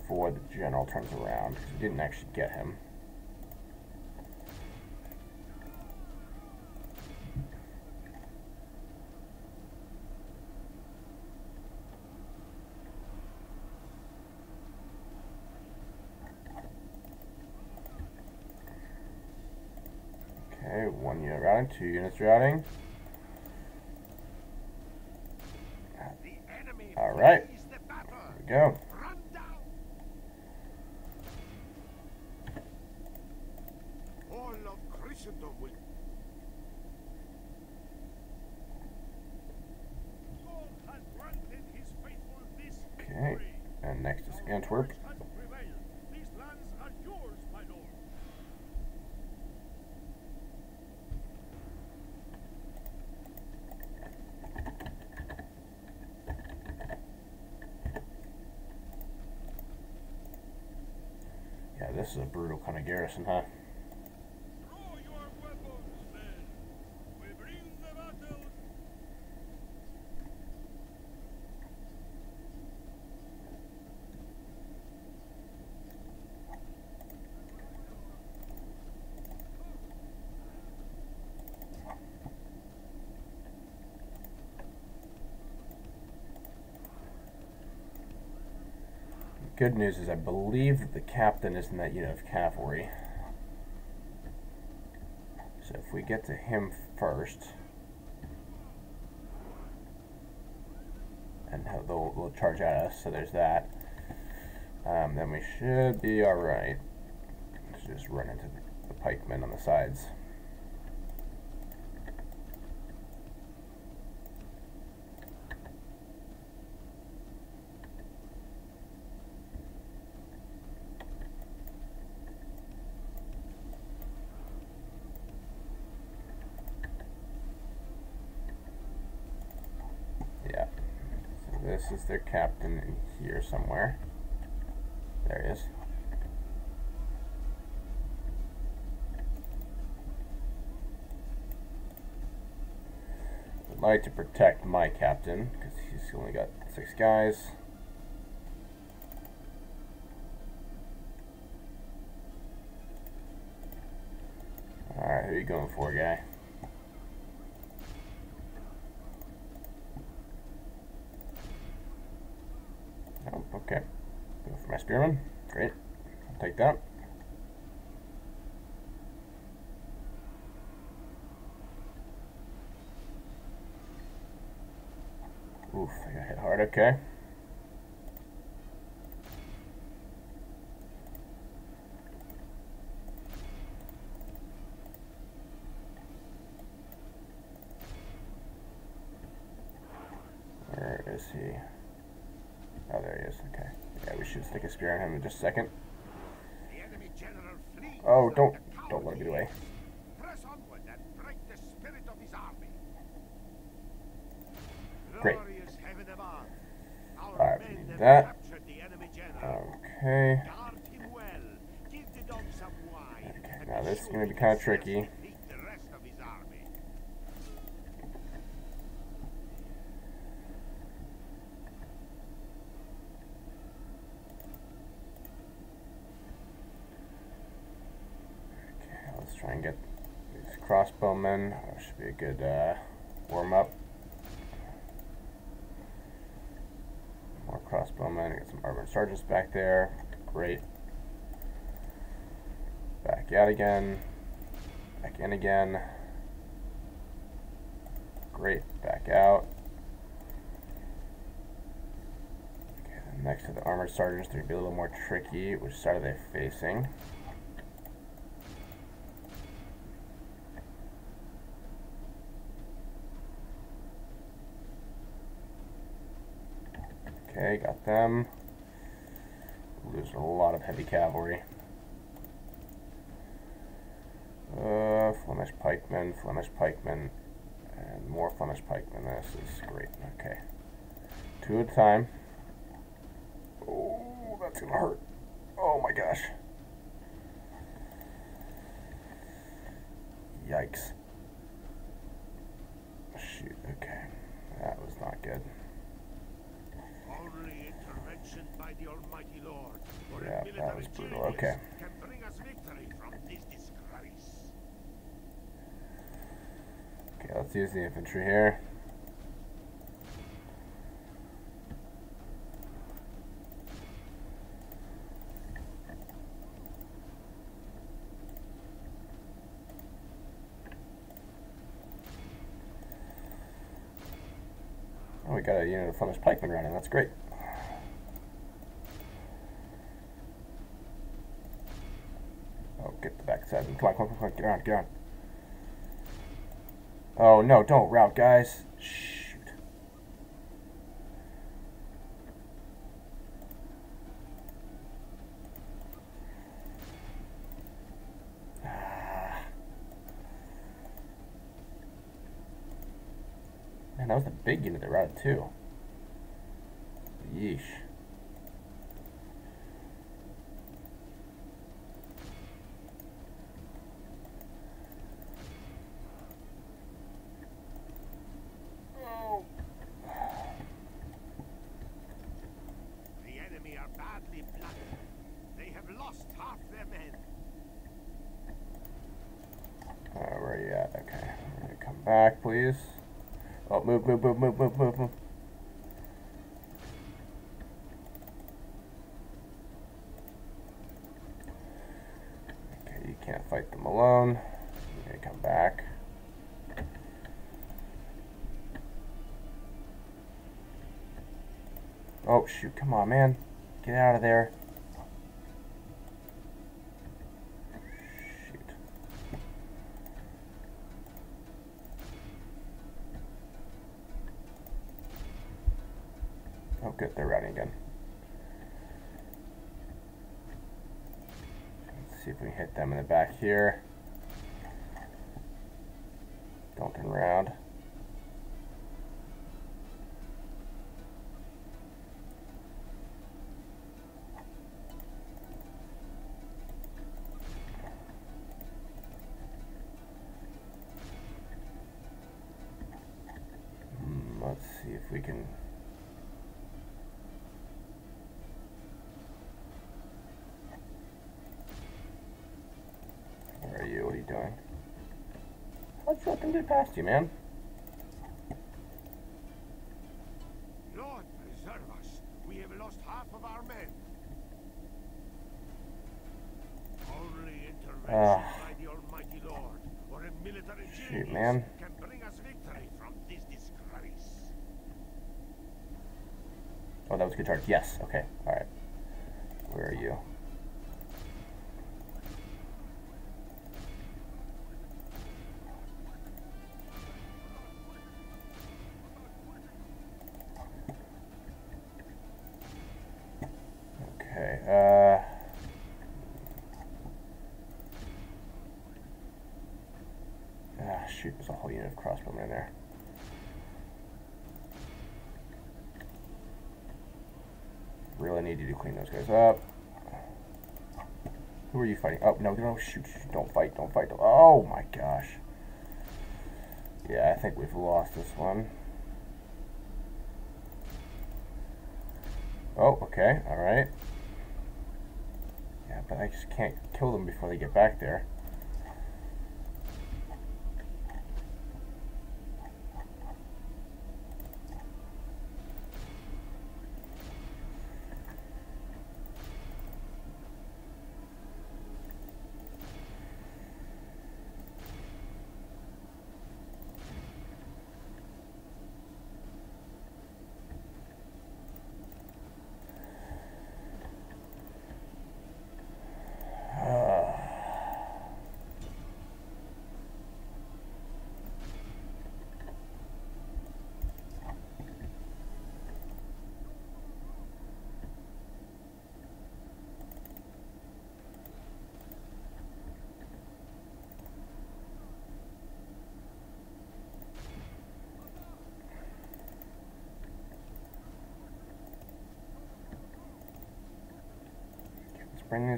[SPEAKER 1] before the general turns around, because we didn't actually get him. Okay, one unit routing, two units routing. this is a brutal kind of garrison, huh? good news is I believe the captain is in that unit of cavalry. So if we get to him first, and they'll, they'll charge at us, so there's that. Um, then we should be alright. Let's just run into the pikemen on the sides. is their captain in here somewhere. There he is. Would like to protect my captain, because he's only got six guys. Alright, who are you going for, guy? Spearman. Great. I'll take that. Oof, I got hit hard, okay. spear on him in just a second. Oh, don't don't let him get away. Great. Alright, we need that. Okay. okay. Now this is going to be kind of tricky. Be a good uh, warm up. More crossbowmen. I got some armored sergeants back there. Great. Back out again. Back in again. Great. Back out. Okay, next to the armored sergeants, they're going to be a little more tricky. Which side are they facing? Okay, got them. There's a lot of heavy cavalry. Uh, Flemish pikemen, Flemish pikemen, and more Flemish pikemen. This is great. Okay. Two at a time. Oh, that's gonna hurt. Oh my gosh. Yikes. Shoot, okay. That was not good.
[SPEAKER 3] crap, that was brutal. Okay.
[SPEAKER 1] Okay, let's use the infantry here. Oh, we got a unit of Flemish pikemen running, that's great. Come on, come on, come on. Get on, get on. Oh, no, don't route, guys. Shoot. Man, that was the big unit that routed, too. Yeesh. shoot, come on, man. Get out of there. Let's let past you, man.
[SPEAKER 3] Lord preserve us. We have lost half of our men.
[SPEAKER 1] Only intervention uh, by the Almighty Lord or a military shoot, man. can bring us victory from this disgrace. Oh, that was good charge. Yes. Okay. All right. Where are you? Really need you to clean those guys up. Who are you fighting? Oh, no, no, shoot, shoot don't fight, don't fight. Don't. Oh, my gosh. Yeah, I think we've lost this one. Oh, okay, alright. Yeah, but I just can't kill them before they get back there.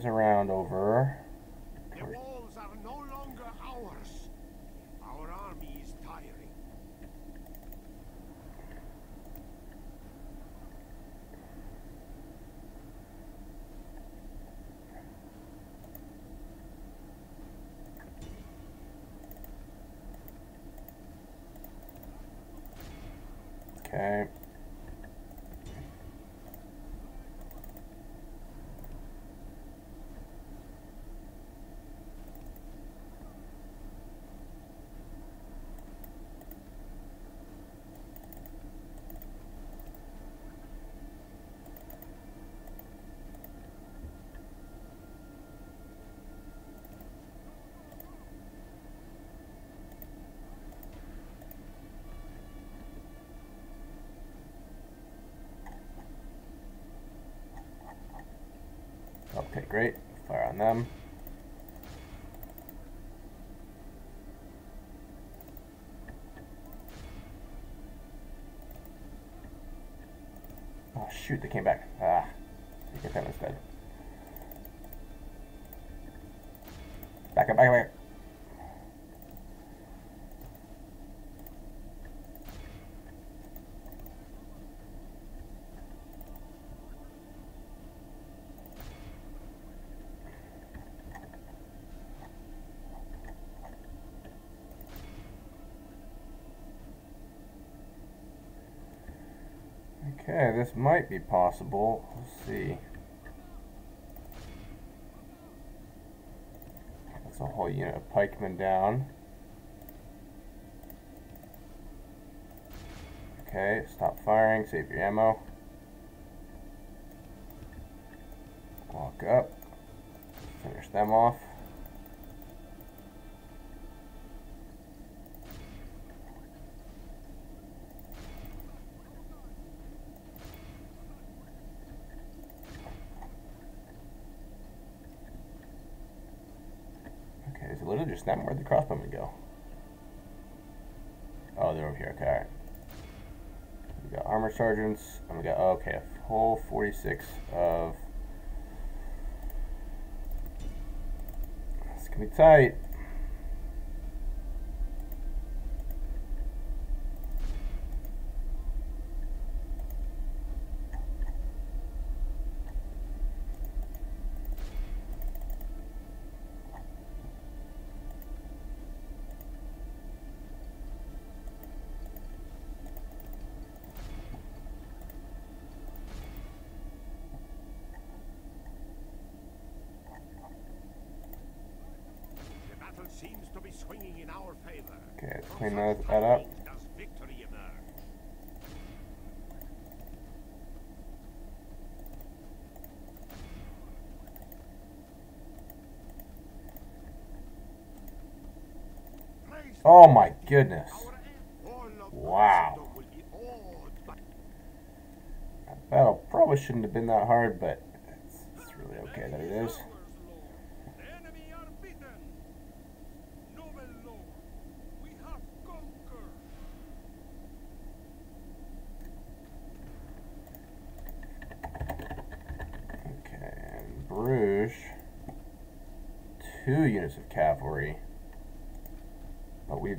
[SPEAKER 1] things around over. The walls
[SPEAKER 3] are no longer ours. Our army is tiring.
[SPEAKER 7] Okay.
[SPEAKER 1] Okay, great. Fire on them. this might be possible. Let's see. That's a whole unit of pikemen down. Okay, stop firing, save your ammo. Walk up. Finish them off. Snap, where'd the crossbowmen go? Oh, they're over here. Okay, alright. We got armor sergeants, and we got, oh, okay, a whole 46 of. It's gonna be tight. Oh my goodness. Wow. That battle probably shouldn't have been that hard, but it's, it's really okay that it is.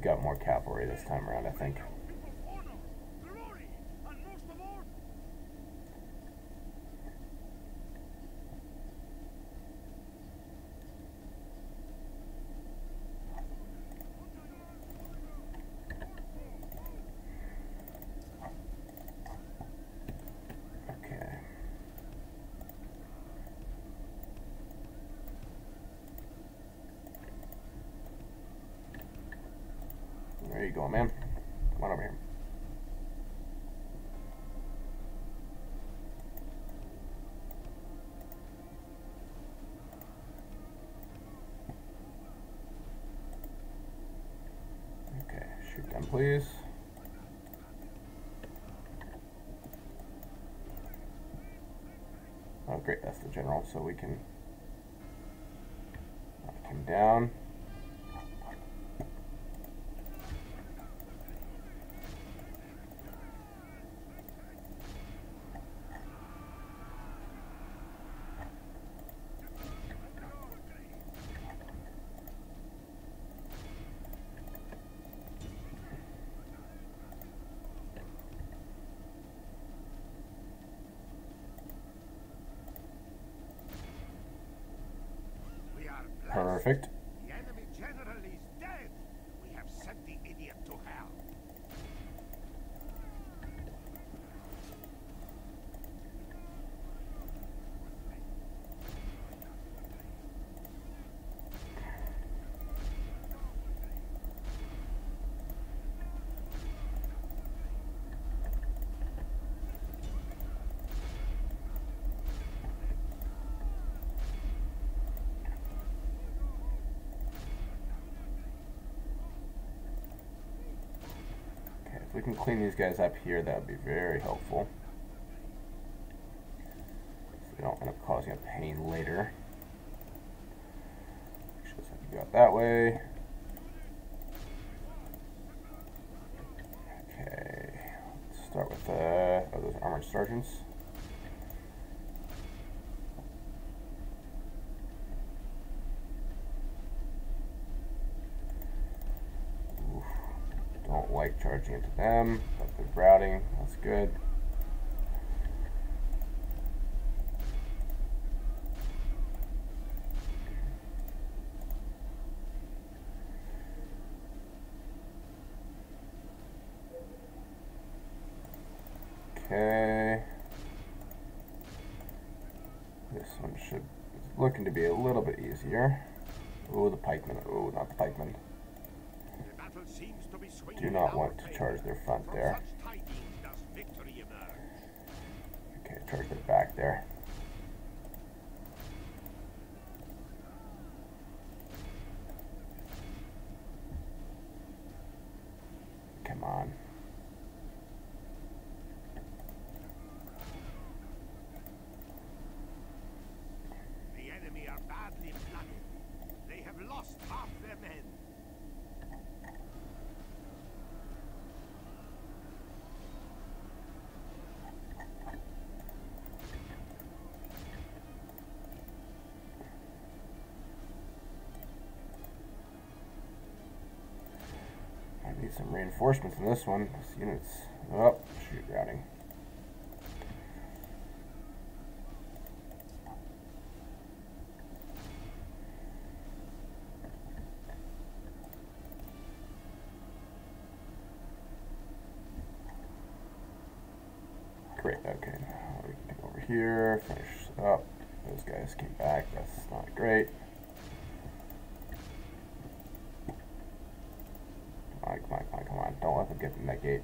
[SPEAKER 1] got more cavalry this time around, I think. so we can come down. Perfect. can clean these guys up here, that would be very helpful. So we don't end up causing a pain later. Make sure this go out that way. Okay, let's start with uh, oh, those armored sergeants. into them. That's good routing. That's good. I need some reinforcements in this one. This unit's... Oh, shoot, routing. finish up. Those guys came back, that's not great. Come on, come on, come on, come on. Don't let them get from that gate.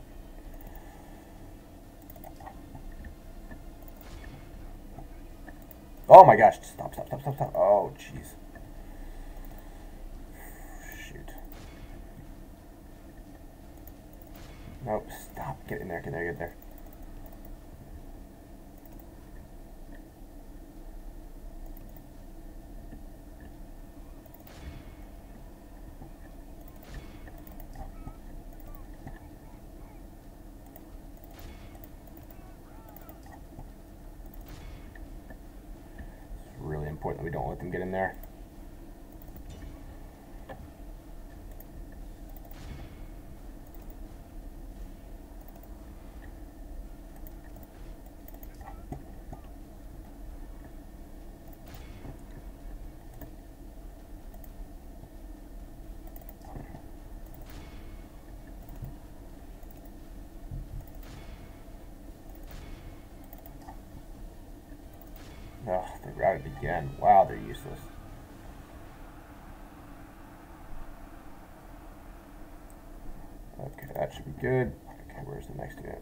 [SPEAKER 1] Oh my gosh, stop, stop, stop, stop, stop. Oh, jeez. Shoot. Nope, stop. Get in there, get in there, get in there. get in there. Ugh, the routed again. Wow, they're useless. Okay, that should be good. Okay, where's the next unit?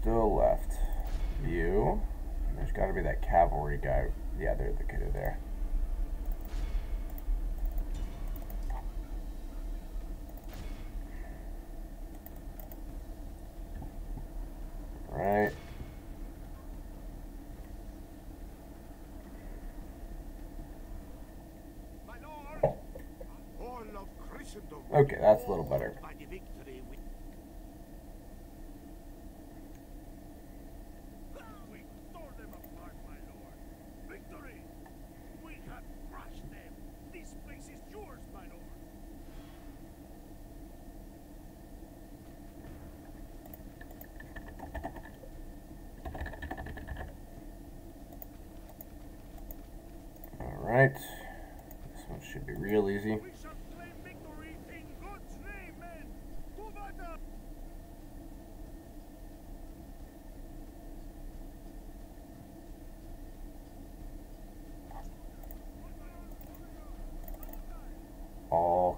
[SPEAKER 1] still left. You. There's got to be that cavalry guy. Yeah, there's the kid there. Right. Okay, that's a little better.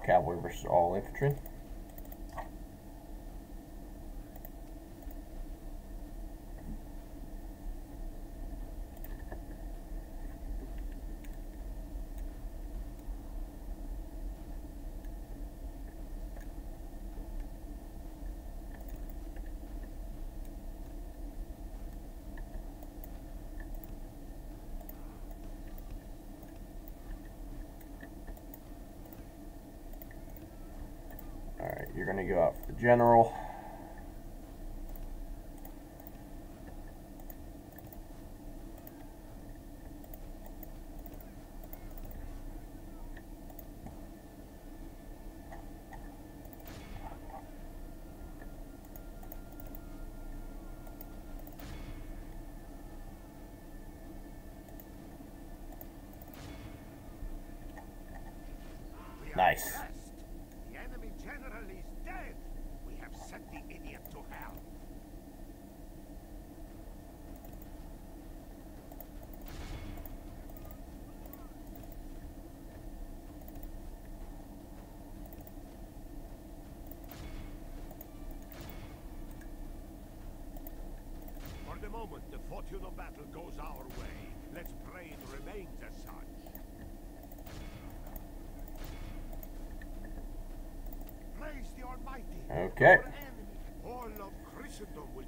[SPEAKER 1] Cowboy versus all infantry. got the general
[SPEAKER 3] the moment the fortune of battle goes our way, let's pray it remains as such. Praise the Almighty. Okay. All of Christendom will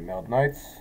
[SPEAKER 1] Mailed Knights.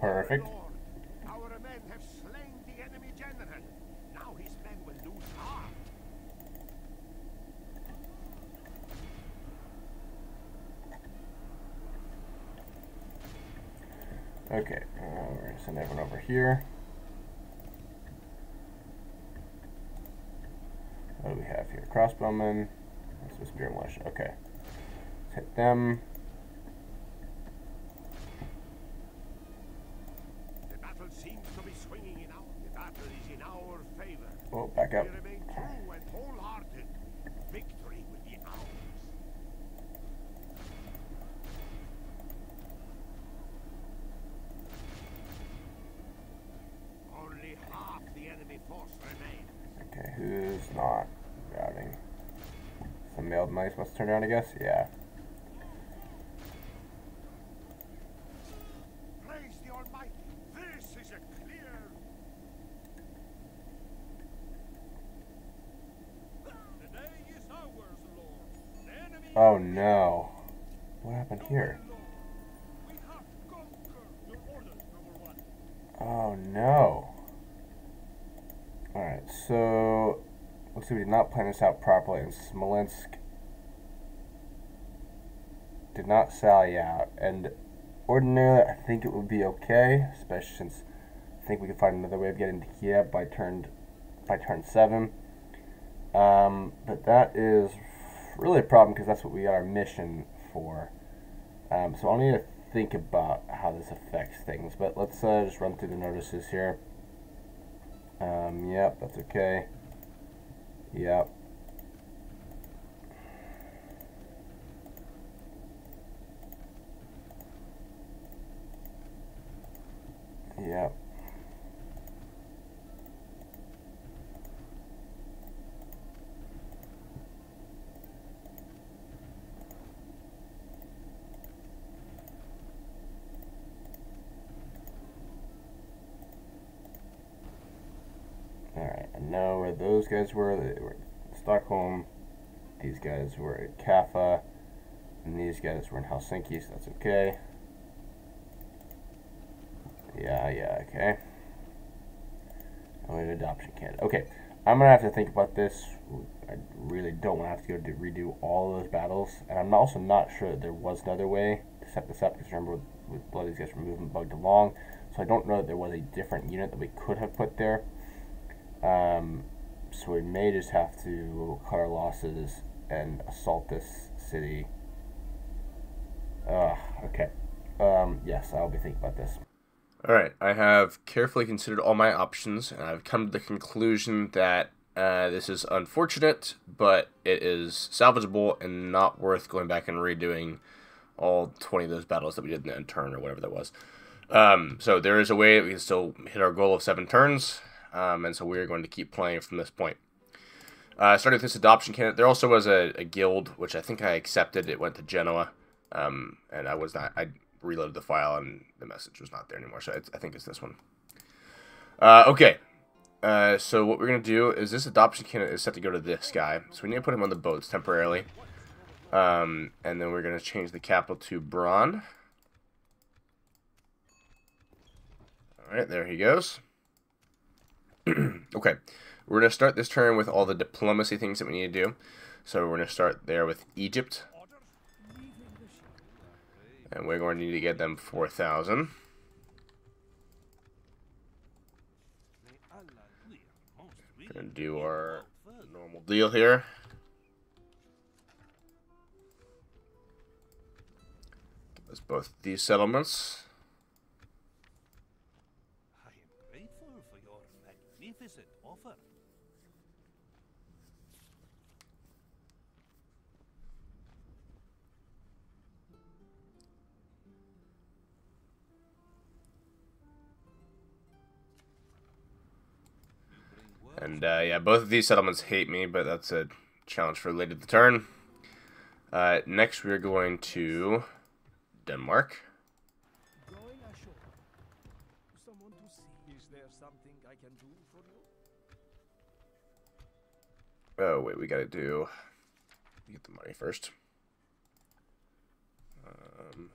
[SPEAKER 1] Perfect. Our men have slain the enemy general. Now his men will lose heart. Okay, uh, we're gonna send everyone over here. What do we have here? Crossbowmen. That's a spear militia. Okay. Let's hit them. turned on, I guess? Yeah. Oh no.
[SPEAKER 6] What happened here?
[SPEAKER 1] Oh no. Alright, so looks like we did not plan this out properly in Smolensk not Sally out. And ordinarily, I think it would be okay, especially since I think we could find another way of getting to Kiev by turn by turn seven. Um, but that is really a problem because that's what we got our mission for. Um, so I'll need to think about how this affects things. But let's uh, just run through the notices here. Um, yep, that's okay. Yep. those guys were. They were Stockholm. These guys were at Caffa. And these guys were in Helsinki, so that's okay. Yeah, yeah, okay. I'm an adoption candidate. Okay, I'm gonna have to think about this. I really don't want to have to go to redo all those battles, and I'm also not sure that there was another way to set this up. Because remember, with, with blood, these guys were moving bugged along, so I don't know that there was a different unit that we could have put there. Um, so we may just have to cut our losses and assault this city. Ah, okay. Um, yes, I'll be thinking about this. All right, I have carefully considered all my options, and I've come to the conclusion that uh, this is unfortunate, but it is salvageable and not worth going back and redoing all 20 of those battles that we did in the end turn or whatever that was. Um, so there is a way that we can still hit our goal of seven turns, um, and so we are going to keep playing from this point. I uh, started with this adoption candidate. There also was a, a, guild, which I think I accepted. It went to Genoa, um, and I was not. I reloaded the file, and the message was not there anymore. So I, I think it's this one. Uh, okay, uh, so what we're gonna do is this adoption candidate is set to go to this guy. So we need to put him on the boats temporarily, um, and then we're gonna change the capital to Braun. All right, there he goes. okay, we're going to start this turn with all the diplomacy things that we need to do. So we're going to start there with Egypt. And we're going to need to get them 4,000. Gonna do our normal deal here. Let's both these settlements. And uh, yeah, both of these settlements hate me, but that's a challenge for later the turn. Uh, next, we're going to Denmark. Oh, wait, we gotta do... Get the money first. Um,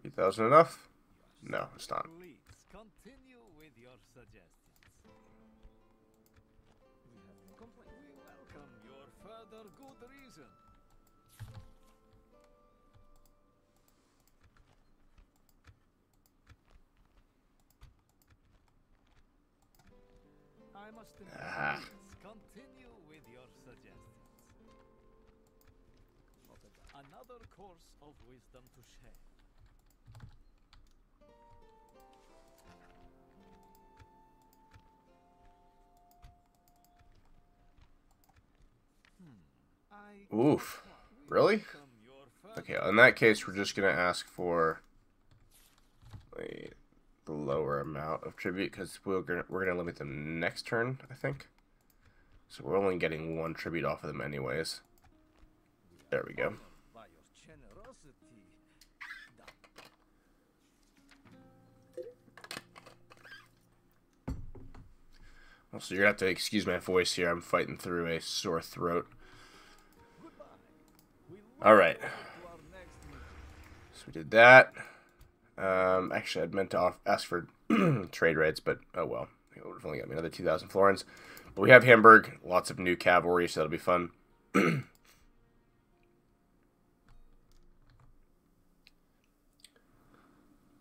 [SPEAKER 1] 3,000 enough? No, it's not.
[SPEAKER 6] I must ah. continue with your suggestions. Another course of wisdom to share.
[SPEAKER 1] Hmm. Oof. Really? Okay, in that case, we're just going to ask for... Wait the lower amount of tribute because we're gonna, we're gonna limit them next turn, I think. So we're only getting one tribute off of them anyways. There we go. Also, you're gonna have to excuse my voice here. I'm fighting through a sore throat. All right. So we did that. Um, actually, I'd meant to off- ask for trade rates, but oh well. It would have only got me another 2,000 florins. But we have Hamburg, lots of new cavalry, so that'll be fun.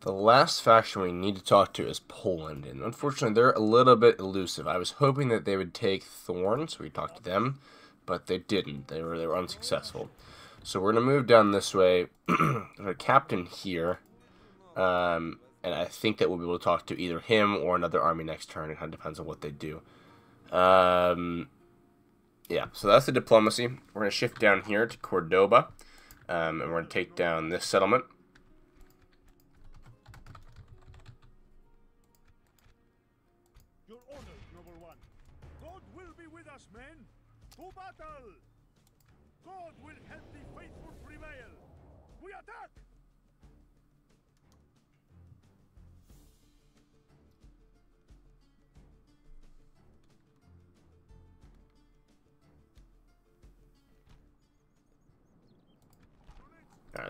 [SPEAKER 1] The last faction we need to talk to is Poland, and unfortunately, they're a little bit elusive. I was hoping that they would take Thorn, so we talked to them, but they didn't. They were they were unsuccessful. So we're gonna move down this way. a captain here. Um, and I think that we'll be able to talk to either him or another army next turn. It kind of depends on what they do. Um, yeah, so that's the diplomacy. We're going to shift down here to Cordoba, um, and we're going to take down this settlement.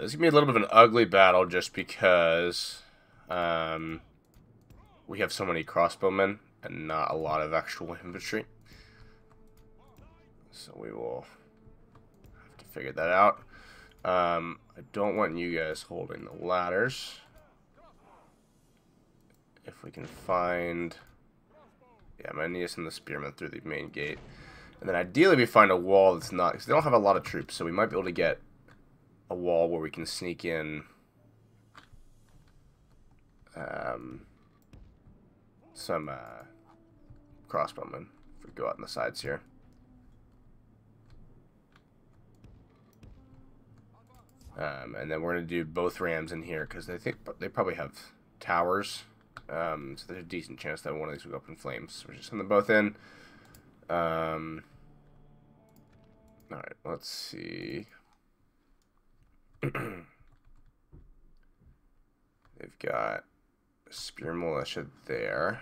[SPEAKER 1] this is going to be a little bit of an ugly battle just because um, we have so many crossbowmen and not a lot of actual infantry. So we will have to figure that out. Um, I don't want you guys holding the ladders. If we can find... Yeah, my am and the spearmen through the main gate. And then ideally we find a wall that's not... Because they don't have a lot of troops, so we might be able to get a wall where we can sneak in um, some uh, crossbowmen if we go out on the sides here. Um, and then we're going to do both rams in here because they think they probably have towers. Um, so there's a decent chance that one of these will go up in flames. So we're just send them both in. Um, all right, let's see. They've got Spear Militia there.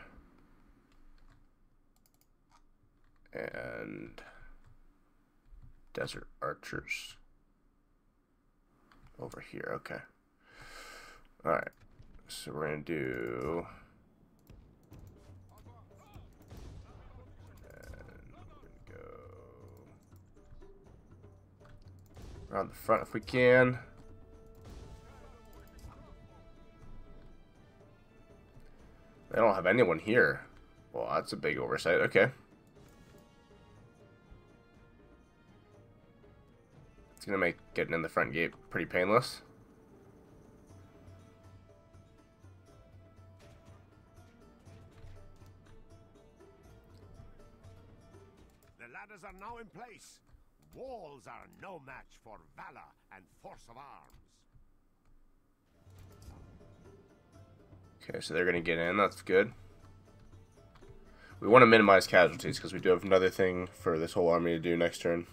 [SPEAKER 1] And Desert Archers over here. Okay. All right. So we're going to do... around the front if we can. They don't have anyone here. Well, that's a big oversight. Okay. It's going to make getting in the front gate pretty painless.
[SPEAKER 3] The ladders are now in place. Walls are no match for valor and force of arms.
[SPEAKER 1] Okay, so they're going to get in. That's good. We want to minimize casualties because we do have another thing for this whole army to do next turn.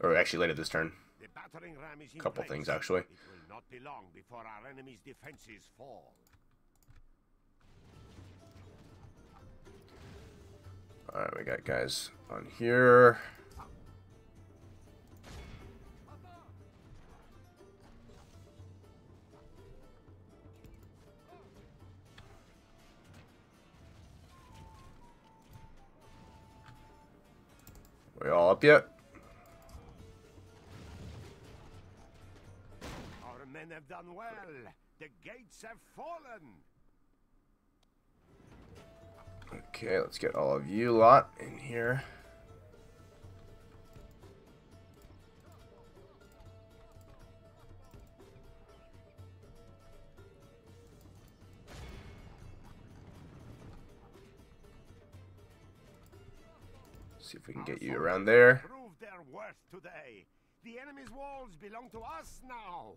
[SPEAKER 1] Or actually later this turn.
[SPEAKER 3] A couple things, actually.
[SPEAKER 1] Alright, we got guys on here. We all up yet? Our men have done well. The gates have fallen. Okay, let's get all of you lot in here. see if we can get you around there.
[SPEAKER 3] The enemy's walls belong to us now.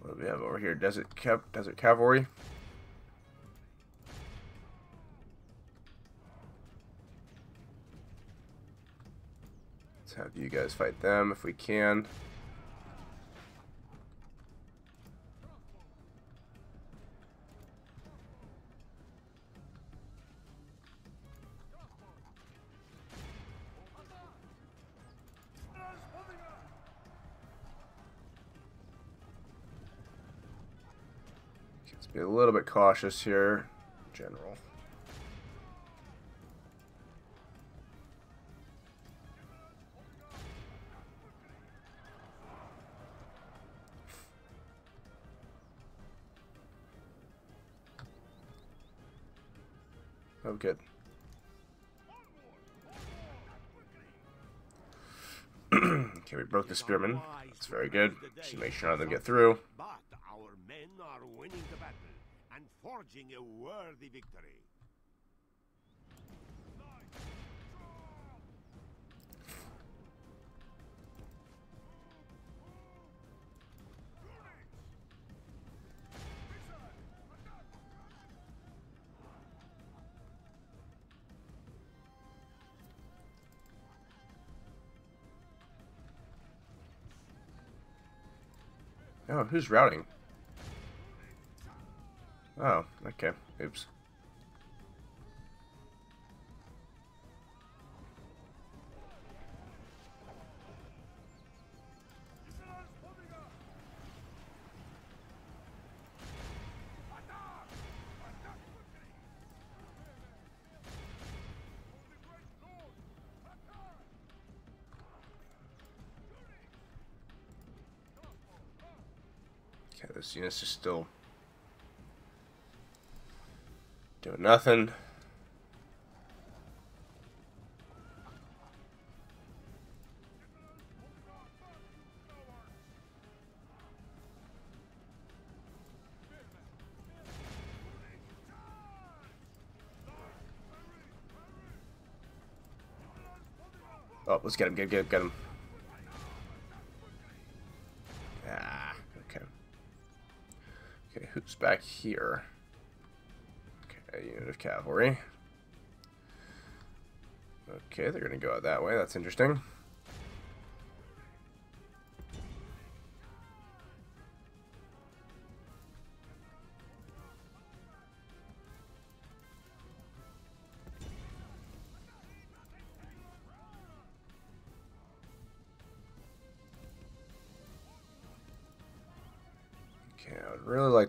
[SPEAKER 1] What do we have over here? Desert Cap Desert Cavalry. Have you guys fight them if we can. Let's be a little bit cautious here, general. Okay, we broke the spearmen. That's very good. Just make sure none of them get through. But our men are winning the battle and forging a worthy victory. Oh, who's routing? Oh, okay. Oops. it's, you know, it's just still doing nothing. Oh, let's get him, get, get, get him. troops back here. Okay, unit of cavalry. Okay, they're going to go out that way. That's interesting.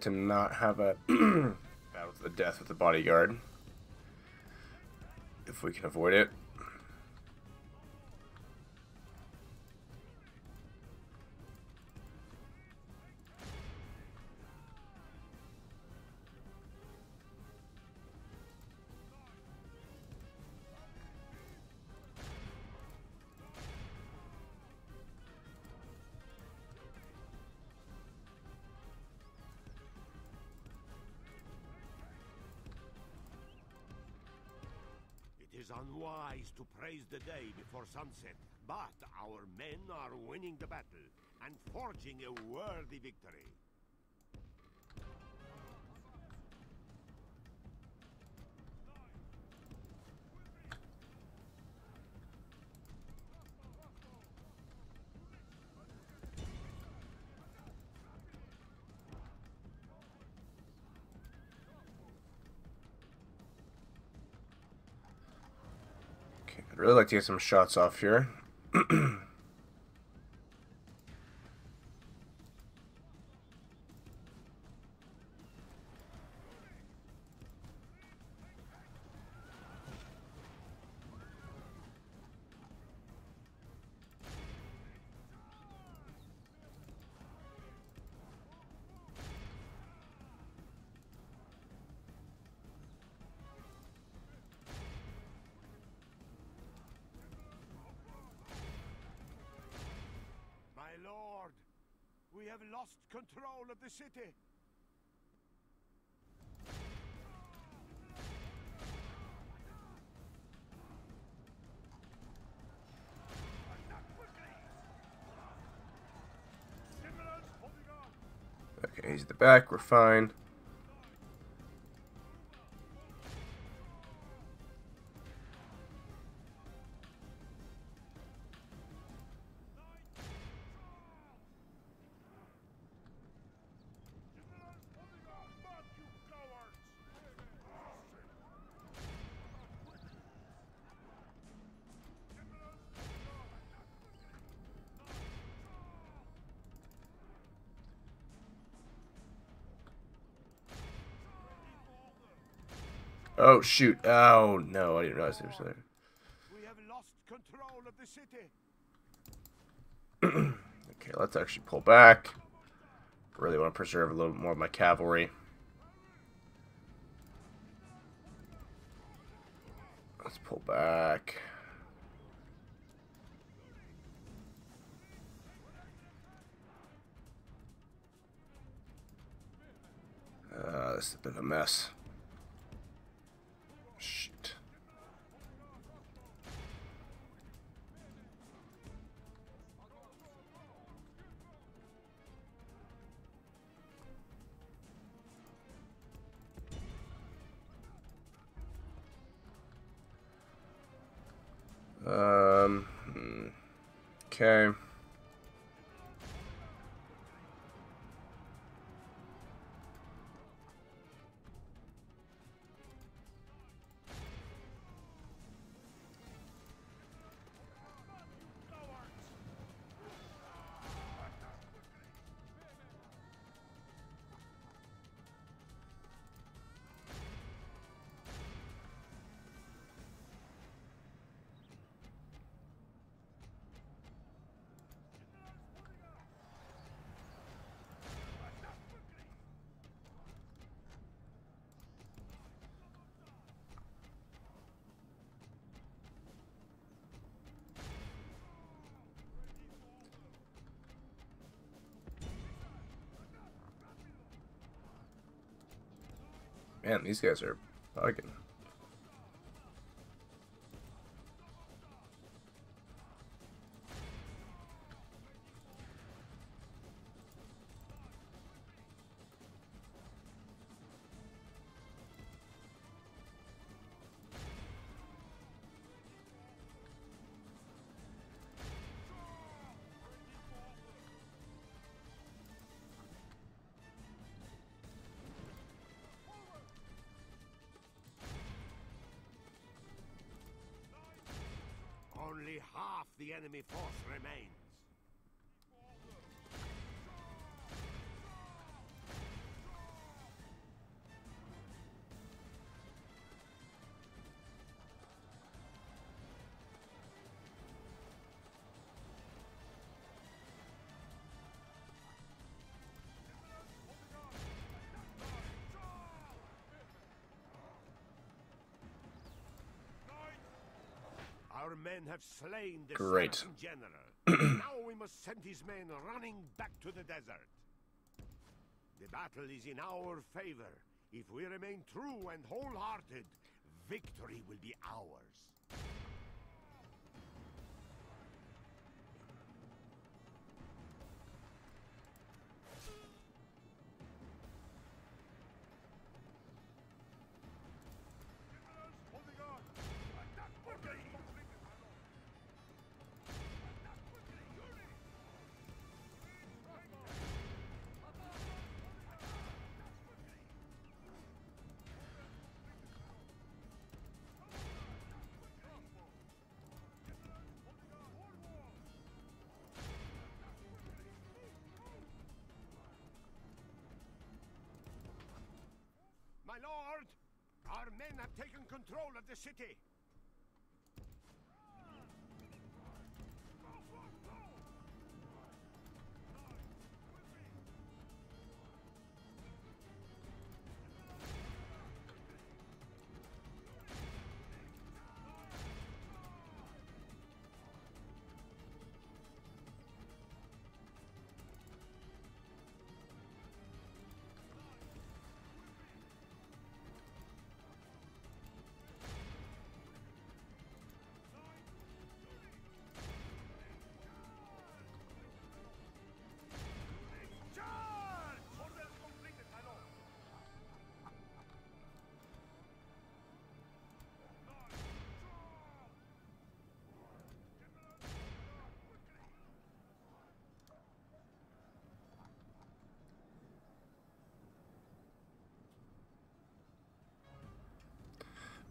[SPEAKER 1] to not have a battle to the death with the bodyguard. If we can avoid it.
[SPEAKER 3] wise to praise the day before sunset, but our men are winning the battle and forging a worthy victory.
[SPEAKER 1] really like to get some shots off here.
[SPEAKER 3] control of the city.
[SPEAKER 1] Okay, he's at the back. We're fine. Oh, shoot. Oh, no, I didn't realize they were there. We have
[SPEAKER 3] lost control of the city.
[SPEAKER 1] okay, let's actually pull back. Really want to preserve a little more of my cavalry. Let's pull back. Uh, this bit of a mess. Okay. Man, these guys are fucking.
[SPEAKER 3] the enemy force remains. Our men have slain Great. general. now we must send his men running back to the desert. The battle is in our favor. If we remain true and wholehearted, victory will be ours. My lord! Our men have taken control of the city.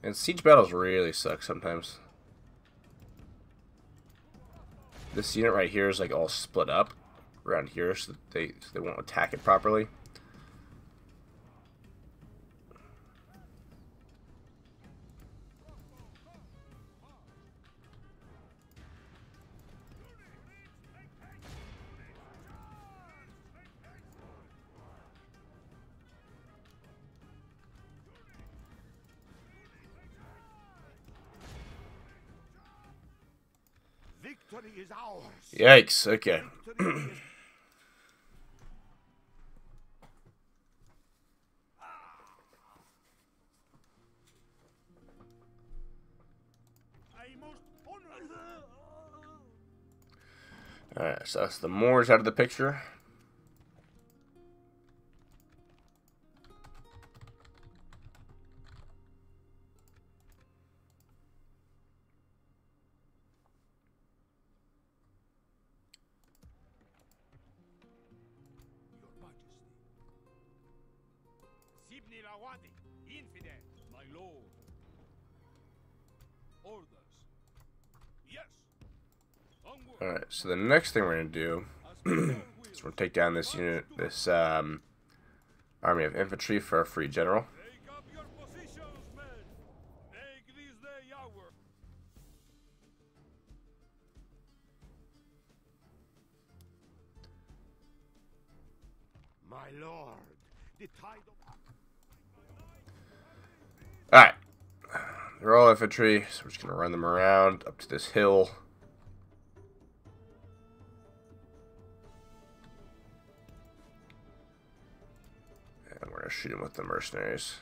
[SPEAKER 1] And siege battles really suck sometimes. This unit right here is like all split up around here so they, so they won't attack it properly. Yikes, okay. Alright, so that's the Moors out of the picture. the next thing we're going to do is we're going to take down this unit, this um, army of infantry for a free general.
[SPEAKER 3] My lord,
[SPEAKER 1] Alright. They're all infantry, so we're just going to run them around up to this hill. gonna shoot him with the mercenaries.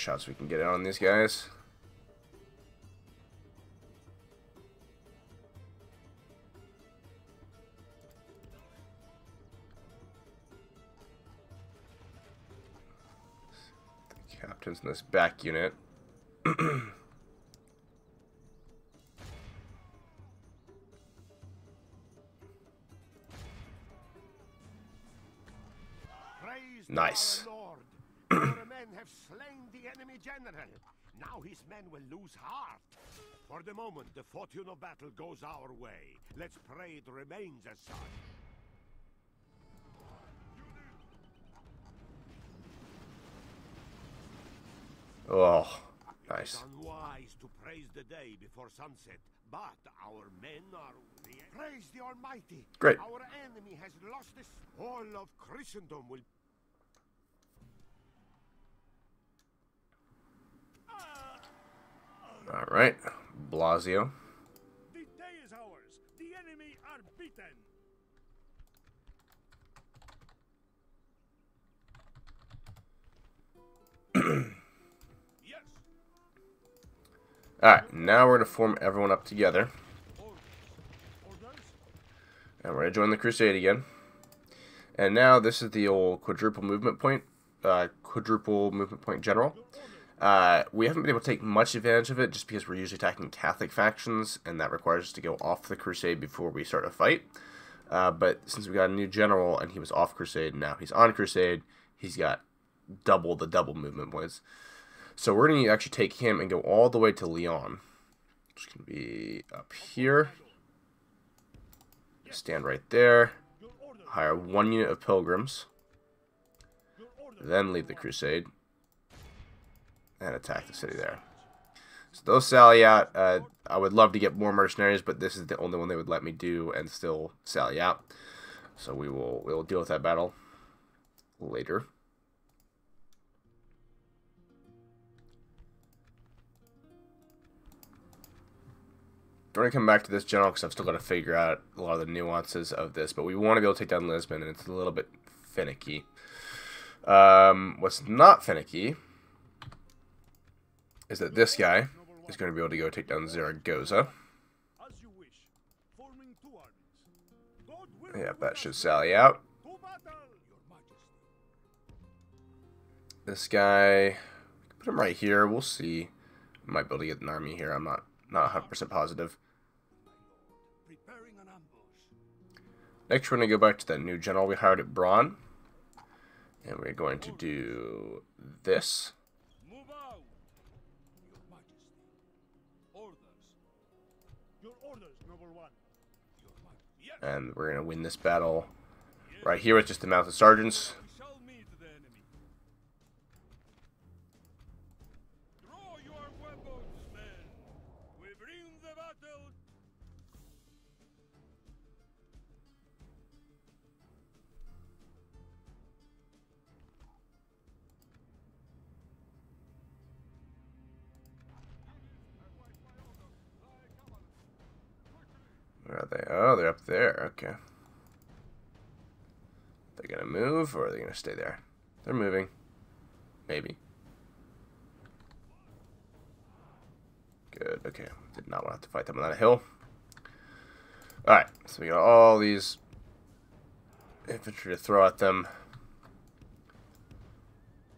[SPEAKER 1] shots we can get on these guys. The captain's in this back unit.
[SPEAKER 3] nice. enemy general. Now his men will lose heart. For the moment, the fortune of battle goes our way. Let's pray it remains as such.
[SPEAKER 1] Oh, nice. It's
[SPEAKER 3] unwise to praise the day before sunset, but our men are... Praise the Almighty! Great.
[SPEAKER 1] Our enemy has
[SPEAKER 3] lost this. All of Christendom will...
[SPEAKER 1] All right, Blasio. The day is ours. The enemy are beaten. yes. All right, now we're gonna form everyone up together, and we're gonna join the crusade again. And now this is the old quadruple movement point, uh, quadruple movement point general. Uh, we haven't been able to take much advantage of it just because we're usually attacking Catholic factions, and that requires us to go off the crusade before we start a fight. Uh, but since we got a new general and he was off crusade, now he's on crusade, he's got double the double movement points. So we're going to actually take him and go all the way to Leon, which can be up here. Stand right there. Hire one unit of pilgrims. Then leave the crusade and attack the city there. So those sally out. Uh, I would love to get more mercenaries, but this is the only one they would let me do and still sally out. So we will we will deal with that battle later. We're going to come back to this general because I've still got to figure out a lot of the nuances of this, but we want to be able to take down Lisbon, and it's a little bit finicky. Um, what's not finicky is that this guy is going to be able to go take down Zaragoza. Yeah, that should sally out. This guy, put him right here. We'll see. Might be able to get an army here. I'm not not 100% positive. Next, we're going to go back to that new general we hired at Braun. And we're going to do this. and we're going to win this battle right here with just the mouth of sergeants. Where are they? Oh, they're up there. Okay. They're gonna move, or are they gonna stay there? They're moving. Maybe. Good. Okay. Did not want to have to fight them on that hill. Alright. So we got all these infantry to throw at them.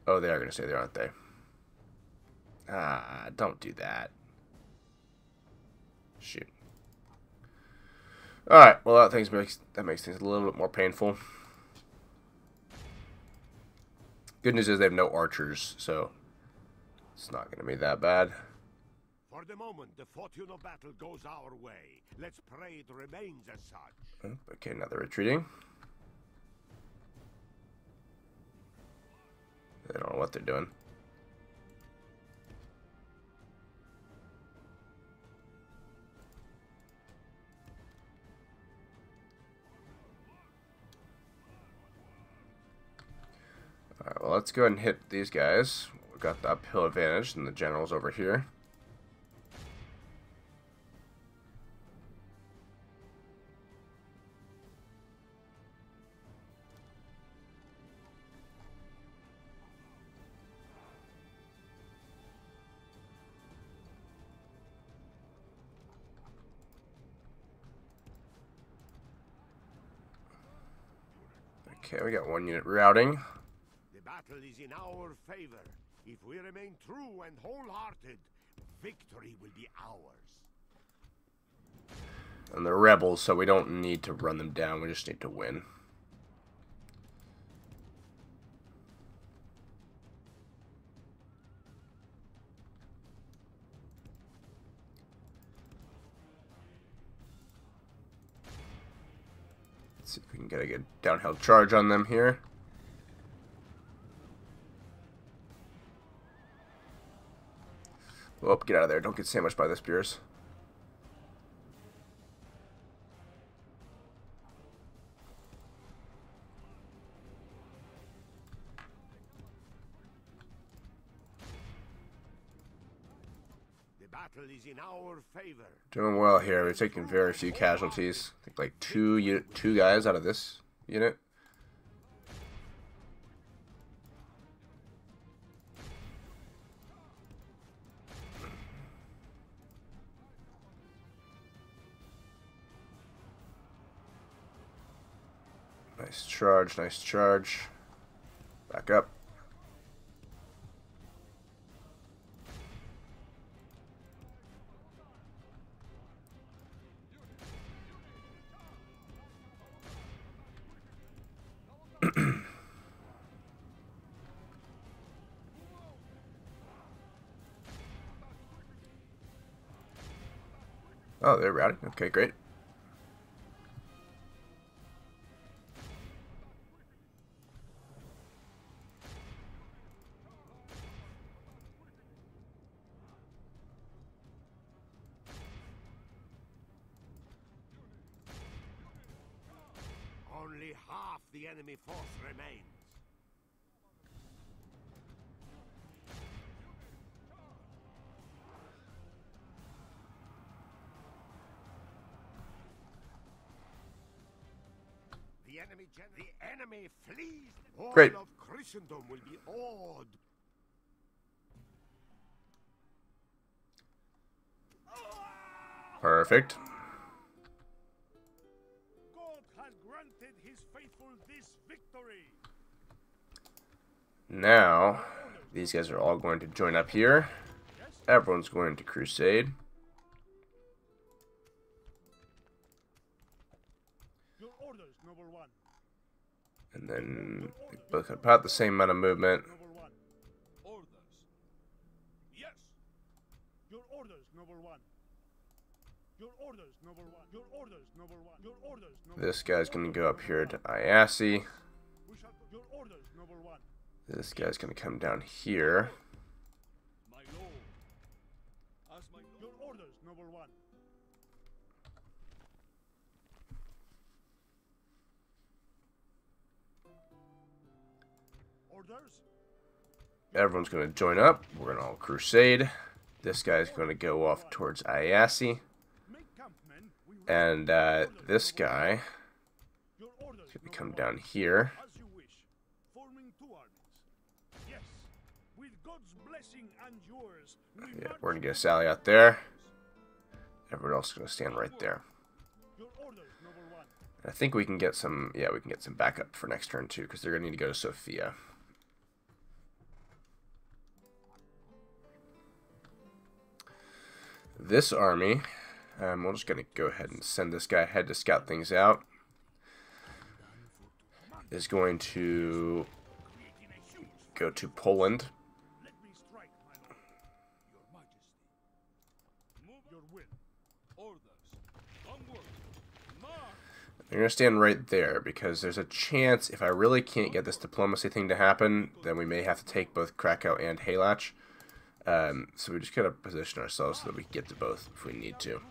[SPEAKER 1] Oh, they are going to stay there, aren't they? Ah, don't do that. Shoot. All right. Well, that things makes that makes things a little bit more painful. Good news is they have no archers, so it's not going to be that bad.
[SPEAKER 3] For the moment, the fortune of battle goes our way. Let's pray it remains as such.
[SPEAKER 1] Oh, okay, now they're retreating. They don't know what they're doing. Alright, well, let's go ahead and hit these guys. We've got the uphill advantage, and the general's over here. Okay, we got one unit routing battle is in our
[SPEAKER 3] favor. If we remain true and wholehearted, victory will be
[SPEAKER 1] ours. And they're rebels, so we don't need to run them down. We just need to win. Let's see if we can get a good downhill charge on them here. Oh, get out of there. Don't get sandwiched by the spears. Doing well here. We're taking very few casualties. I think like two two guys out of this unit. Nice charge, nice charge. Back up. oh, they're routing. Okay, great.
[SPEAKER 3] enemy force remains. The enemy, the enemy flees. All Great. of Christendom will be awed.
[SPEAKER 1] Perfect. Now, these guys are all going to join up here. Everyone's going to crusade. And then about the same amount of movement. This guy's going to go up here to Iasi. This guy's going to come down here. Everyone's going to join up. We're going to all crusade. This guy's going to go off towards Iasi. And uh, this guy is going to come down here. Yeah, we're gonna get Sally out there. Everyone else is gonna stand right there. And I think we can get some. Yeah, we can get some backup for next turn too, because they're gonna need to go to Sofia. This army, um, we're just gonna go ahead and send this guy ahead to scout things out. Is going to go to Poland. you are going to stand right there because there's a chance if I really can't get this diplomacy thing to happen, then we may have to take both Krakow and Halych. Um, so we just got to position ourselves so that we get to both if we need to.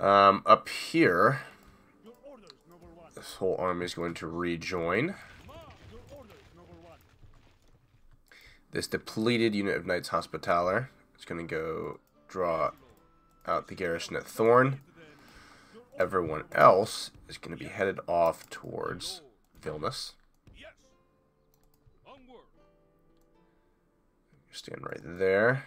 [SPEAKER 1] Um, up here, this whole army is going to rejoin. This depleted unit of Knights Hospitaller is going to go draw out the garrison at Thorn everyone else is going to be headed off towards Vilnius. Stand right there.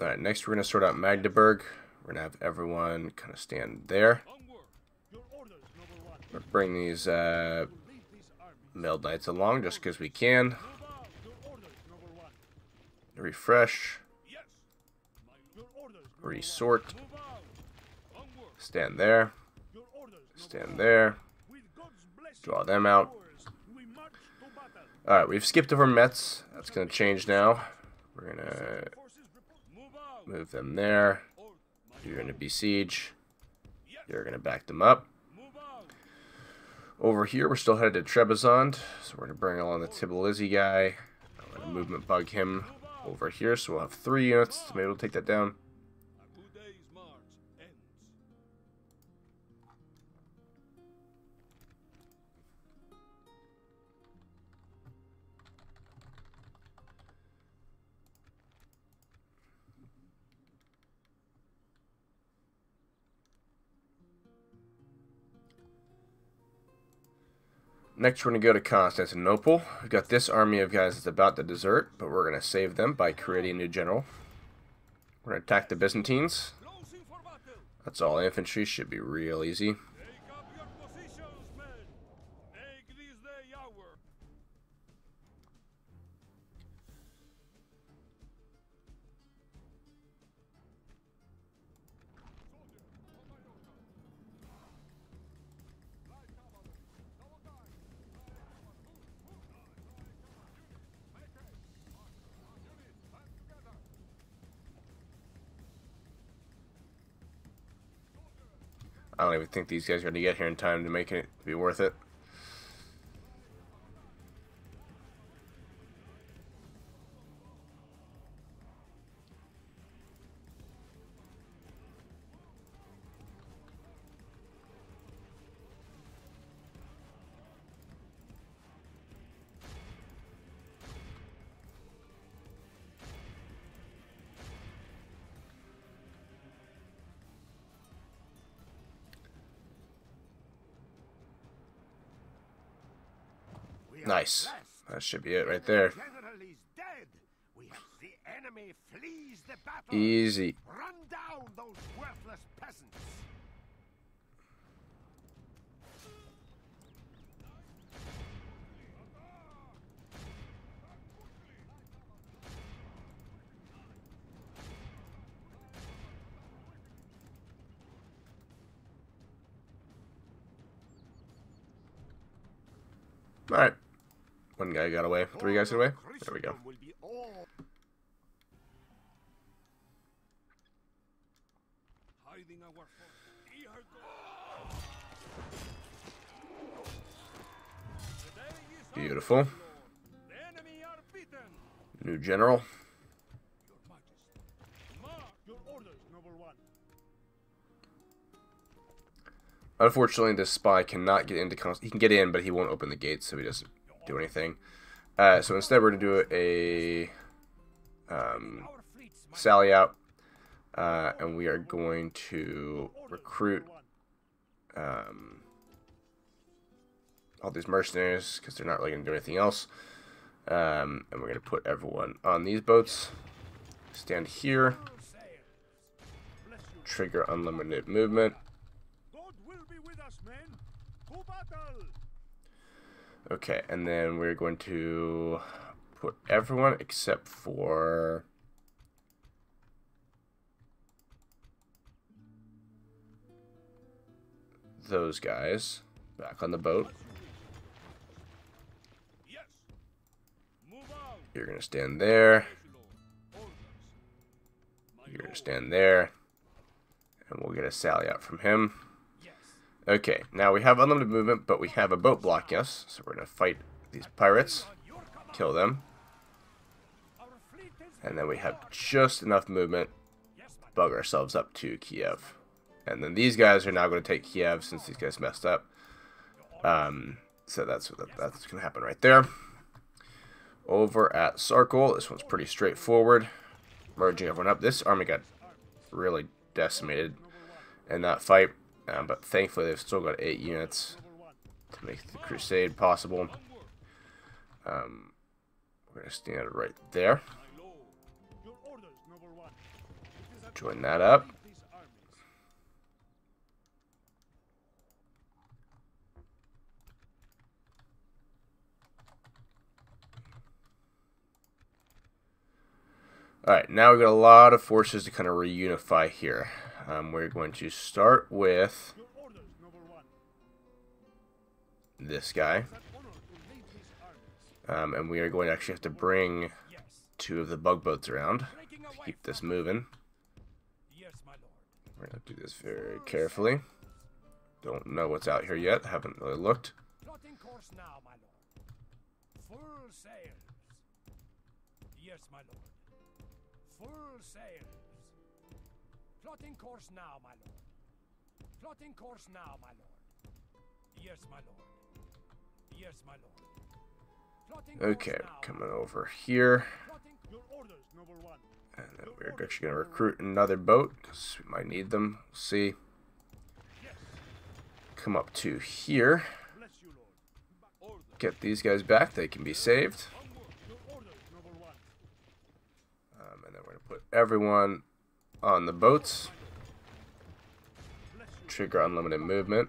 [SPEAKER 1] Alright, next we're going to sort out Magdeburg. We're going to have everyone kind of stand there. Orders, bring these uh, mailed knights along just because we can refresh, resort, stand there, stand there, draw them out. Alright, we've skipped over Metz. That's going to change now. We're going to move them there. You're going to besiege. You're going to back them up. Over here, we're still headed to Trebizond, so we're going to bring along the Tbilisi guy. I'm going to movement bug him over here. So we'll have three units to be able to take that down. Next, we're going to go to Constantinople. We've got this army of guys that's about to desert, but we're going to save them by creating a new general. We're going to attack the Byzantines. That's all infantry. Should be real easy. I don't even think these guys are going to get here in time to make it be worth it. Nice. That should be it right there.
[SPEAKER 3] Easy.
[SPEAKER 1] Three you guys away? There we go. Beautiful. New general. Unfortunately, this spy cannot get into... He can get in, but he won't open the gates, so he doesn't do anything. Uh, so instead, we're going to do a um, sally out, uh, and we are going to recruit um, all these mercenaries because they're not really going to do anything else. Um, and we're going to put everyone on these boats. Stand here. Trigger unlimited movement. Okay, and then we're going to put everyone except for... those guys back on the boat. You're going to stand there. You're going to stand there. And we'll get a sally out from him. Okay, now we have unlimited movement, but we have a boat blocking us, so we're going to fight these pirates, kill them. And then we have just enough movement to bug ourselves up to Kiev. And then these guys are now going to take Kiev since these guys messed up. Um, so that's that's going to happen right there. Over at Sarkel, this one's pretty straightforward. Merging everyone up. This army got really decimated in that fight. Um, but thankfully, they've still got eight units to make the crusade possible. Um, we're going to stand right there. Join that up. Alright, now we've got a lot of forces to kind of reunify here. Um, we're going to start with this guy. Um, and we are going to actually have to bring two of the bug boats around to keep this moving. We're going to do this very carefully. Don't know what's out here yet. Haven't really looked.
[SPEAKER 2] Yes, my lord. Full Plotting course now, my lord. Plotting course now, my lord. Yes, my lord. Yes, my lord. Plotting
[SPEAKER 6] okay,
[SPEAKER 1] coming over here. Orders, and then we're actually going to recruit another boat, because we might need them. We'll see. Come up to here. Get these guys back. They can be saved. Um, and then we're going to put everyone on the boats. Trigger unlimited movement.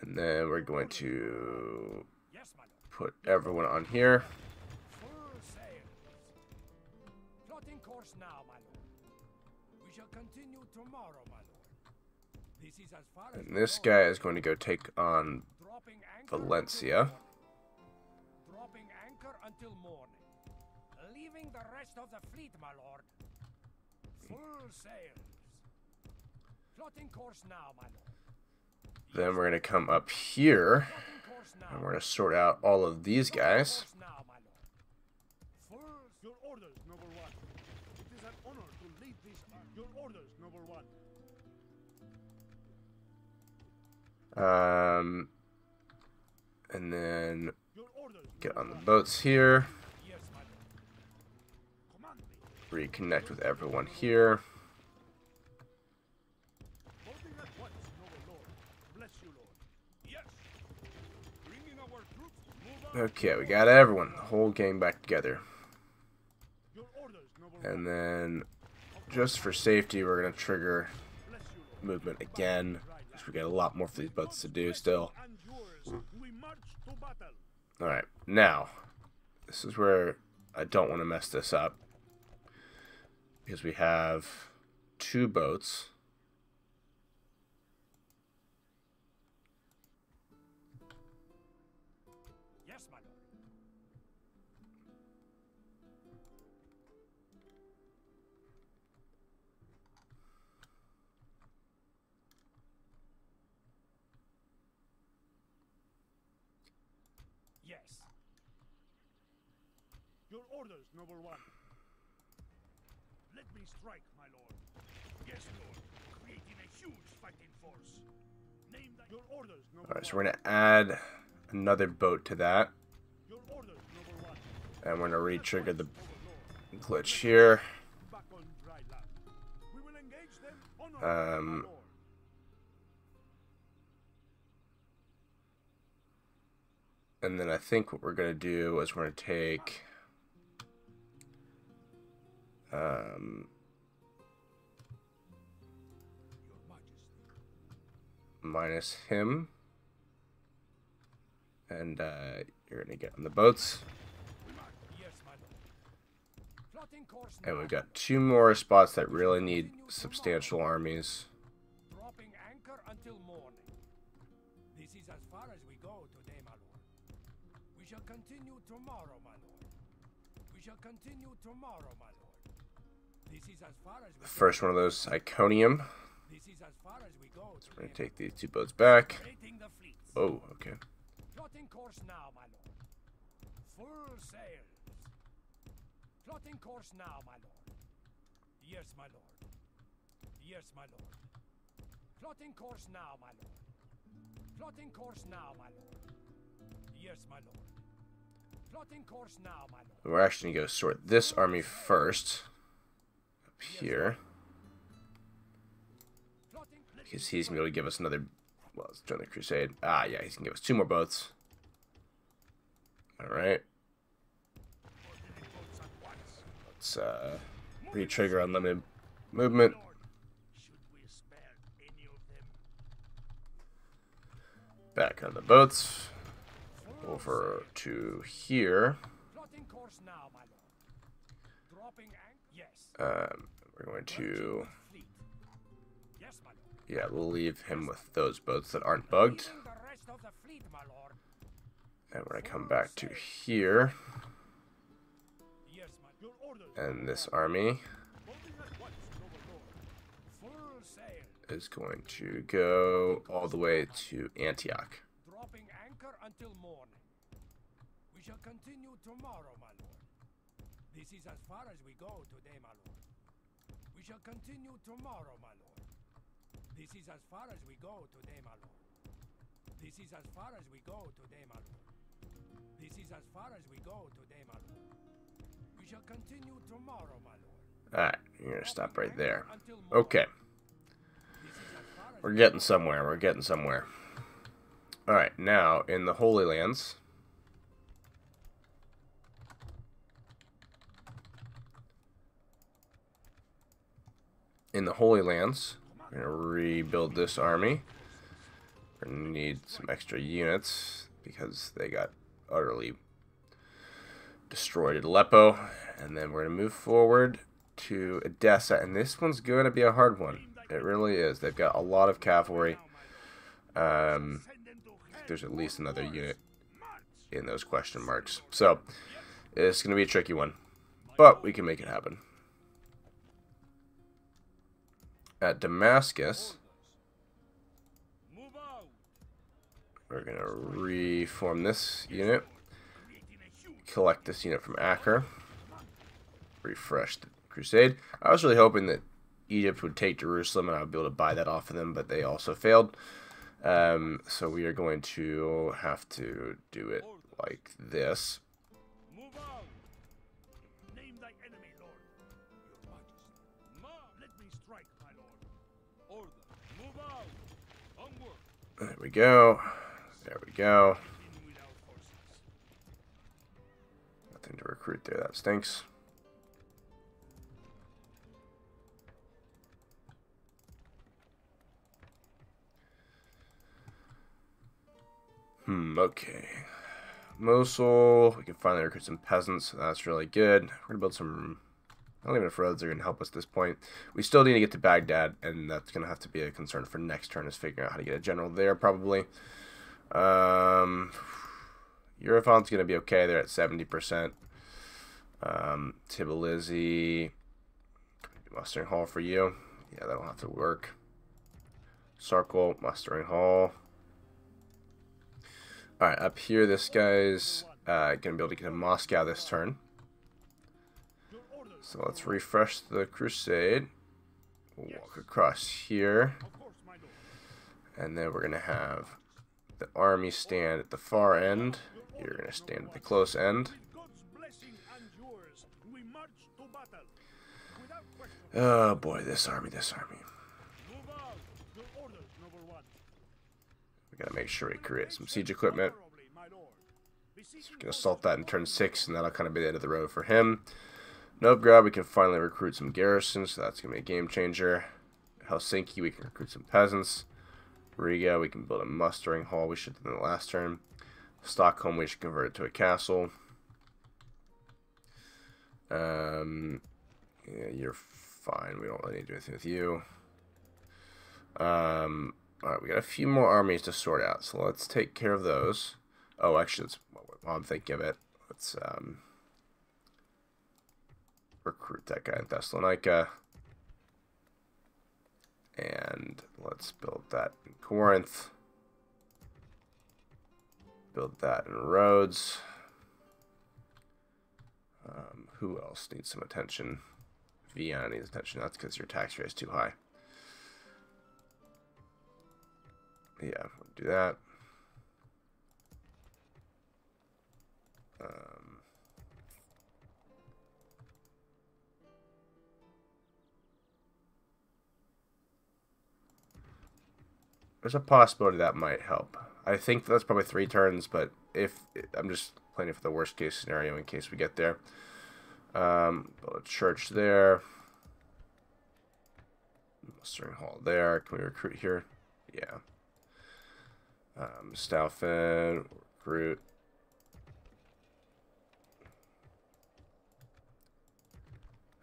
[SPEAKER 1] And then we're going to put everyone on here. And this guy is going to go take on Valencia
[SPEAKER 2] until morning, leaving the rest of the fleet, my lord. Full sails. Plotting course now, my lord.
[SPEAKER 1] Then we're going to come up here, and we're going to sort out all of these guys. Um, and then Get on the boats here. Reconnect with everyone here. Okay, we got everyone. The whole gang back together. And then, just for safety, we're going to trigger movement again. We got a lot more for these boats to do still. All right, now, this is where I don't want to mess this up because we have two boats.
[SPEAKER 4] orders, noble one. Let me strike, my lord. Yes, lord. Creating a
[SPEAKER 1] huge fighting force. Orders, All right, so we're gonna add another boat to that. Orders, and we're gonna re-trigger the glitch here. Um, and then I think what we're gonna do is we're gonna take um, minus him. And uh, you're going to get on the boats. And we've got two more spots that really need substantial armies. until morning. This is
[SPEAKER 2] as far as we go today, my lord. We shall continue tomorrow, my lord. We shall continue tomorrow, my lord
[SPEAKER 1] first one of those Iconium. So we're going to take these two boats back. Oh, okay.
[SPEAKER 2] Plotting course now, my lord. Full sail. Plotting course now, my lord. Yes, my lord. Yes, my lord. Plotting course now, my lord. Plotting course now, my lord.
[SPEAKER 1] Yes, my lord. Plotting course now, my lord. We're actually going to sort this army first here. Because he's going to be able to give us another... Well, let's join the crusade. Ah, yeah, he's going to give us two more boats. Alright. Let's uh, re-trigger unlimited movement. Back on the boats. Over to here. Um, we're going to... Yeah, we'll leave him with those boats that aren't bugged. And when I come back to here... And this army... is going to go all the way to Antioch. Dropping anchor until morn.
[SPEAKER 2] We shall continue tomorrow, my lord. This is as far as we go today, my lord shall continue tomorrow, my lord. This is as far as we go today, my lord. This is as far as we go today, my lord. This is as far as we go today, my lord. We shall
[SPEAKER 1] continue tomorrow, my lord. Alright, you're gonna stop right there. Okay. We're getting somewhere, we're getting somewhere. Alright, now, in the Holy Lands... in the Holy Lands. We're going to rebuild this army. We're going to need some extra units because they got utterly destroyed at Aleppo. And then we're going to move forward to Edessa. And this one's going to be a hard one. It really is. They've got a lot of cavalry. Um, there's at least another unit in those question marks. So, it's going to be a tricky one. But we can make it happen at Damascus. We're going to reform this unit. Collect this unit from Acre. Refresh the crusade. I was really hoping that Egypt would take Jerusalem and I would be able to buy that off of them, but they also failed. Um, so we are going to have to do it like this. There we go. There we go. Nothing to recruit there. That stinks. Hmm, okay. Mosul, we can finally recruit some peasants, so that's really good. We're gonna build some I don't even know if roads are going to help us at this point. We still need to get to Baghdad, and that's going to have to be a concern for next turn, is figuring out how to get a general there, probably. Um, Eurofont's going to be okay. They're at 70%. Um, Tbilisi. Mustering Hall for you. Yeah, that'll have to work. Sarkel Mustering Hall. Alright, up here, this guy's uh, going to be able to get to Moscow this turn. So let's refresh the crusade. We'll walk across here. And then we're going to have the army stand at the far end. You're going to stand at the close end. Oh boy, this army, this army. We gotta make sure we create some siege equipment. We're gonna assault that in turn 6, and that'll kind of be the end of the road for him. Novgorod, we can finally recruit some garrisons, so that's going to be a game changer. Helsinki, we can recruit some peasants. Riga, we can build a mustering hall, we should do the last turn. Stockholm, we should convert it to a castle. Um, yeah, you're fine, we don't really need to do anything with you. Um, Alright, we got a few more armies to sort out, so let's take care of those. Oh, actually, that's what I'm thinking of it. Let's, um, recruit that guy in Thessalonica. And let's build that in Corinth. Build that in Rhodes. Um, who else needs some attention? Vienna needs attention. That's because your tax rate is too high. Yeah, we'll do that. Uh, There's a possibility that might help. I think that's probably three turns, but if I'm just planning for the worst case scenario in case we get there. Um, build a church there. Mustering hall there. Can we recruit here? Yeah. Um, Staufen, recruit.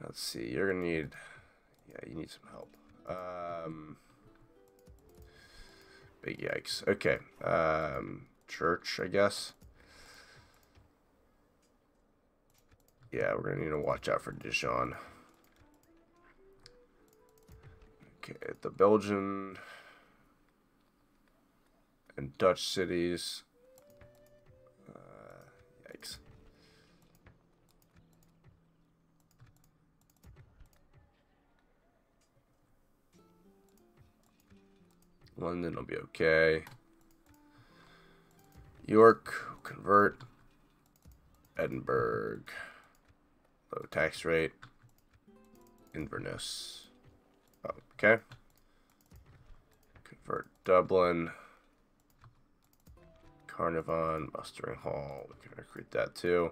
[SPEAKER 1] Let's see, you're gonna need, yeah, you need some help. Um, Big yikes. Okay. Um, church, I guess. Yeah, we're going to need to watch out for Dijon. Okay, the Belgian and Dutch cities. London will be okay. York, convert. Edinburgh, low tax rate. Inverness. Okay. Convert Dublin. Caernarvon Mustering Hall. We can recruit that too.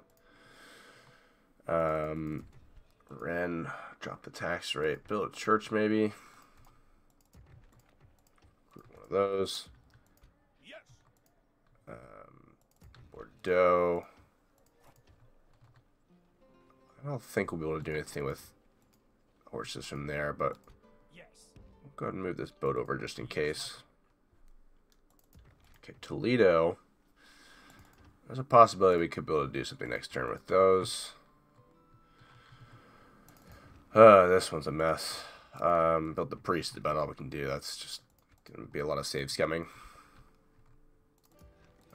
[SPEAKER 1] Um, Rennes, drop the tax rate. Build a church maybe those. Yes. Um, Bordeaux. I don't think we'll be able to do anything with horses from there, but yes. we'll go ahead and move this boat over just in case. Okay, Toledo. There's a possibility we could be able to do something next turn with those. Uh, this one's a mess. Um, build the priest is about all we can do. That's just Gonna be a lot of save scumming.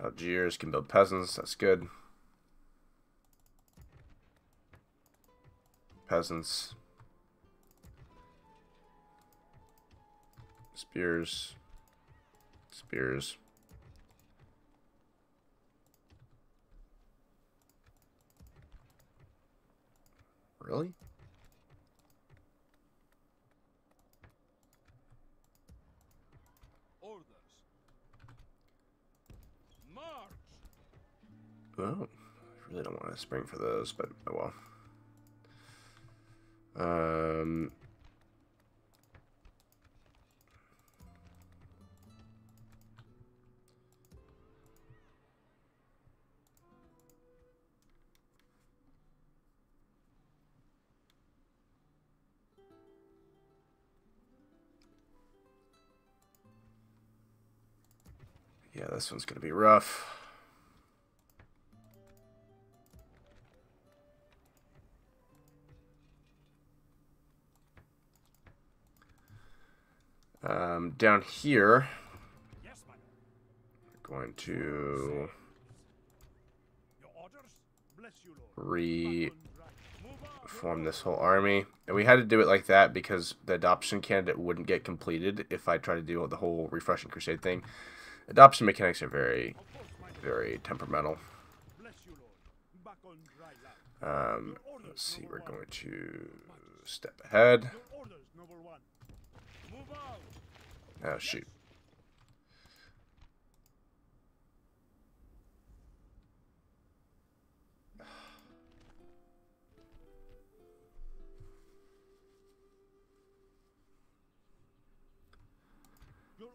[SPEAKER 1] Algiers can build peasants, that's good. Peasants. Spears. Spears. Really? Well, I really don't want to spring for those, but oh well. Um, yeah, this one's going to be rough. Um, down here, we're going to reform this whole army. And we had to do it like that because the adoption candidate wouldn't get completed if I tried to do the whole refreshing crusade thing. Adoption mechanics are very, very temperamental. Um, let's see, we're going to step ahead. Oh, shoot.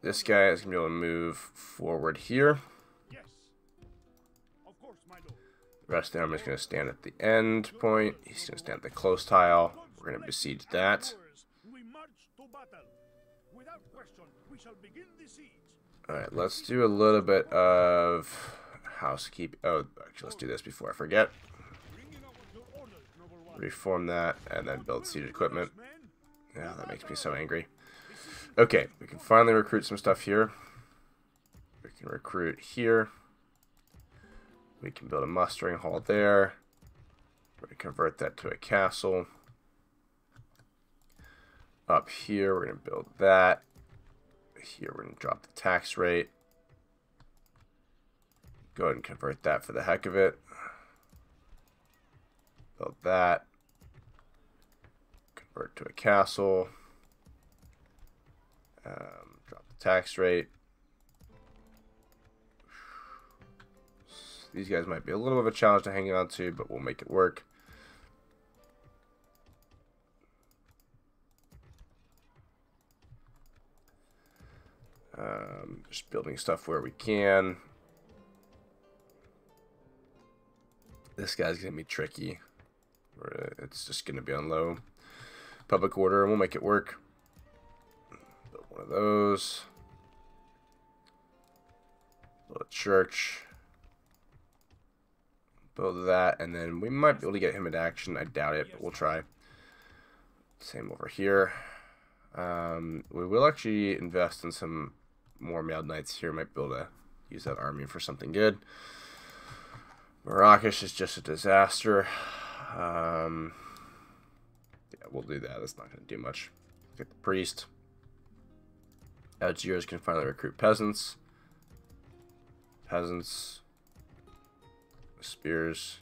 [SPEAKER 1] This guy is going to be able to move forward here. Yes. Of course, my lord. The rest of the army is going to stand at the end point. He's going to stand at the close tile. We're going to besiege that. Alright, let's do a little bit of housekeeping. Oh, actually, let's do this before I forget. Reform that, and then build seated equipment. Yeah, that makes me so angry. Okay, we can finally recruit some stuff here. We can recruit here. We can build a mustering hall there. We're going to convert that to a castle. Up here, we're going to build that here. We're going to drop the tax rate. Go ahead and convert that for the heck of it. Build that. Convert to a castle. Um, drop the tax rate. These guys might be a little bit of a challenge to hang on to, but we'll make it work. Um, just building stuff where we can. This guy's going to be tricky. It's just going to be on low. Public order, and we'll make it work. Build one of those. Build a church. Build that, and then we might be able to get him into action. I doubt it, but we'll try. Same over here. Um, we will actually invest in some more mailed knights here. Might be able to use that army for something good. Marrakesh is just a disaster. Um, yeah, we'll do that. That's not going to do much. Get the priest. Algiers can finally recruit peasants. Peasants. Spears.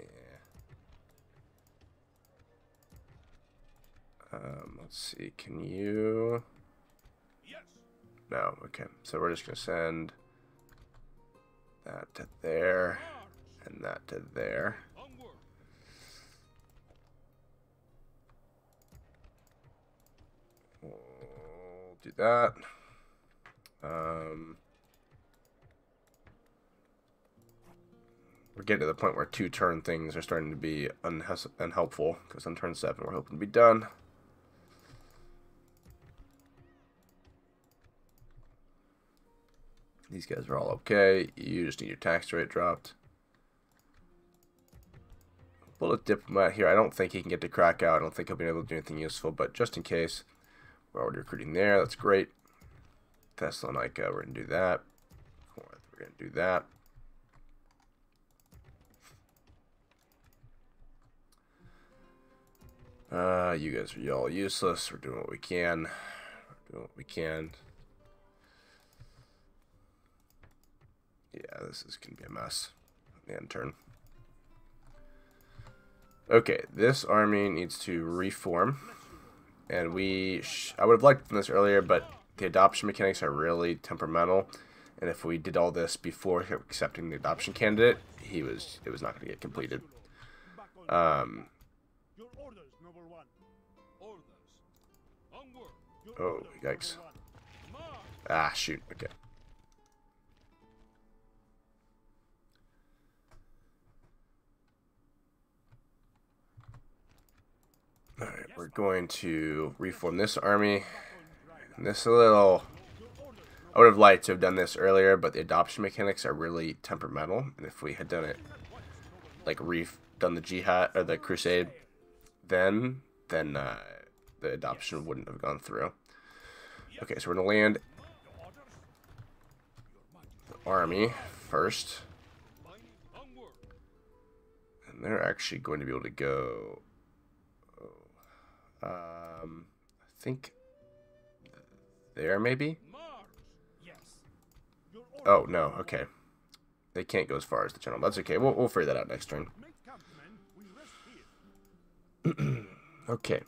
[SPEAKER 1] Yeah. Um, let's see. Can you... No, okay. So we're just going to send that to there and that to there. We'll do that. Um, we're getting to the point where two turn things are starting to be unhelpful because on turn seven we're hoping to be done. These guys are all okay. You just need your tax rate dropped. Bullet Diplomat here. I don't think he can get to Krakow. I don't think he'll be able to do anything useful, but just in case, we're already recruiting there. That's great. Thessalonica, we're going to do that. Corinth, we're going to do that. Uh, you guys are all useless. We're doing what we can. We're doing what we can. Yeah, this is going to be a mess. Man, turn. Okay, this army needs to reform. And we... I would have liked this earlier, but the adoption mechanics are really temperamental. And if we did all this before accepting the adoption candidate, he was it was not going to get completed. Um, Your orders, Orders. number one. oh, yikes. Ah, shoot. Okay. Alright, we're going to reform this army. And this little... I would have liked to have done this earlier, but the adoption mechanics are really temperamental. And if we had done it, like, reef done the jihad, or the crusade, then, then, uh, the adoption wouldn't have gone through. Okay, so we're going to land the army first. And they're actually going to be able to go um, I think there maybe. Oh no. Okay. They can't go as far as the channel. That's okay. We'll we'll figure that out next turn. okay.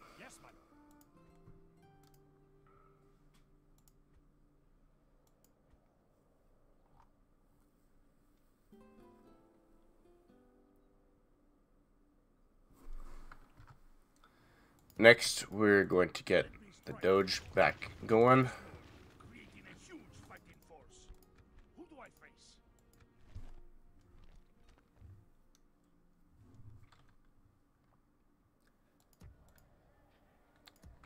[SPEAKER 1] Next, we're going to get the Doge back going.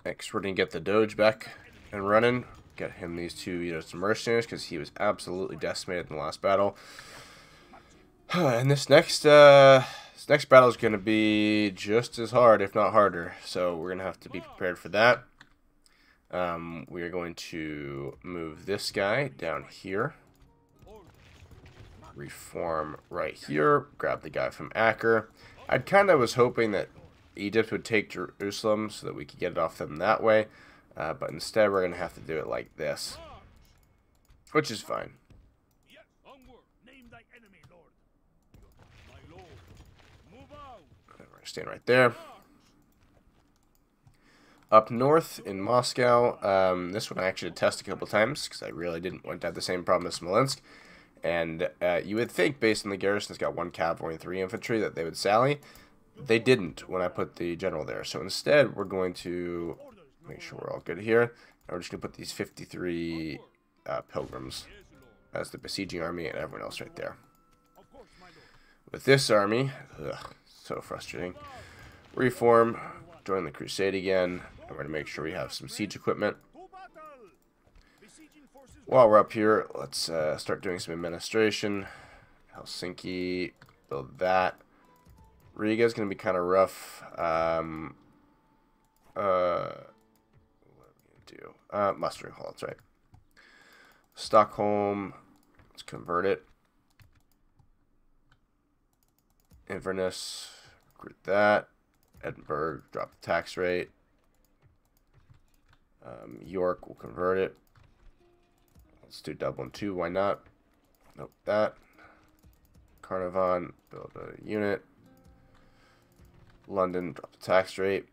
[SPEAKER 1] Next, we're going to get the Doge back and running. Get him these two, you know, some mercenaries because he was absolutely decimated in the last battle. And this next, uh, next battle is going to be just as hard, if not harder. So we're going to have to be prepared for that. Um, we are going to move this guy down here. Reform right here. Grab the guy from Acre. I kind of was hoping that Egypt would take Jerusalem so that we could get it off them that way. Uh, but instead, we're going to have to do it like this. Which is fine. stand right there. Up north in Moscow, um, this one I actually test a couple times because I really didn't want to have the same problem as Smolensk. And uh, you would think, based on the garrison, it's got one cavalry and three infantry, that they would sally. They didn't when I put the general there. So instead, we're going to make sure we're all good here. And we're just going to put these 53 uh, pilgrims as the besieging army and everyone else right there. With this army, ugh, so frustrating. Reform, join the crusade again. I'm going to make sure we have some siege equipment. While we're up here, let's uh, start doing some administration. Helsinki, build that. Riga is going to be kind of rough. Um, uh, what are we going to do? Uh, mustering hall, that's right. Stockholm, let's convert it. Inverness, recruit that. Edinburgh, drop the tax rate. Um, York, will convert it. Let's do Dublin 2, why not? Nope, that. Caernarvon, build a unit. London, drop the tax rate.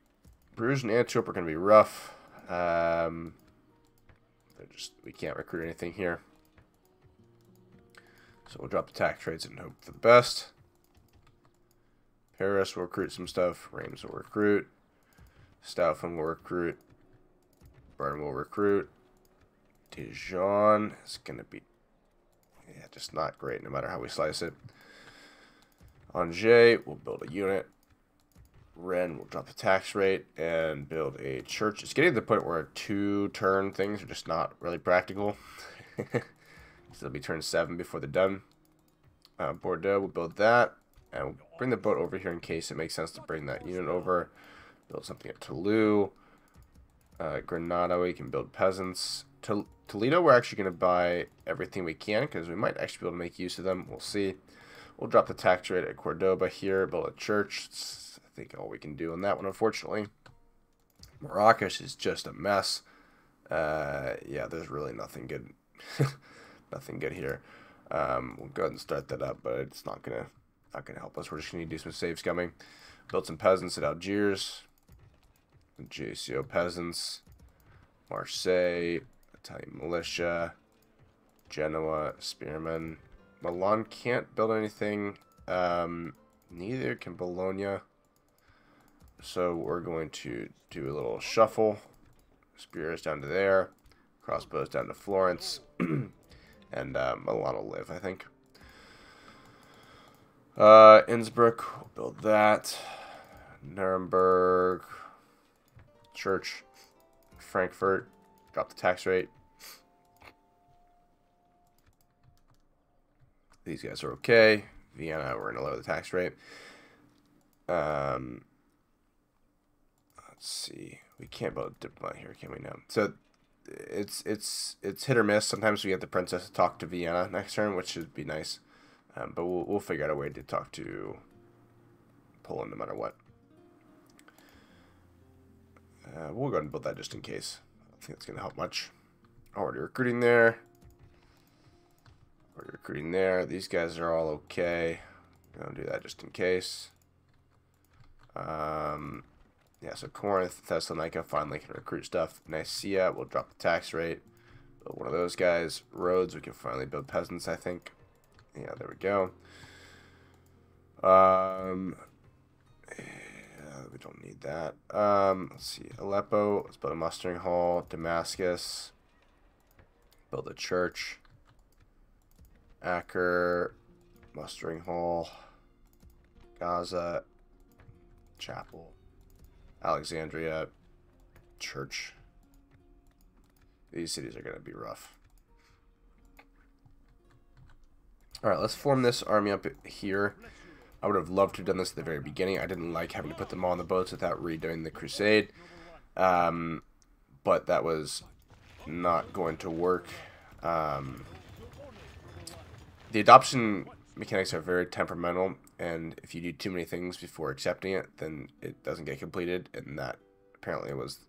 [SPEAKER 1] Bruges and Antwerp are going to be rough. Um, they're just We can't recruit anything here. So we'll drop the tax rates and hope for the best. Harris will recruit some stuff. Reims will recruit. Staufen will recruit. Bern will recruit. Dijon is going to be yeah, just not great no matter how we slice it. Angers will build a unit. Rennes will drop the tax rate and build a church. It's getting to the point where two-turn things are just not really practical. so they'll be turn seven before they're done. Uh, Bordeaux will build that. And bring the boat over here in case it makes sense to bring that unit over. Build something at Tolu. Uh, Granada, we can build peasants. Tol Toledo, we're actually going to buy everything we can because we might actually be able to make use of them. We'll see. We'll drop the tax rate at Cordoba here, build a church. It's, I think all we can do on that one, unfortunately. Marrakesh is just a mess. Uh, yeah, there's really nothing good. nothing good here. Um, we'll go ahead and start that up, but it's not going to not going to help us. We're just going to do some safe scumming. Built some peasants at Algiers. JCO peasants. Marseille. Italian militia. Genoa. Spearmen. Milan can't build anything. Um, neither can Bologna. So we're going to do a little shuffle. Spears down to there. Crossbows down to Florence. and uh, Milan will live, I think. Uh, Innsbruck, we'll build that. Nuremberg, church, Frankfurt, drop the tax rate. These guys are okay. Vienna, we're going to lower the tax rate. Um, let's see. We can't build a diplomat here, can we? No. So it's it's it's hit or miss. Sometimes we get the princess to talk to Vienna next turn, which should be nice. Um, but we'll, we'll figure out a way to talk to Poland no matter what. Uh, we'll go ahead and build that just in case. I don't think that's going to help much. Already recruiting there. Already recruiting there. These guys are all okay. Gonna do that just in case. Um, yeah, so Corinth, Thessalonica finally can recruit stuff. Nicaea, we'll drop the tax rate. Build one of those guys. Rhodes, we can finally build peasants, I think. Yeah, there we go. Um, yeah, we don't need that. Um, let's see. Aleppo. Let's build a mustering hall. Damascus. Build a church. Acre. Mustering hall. Gaza. Chapel. Alexandria. Church. These cities are going to be rough. Alright, let's form this army up here. I would have loved to have done this at the very beginning. I didn't like having to put them all on the boats without redoing the crusade. Um, but that was not going to work. Um, the adoption mechanics are very temperamental, and if you do too many things before accepting it, then it doesn't get completed, and that apparently was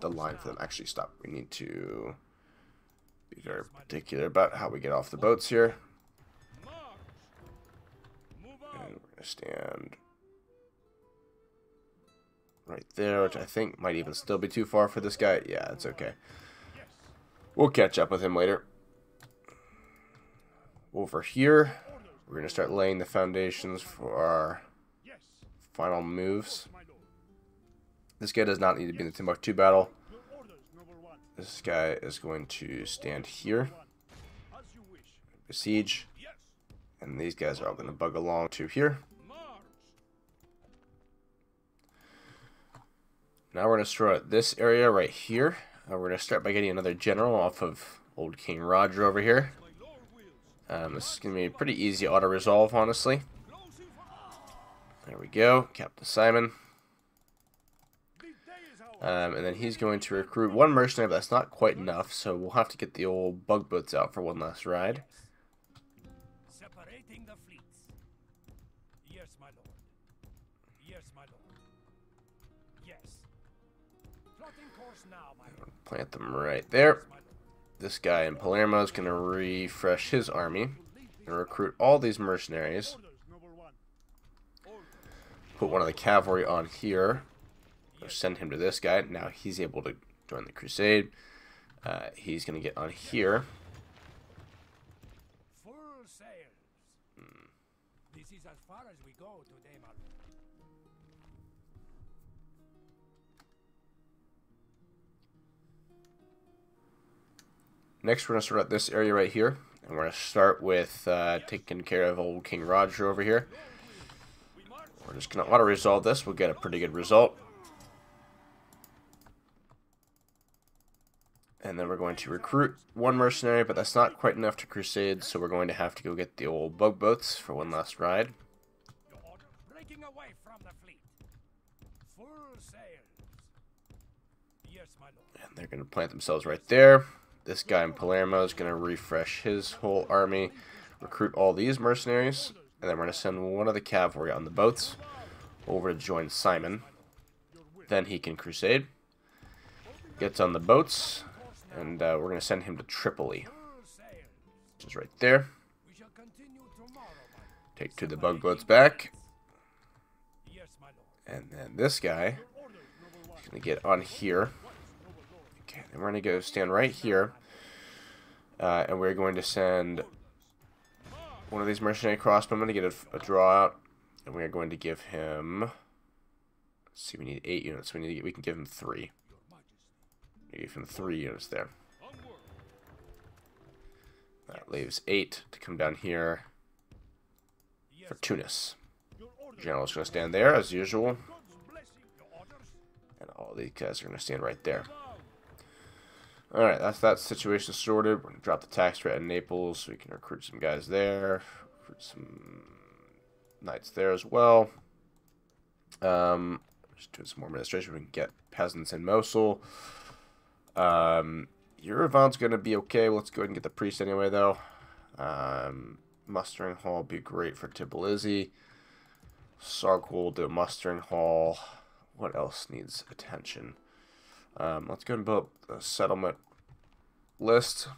[SPEAKER 1] the line for them. Actually, stop. We need to be very particular about how we get off the boats here. Stand Right there, which I think might even still be too far for this guy. Yeah, it's okay. We'll catch up with him later. Over here, we're going to start laying the foundations for our final moves. This guy does not need to be in the Timbuktu battle. This guy is going to stand here. Besiege. And these guys are all going to bug along to here. Now we're going to start this area right here. Uh, we're going to start by getting another general off of old King Roger over here. Um, this is going to be a pretty easy auto-resolve, honestly. There we go, Captain Simon. Um, and then he's going to recruit one mercenary, but that's not quite enough, so we'll have to get the old bug boats out for one last ride. Plant them right there. This guy in Palermo is going to refresh his army and recruit all these mercenaries. Put one of the cavalry on here. Send him to this guy. Now he's able to join the crusade. Uh, he's going to get on here. Next, we're going to start at this area right here. And we're going to start with uh, taking care of old King Roger over here. We're just going to auto-resolve this. We'll get a pretty good result. And then we're going to recruit one mercenary, but that's not quite enough to crusade, so we're going to have to go get the old bug boats for one last ride. And they're going to plant themselves right there. This guy in Palermo is going to refresh his whole army, recruit all these mercenaries, and then we're going to send one of the cavalry on the boats over to join Simon. Then he can crusade, gets on the boats, and uh, we're going to send him to Tripoli, which is right there. Take two of the boats back. And then this guy is going to get on here. And we're going to go stand right here. Uh, and we're going to send one of these mercenary crossbowmen to get a, a draw out. And we are going to give him... Let's see, we need eight units. We need to get, we can give him three. We give him three units there. That leaves eight to come down here for Tunis. General's going to stand there, as usual. And all these guys are going to stand right there. Alright, that's that situation sorted. We're going to drop the tax rate in Naples so we can recruit some guys there. Recruit some knights there as well. Um, just doing some more administration. We can get peasants in Mosul. Um, Yerevan's going to be okay. Let's go ahead and get the priest anyway, though. Um, mustering hall would be great for Tbilisi. Sarkel, the mustering hall. What else needs attention? Um, let's go and build a settlement list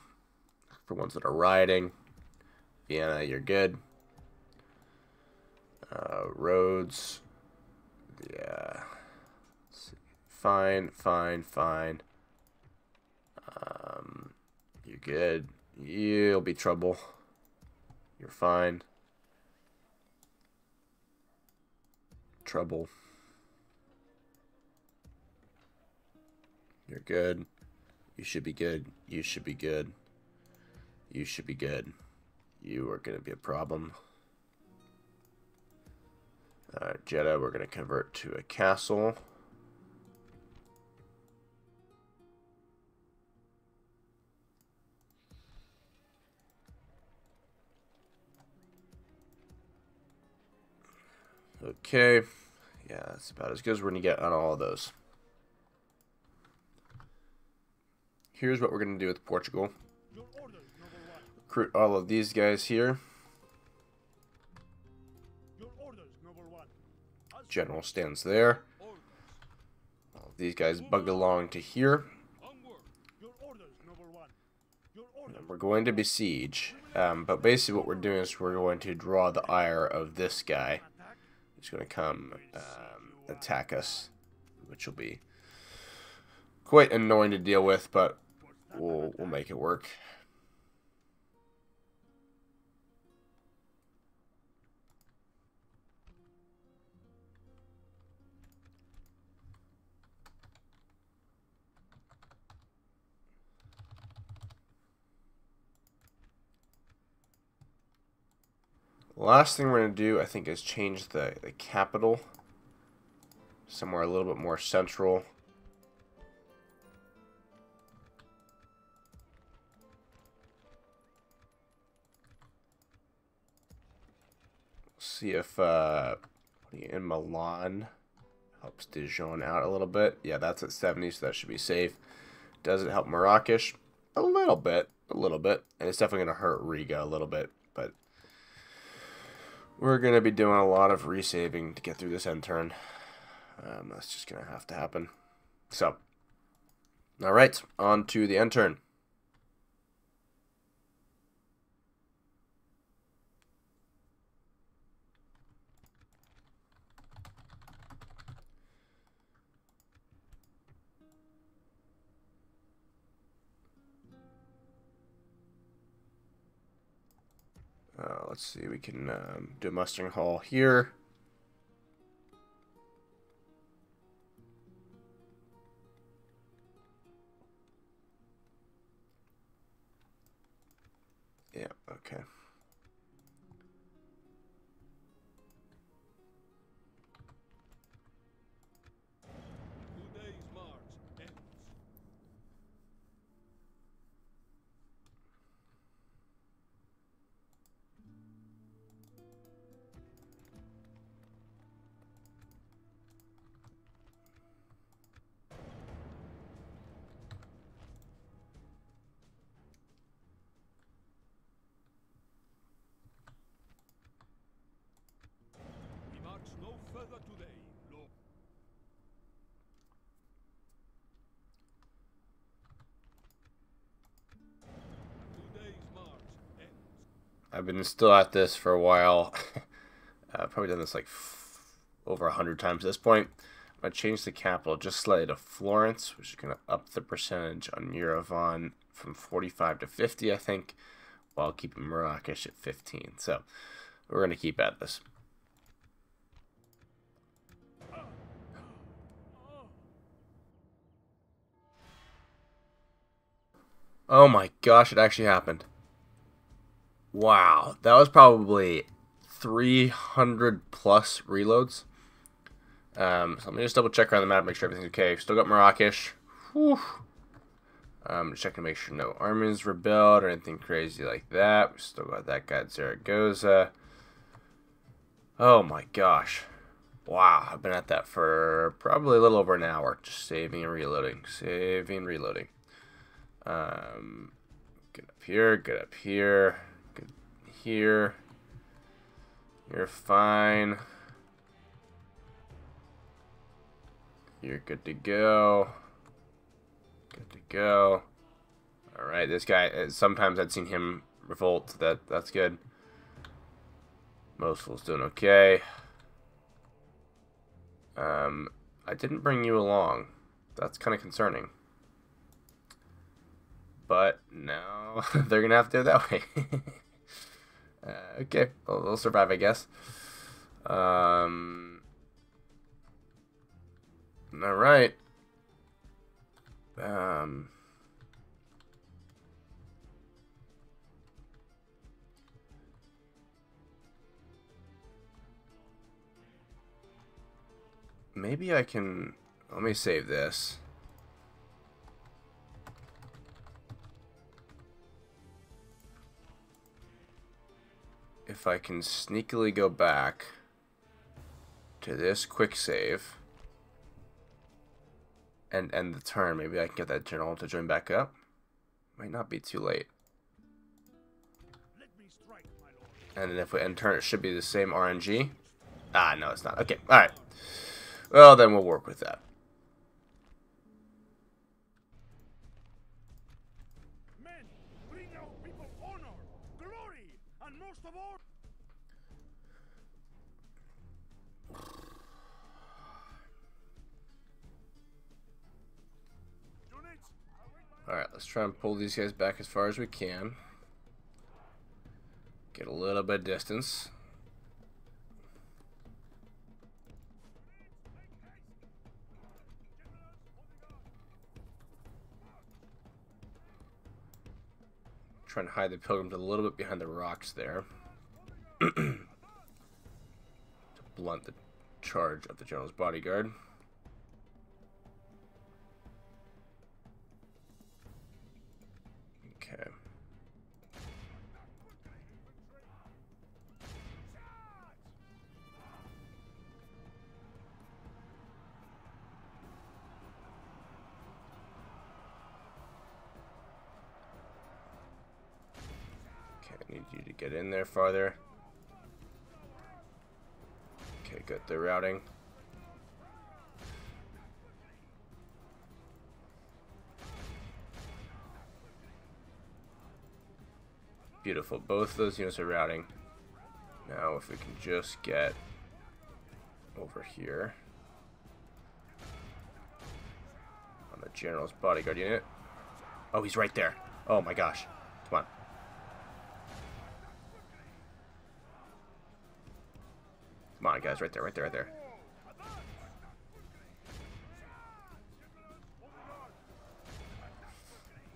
[SPEAKER 1] for ones that are riding. Vienna, you're good. Uh, yeah. Fine, fine, fine. Um, you're good. You'll be trouble. You're fine. Trouble. You're good. You should be good. You should be good. You should be good. You are going to be a problem. Alright, Jetta, we're going to convert to a castle. Okay. Yeah, that's about as good as we're going to get on all of those. Here's what we're going to do with Portugal. Recruit all of these guys here. General stands there. All these guys bug along to here. And we're going to besiege. Um, but basically what we're doing is we're going to draw the ire of this guy. He's going to come um, attack us, which will be quite annoying to deal with, but we'll we'll make it work. Last thing we're going to do, I think, is change the, the capital somewhere a little bit more central. see if uh, in Milan helps Dijon out a little bit. Yeah, that's at 70, so that should be safe. Does it help Marrakesh? A little bit, a little bit. And it's definitely going to hurt Riga a little bit, but we're going to be doing a lot of resaving to get through this end turn. Um, that's just going to have to happen. So, all right, on to the end turn. let's see, we can um, do a mustering hall here. Yeah, okay. been still at this for a while. I've uh, probably done this like over 100 times at this point. I'm going to change the capital just slightly to Florence, which is going to up the percentage on Miravon from 45 to 50, I think, while keeping Marrakesh at 15. So we're going to keep at this. Oh my gosh, it actually happened. Wow, that was probably 300 plus reloads. Um, so let me just double check around the map, make sure everything's okay. Still got Marrakesh. Whew. Um, just checking to make sure no armies rebelled or anything crazy like that. We still got that guy Zaragoza. Oh my gosh. Wow, I've been at that for probably a little over an hour. Just saving and reloading, saving and reloading. Um, get up here, get up here here. You're fine. You're good to go. Good to go. All right, this guy. Uh, sometimes I've seen him revolt. That that's good. Mosul's doing okay. Um, I didn't bring you along. That's kind of concerning. But no, they're gonna have to do it that way. Uh, okay, well, they'll survive, I guess. Um, all right. Um. Maybe I can... Let me save this. if I can sneakily go back to this quick save and end the turn, maybe I can get that general to join back up. Might not be too late. and then if we end turn, it should be the same RNG. Ah, no, it's not. Okay, alright. Well, then we'll work with that. Alright, let's try and pull these guys back as far as we can. Get a little bit of distance. Try and hide the pilgrims a little bit behind the rocks there. to blunt the charge of the general's bodyguard. Okay. I need you to get in there farther. Okay, good. They're routing. Beautiful. Both those units are routing. Now if we can just get over here on the general's bodyguard unit. Oh, he's right there. Oh my gosh. Come on. Come on, guys. Right there, right there, right there.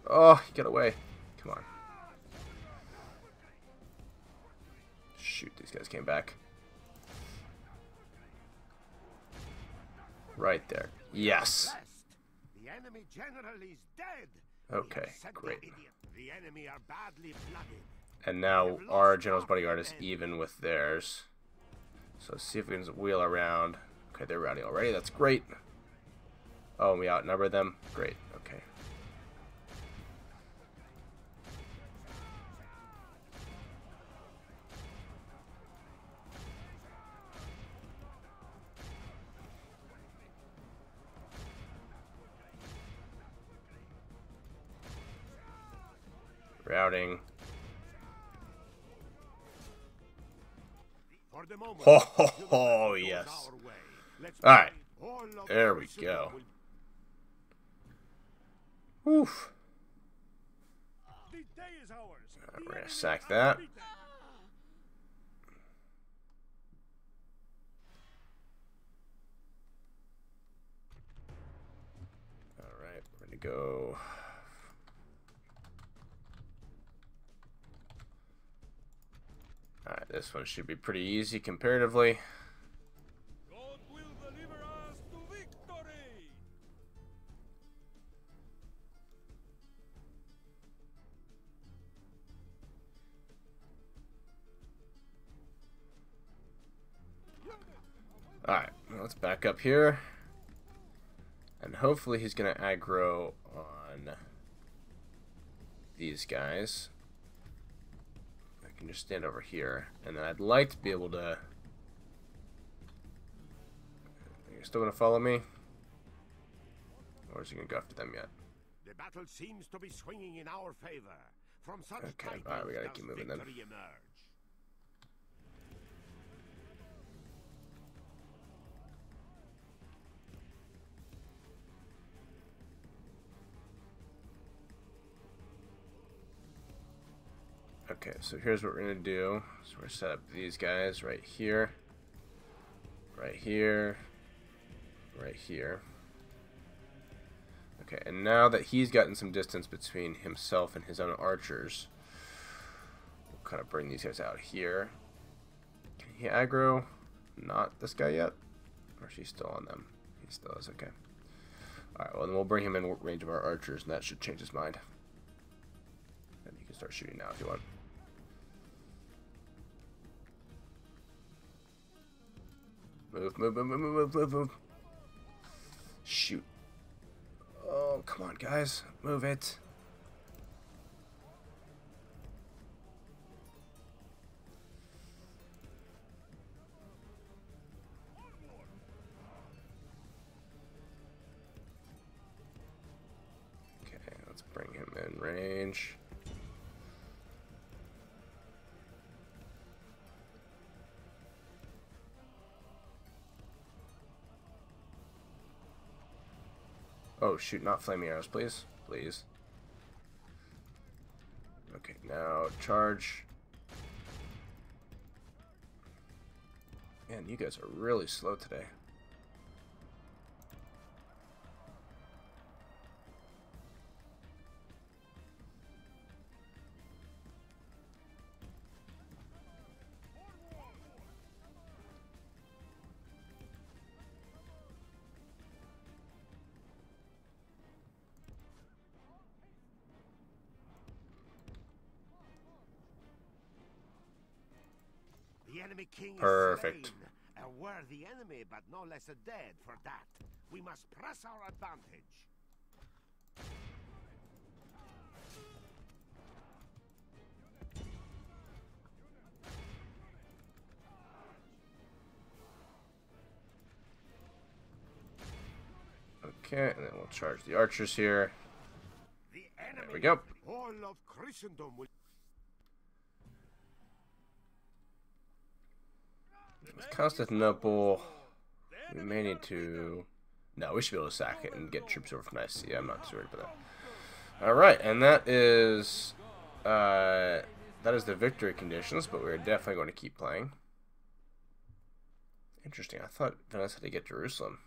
[SPEAKER 1] Oh, get away. shoot, these guys came back. Right there. Yes. Okay, great. And now our general's bodyguard is even with theirs. So see if we can wheel around. Okay, they're rounding already. That's great. Oh, we outnumber them. Great. oh, oh, oh yes. All right. There we go. Oof. Right, we're going to sack that. All right, we're going to go Alright, this one should be pretty easy comparatively. Alright, let's back up here. And hopefully he's going to aggro on these guys can just stand over here. And then I'd like to be able to... You're still going to follow me? Or is he going to go after them yet?
[SPEAKER 3] The battle seems to be swinging in our favor. From such okay, alright, we gotta keep moving then. Emerge.
[SPEAKER 1] Okay, so here's what we're going to do. So we're set up these guys right here, right here, right here. Okay, and now that he's gotten some distance between himself and his own archers, we'll kind of bring these guys out here. Can he aggro? Not this guy yet? Or she's still on them? He still is, okay. Alright, well then we'll bring him in range of our archers, and that should change his mind. And he can start shooting now if you want. Move, move, move, move, move, move, Move! Shoot. Oh, come on, guys. Move it. Okay, let's bring him in range. Oh, shoot, not flaming arrows, please. Please. Okay, now charge. Man, you guys are really slow today.
[SPEAKER 3] king Perfect. Slain, a worthy enemy, but no less a dead for that. We must press our advantage.
[SPEAKER 1] Okay, and then we'll charge the archers here. The there we go. It's Constantinople, we may need to... No, we should be able to sack it and get troops over from Nicaea. I'm not too worried about that. Alright, and that is... Uh, that is the victory conditions, but we're definitely going to keep playing. Interesting. I thought Venice had to get Jerusalem.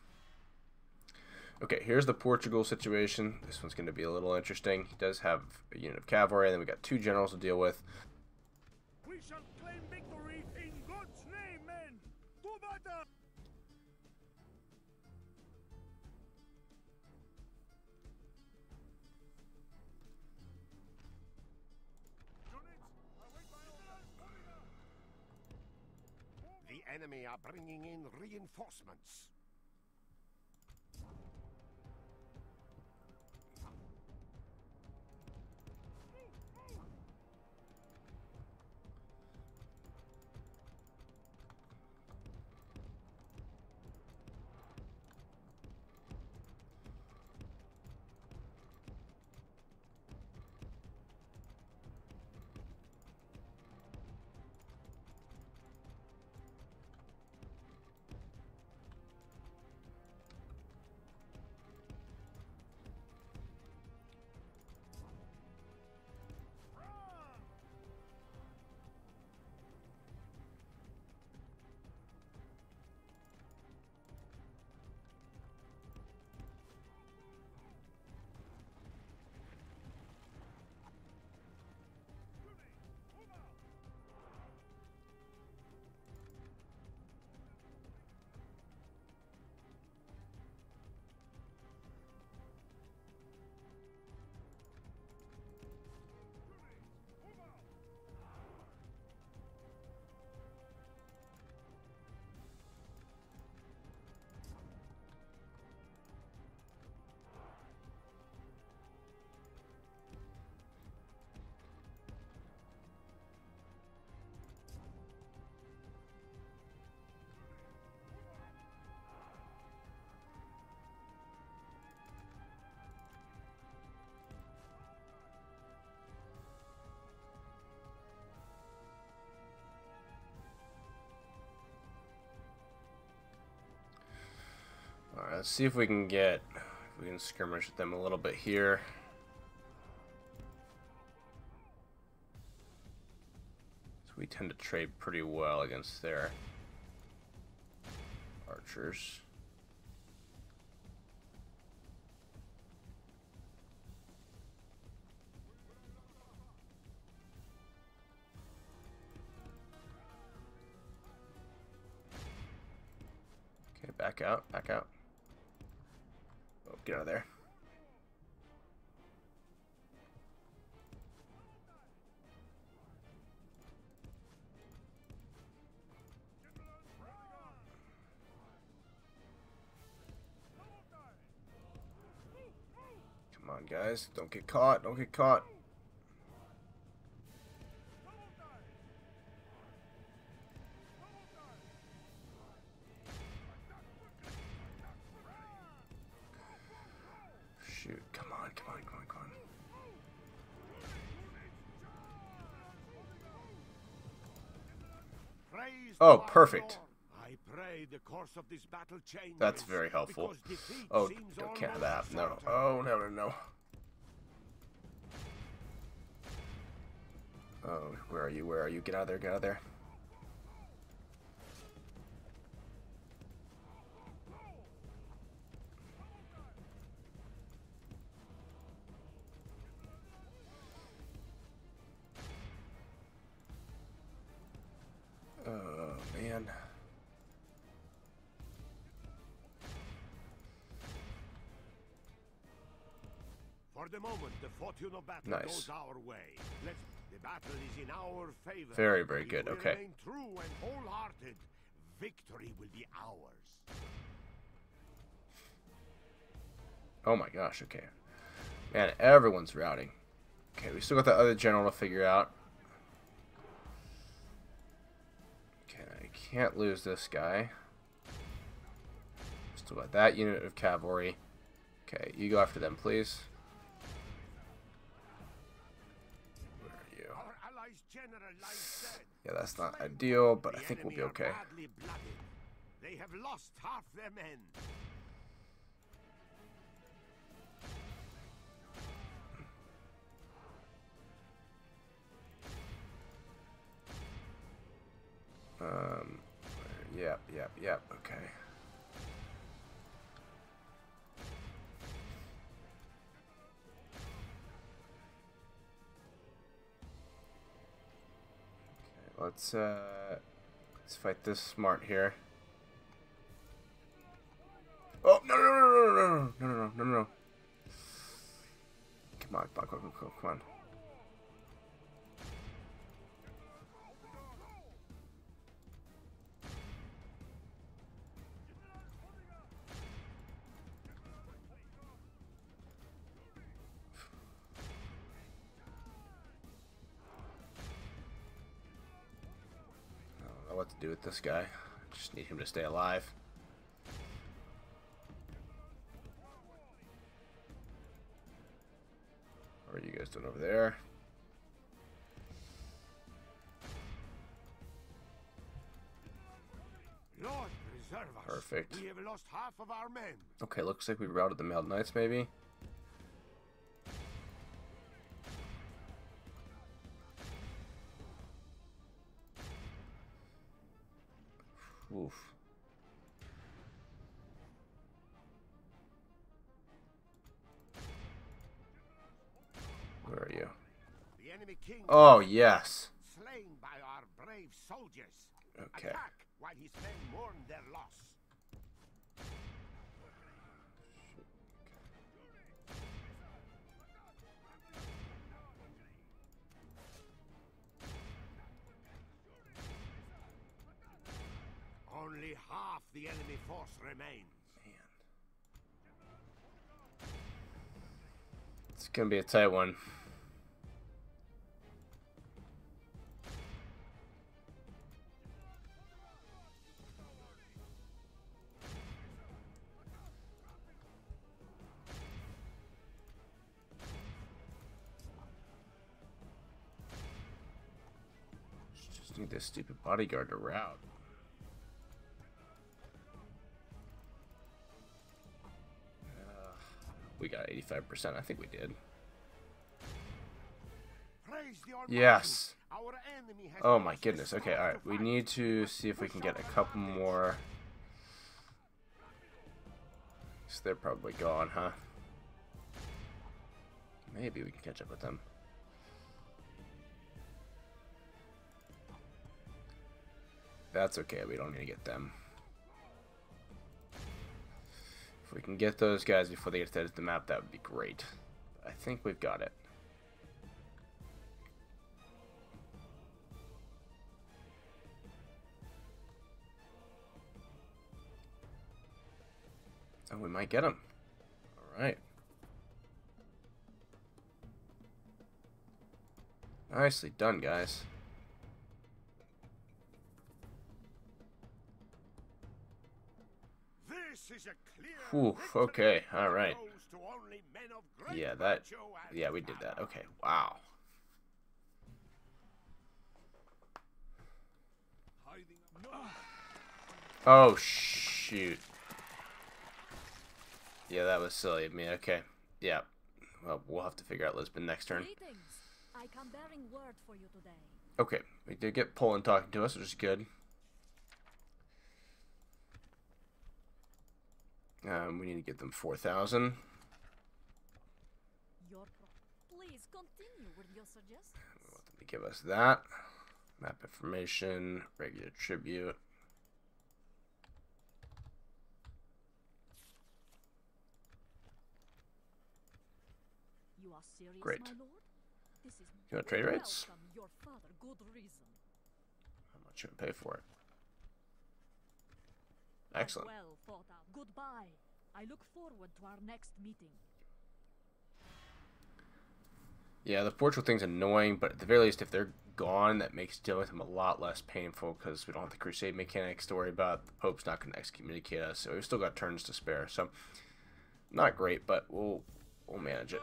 [SPEAKER 1] Okay, here's the Portugal situation. This one's going to be a little interesting. He does have a unit of cavalry, and then we got two generals to deal with.
[SPEAKER 3] enemy are bringing in reinforcements.
[SPEAKER 1] Let's see if we can get, if we can skirmish with them a little bit here. So we tend to trade pretty well against their archers. back out, back out. Get out of there. Come on, guys. Don't get caught. Don't get caught. Perfect. That's very helpful. Oh, do not count that. No, no. Oh, no, no, no. Oh, where are you? Where are you? Get out of there. Get out of there.
[SPEAKER 3] For the moment, the fortune of battle nice. goes our way. Let's, the battle is in our favor. Very, very good. Okay. Remain true and wholehearted. Victory will be ours.
[SPEAKER 1] Oh my gosh. Okay. Man, everyone's routing. Okay, we still got the other general to figure out. Okay, I can't lose this guy. Still got that unit of cavalry. Okay, you go after them, please. Yeah, that's not ideal, but I think we'll be okay.
[SPEAKER 3] They have lost half their men.
[SPEAKER 1] Um, yep, yep, yep, okay. Let's uh, let's fight this smart here. Oh no no no no no no no no no no! no no Come on, Buck, come on, come on. this guy. Just need him to stay alive. What are you guys doing over there?
[SPEAKER 3] Lord, Perfect. We have lost half of our men.
[SPEAKER 1] Okay, looks like we routed the Mailed Knights, maybe. Oh, yes. Slain by our brave soldiers. Okay. Attack while his men mourn their loss.
[SPEAKER 3] Only half the enemy force remains. Man.
[SPEAKER 1] It's gonna be a tight one. Just need this stupid bodyguard to route. Uh, we got 85%. I think we did. Yes. Oh my goodness. Okay, alright. We need to see if we can get a couple more. So they're probably gone, huh? Maybe we can catch up with them. That's okay. We don't need to get them. If we can get those guys before they get to the map, that would be great. I think we've got it. Oh, we might get him. All right. Nicely done, guys. Oof, okay, alright. Yeah, that, yeah, we did that. Okay, wow. Oh, shoot. Yeah, that was silly of me. Okay, yeah. Well, we'll have to figure out Lisbon next turn. Okay, we did get Poland talking to us, which is good. Um, we need to get them 4,000. Please continue with your suggestions. Let them give us that. Map information, regular tribute.
[SPEAKER 6] Serious, Great. you want trade rates? How
[SPEAKER 1] much you pay for it? Excellent.
[SPEAKER 6] Well thought out. Goodbye. I look forward to our next meeting.
[SPEAKER 1] Yeah, the Portugal thing's annoying, but at the very least, if they're gone, that makes dealing with them a lot less painful because we don't have the Crusade mechanics to worry about. The Pope's not going to excommunicate us, so we've still got turns to spare. So, not great, but we'll we'll manage it.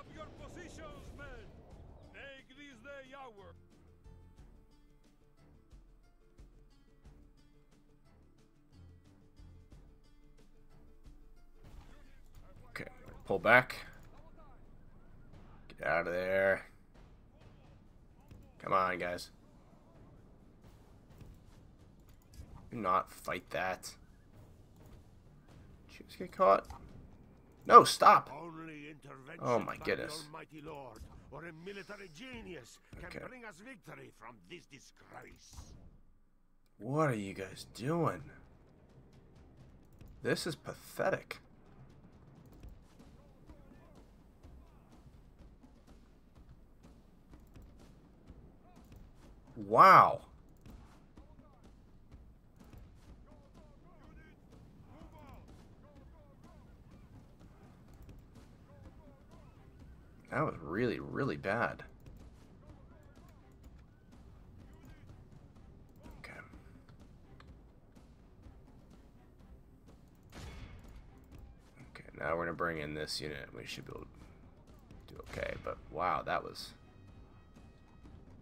[SPEAKER 1] Pull back. Get out of there. Come on, guys. Do not fight that. Did get caught? No, stop! oh my goodness. Lord, okay. What are you guys doing? This is pathetic. Wow. That was really, really bad. Okay. Okay, now we're going to bring in this unit. We should be able to do okay, but wow, that was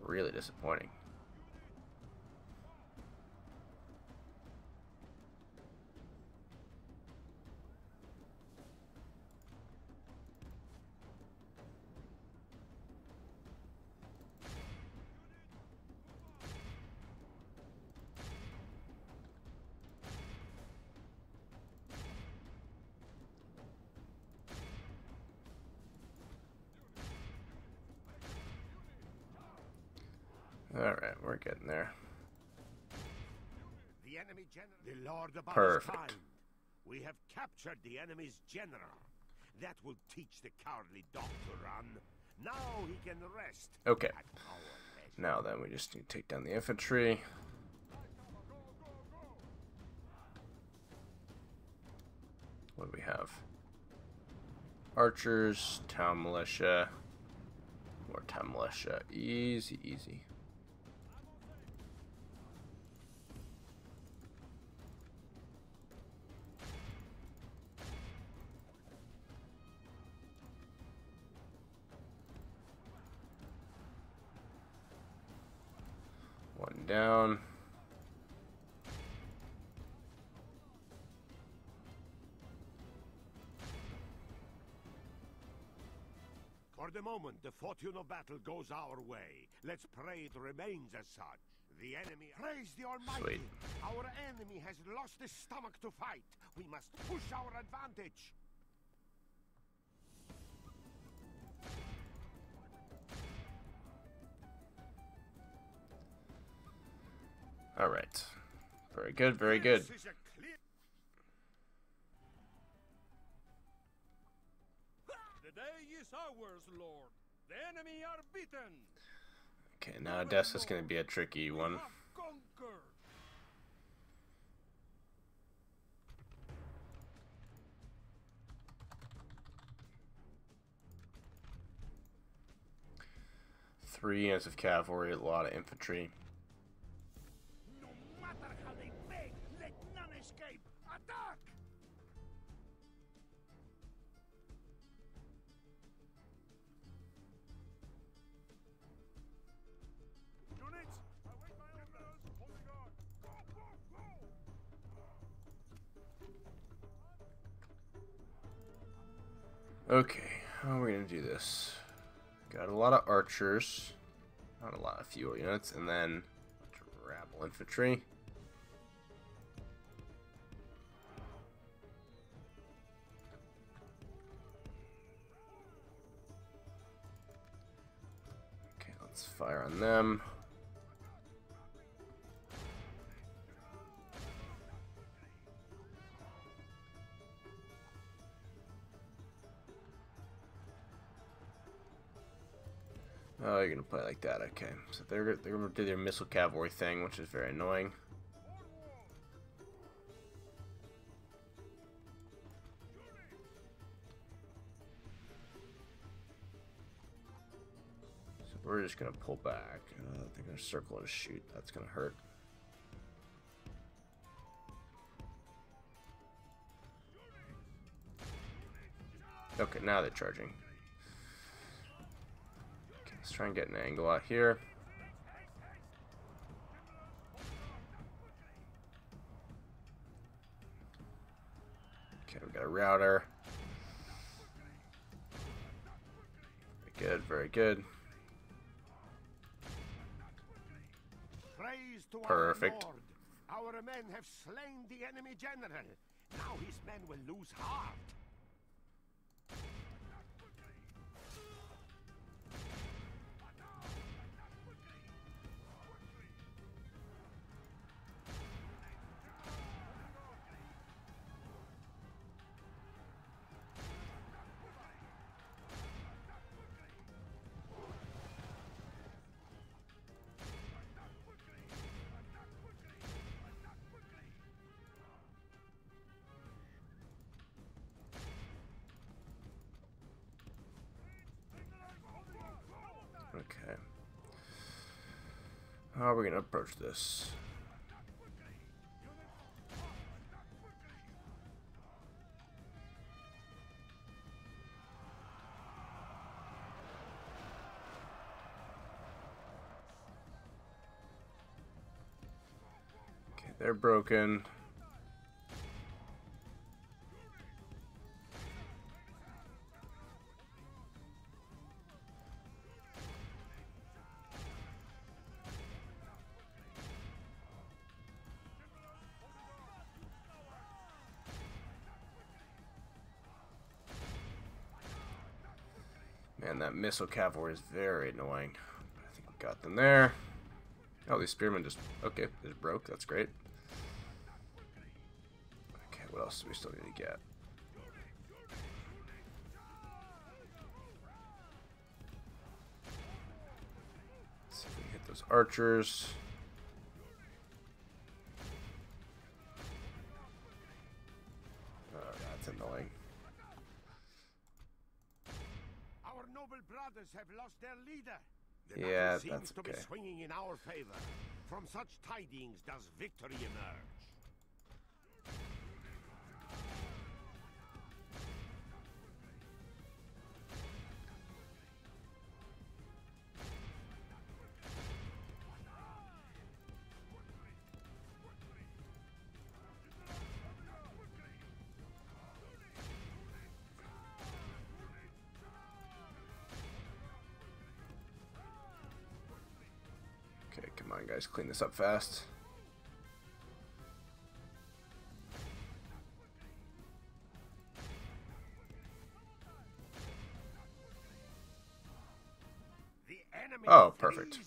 [SPEAKER 1] really disappointing.
[SPEAKER 3] The Lord of Perfect. Kind. We have captured the enemy's general. That will teach the cowardly dog to run. Now he can rest.
[SPEAKER 1] Okay. Now then, we just need to take down the infantry. What do we have? Archers, town militia, more town militia. Easy, easy.
[SPEAKER 3] the moment the fortune of battle goes our way, let's pray it remains as such. The enemy... Praise the Almighty! Sweet. Our enemy has lost his stomach to fight. We must push our advantage.
[SPEAKER 1] All right. Very good, very good. is ours, Lord. The enemy are beaten. Okay, now Odessa's going to be a tricky one. Three units of cavalry, a lot of infantry. Okay, how are we gonna do this? Got a lot of archers, not a lot of fuel units, and then rabble infantry. Okay, let's fire on them. Oh, you're gonna play like that, okay. So they're, they're gonna do their missile cavalry thing, which is very annoying. So we're just gonna pull back. Uh, they're gonna circle and shoot, that's gonna hurt. Okay, now they're charging. Let's try and get an angle out here. Okay, we got a router. Very good, very good.
[SPEAKER 3] Perfect. Our men have slain the enemy general. Now his men will lose heart.
[SPEAKER 1] How are we going to approach this? Okay, they're broken. missile cavalry is very annoying. I think we got them there. Oh, these spearmen just... Okay, they broke. That's great. Okay, what else do we still need to get? Let's see if we hit those archers. The yeah, battle seems to okay. be
[SPEAKER 3] swinging in our favor. From such tidings does victory emerge.
[SPEAKER 1] Come on, guys, clean this up fast.
[SPEAKER 3] Oh, perfect.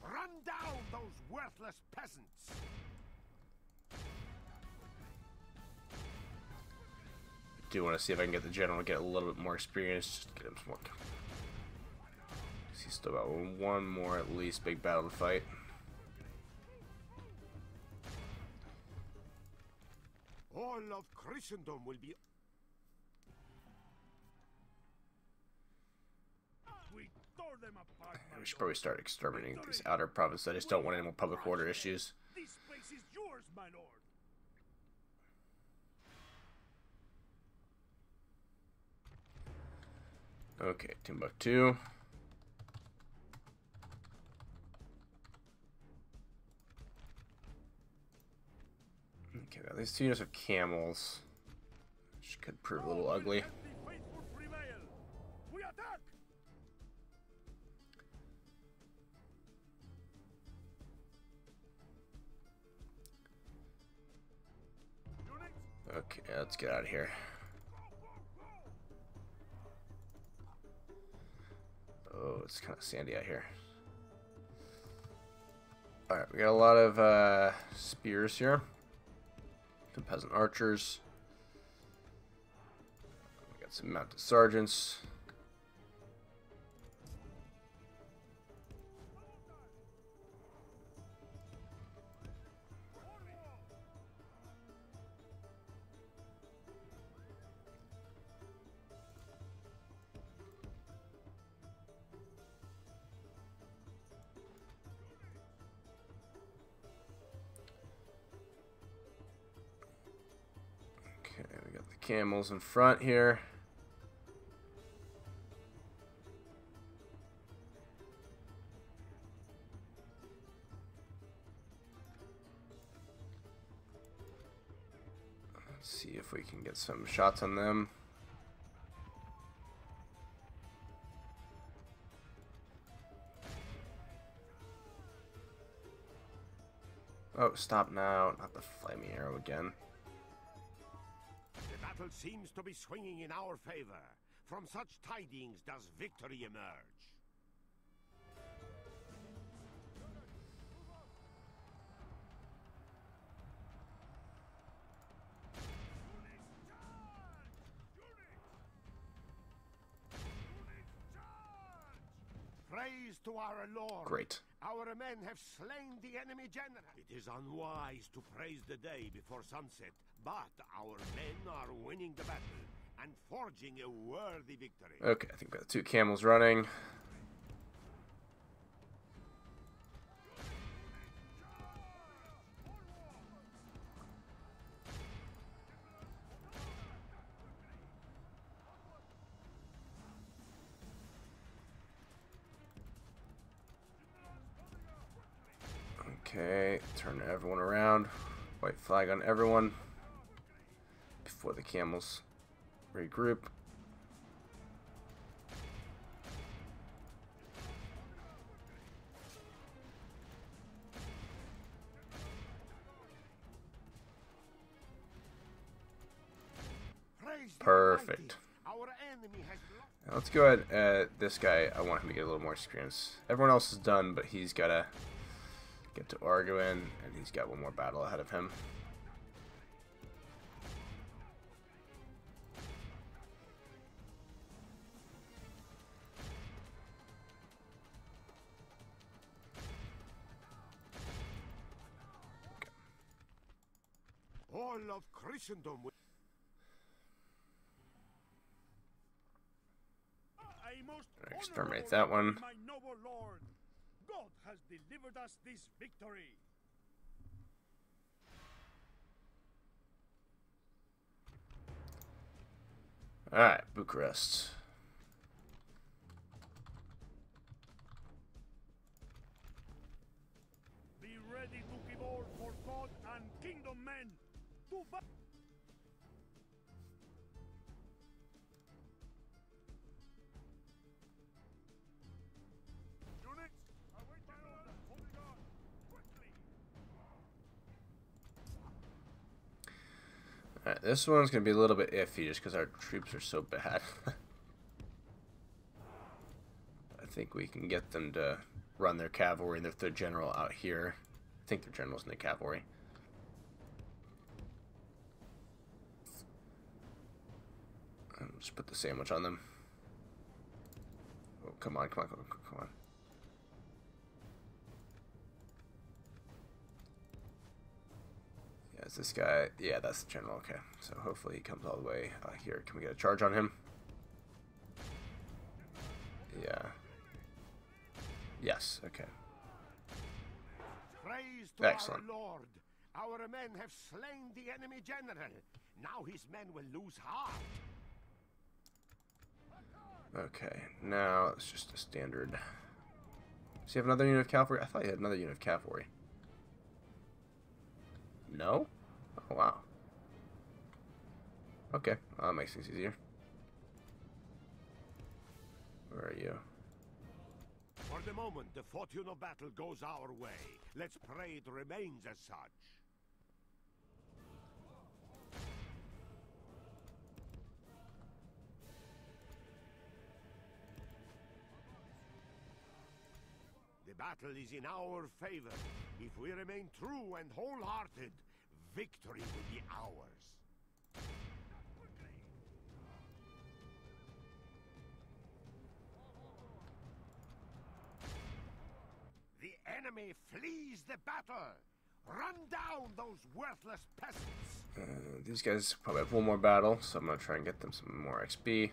[SPEAKER 3] Run down those worthless peasants. I
[SPEAKER 1] do want to see if I can get the general to get a little bit more experience, just get him some more He's still got one more at least big battle to fight.
[SPEAKER 3] All of Christendom will be.
[SPEAKER 1] We should probably start exterminating these outer provinces. I just don't want any more public order issues.
[SPEAKER 4] This place is yours, my lord.
[SPEAKER 1] Okay, Timbuktu. Okay, these two units of camels, which could prove a little ugly. Okay, let's get out of here. Oh, it's kind of sandy out here. Alright, we got a lot of uh, spears here some peasant archers. We got some mounted sergeants. camels in front here. Let's see if we can get some shots on them. Oh, stop now. Not the flaming arrow again
[SPEAKER 3] battle seems to be swinging in our favor. From such tidings does victory emerge. Praise to our Lord. Great. Our men have slain the enemy general. It is unwise to praise the day before sunset but our men are winning the battle
[SPEAKER 1] and forging a worthy victory. Okay, I think we have got two camels running. Okay, turn everyone around. White flag on everyone for the camels. Regroup. Perfect. Now let's go ahead. Uh, this guy, I want him to get a little more experience. Everyone else is done, but he's got to get to Arguin, and he's got one more battle ahead of him. Christendom. Exterminate that one. My noble lord, God has delivered us this victory. All right, Bucharest. Alright, this one's going to be a little bit iffy just because our troops are so bad. I think we can get them to run their cavalry and their, their general out here. I think their general's in the cavalry. I'll just put the sandwich on them. Oh, come on, come on, come on, come on. Is this guy? Yeah, that's the general. Okay, so hopefully he comes all the way uh, here. Can we get a charge on him? Yeah. Yes, okay.
[SPEAKER 3] Praise to Excellent. our Lord. Our men have slain the enemy general. Now his men will lose heart.
[SPEAKER 1] Okay, now it's just a standard. Does he have another unit of cavalry? I thought he had another unit of cavalry. No? Wow. Okay, well, that makes things easier. Where are you?
[SPEAKER 3] For the moment, the fortune of battle goes our way. Let's pray it remains as such. The battle is in our favor if we remain true and wholehearted. Victory will be ours. The enemy flees the battle. Run down
[SPEAKER 1] those worthless peasants. Uh, these guys probably have one more battle, so I'm gonna try and get them some more XP.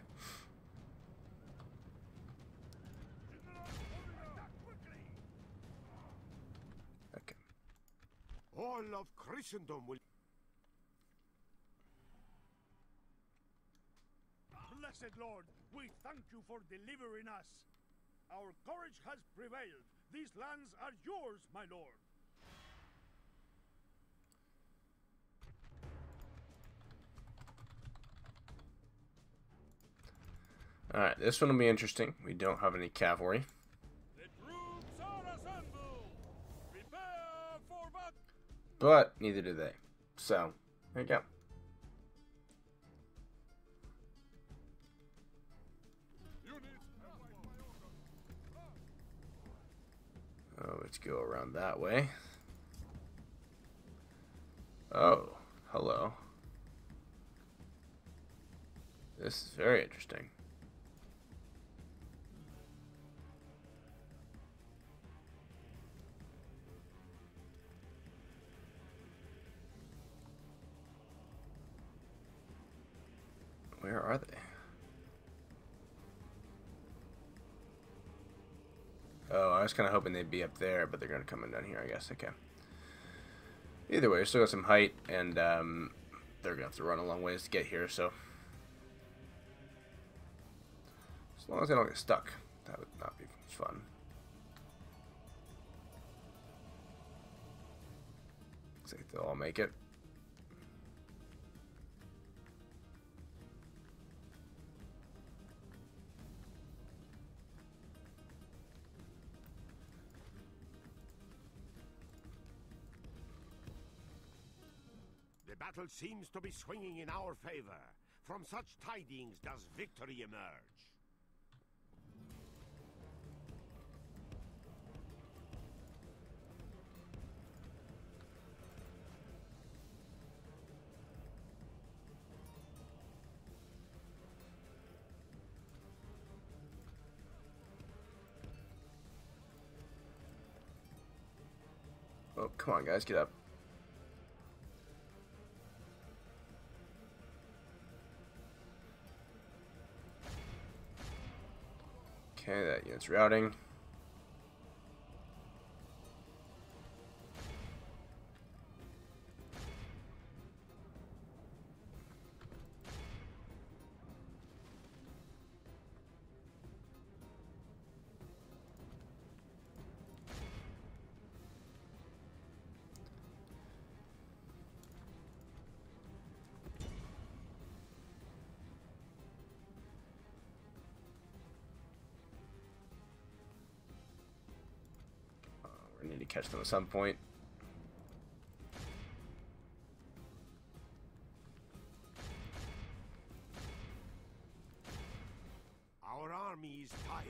[SPEAKER 3] All of Christendom will...
[SPEAKER 4] Blessed Lord, we thank you for delivering us. Our courage has prevailed. These lands are yours, my lord.
[SPEAKER 1] Alright, this one will be interesting. We don't have any cavalry. But neither do they. So, there you go. Oh, let's go around that way. Oh, hello. This is very interesting. Where are they? Oh, I was kind of hoping they'd be up there, but they're going to come in down here, I guess. Okay. Either way, we still got some height, and um, they're going to have to run a long ways to get here, so... As long as they don't get stuck, that would not be fun. Looks like they'll all make it.
[SPEAKER 3] The battle seems to be swinging in our favor. From such tidings does victory emerge.
[SPEAKER 1] Oh, come on, guys, get up. It's routing. catch them at some point.
[SPEAKER 3] Our army is tiring.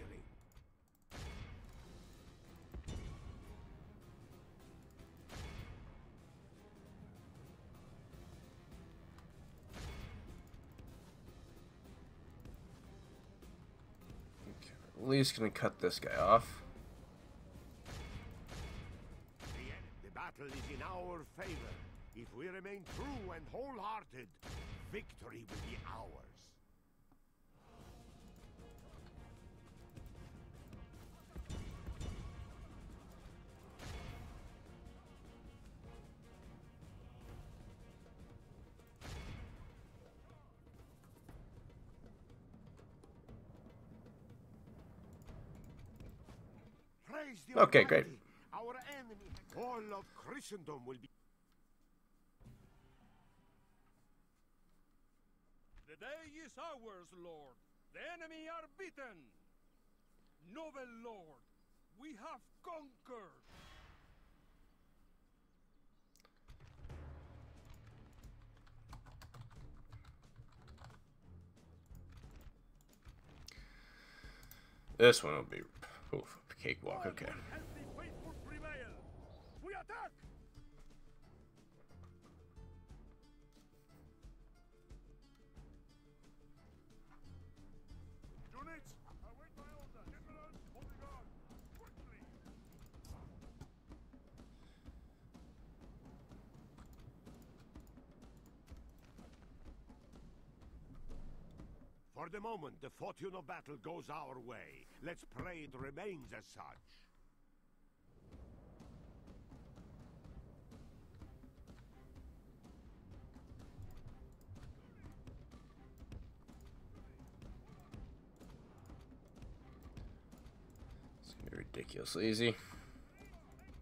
[SPEAKER 1] Lee's at least gonna cut this guy off.
[SPEAKER 3] True and wholehearted, victory will be ours.
[SPEAKER 1] Okay, great. Our enemy,
[SPEAKER 3] all of Christendom will be
[SPEAKER 5] day is ours, Lord. The enemy are beaten. Noble Lord, we have conquered.
[SPEAKER 1] This one will be oof, cakewalk, okay.
[SPEAKER 3] the moment, the fortune of battle goes our way. Let's pray it remains as such.
[SPEAKER 1] It's gonna be ridiculously easy.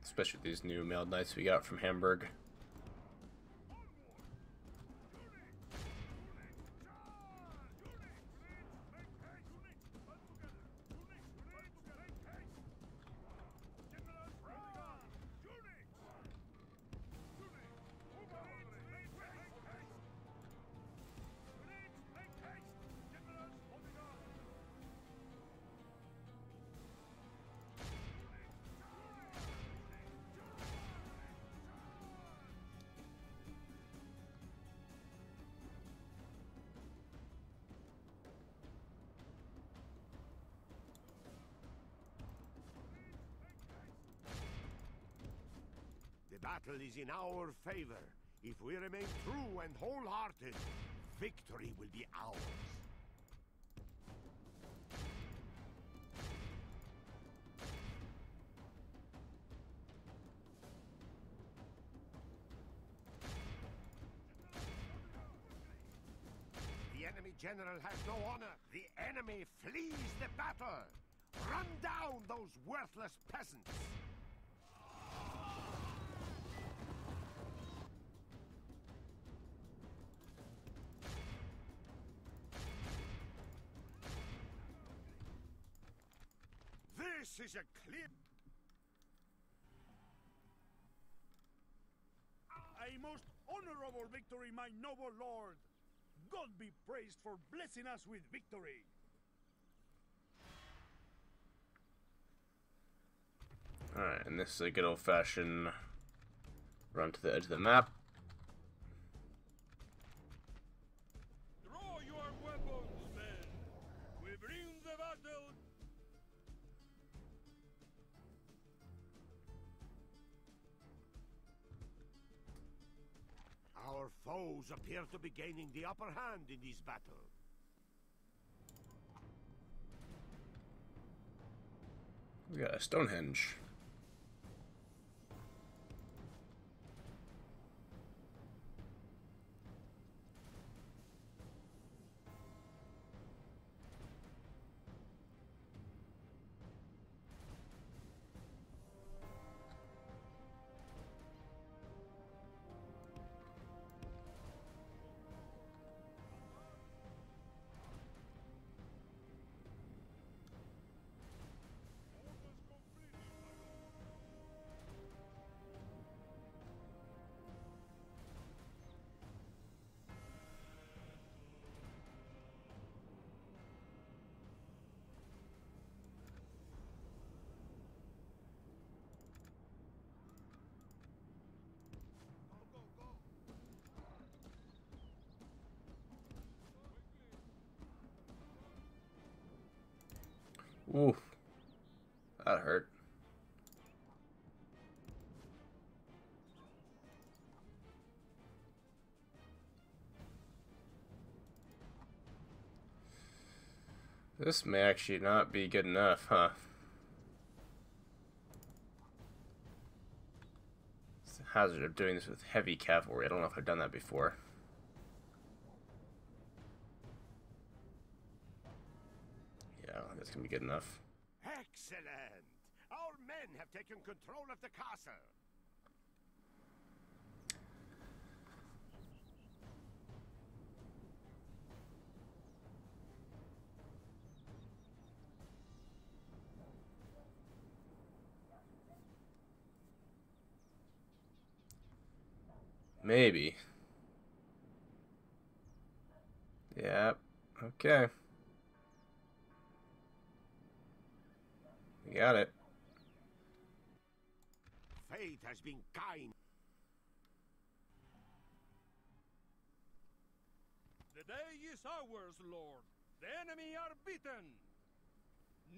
[SPEAKER 1] Especially these new mailed knights we got from Hamburg.
[SPEAKER 3] battle is in our favor. If we remain true and wholehearted, victory will be ours. The enemy general has no honor. The enemy flees the battle. Run down those worthless peasants. This is a clear...
[SPEAKER 4] A most honorable victory, my noble lord! God be praised for blessing us with victory!
[SPEAKER 1] Alright, and this is a good old-fashioned run to the edge of the map.
[SPEAKER 3] Our foes appear to be gaining the upper hand in this battle.
[SPEAKER 1] We got a Stonehenge. Oof. That hurt. This may actually not be good enough, huh? It's the hazard of doing this with heavy cavalry. I don't know if I've done that before. good enough.
[SPEAKER 3] Excellent. Our men have taken control of the castle.
[SPEAKER 1] Maybe. Yep. Okay. got it.
[SPEAKER 3] Fate has been kind. The day
[SPEAKER 5] is ours, Lord. The enemy are beaten.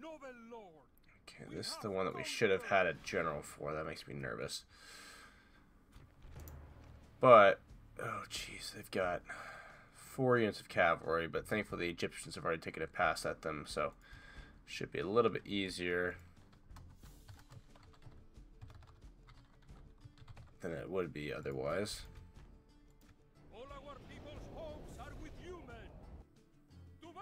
[SPEAKER 1] Noble Lord. Okay, this is the one that we should have had a general for. That makes me nervous. But, oh jeez, they've got four units of cavalry, but thankfully the Egyptians have already taken a pass at them, so should be a little bit easier. than it would be otherwise.
[SPEAKER 5] All our people's hopes are with you, men.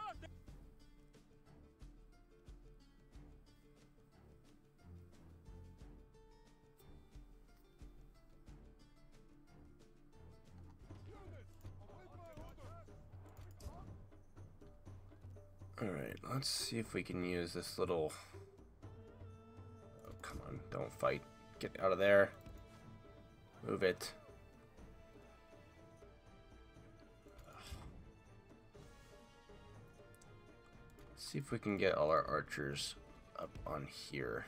[SPEAKER 1] Alright, let's see if we can use this little... Oh, come on, don't fight. Get out of there. Move it. Let's see if we can get all our archers up on here.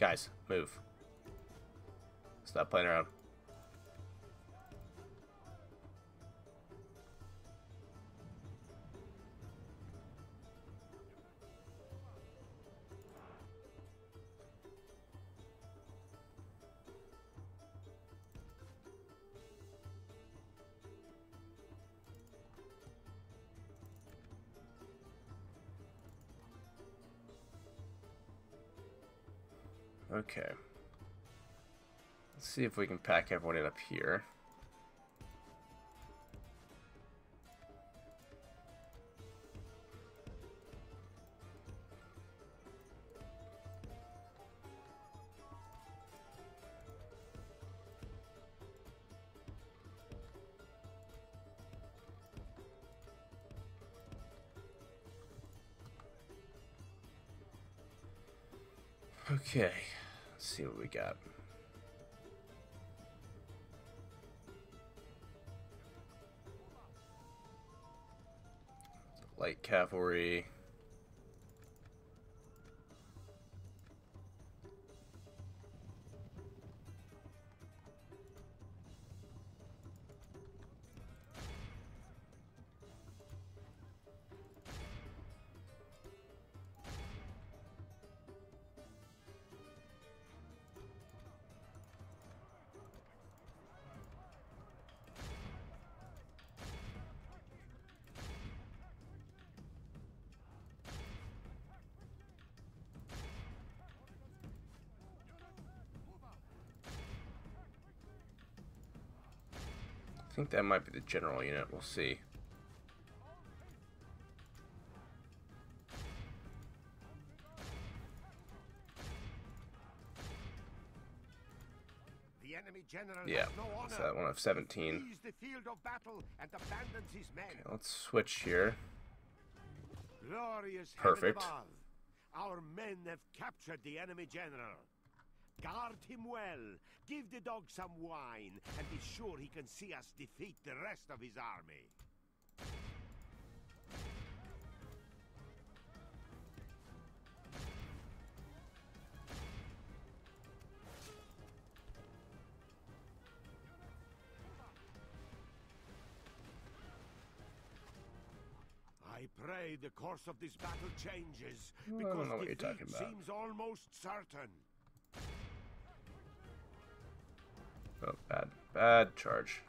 [SPEAKER 1] Guys, move. Stop playing around. Okay. Let's see if we can pack everyone in up here. Okay got? Light cavalry. think that might be the general unit. We'll see.
[SPEAKER 3] yeah, so that one of 17. Okay,
[SPEAKER 1] let's switch here.
[SPEAKER 3] Perfect. Our men have captured the enemy general. Guard him well. Give the dog some wine, and be sure he can see us defeat the rest of his army. I pray the course of this battle changes, because defeat seems almost certain.
[SPEAKER 1] Oh, bad, bad charge.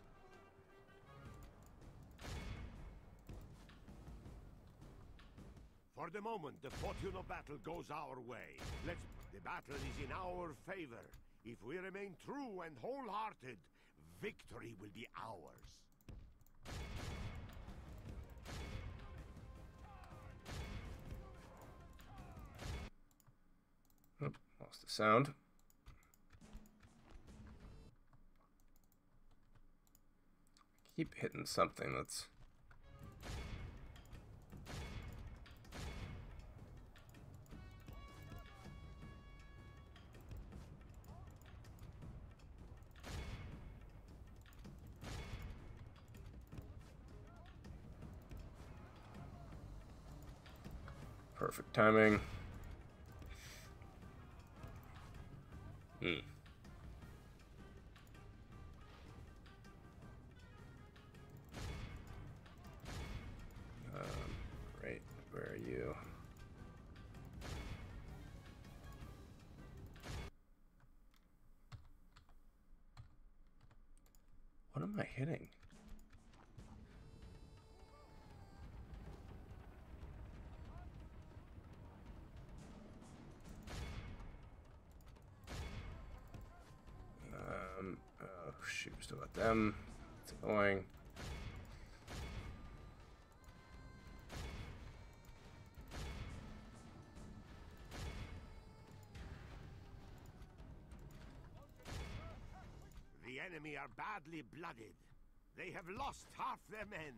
[SPEAKER 3] For the moment, the fortune of battle goes our way. Let's... The battle is in our favor. If we remain true and wholehearted, victory will be ours.
[SPEAKER 1] Oop, lost the sound. keep hitting something that's... Perfect timing. Hmm. kidding. Um, oh shoot, still got them. It's annoying.
[SPEAKER 3] The enemy are badly blooded. They have lost half their men.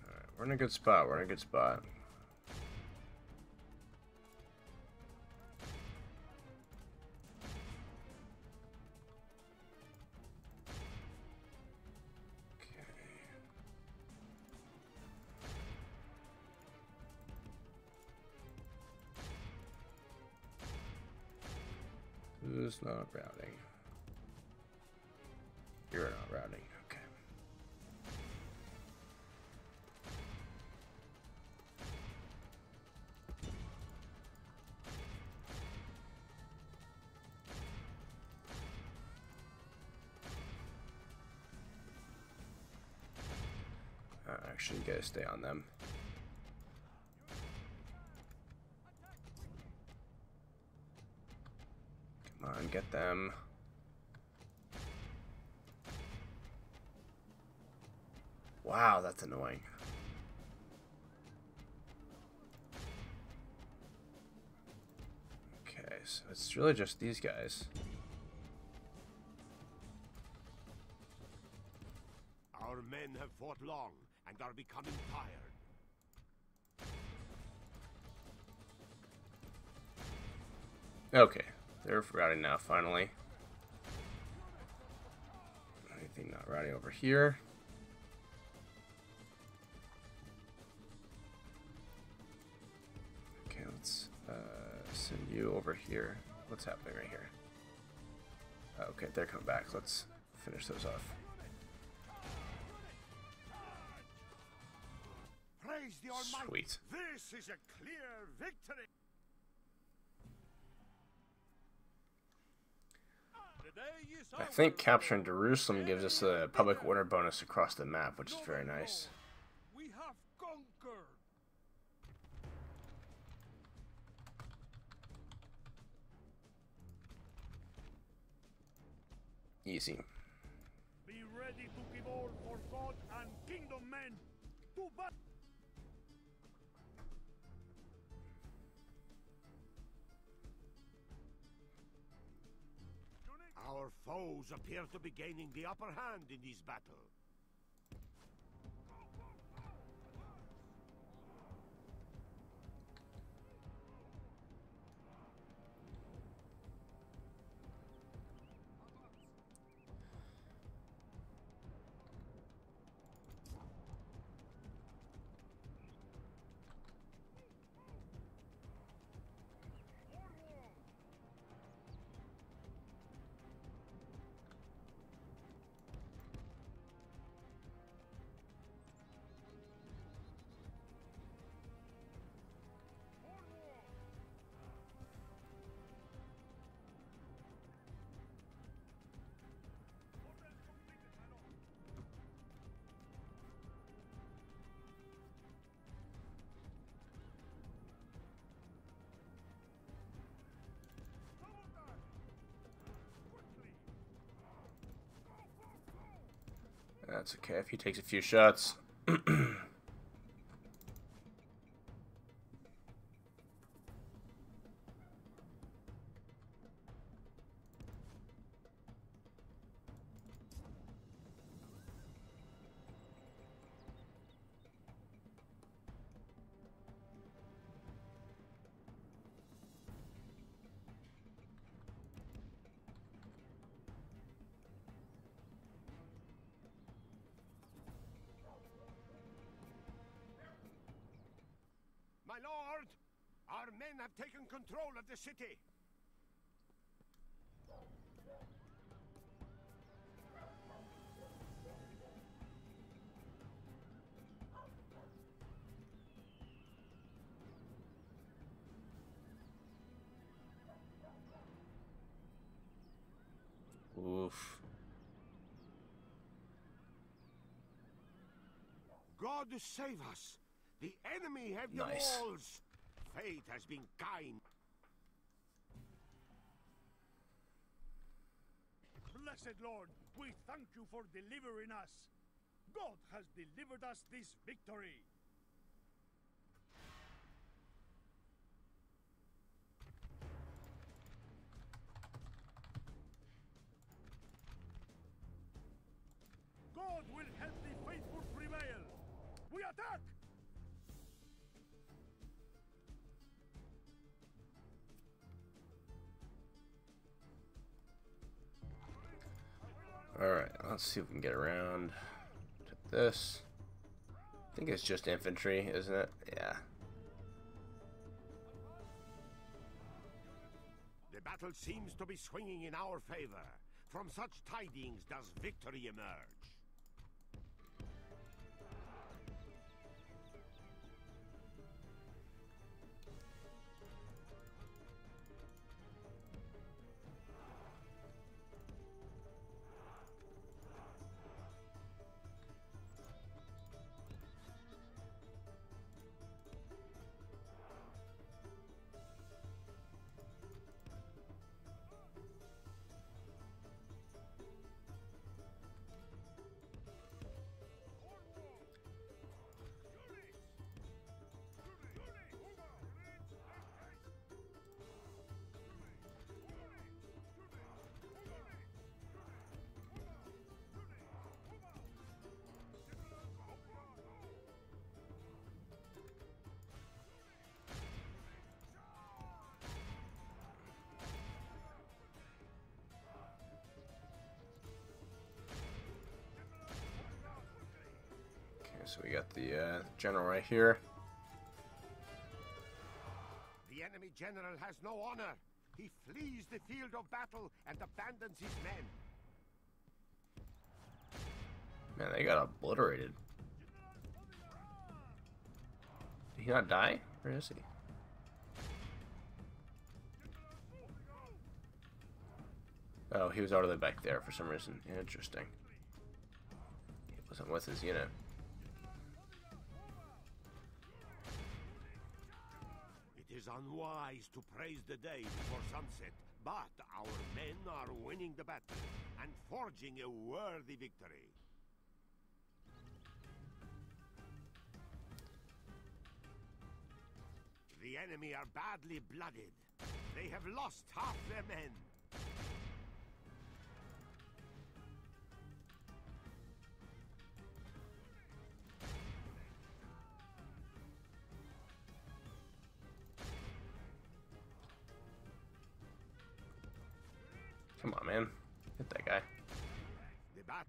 [SPEAKER 1] right, we're in a good spot. We're in a good spot. not routing. You're not routing, okay. Uh, actually, gotta stay on them. and get them. Wow, that's annoying. Okay, so it's really just these guys.
[SPEAKER 3] Our men have fought long and are becoming tired.
[SPEAKER 1] Okay, they're routing now, finally. Anything not routing over here. Okay, let's uh, send you over here. What's happening right here? Oh, okay, they're coming back. Let's finish those off.
[SPEAKER 3] Sweet. This is a clear victory.
[SPEAKER 1] I think capturing Jerusalem gives us a public order bonus across the map, which is very nice. Easy.
[SPEAKER 3] Our foes appear to be gaining the upper hand in this battle.
[SPEAKER 1] That's okay if he takes a few shots.
[SPEAKER 3] control of the city. Oof. God save us! The enemy have nice. the walls! fate has been kind.
[SPEAKER 4] Blessed Lord, we thank you for delivering us. God has delivered us this victory.
[SPEAKER 1] let's see if we can get around to this. I think it's just infantry, isn't it? Yeah.
[SPEAKER 3] The battle seems to be swinging in our favor. From such tidings does victory emerge.
[SPEAKER 1] so we got the uh, general right here.
[SPEAKER 3] The enemy general has no honor. He flees the field of battle and abandons his men.
[SPEAKER 1] Man, they got obliterated. Did he not die? Where is he? Oh, he was all the way back there for some reason. Interesting. He wasn't with his unit.
[SPEAKER 3] unwise to praise the day before sunset, but our men are winning the battle and forging a worthy victory. The enemy are badly blooded. They have lost half their men.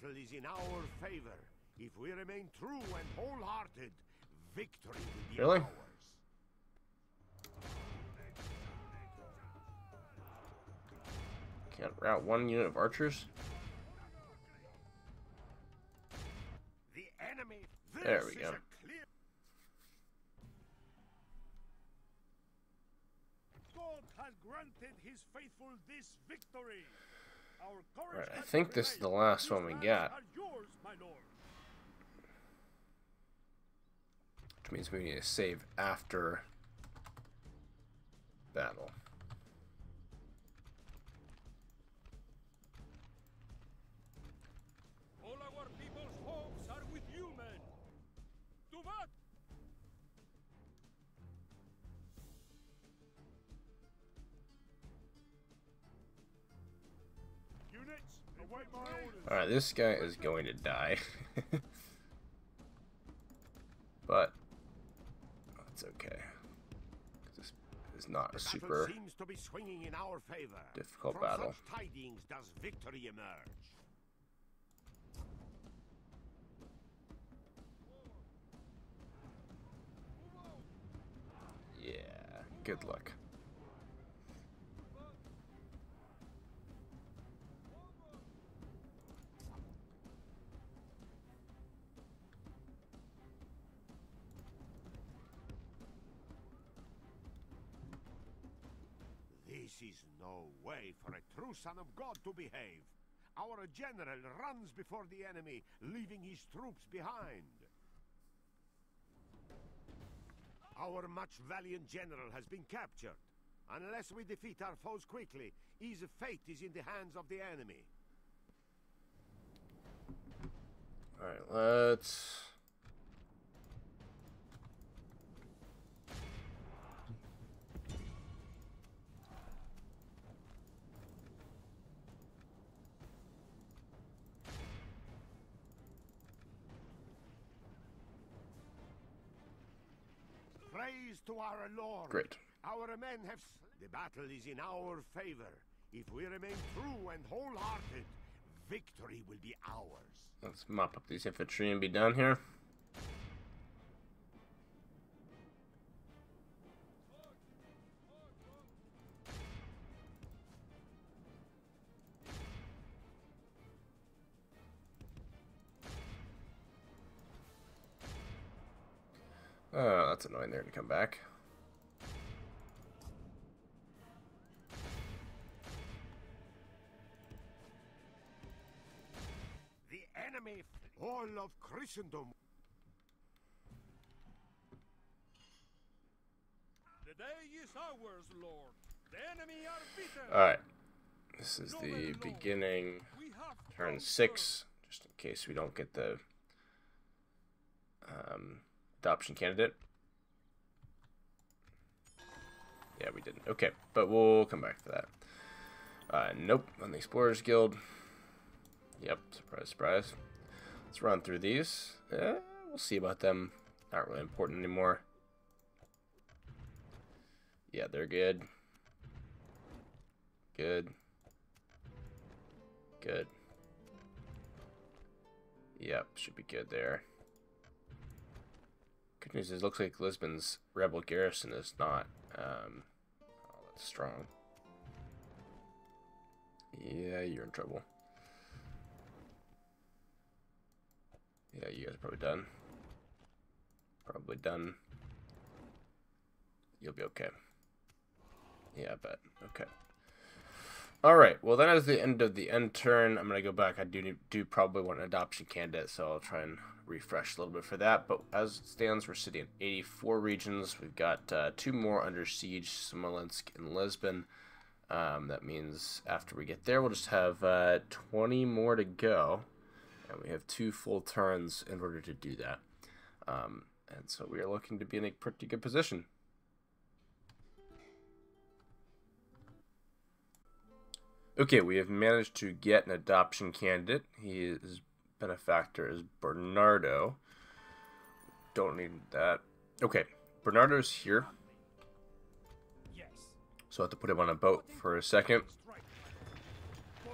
[SPEAKER 3] battle is in our favor. If we remain true and wholehearted, victory will be really?
[SPEAKER 1] ours. Can't route one unit of archers.
[SPEAKER 7] The enemy.
[SPEAKER 6] There we go.
[SPEAKER 1] God has granted his faithful this victory. Alright, I think this is the last one we got. Which means we need to save after battle. Alright, this guy is going to die. but, that's okay. This is not a super
[SPEAKER 3] difficult From battle. Tidings does victory emerge.
[SPEAKER 1] Yeah,
[SPEAKER 6] good luck.
[SPEAKER 3] way for a true son of God to behave. Our general runs before the enemy, leaving his troops behind. Our much valiant general has been captured. Unless we defeat our foes quickly, his fate is in the hands of the enemy.
[SPEAKER 1] Alright, let's...
[SPEAKER 3] Praise to our Lord. Great. Our men have. The battle is in our favor. If we remain true and wholehearted, victory will be ours.
[SPEAKER 1] Let's mop up these infantry and be done here. that's annoying. There to come back.
[SPEAKER 3] The enemy, all of Christendom.
[SPEAKER 5] The day is ours, Lord. The enemy are beaten.
[SPEAKER 3] All
[SPEAKER 1] right. This is the beginning, turn six, just in case we don't get the um, adoption candidate. Yeah, we didn't. Okay, but we'll come back to that. Uh, nope, on the Explorers Guild. Yep, surprise, surprise. Let's run through these. Eh, we'll see about them. Not really important anymore. Yeah, they're good. Good. Good. Yep, should be good there. Good news is, looks like Lisbon's rebel garrison is not. Um, strong. Yeah, you're in trouble. Yeah, you guys are probably done. Probably done. You'll be okay. Yeah, I bet. Okay. Alright, well that is the end of the end turn. I'm going to go back. I do, do probably want an adoption candidate, so I'll try and refresh a little bit for that. But as it stands, we're sitting at 84 regions. We've got uh, two more under siege, Smolensk and Lisbon. Um, that means after we get there, we'll just have uh, 20 more to go. And we have two full turns in order to do that. Um, and so we are looking to be in a pretty good position. Okay, we have managed to get an adoption candidate. He is benefactor is Bernardo. Don't need that. Okay, Bernardo's here. So I have to put him on a boat for a second.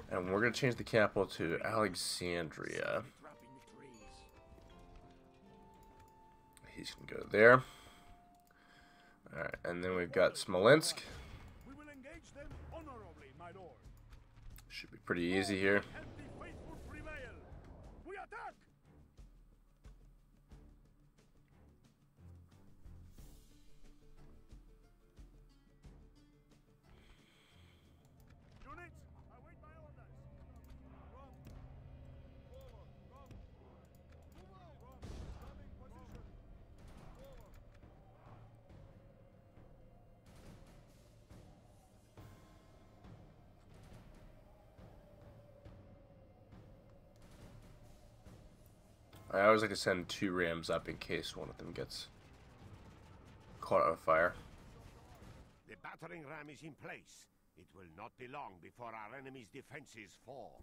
[SPEAKER 1] And we're going to change the capital to Alexandria. He's going to go there. Alright, and then we've got Smolensk. Should be pretty easy here. I always like to send two rams up in case one of them gets caught on fire.
[SPEAKER 3] The battering ram is in place. It will not be long before our enemy's defenses fall.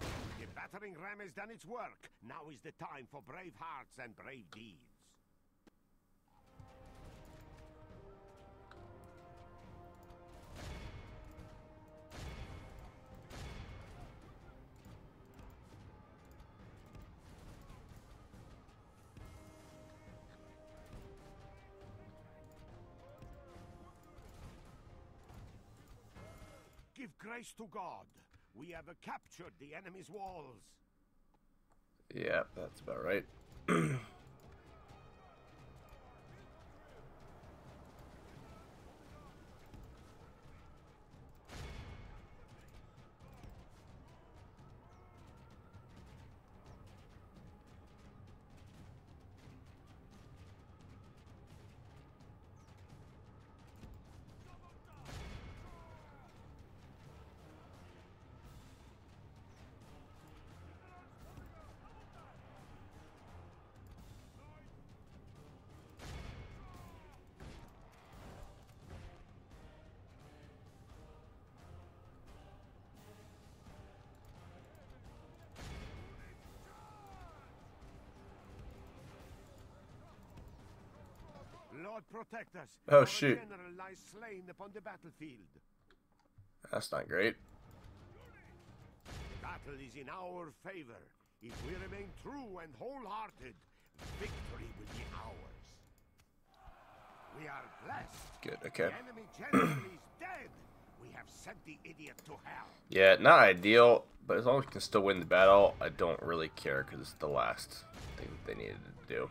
[SPEAKER 3] The battering ram has done its work. Now is the time for brave hearts and brave deeds. give grace to God. We have captured the enemy's walls.
[SPEAKER 1] Yeah, that's about right.
[SPEAKER 3] God protect us. Oh shoot.
[SPEAKER 1] That's not great.
[SPEAKER 3] Battle is in our favor. If we remain true and wholehearted, victory will be ours. We are blessed. Good, okay.
[SPEAKER 1] yeah, not ideal, but as long as we can still win the battle, I don't really care because it's the last thing they needed to do.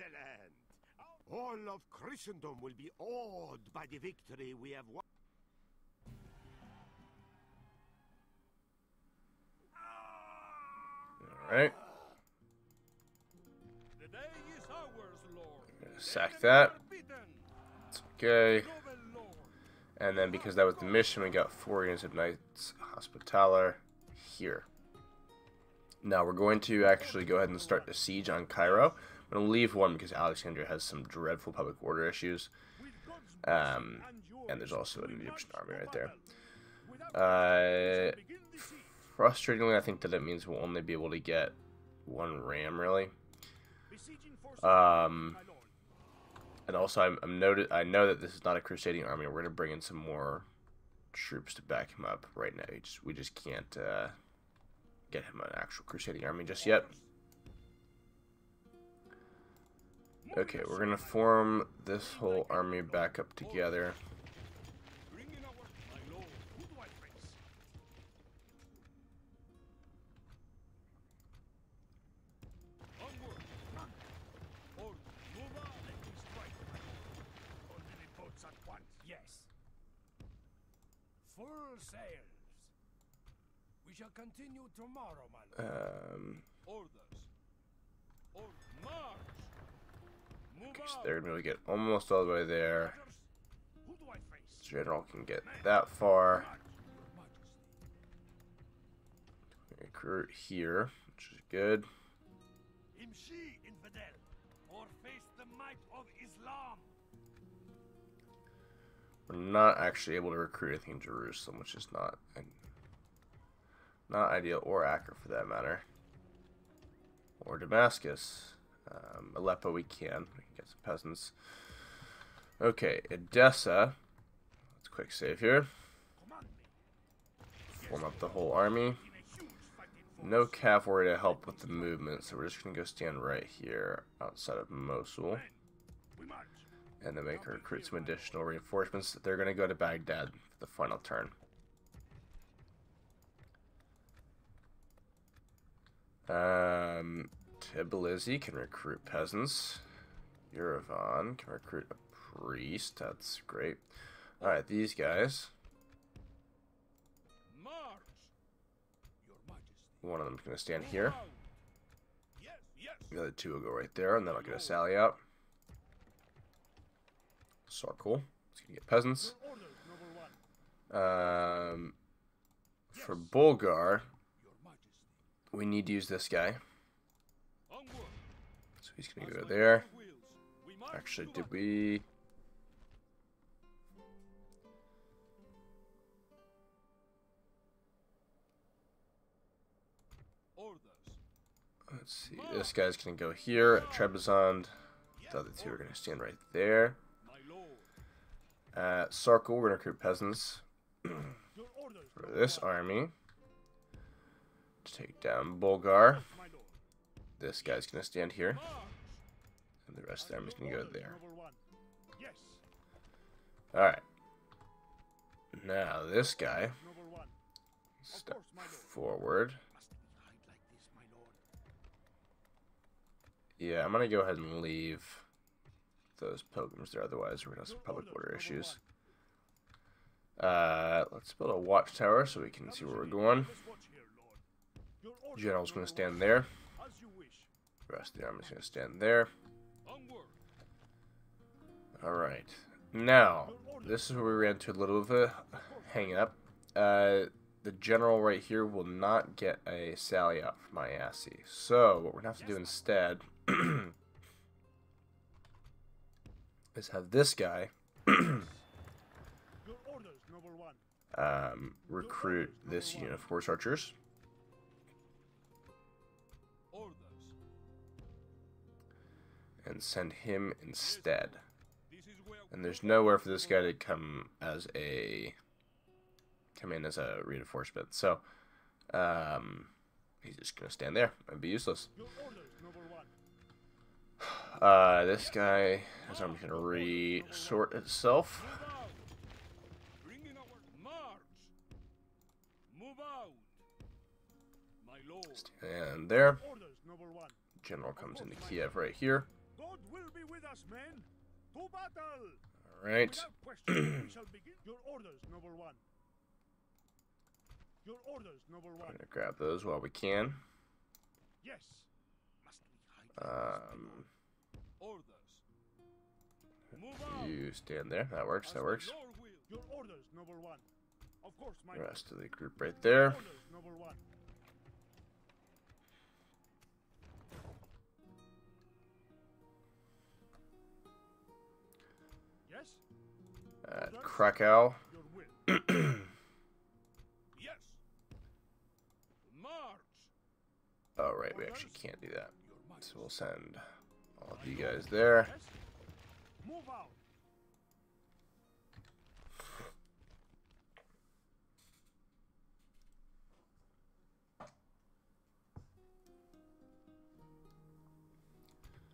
[SPEAKER 3] Excellent! All of Christendom will be awed by the victory we have won.
[SPEAKER 1] Alright. Sack that. It's okay. And then because that was the mission, we got four units of Knights Hospitaller here. Now we're going to actually go ahead and start the siege on Cairo. I'm going to leave one because Alexandria has some dreadful public order issues. Um, and there's also an Egyptian army right there. Uh, frustratingly, I think that it means we'll only be able to get one ram, really. Um, and also, I'm, I'm noted, I know that this is not a crusading army. We're going to bring in some more troops to back him up right now. We just, we just can't uh, get him an actual crusading army just yet. Okay, we're gonna form this whole army back up together.
[SPEAKER 2] Full sails. We shall continue tomorrow, my lord. Um.
[SPEAKER 1] Orders. Or march they're gonna be able to get almost all the way there. General can get that far. Recruit here, which is good. We're not actually able to recruit anything in Jerusalem, which is not not ideal, or accurate for that matter, or Damascus. Um, Aleppo we can. We can get some peasants. Okay, Edessa. Let's quick save here. Form up the whole army. No cavalry to help with the movement, so we're just going to go stand right here outside of Mosul. And then make recruit some additional reinforcements. They're going to go to Baghdad for the final turn. Um, Tbilisi can recruit peasants. Yerevan can recruit a priest. That's great. Alright, these guys. One of them's going to stand here. The other two will go right there, and then I'll get a sally out. So cool. Let's get peasants. Um, for Bulgar, we need to use this guy. He's gonna go there. Actually, did we... Let's see, this guy's gonna go here at Trebizond. The other two are gonna stand right there. At uh, Sarkal, we're gonna recruit peasants for this army to take down Bulgar this guy's gonna stand here, and the rest of them is gonna go there. All right. Now this guy step forward. Yeah, I'm gonna go ahead and leave those pilgrims there. Otherwise, we're gonna have some public order issues. Uh, let's build a watchtower so we can see where we're going. General's going to stand there rest of the army's going to stand there. Alright. Now, this is where we ran into a little of a hang up. Uh, the general right here will not get a sally out for my assy. So, what we're going to have to do instead is have this guy um, recruit this unit of horse archers. and send him instead. And there's nowhere for this guy to come as a come in as a reinforcement. So um, he's just gonna stand there and be useless. Uh, this guy I'm just gonna resort itself. And there. General comes into Kiev right here
[SPEAKER 4] with us, men. To battle.
[SPEAKER 6] All right.
[SPEAKER 1] Question, we shall
[SPEAKER 4] begin. Your orders, one. Your orders, one. I'm gonna grab
[SPEAKER 1] those while we can. Yes. Um. Orders. You stand there. That works. That works. Your orders,
[SPEAKER 7] one. Of course, my the
[SPEAKER 1] rest of the group right there. Orders,
[SPEAKER 5] Yes. At
[SPEAKER 1] Krakow. yes. March. Oh right, we actually can't do that. So we'll send all of you guys there. Move out.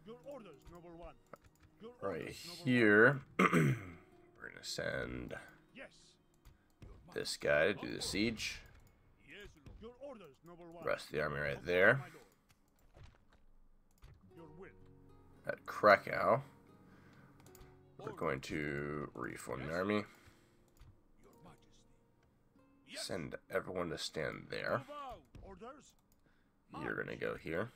[SPEAKER 1] Your orders, number one right here. We're going to send this guy to do the siege. Rest of the army right there. At Krakow, we're going to reform the army. Send everyone to stand there. You're going to go here.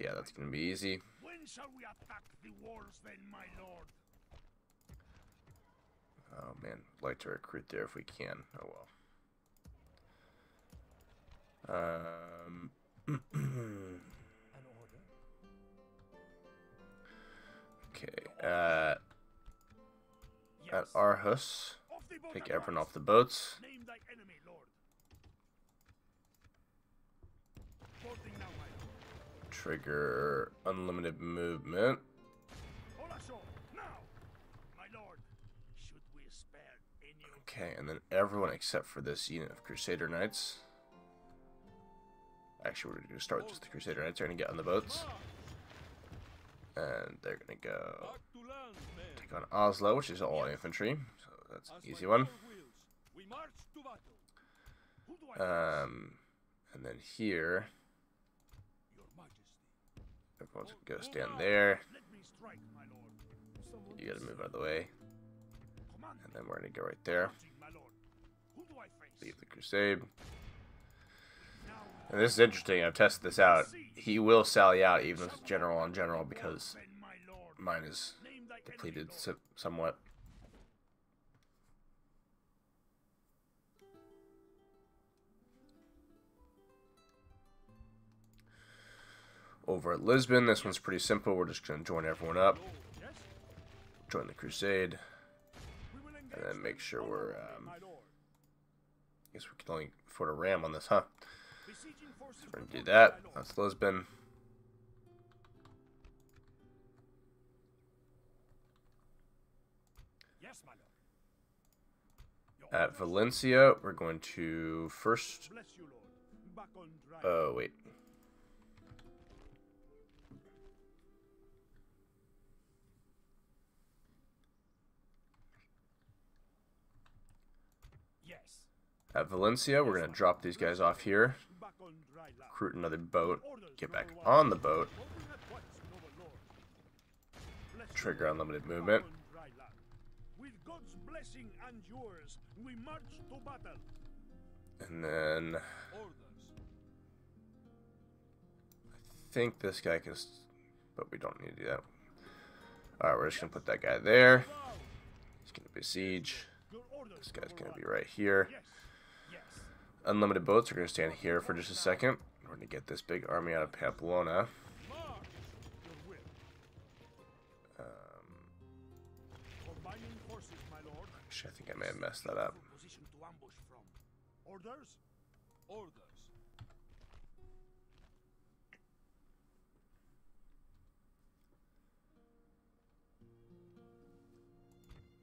[SPEAKER 1] Yeah, that's gonna be easy. When shall we
[SPEAKER 4] attack the walls then, my lord?
[SPEAKER 1] Oh man, I'd like to recruit there if we can. Oh well. Um, okay. Uh, yes. at Arhus, take everyone off the boats. trigger unlimited movement. Okay, and then everyone except for this unit of Crusader Knights. Actually, we're going to start with just the Crusader Knights. They're going to get on the boats. And they're going to go take on Oslo, which is all infantry. So that's an easy one. Um, and then here, I'll oh, go stand there. You gotta move out of the way. And then we're gonna go right there. Leave the crusade. And this is interesting. I've tested this out. He will sally out even with general on general because mine is depleted somewhat. over at Lisbon. This one's pretty simple. We're just going to join everyone up. Join the crusade. And then make sure we're... Um, I guess we can only afford a ram on this, huh? So we're going to do that. That's Lisbon. At Valencia, we're going to first... Oh, wait. at Valencia. We're going to drop these guys off here, recruit another boat, get back on the boat, trigger unlimited movement. And then... I think this guy can... But we don't need to do that. Alright, we're just going to put that guy there. He's going to besiege. This guy's going to be right here unlimited boats. We're going to stand here for just a second. We're going to get this big army out of Pamplona.
[SPEAKER 4] Um, I
[SPEAKER 1] think I may have messed that up.
[SPEAKER 4] Orders? Orders.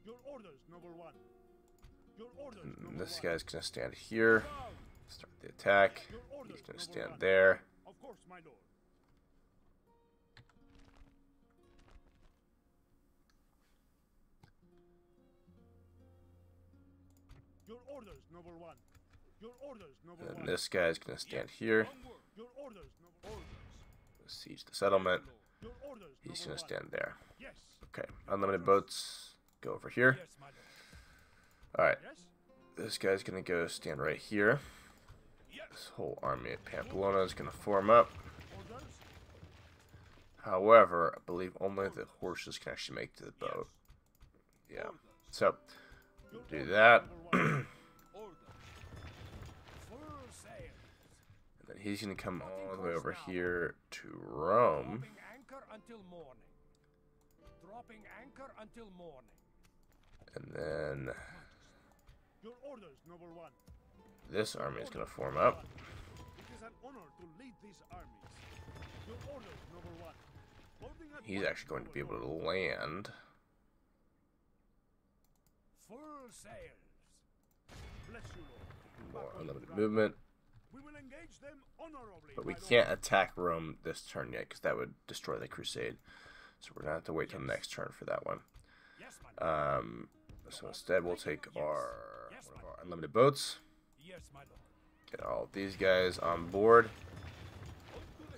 [SPEAKER 4] Your orders, number one.
[SPEAKER 1] Mm, this guy's going to stand here. Start the attack. He's going to stand there. And this guy's going to stand here. Siege the settlement. He's going to stand there. Okay, unlimited boats go over here. Alright. This guy's going to go stand right here. This whole army of Pamplona is going to form up. However, I believe only the horses can actually make to the boat. Yeah. So, do that. and then he's going to come all the way over here to Rome. And then your orders, one. This army is going to form up. It is an honor to lead these armies. Your orders, one. He's actually going to be able to land.
[SPEAKER 6] Full sails.
[SPEAKER 1] More unlimited movement. But we can't attack Rome this turn yet because that would destroy the crusade. So we're gonna have to wait till next turn for that one. Um, so instead we'll take our one of our unlimited boats. Get all these guys on board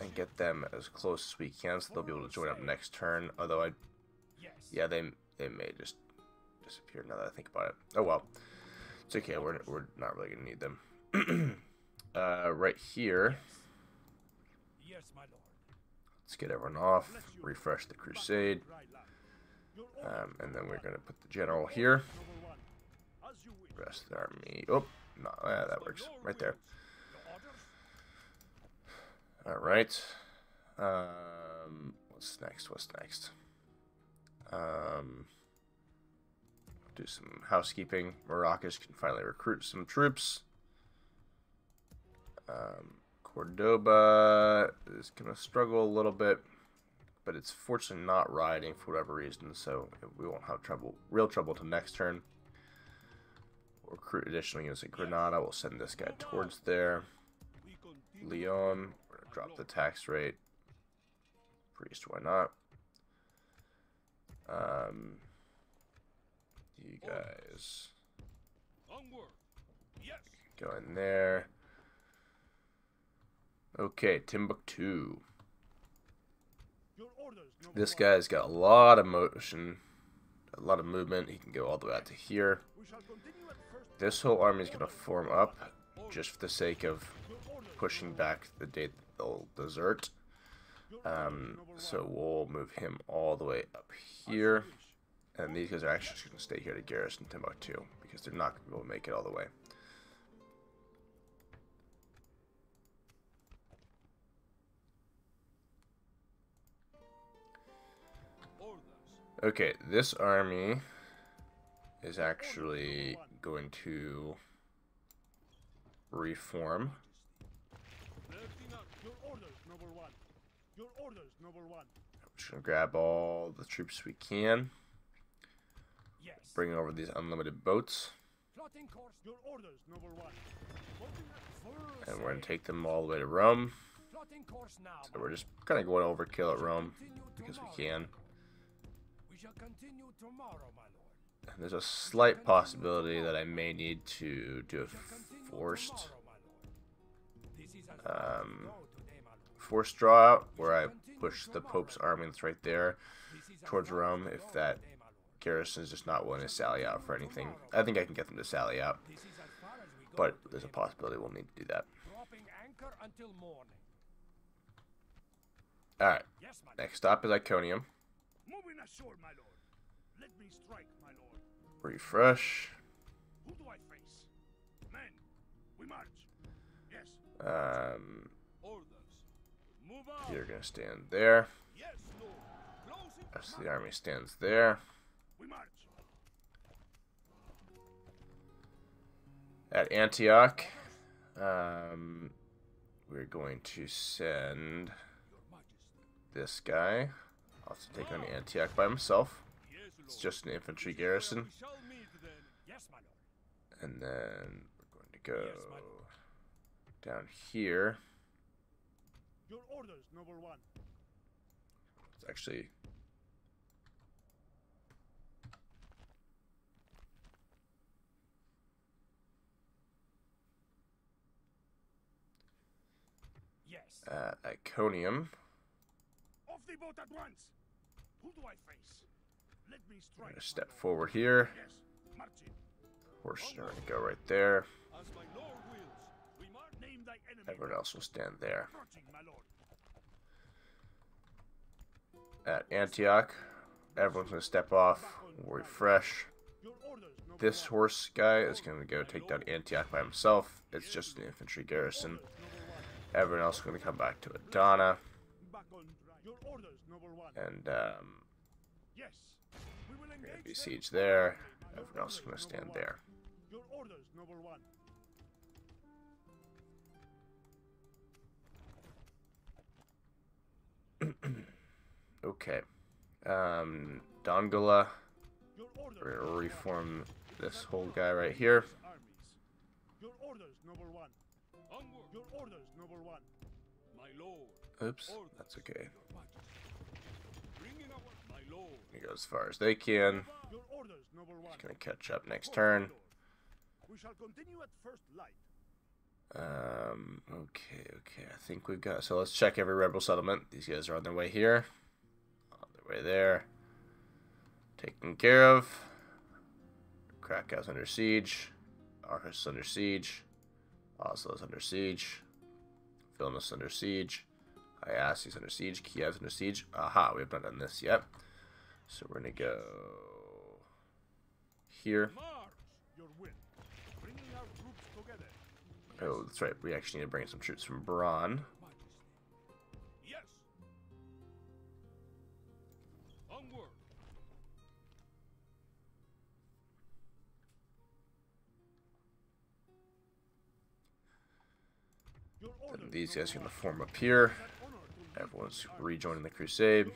[SPEAKER 1] and get them as close as we can so they'll be able to join up next turn. Although I, yeah, they they may just disappear now that I think about it. Oh well, it's okay. We're we're not really gonna need them. uh, right here. Yes, my lord. Let's get everyone off. Refresh the crusade, um, and then we're gonna put the general here. Rest of the army. Oh, no, yeah, that works. Right there. All right. Um, what's next? What's next? Um, do some housekeeping. Marrakesh can finally recruit some troops. Um, Cordoba is going to struggle a little bit, but it's fortunately not riding for whatever reason, so we won't have trouble, real trouble to next turn recruit additional units at Granada. We'll send this guy towards there. Leon, we're gonna drop the tax rate. Priest, why not? Um, you guys go in there. Okay, Timbuktu. This guy's got a lot of motion, a lot of movement. He can go all the way out to here. This whole army is going to form up just for the sake of pushing back the date they'll desert. Um, so we'll move him all the way up here. And these guys are actually just going to stay here to garrison Timbuktu because they're not going to be able to make it all the way. Okay, this army is actually going to reform. Just gonna grab all the troops we can. Yes. Bring over these unlimited boats. And we're gonna take them all the way to Rome. So we're just kind of going overkill at Rome because we can. We shall continue tomorrow, my lord. There's a slight possibility that I may need to do a forced um, forced draw out where I push the Pope's armaments right there towards Rome if that garrison is just not willing to sally out for anything. I think I can get them to sally out, but there's a possibility we'll need to do that. Alright, next stop is Iconium. Refresh. Um, you're gonna stand there. Yes. As the army stands there. We march. At Antioch, um, we're going to send this guy off to take on Antioch by himself. It's just an infantry garrison. And then we're going to go down here. Your orders, noble one. It's actually Yes. Uh, Iconium. Off the boat at once. Who do I face? I'm gonna step forward here. Horse, we're gonna go right there. Everyone else will stand there. At Antioch, everyone's gonna step off, we refresh. This horse guy is gonna go take down Antioch by himself. It's just an infantry garrison. Everyone else is gonna come back to Adana. And um, we're gonna besiege there. Everyone else is gonna stand there. Your orders, noble one. okay. Um, Dongola. We're gonna reform this whole guy right here. Your orders, noble one.
[SPEAKER 4] Your orders, number one. My
[SPEAKER 1] lord. Oops, that's okay. They go as far as they can. He's going to catch up next turn. Um, okay, okay. I think we've got... So let's check every rebel settlement. These guys are on their way here. On their way there. Taken care of. Krakow's under siege. Arhus is under siege. Oslo's under siege. Vilnius under siege. Iasi's under siege. Kiev's under siege. Aha, we have not done this yet. So we're gonna go here. Oh, that's right. We actually need to bring some troops from Braun.
[SPEAKER 5] Yes. Onward.
[SPEAKER 1] these guys are gonna form up here. Everyone's rejoining the crusade.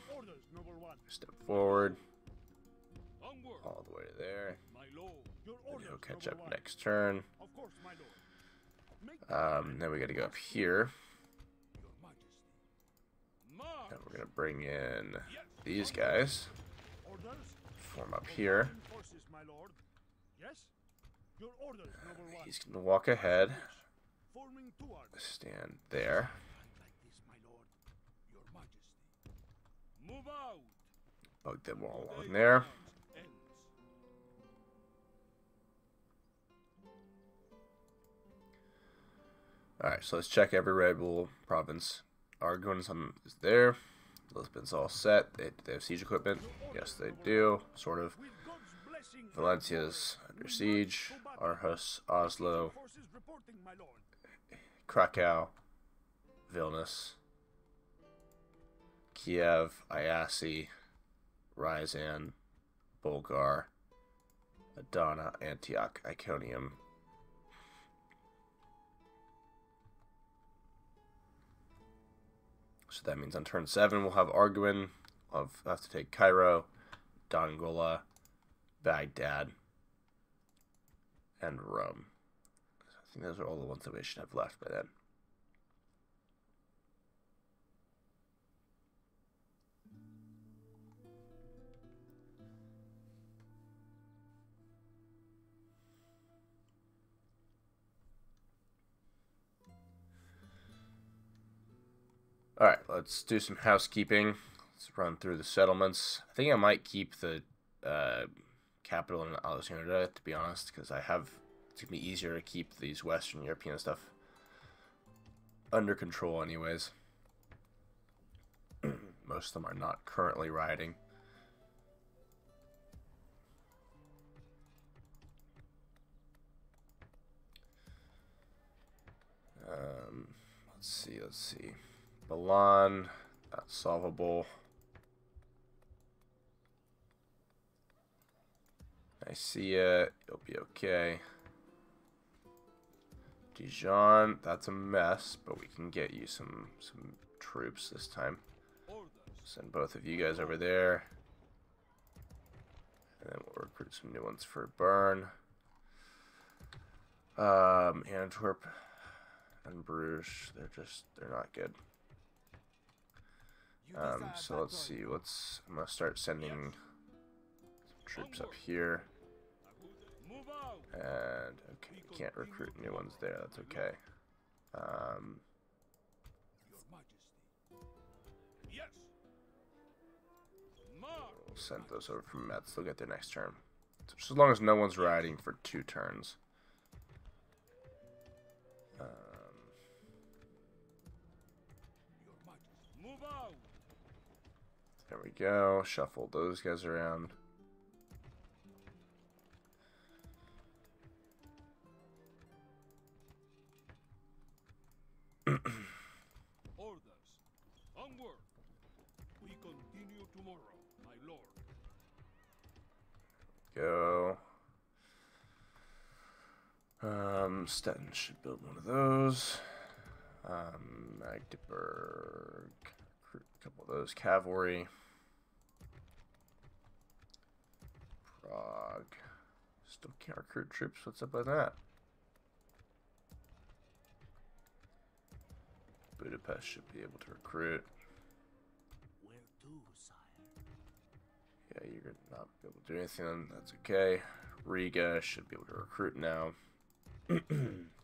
[SPEAKER 1] Step forward. All the way there. Maybe he'll catch up next turn. Um, then we gotta go up here. we're gonna bring in these guys. Form up here. Uh, he's gonna walk ahead. Stand there. Move out. Bug oh, them all on there. Alright, so let's check every rebel province. Argonism is there. Lisbon's all set. They, they have siege equipment. Yes, they do. Sort of. Valencia's under siege. Arhus, Oslo, Krakow, Vilnius, Kiev, Iasi, Ryazan, Bulgar, Adana, Antioch, Iconium. So that means on turn 7 we'll have Arguin, we'll have to take Cairo, Dongola, Baghdad, and Rome. So I think those are all the ones that we should have left by then. All right, let's do some housekeeping. Let's run through the settlements. I think I might keep the uh, capital in Alessandra, to be honest, because I have it's gonna be easier to keep these Western European stuff under control, anyways. Most of them are not currently rioting. Um, let's see, let's see. The that's solvable. I see it. It'll be okay. Dijon, that's a mess, but we can get you some some troops this time. Send both of you guys over there. And then we'll recruit some new ones for Bern. Um, Antwerp and Bruges, they're just, they're not good. Um, so let's see, let's, I'm gonna start sending troops up here. And, okay, can't recruit new ones there, that's okay. Um, we'll send those over from Metz, they'll get their next turn. So, as long as no one's riding for two turns. There we go. Shuffle those guys around.
[SPEAKER 5] Orders. Onward. We continue tomorrow, my lord.
[SPEAKER 1] Go. Um, Stetton should build one of those. Um, Magdeburg. A couple of those. Cavalry. Prague. Still can't recruit troops. What's up with that? Budapest should be able to recruit. Where to, sire? Yeah, you're not be able to do anything. That's okay. Riga should be able to recruit now.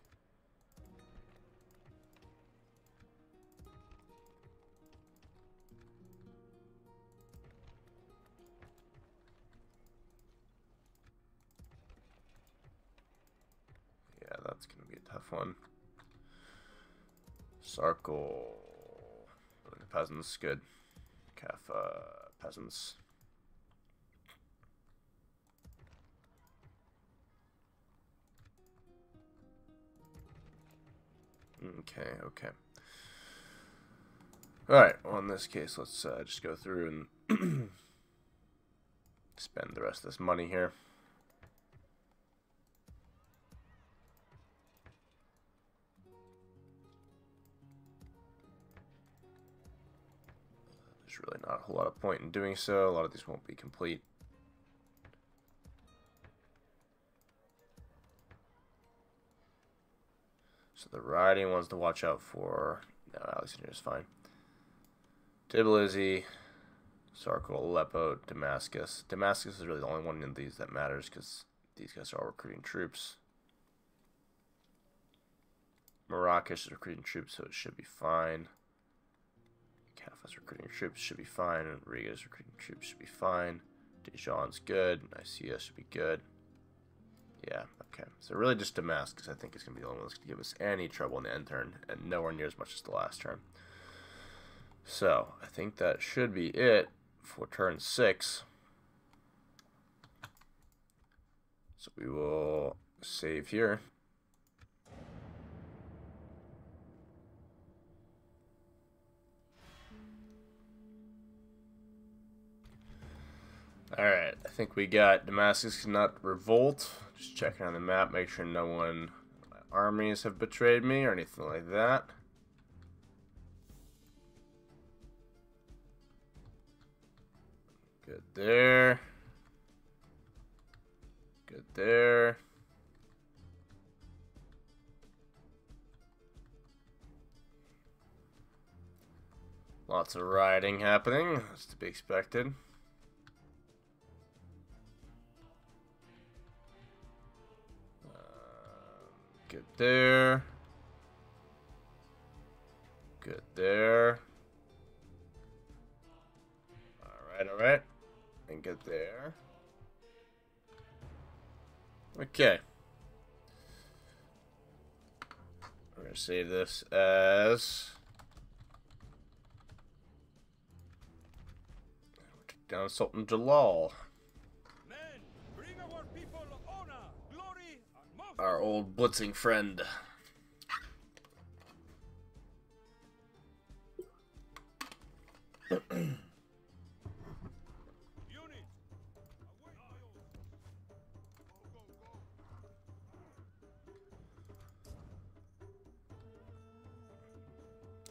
[SPEAKER 1] Yeah, that's going to be a tough one. Sarkle. The peasants, good. Kaffa, uh, peasants. Okay, okay. Alright, well in this case, let's uh, just go through and spend the rest of this money here. really not a whole lot of point in doing so. A lot of these won't be complete. So the riding ones to watch out for. No, Alexandria is fine. Tbilisi, Sarkel, Aleppo, Damascus. Damascus is really the only one of these that matters because these guys are all recruiting troops. Marrakesh is recruiting troops, so it should be fine half recruiting troops should be fine. Rodriguez recruiting troops should be fine. Dijon's good. Nicaea should be good. Yeah, okay. So really just Damascus, I think, is going to be the only one that's going to give us any trouble in the end turn, and nowhere near as much as the last turn. So, I think that should be it for turn 6. So we will save here. Alright, I think we got Damascus cannot revolt. Just checking on the map, make sure no one uh, armies have betrayed me or anything like that. Good there. Good there. Lots of rioting happening, as to be expected. Good there. Good there. Alright, alright. And get there. Okay. We're going to save this as... Down Sultan Jalal. our old blitzing friend.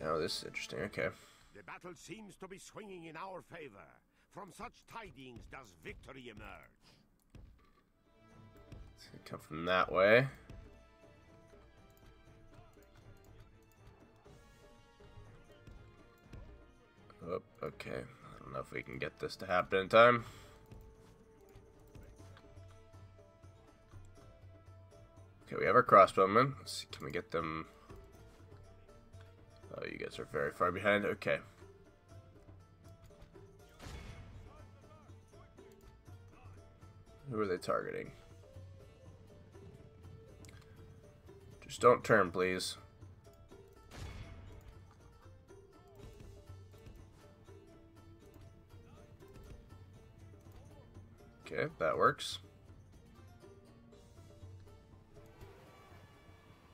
[SPEAKER 1] Oh, this is interesting. Okay.
[SPEAKER 3] The battle seems to be swinging in our favor. From such tidings does victory emerge
[SPEAKER 1] come from that way. Oh, okay. I don't know if we can get this to happen in time. Okay, we have our crossbowmen. Let's see, can we get them? Oh, you guys are very far behind. Okay. Who are they targeting? Just don't turn, please. Okay, that works.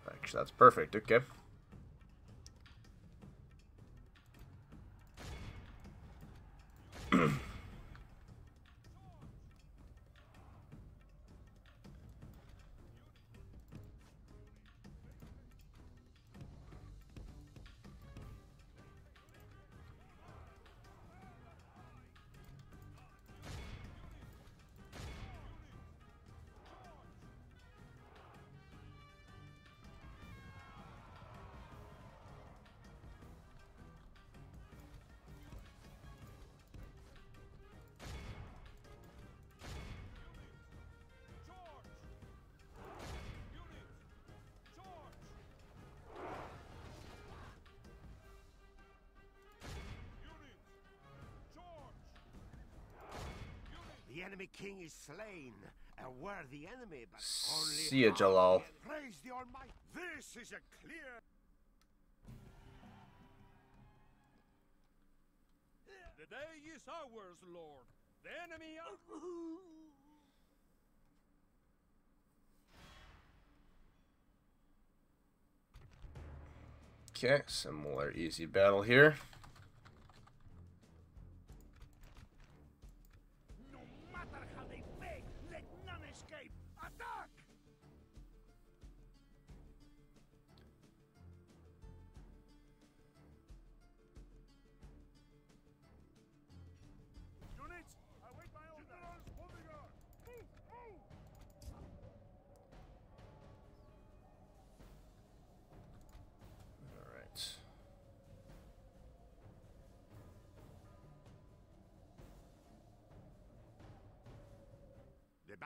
[SPEAKER 1] Actually, that's perfect. Okay.
[SPEAKER 3] king is slain, a worthy enemy, but only See you, Jalal. Praise the Almighty. This is a clear.
[SPEAKER 5] The day is ours, Lord. The enemy
[SPEAKER 1] Okay, similar easy battle here.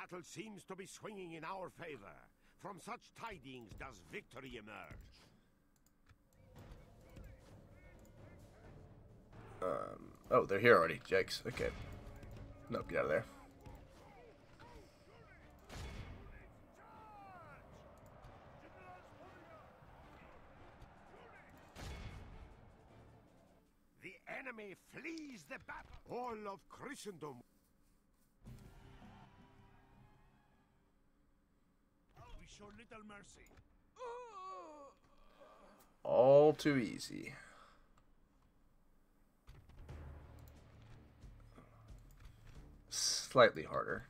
[SPEAKER 3] battle seems to be swinging in our favor. From such tidings does victory emerge.
[SPEAKER 1] Um, oh, they're here already. Jakes. Okay. Nope, get out of there.
[SPEAKER 3] The enemy flees the battle. All of Christendom.
[SPEAKER 1] show little mercy. All too easy. Slightly harder.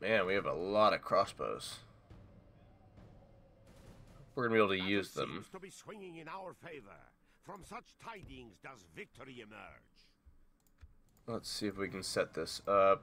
[SPEAKER 1] Man, we have a lot of crossbows. We're gonna be able to use them. To
[SPEAKER 3] be swinging in our favor. From such tidings does victory emerge.
[SPEAKER 1] Let's see if we can set this up.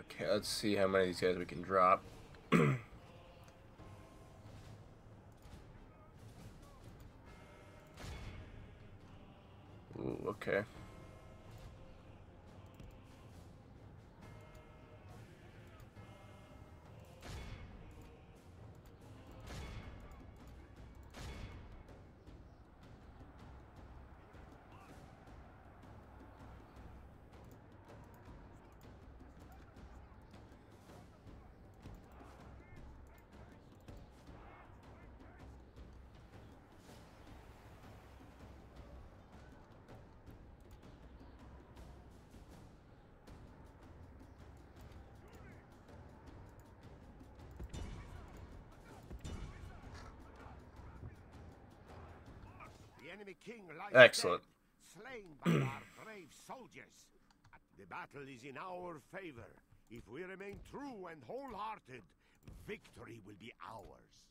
[SPEAKER 1] Okay, let's see how many of these guys we can drop. Excellent. Dead, the
[SPEAKER 3] battle is in our favor. If we remain true and wholehearted, victory will be ours.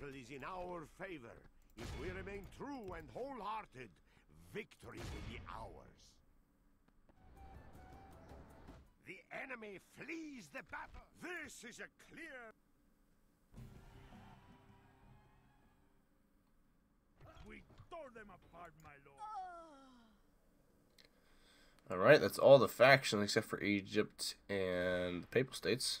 [SPEAKER 3] battle is in our favor. If we remain true and wholehearted, victory will be ours. The enemy flees the battle! This is a clear...
[SPEAKER 1] We tore them apart, my lord. Alright, that's all the faction except for Egypt and the Papal States.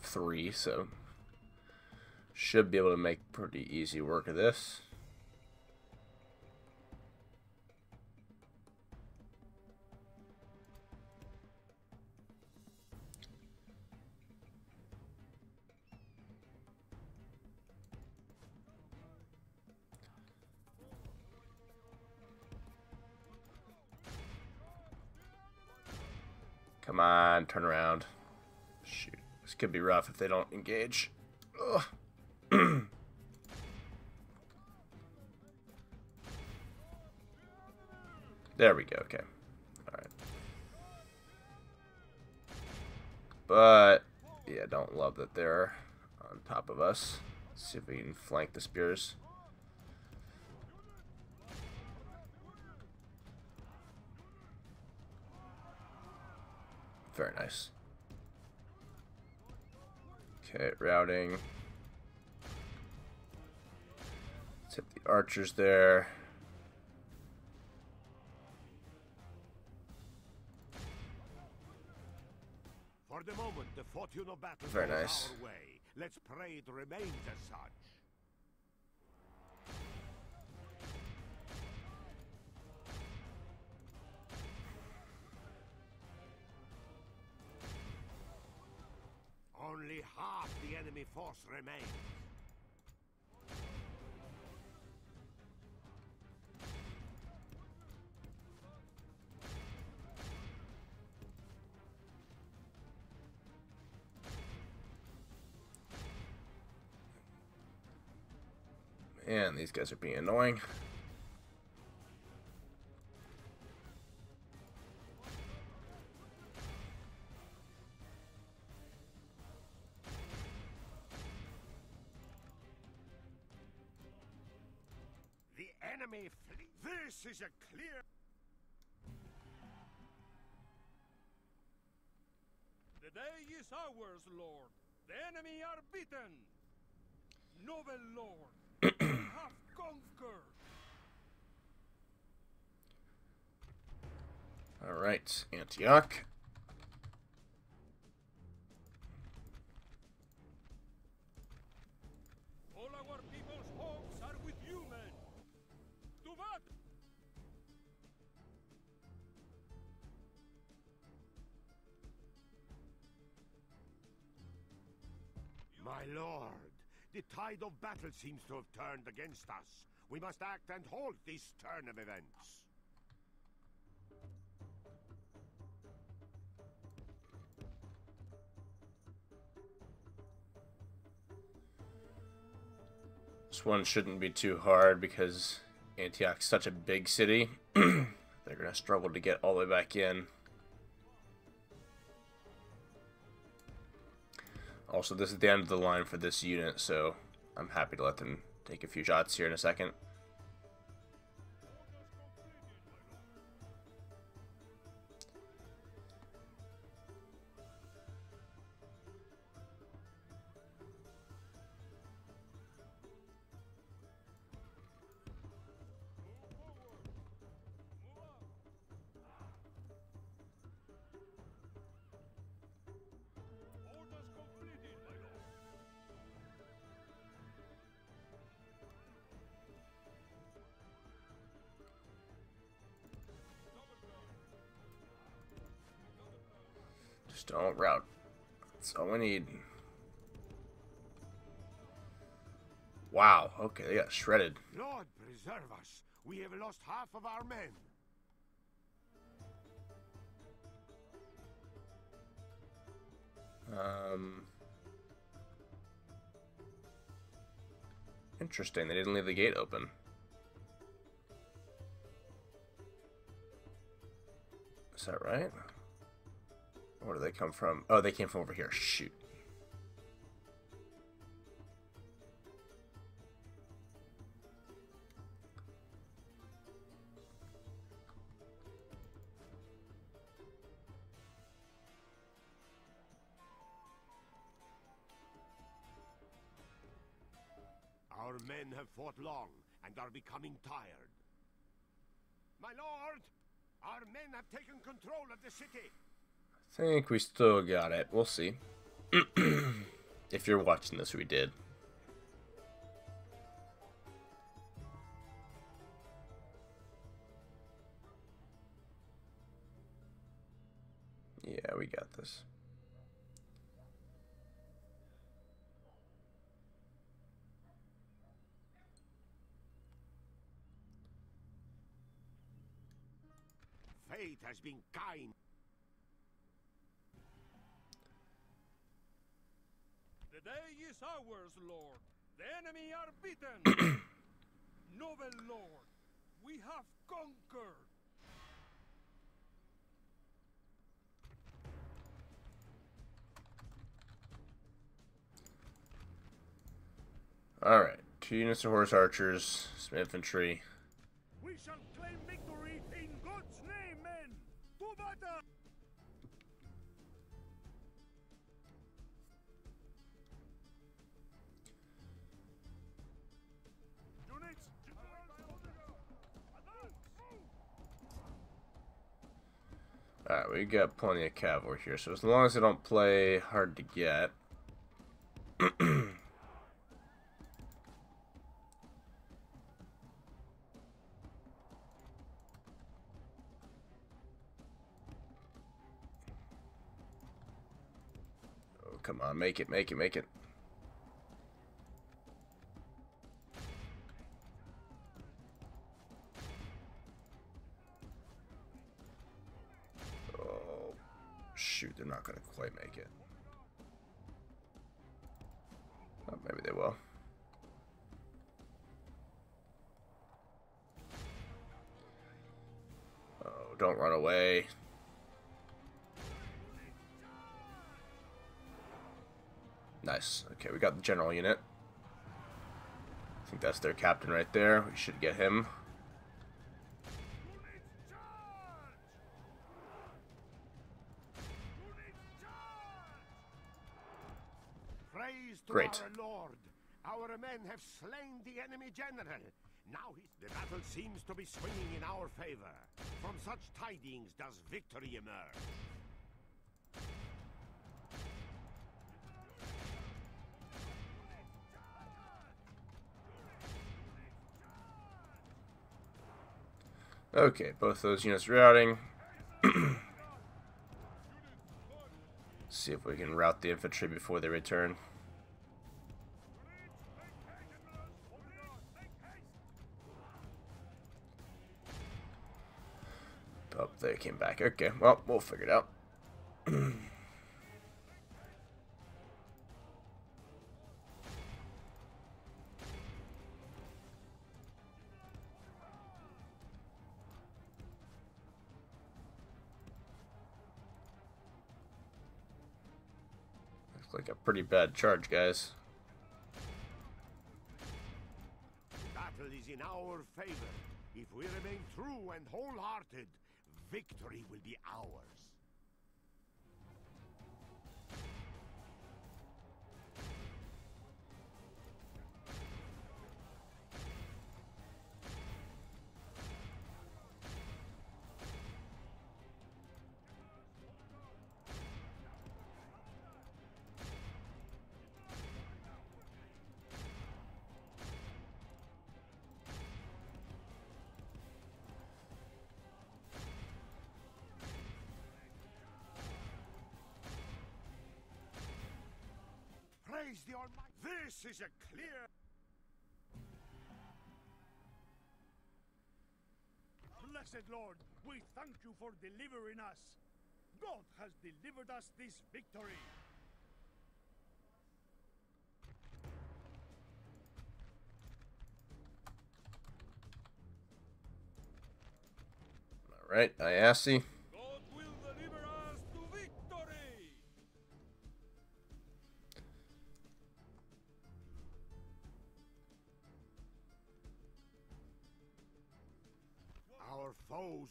[SPEAKER 1] have three, so should be able to make pretty easy work of this. Come on, turn around could be rough if they don't engage. there we go, okay. Alright. But, yeah, don't love that they're on top of us. Let's see if we can flank the spears. Very nice. Okay, routing. Let's hit the archers there.
[SPEAKER 3] For the moment, the fortune of battle Very nice. Let's pray it remains as such. Only half the enemy force remains.
[SPEAKER 1] Man, these guys are being annoying.
[SPEAKER 3] This is a clear...
[SPEAKER 5] The day is ours, Lord. The enemy are beaten. Noble Lord, have conquered.
[SPEAKER 1] All right, Antioch.
[SPEAKER 3] My lord, the tide of battle seems to have turned against us. We must act and halt this turn of events.
[SPEAKER 1] This one shouldn't be too hard because Antioch's such a big city. They're going to struggle to get all the way back in. Also, this is the end of the line for this unit, so I'm happy to let them take a few shots here in a second. they got shredded.
[SPEAKER 3] Lord preserve us. We have lost half of our men.
[SPEAKER 1] Um, interesting. They didn't leave the gate open. Is that right? Where do they come from? Oh, they came from over here. Shoot.
[SPEAKER 3] have fought long and are becoming tired. My lord,
[SPEAKER 1] our men have taken control of the city. I think we still got it. We'll see. if you're watching this, we did. Yeah, we got this.
[SPEAKER 3] fate has been kind.
[SPEAKER 5] The day is ours, Lord. The enemy are beaten. Noble Lord, we have conquered.
[SPEAKER 1] Alright, two units of horse archers, some infantry. We shall claim. Alright, we got plenty of cavalry here, so as long as I don't play hard to get. on, make it, make it, make it. Oh, shoot, they're not going to quite make it. Oh, maybe they will. Oh, don't run away. Nice. Okay, we got the general unit. I think that's their captain right there. We should get him.
[SPEAKER 3] Great. Our Lord, our men have slain the enemy general. Now the battle seems to be swinging in our favor. From such tidings does victory emerge.
[SPEAKER 1] Okay, both those units routing. See if we can route the infantry before they return. Oh, they came back. Okay, well, we'll figure it out. pretty bad charge, guys.
[SPEAKER 3] Battle is in our favor. If we remain true and wholehearted, victory will be ours. Praise the Almighty. This is a clear...
[SPEAKER 4] Blessed Lord, we thank you for delivering us. God has delivered us this victory.
[SPEAKER 1] All right, Iasi.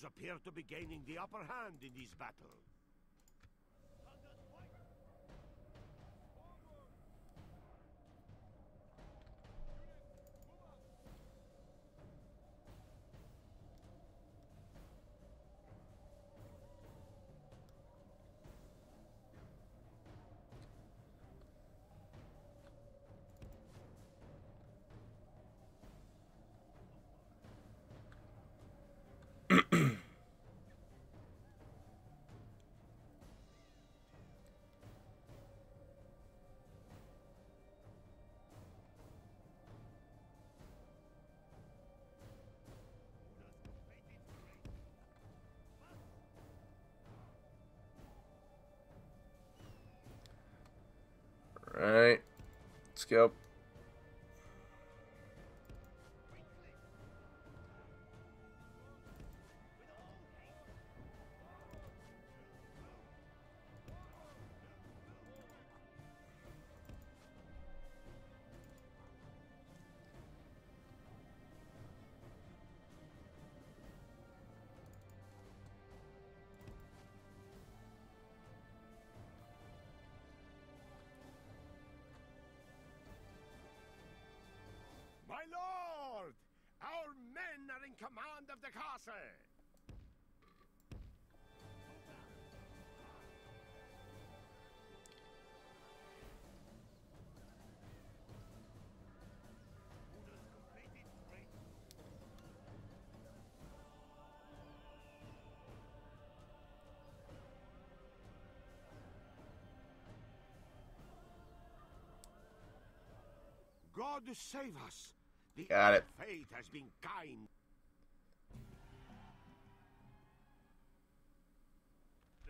[SPEAKER 3] appear to be gaining the upper hand in this battle. Yep. of the castle! God save us. The Got it. fate has been kind.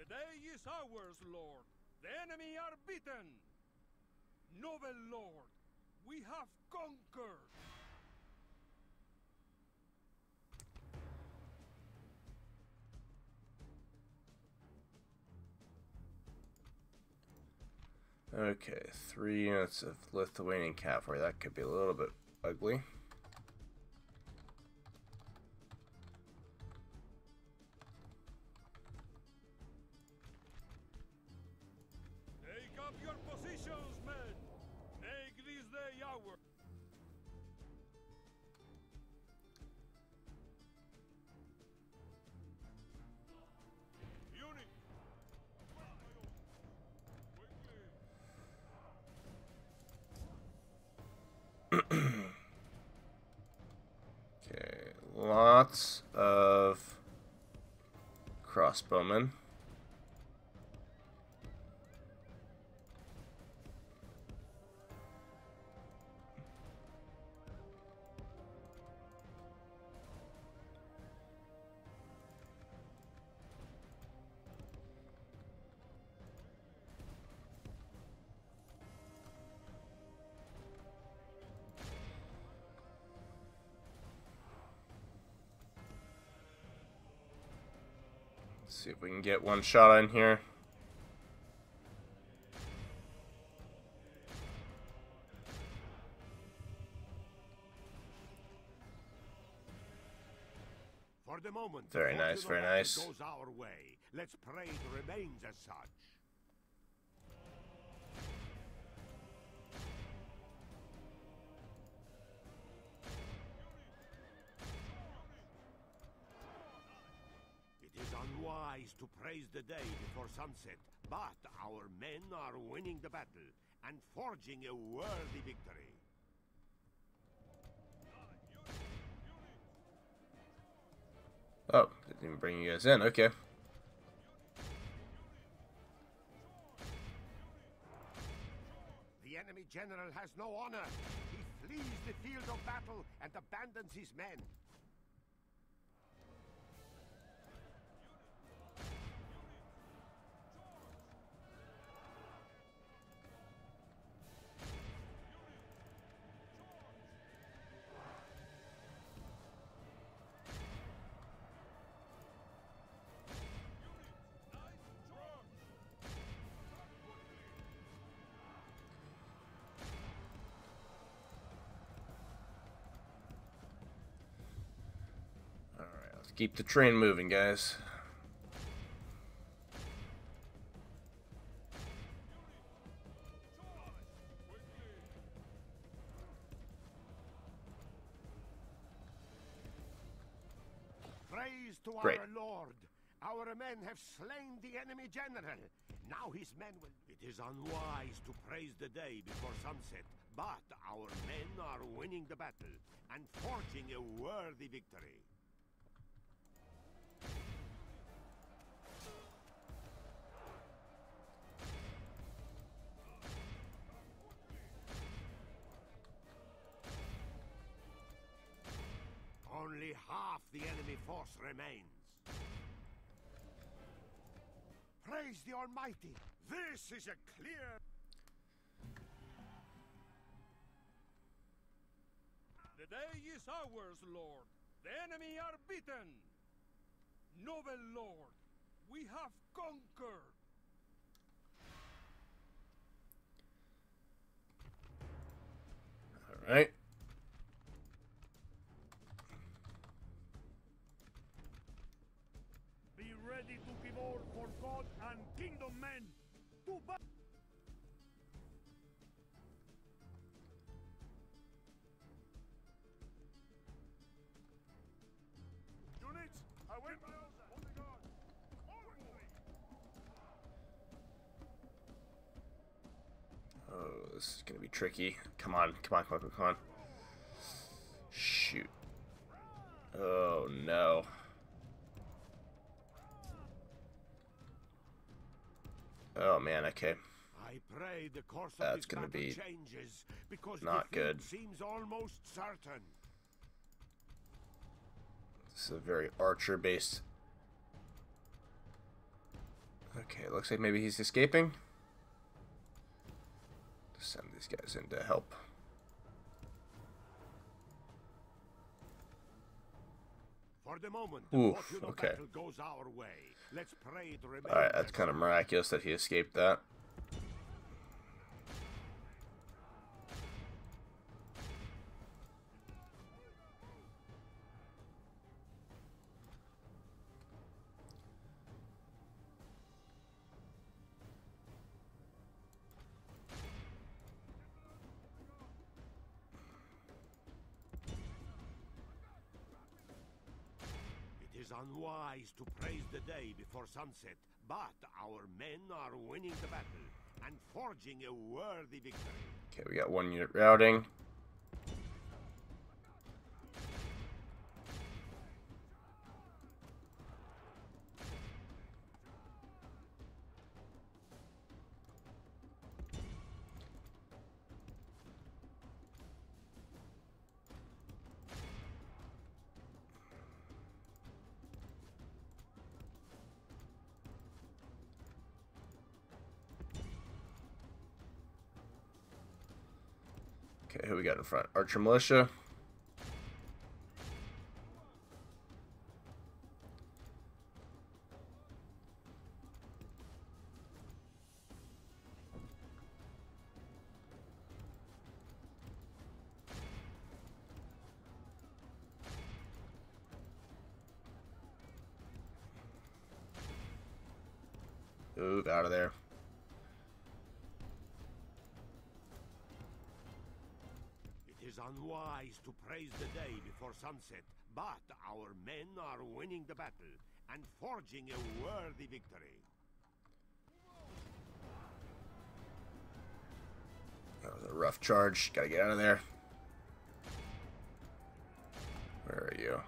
[SPEAKER 5] Today is ours, Lord. The enemy are beaten. Noble Lord, we have conquered.
[SPEAKER 1] Okay, three units of Lithuanian cavalry. That could be a little bit ugly. man. can get one shot in here.
[SPEAKER 3] Moment, very nice, very nice. Goes our way. Let's pray it remains as such. to praise the day before sunset, but our men are winning the battle and forging a worthy victory.
[SPEAKER 1] Oh, didn't even bring you guys in. Okay.
[SPEAKER 3] The enemy general has no honor. He flees the field of battle and abandons his men.
[SPEAKER 1] Keep the train moving, guys.
[SPEAKER 3] Praise to Great. our Lord. Our men have slain the enemy general. Now his men will... It is unwise to praise the day before sunset, but our men are winning the battle and forging a worthy victory. half the enemy force remains. Praise the Almighty! This is a clear...
[SPEAKER 5] The day is ours, Lord. The enemy are beaten. Noble Lord, we have conquered.
[SPEAKER 6] All right.
[SPEAKER 1] this is going to be tricky. Come on, come on, come on, come on. Shoot. Oh, no. Oh, man, okay.
[SPEAKER 3] I pray the course of That's going to be changes because not good. Seems almost certain.
[SPEAKER 1] This is a very archer-based... Okay, looks like maybe he's escaping. Send these guys in to help.
[SPEAKER 3] For the moment, Oof, okay. All right, that's kind of
[SPEAKER 1] miraculous that he escaped that.
[SPEAKER 3] unwise to praise the day before sunset, but our men are winning the battle and
[SPEAKER 1] forging a worthy victory. Okay, we got one unit routing. got in front? Archer Militia.
[SPEAKER 3] to praise the day before sunset, but our men are winning the battle and forging a worthy victory.
[SPEAKER 1] That was a rough charge. Gotta get out of there. Where are you?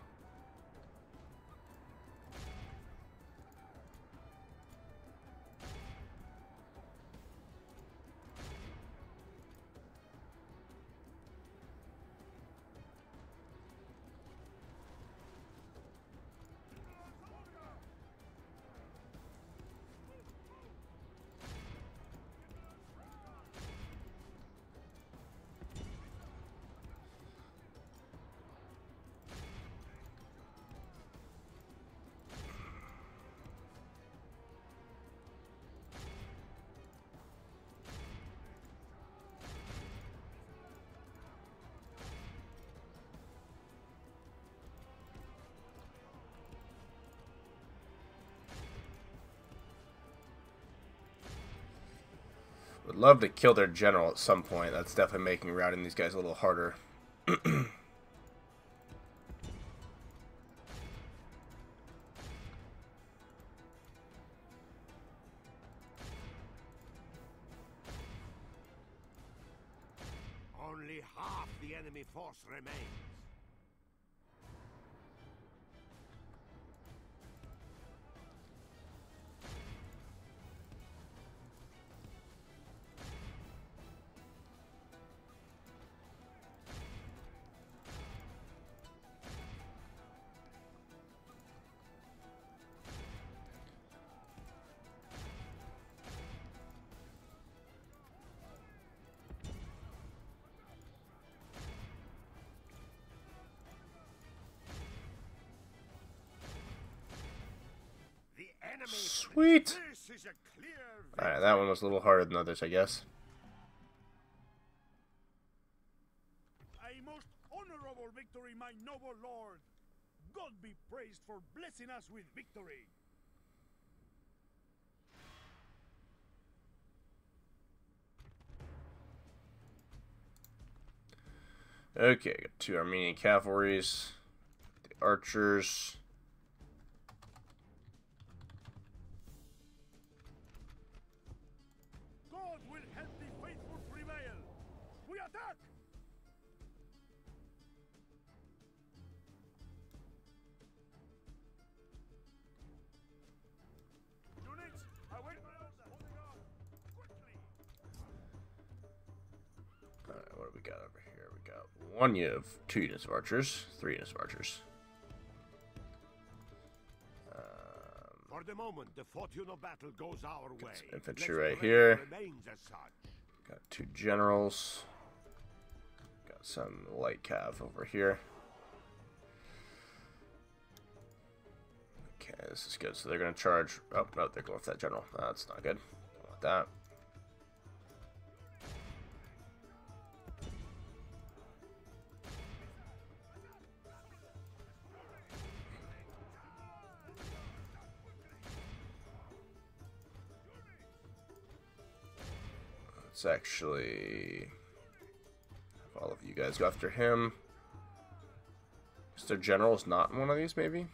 [SPEAKER 1] love to kill their general at some point. That's definitely making routing these guys a little harder. Only
[SPEAKER 3] half the enemy force remains. Sweet!
[SPEAKER 1] Alright, that one was a little harder than others, I guess.
[SPEAKER 4] A most honorable victory, my noble lord! God be praised for blessing us with victory!
[SPEAKER 1] Okay, got two Armenian cavalries, the archers. one you have two units of archers, three units of archers. Um, For the moment, the fortune of battle goes our way. infantry right here. Got two generals. Got some light cav over here. Okay, this is good. So they're gonna charge. Oh no, they're going for that general. That's not good. that. Let's actually have all of you guys go after him. Mr. their is not in one of these, maybe?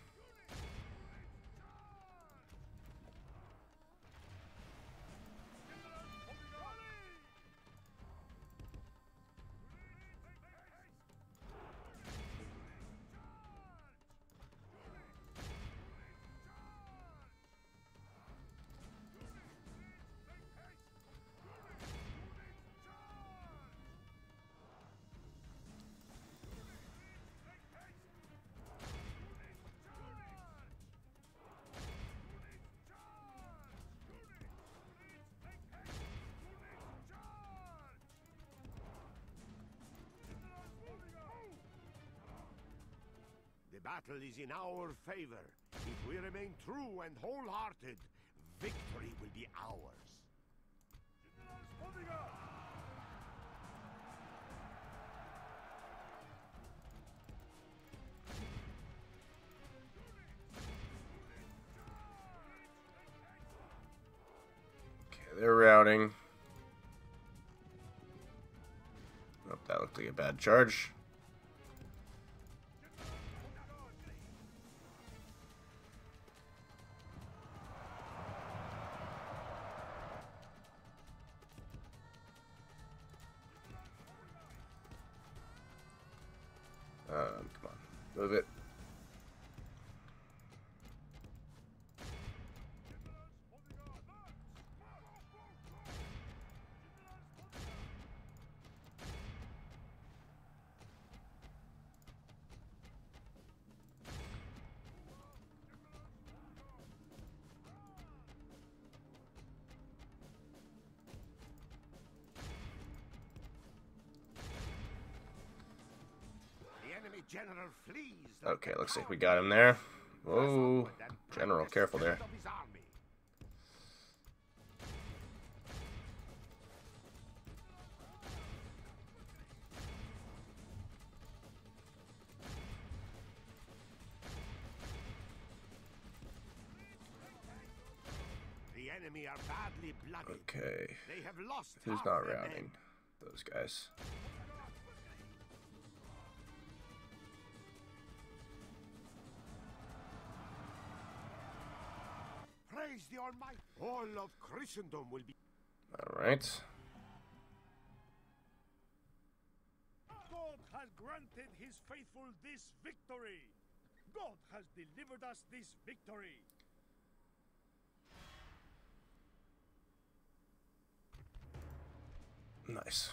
[SPEAKER 3] battle is in our favor. If we remain true and wholehearted, victory will be ours.
[SPEAKER 1] Okay, they're routing. Oh, that looked like a bad charge. Okay, looks like we got him there. Whoa. General, careful there.
[SPEAKER 3] Okay. they have lost Who's not rounding
[SPEAKER 1] Those guys.
[SPEAKER 3] the Almighty. All of Christendom will be.
[SPEAKER 1] All right.
[SPEAKER 4] God has granted his faithful this victory. God has delivered us this victory.
[SPEAKER 1] Nice.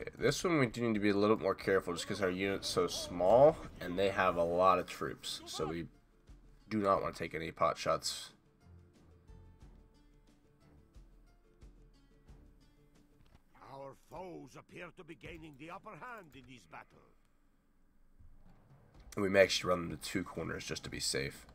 [SPEAKER 1] Okay, this one we do need to be a little bit more careful just because our unit's so small and they have a lot of troops. So we do not want to take any pot shots.
[SPEAKER 3] Our foes appear to be gaining the upper hand in this battle.
[SPEAKER 1] And we may actually run them to two corners just to be safe.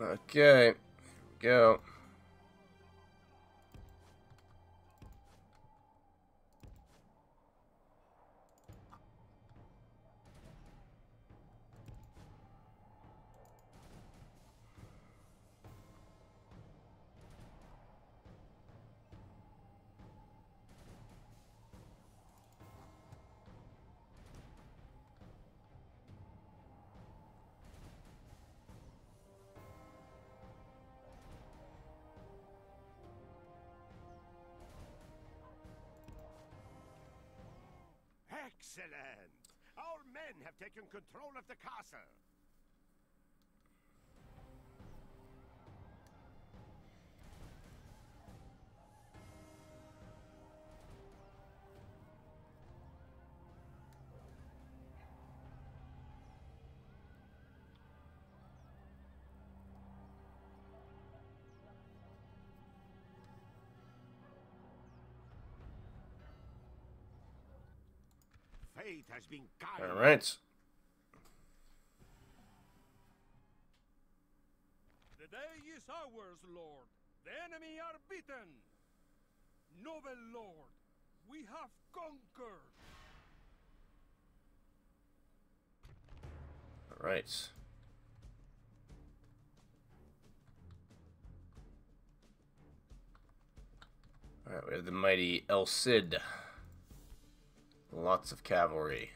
[SPEAKER 1] Okay, go.
[SPEAKER 3] have taken control of the castle.
[SPEAKER 6] All right.
[SPEAKER 5] is ours, Lord. The enemy are beaten. Noble Lord, we have conquered.
[SPEAKER 1] All right. All right, we have the mighty El Cid. Lots of cavalry.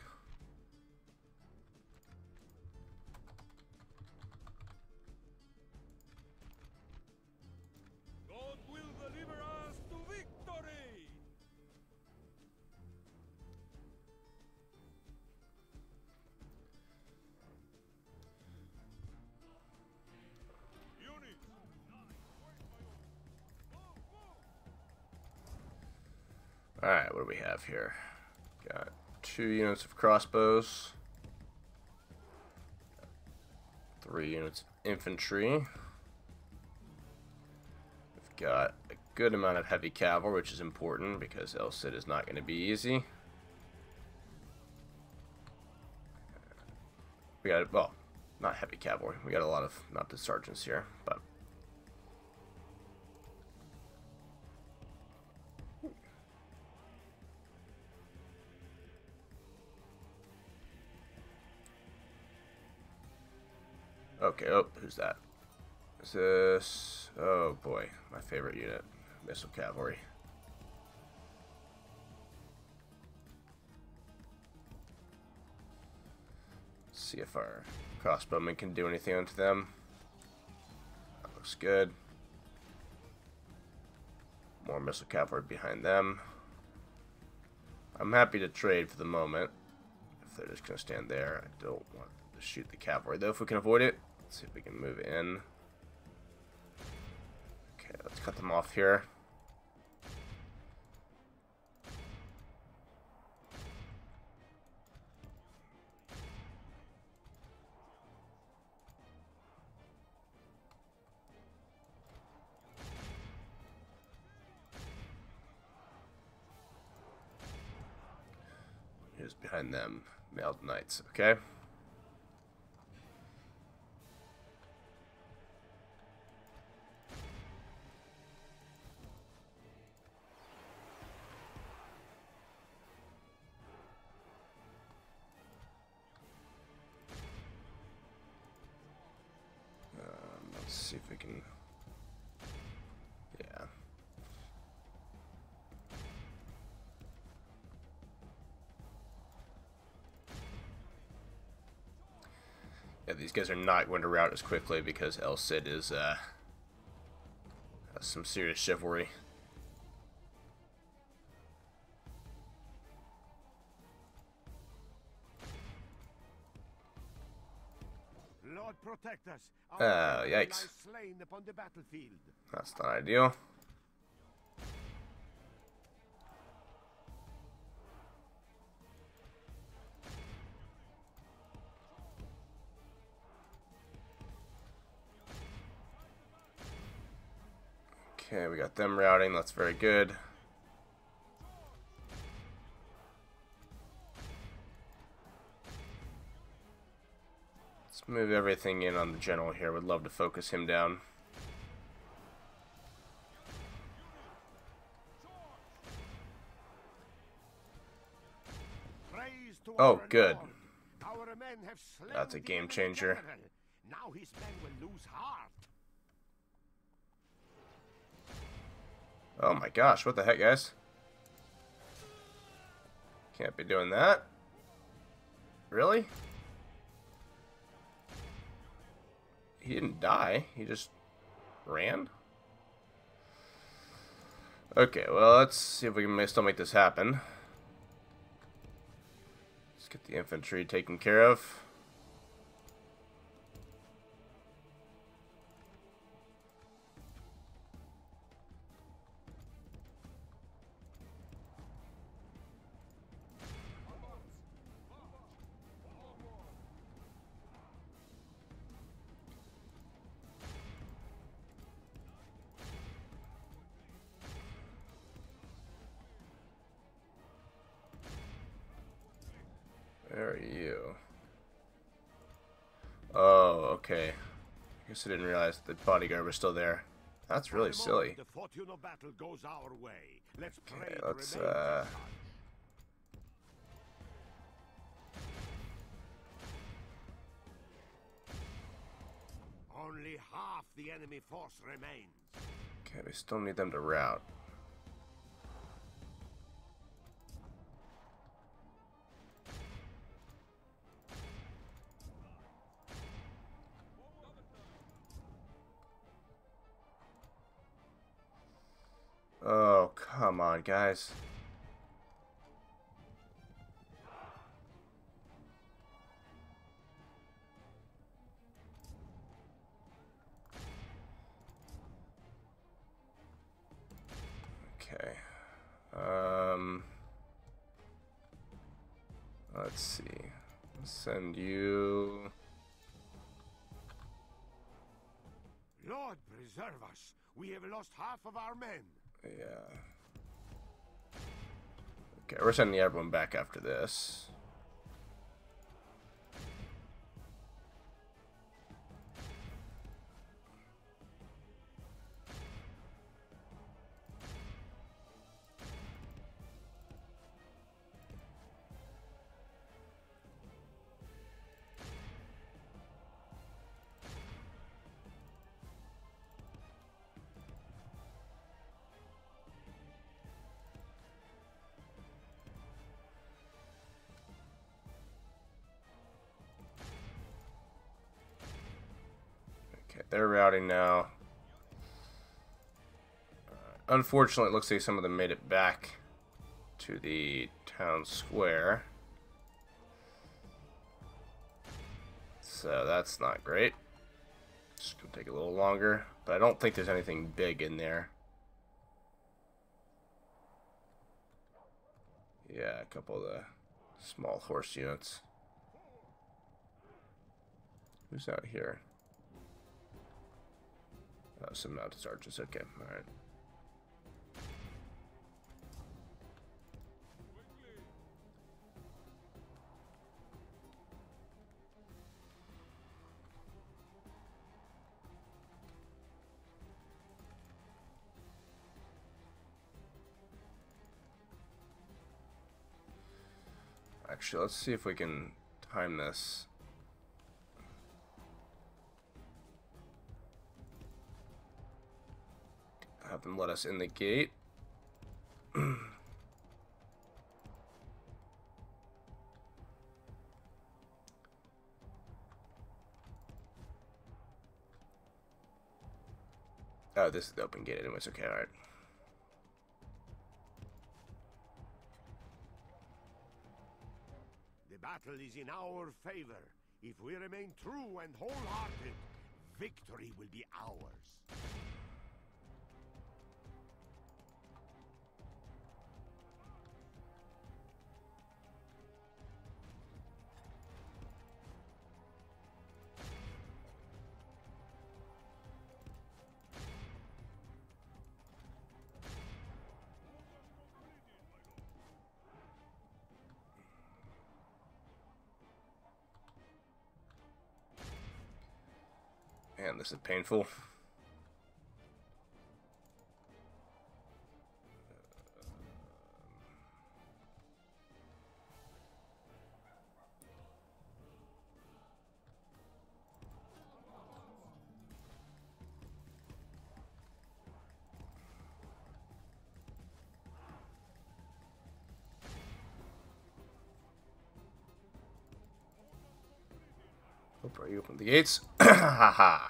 [SPEAKER 1] we have here? Got two units of crossbows, three units of infantry. We've got a good amount of heavy cavalry, which is important because El Cid is not going to be easy. We got, well, not heavy cavalry. We got a lot of, not the sergeants here, but Okay, oh, who's that? Is this... Oh, boy. My favorite unit. Missile Cavalry. Let's see if our crossbowmen can do anything onto them. That looks good. More missile cavalry behind them. I'm happy to trade for the moment. If they're just going to stand there, I don't want to shoot the cavalry, though, if we can avoid it. Let's see if we can move in. Okay, let's cut them off here. He's behind them? Mailed knights, okay? am not going to route as quickly because El Cid is uh, some serious chivalry.
[SPEAKER 3] Lord protect us. Oh, yikes.
[SPEAKER 1] That's not ideal. Okay, we got them routing. That's very good. Let's move everything in on the general here. Would love to focus him down.
[SPEAKER 3] Oh, good. That's a game changer. Now his men will lose heart
[SPEAKER 1] Oh my gosh, what the heck, guys? Can't be doing that. Really? He didn't die, he just ran? Okay, well, let's see if we can still make this happen. Let's get the infantry taken care of. I didn't realize the bodyguard was still there. That's really silly.
[SPEAKER 3] Okay, let's, uh... Only half the enemy force remains.
[SPEAKER 1] Okay, we still need them to rout. guys. Okay. Um, let's see. send you...
[SPEAKER 3] Lord preserve us! We have lost half of our men!
[SPEAKER 1] Yeah. Okay, we're sending everyone back after this. They're routing now. Uh, unfortunately, it looks like some of them made it back to the town square. So that's not great. It's going to take a little longer. But I don't think there's anything big in there. Yeah, a couple of the small horse units. Who's out here? Oh, some mounted archers. Okay, alright. Actually, let's see if we can time this. Have them let us in the gate. Oh, this is the open gate anyways. Okay, alright.
[SPEAKER 3] The battle is in our favor. If we remain true and wholehearted, victory will be ours.
[SPEAKER 1] Man, this is painful. Hope I open the gates. Haha.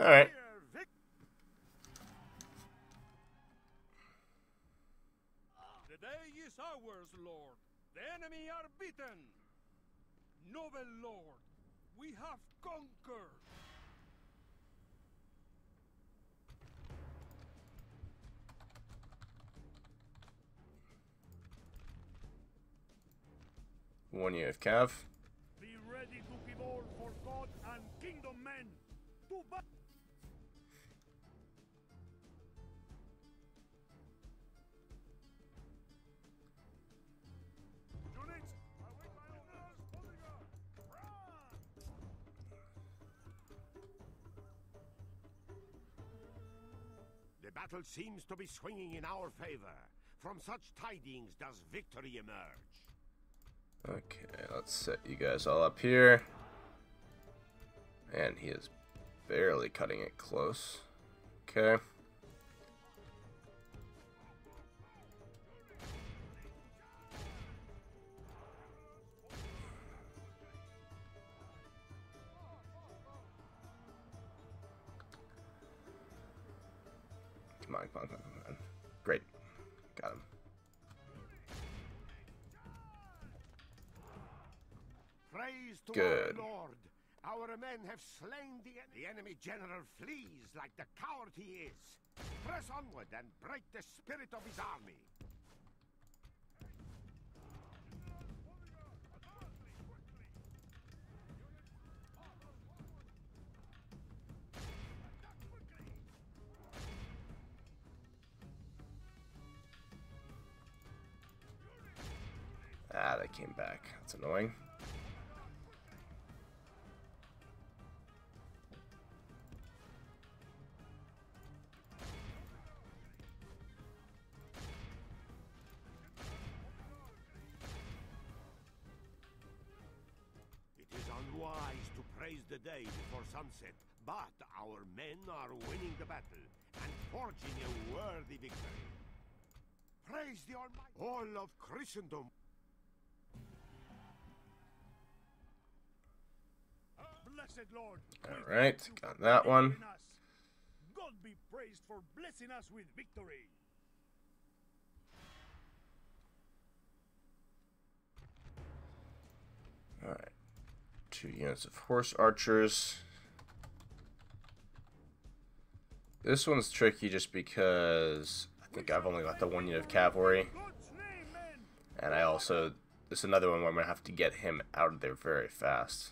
[SPEAKER 6] All right.
[SPEAKER 5] The day is ours, Lord. The enemy are beaten. Noble Lord, we have conquered.
[SPEAKER 1] One year of Cav. Be ready to give all for God and kingdom men. The
[SPEAKER 3] battle seems to be swinging in our favor. From such tidings does victory emerge.
[SPEAKER 1] Okay, let's set you guys all up here. And he is Barely cutting it close. Okay.
[SPEAKER 3] men have slain the, the enemy general flees like the coward he is. Press onward and break the spirit of his army.
[SPEAKER 1] Ah, they came back. That's annoying.
[SPEAKER 3] days before sunset, but our men are winning the battle and forging a worthy victory. Praise the Almighty! All of Christendom!
[SPEAKER 1] Blessed Lord! Alright, got that one. God
[SPEAKER 4] be praised for blessing us with victory!
[SPEAKER 1] Alright two units of horse archers. This one's tricky just because I think I've only got the one unit of cavalry. And I also, this is another one where I'm going to have to get him out of there very fast.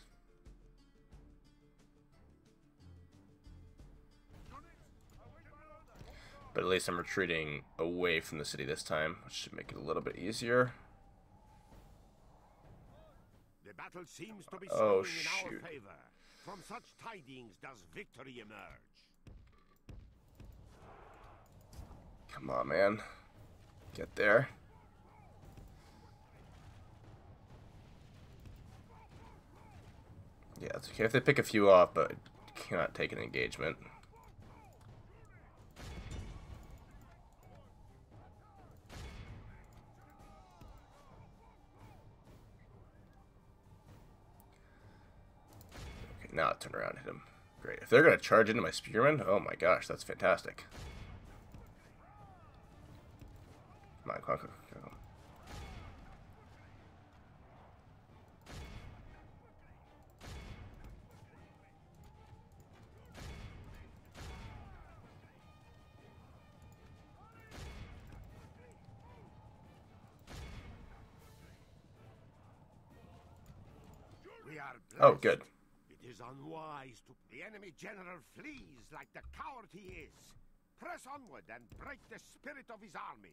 [SPEAKER 1] But at least I'm retreating away from the city this time, which should make it a little bit easier.
[SPEAKER 3] The battle seems to be oh, in our favor. From such tidings does victory emerge.
[SPEAKER 1] Come on, man. Get there. Yeah, it's okay if they pick a few off, but cannot take an engagement. now turn around hit him. Great. If they're going to charge into my spearman, oh my gosh, that's fantastic. Come on, Oh, good.
[SPEAKER 3] The enemy general flees like the coward he is. Press onward and break the spirit of his army.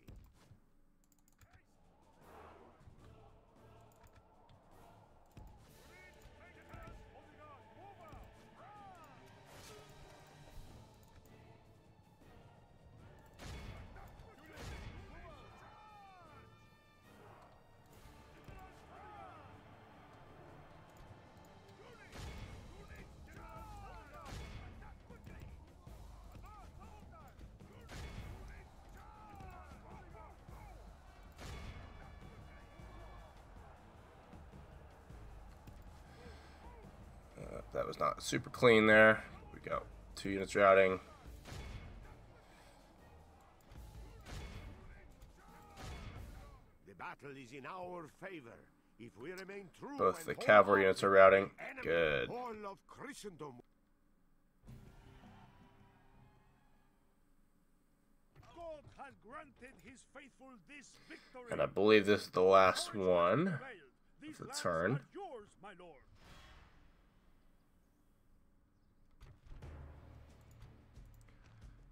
[SPEAKER 1] That was not super clean there. we got Two units routing.
[SPEAKER 3] The battle is in our favor. If we remain true Both the cavalry units are
[SPEAKER 1] routing. Good. And I believe this is the last one of the turn.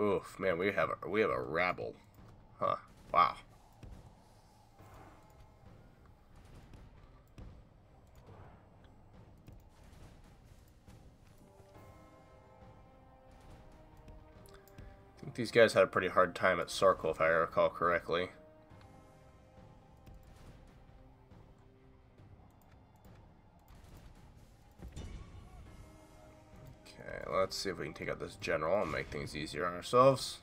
[SPEAKER 1] Oof, man, we have a, we have a rabble, huh? Wow. I think these guys had a pretty hard time at Sarkel, if I recall correctly. let's see if we can take out this general and make things easier on ourselves.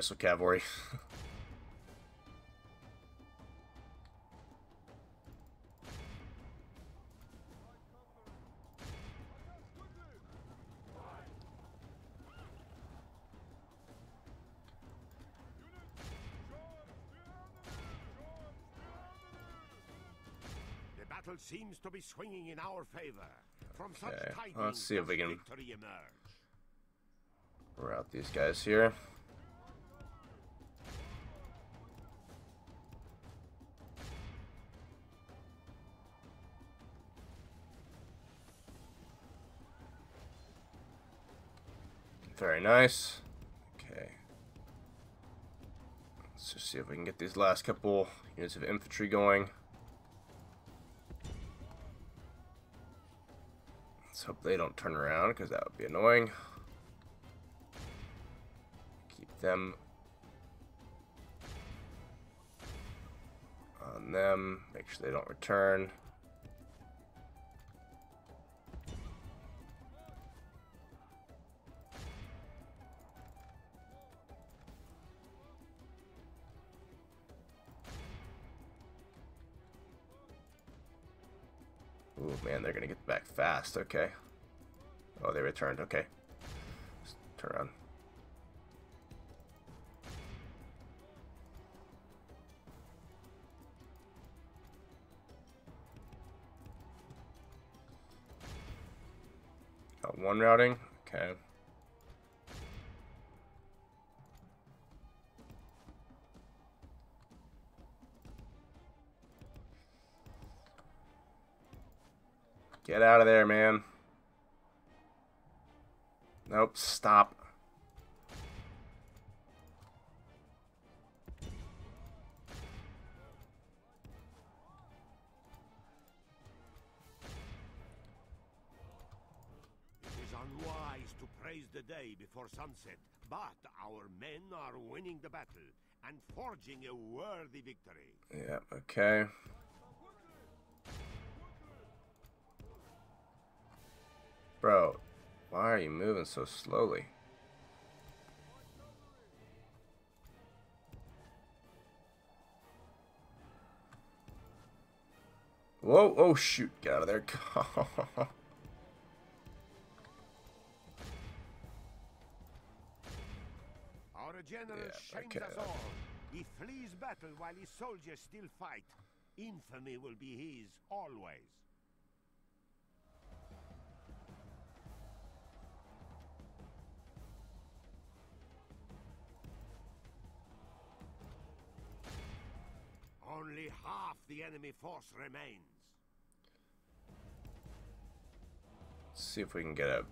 [SPEAKER 1] missile cavalry.
[SPEAKER 3] the battle seems to be swinging in our favor. From okay. tidings, let's see if we can
[SPEAKER 1] route these guys here. nice. Okay. Let's just see if we can get these last couple units of infantry going. Let's hope they don't turn around, because that would be annoying. Keep them on them. Make sure they don't return. Man, they're going to get back fast. Okay. Oh, they returned. Okay. Just turn around. Got one routing. Okay. Get out of there, man. Nope, stop.
[SPEAKER 3] It is unwise to praise the day before sunset, but our men are winning the battle and forging a
[SPEAKER 1] worthy victory. Yeah, okay. Bro, why are you moving so slowly? Whoa, oh shoot, get out of there. Our
[SPEAKER 3] general yeah, shames okay. us all. He flees battle while his soldiers still fight. Infamy will be his, always. Only half the enemy force remains.
[SPEAKER 1] Let's see if we can get a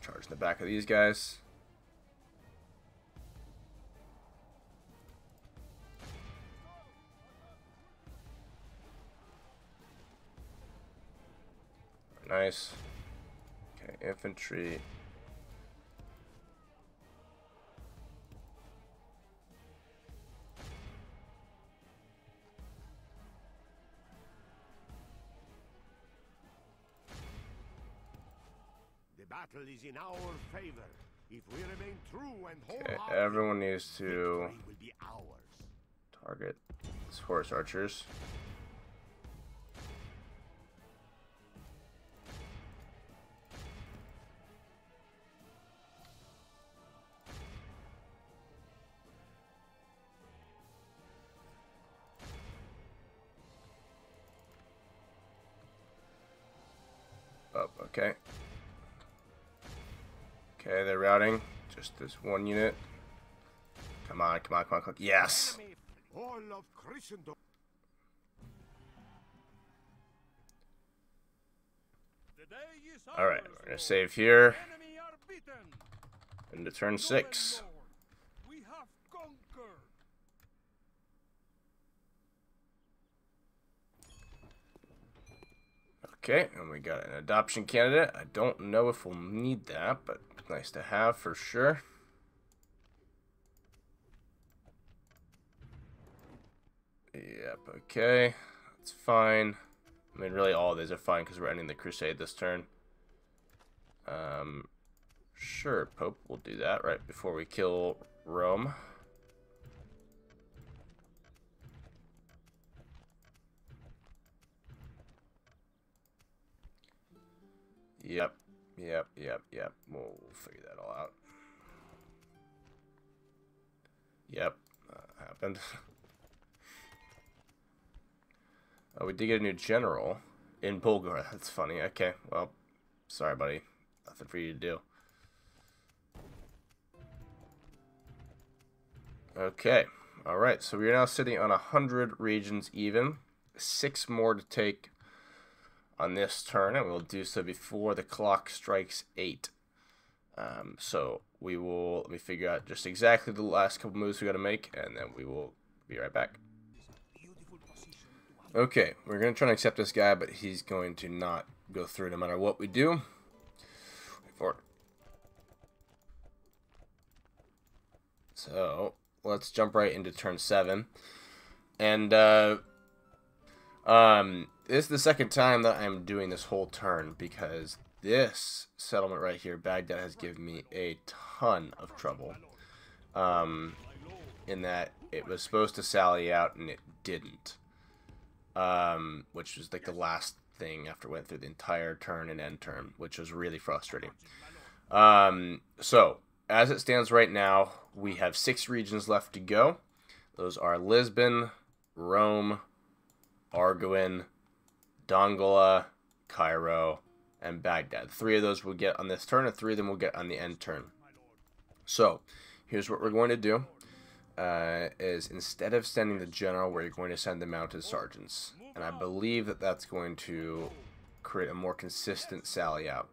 [SPEAKER 1] charge in the back of these guys. Nice. Okay, infantry
[SPEAKER 3] battle is in our favor. If we remain true and whole
[SPEAKER 1] everyone needs to target his horse archers. Just this one unit. Come on, come on, come on, come on. Yes! Alright, we're going to save here. Into turn 6. Okay, and we got an adoption candidate. I don't know if we'll need that, but nice to have for sure. Yep, okay. That's fine. I mean, really all these are fine because we're ending the crusade this turn. Um, sure, Pope will do that right before we kill Rome. Yep, Yep, yep, yep. We'll figure that all out. Yep, that happened. oh, we did get a new general in Bulgara. That's funny. Okay, well, sorry, buddy. Nothing for you to do. Okay, all right. So we are now sitting on 100 regions even. Six more to take on this turn, and we'll do so before the clock strikes 8. Um, so we will let me figure out just exactly the last couple moves we got to make, and then we will be right back. Okay, we're going to try and accept this guy, but he's going to not go through no matter what we do. Forward. So, let's jump right into turn 7. And, uh, um, this is the second time that I'm doing this whole turn because this settlement right here, Baghdad, has given me a ton of trouble. Um, in that it was supposed to sally out and it didn't. Um, which was like the last thing after it went through the entire turn and end turn, which was really frustrating. Um, so, as it stands right now, we have six regions left to go. Those are Lisbon, Rome, Arguin, Dongola, Cairo, and Baghdad. Three of those will get on this turn, and three of them will get on the end turn. So, here's what we're going to do. Uh, is instead of sending the general, we're going to send the mounted sergeants. And I believe that that's going to create a more consistent sally out.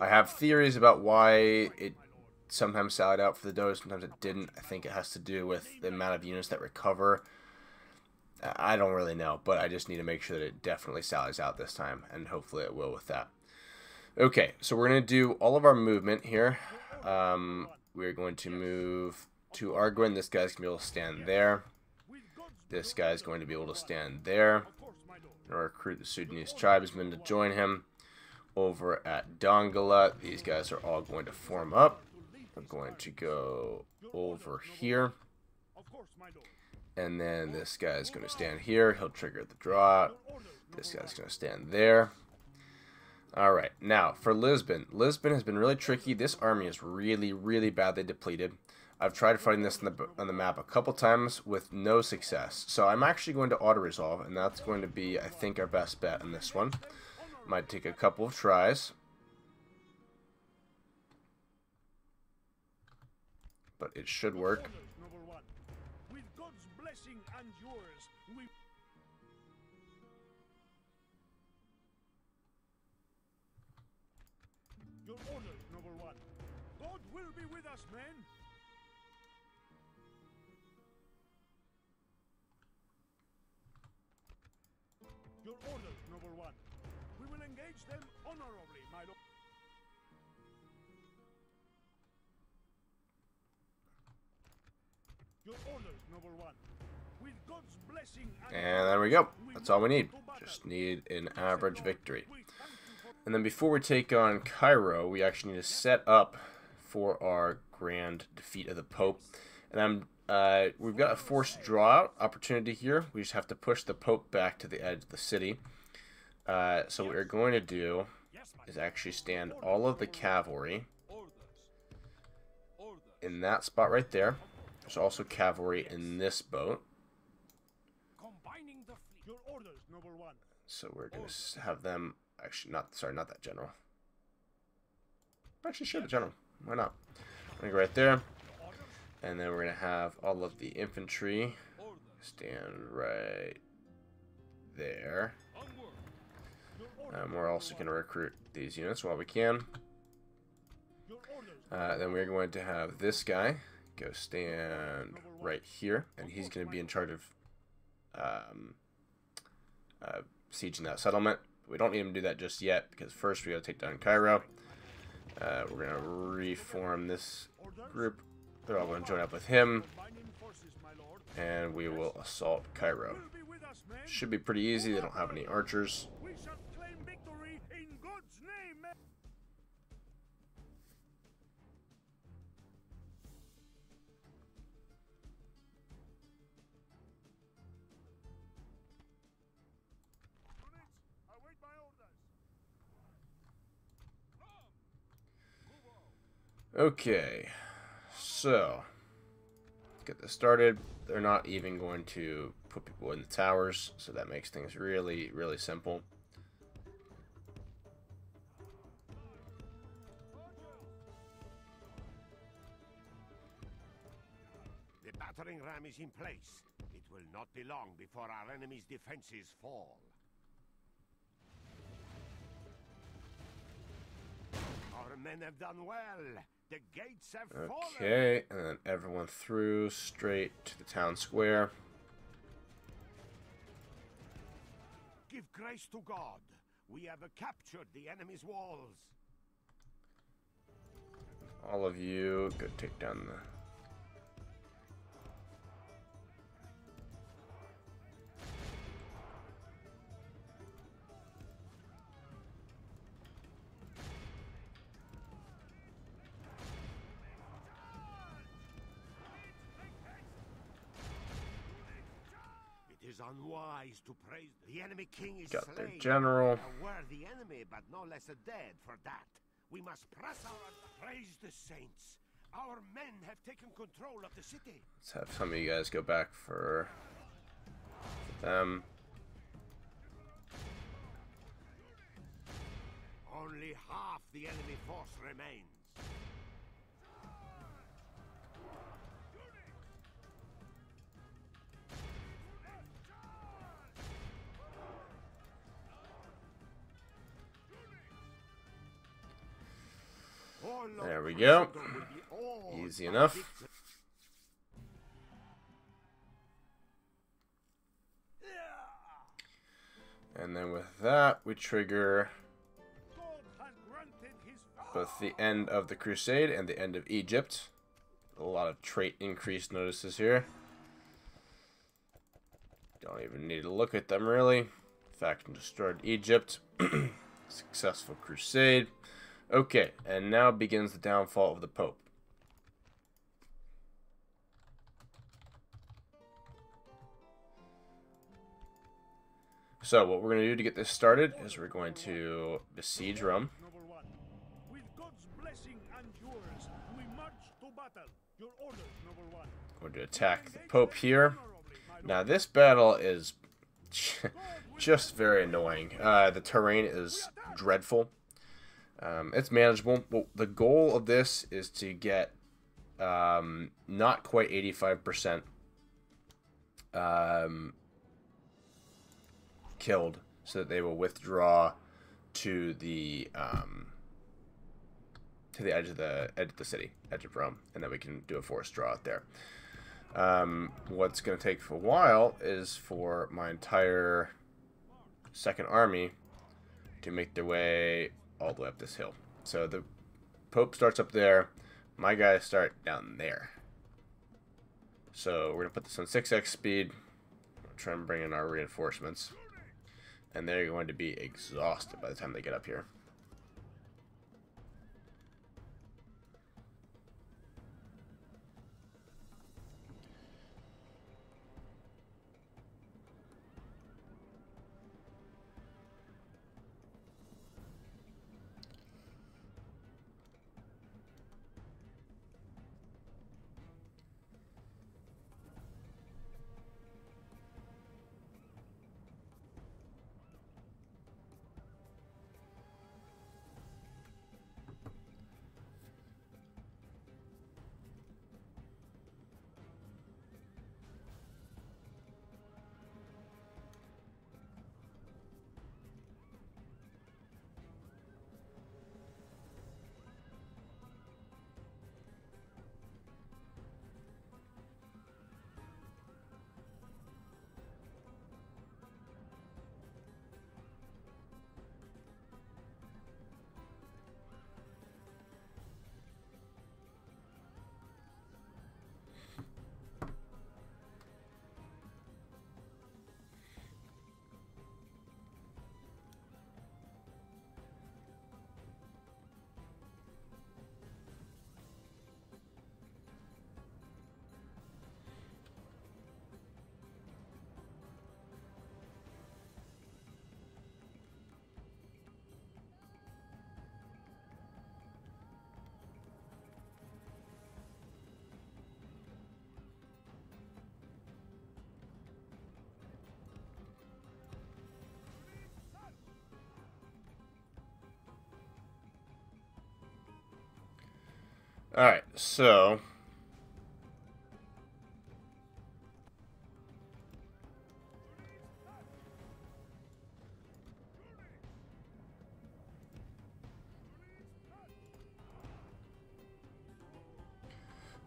[SPEAKER 1] I have theories about why it sometimes sallied out for the dough, sometimes it didn't. I think it has to do with the amount of units that recover I don't really know, but I just need to make sure that it definitely sallies out this time, and hopefully it will with that. Okay, so we're going to do all of our movement here. Um, we're going to move to Arguin. This guy's going to be able to stand there. This guy's going to be able to stand there. And recruit the Sudanese tribesmen to join him. Over at Dongola, these guys are all going to form up. I'm going to go over here. And then this guy's going to stand here. He'll trigger the draw. This guy's going to stand there. All right, now for Lisbon. Lisbon has been really tricky. This army is really, really badly depleted. I've tried fighting this on the, on the map a couple times with no success. So I'm actually going to auto-resolve, and that's going to be, I think, our best bet in this one. Might take a couple of tries. But it should work.
[SPEAKER 4] Your orders, noble one. We will engage them honorably, my lord. Your orders, noble one. With
[SPEAKER 1] God's blessing and there we go. That's all we need. Just need an average victory. And then before we take on Cairo, we actually need to set up for our grand defeat of the Pope. And I'm uh, we've got a forced draw opportunity here. We just have to push the Pope back to the edge of the city. Uh, so what we're going to do is actually stand all of the cavalry in that spot right there. There's also cavalry in this boat. So we're going to have them... Actually, not... Sorry, not that general. Actually, sure, the general. Why not? gonna go right there. And then we're gonna have all of the infantry stand right there. And um, we're also gonna recruit these units while we can. Uh, then we're going to have this guy go stand right here, and he's going to be in charge of um, uh, sieging that settlement. We don't need him to do that just yet, because first we got to take down Cairo. Uh, we're going to reform this group. They're all going to join up with him. And we will assault Cairo. Should be pretty easy. They don't have any archers. Okay, so get this started. They're not even going to put people in the towers, so that makes things really, really simple.
[SPEAKER 3] The battering ram is in place. It will not be long before our enemy's defenses fall.
[SPEAKER 1] Our men have done well okay, and then everyone through straight to the town square.
[SPEAKER 3] Give grace to God. We have captured the enemy's walls.
[SPEAKER 1] All of you, go take down the
[SPEAKER 3] unwise to praise the enemy king is Got their general. A worthy enemy, but no less a dead for that. We must press our praise the saints. Our men have taken control of the city.
[SPEAKER 1] Let's have some of you guys go back for, for them.
[SPEAKER 3] Only half the enemy force remains. There we go.
[SPEAKER 6] Easy enough.
[SPEAKER 1] And then with that, we trigger both the end of the Crusade and the end of Egypt. A lot of trait increase notices here. Don't even need to look at them, really. Fact: destroyed Egypt. Successful Crusade. Okay, and now begins the downfall of the Pope. So what we're going to do to get this started is we're going to besiege Rome. We're going to attack the Pope here. Now this battle is just very annoying. Uh, the terrain is dreadful. Um, it's manageable. Well, the goal of this is to get um, not quite 85% um, killed so that they will withdraw to the um, to the edge of the edge of the city, edge of Rome, and then we can do a forced draw out there. Um, what's going to take for a while is for my entire second army to make their way all the way up this hill. So the Pope starts up there. My guys start down there. So we're going to put this on 6x speed. Try and bring in our reinforcements. And they're going to be exhausted by the time they get up here. So.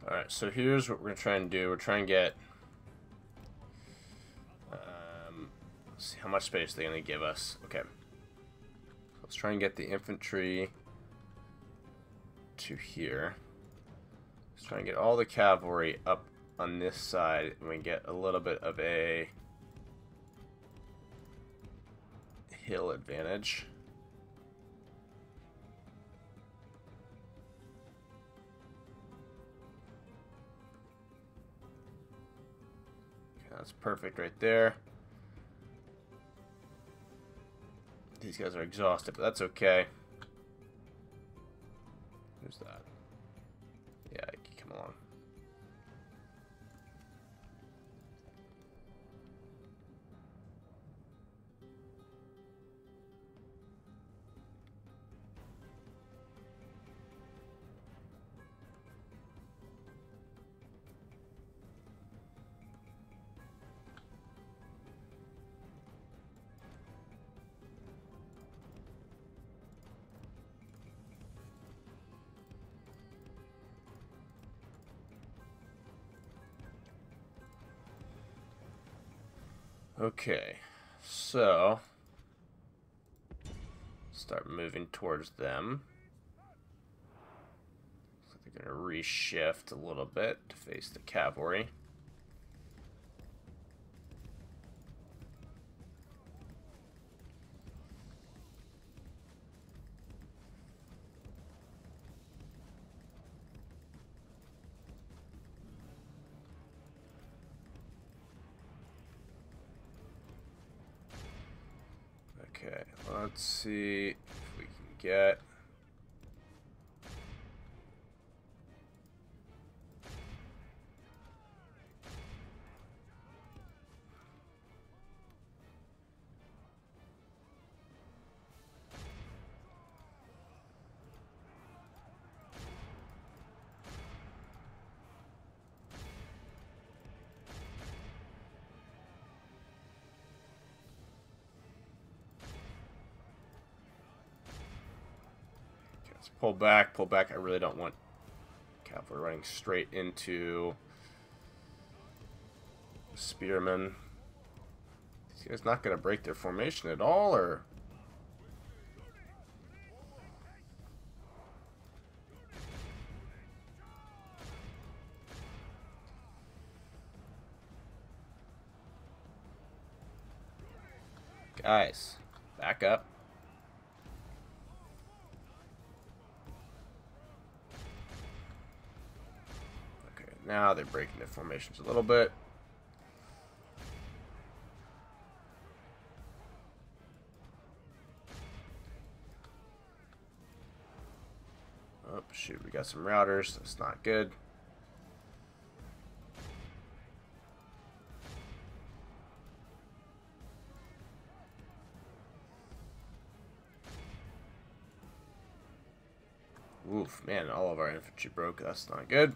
[SPEAKER 1] Alright, so here's what we're going to try and do. We're trying to get... Um, see how much space they're going to give us. Okay. Let's try and get the infantry to here. Trying to get all the cavalry up on this side and we get a little bit of a hill advantage. that's perfect right there. These guys are exhausted, but that's okay. Who's that? Okay, so start moving towards them. So they're gonna reshift a little bit to face the cavalry. Pull back, pull back. I really don't want cavalry running straight into spearmen. These guys not going to break their formation at all, or... Guys, back up. Now they're breaking the formations a little bit. Oh, shoot, we got some routers. That's not good. Oof, man, all of our infantry broke. That's not good.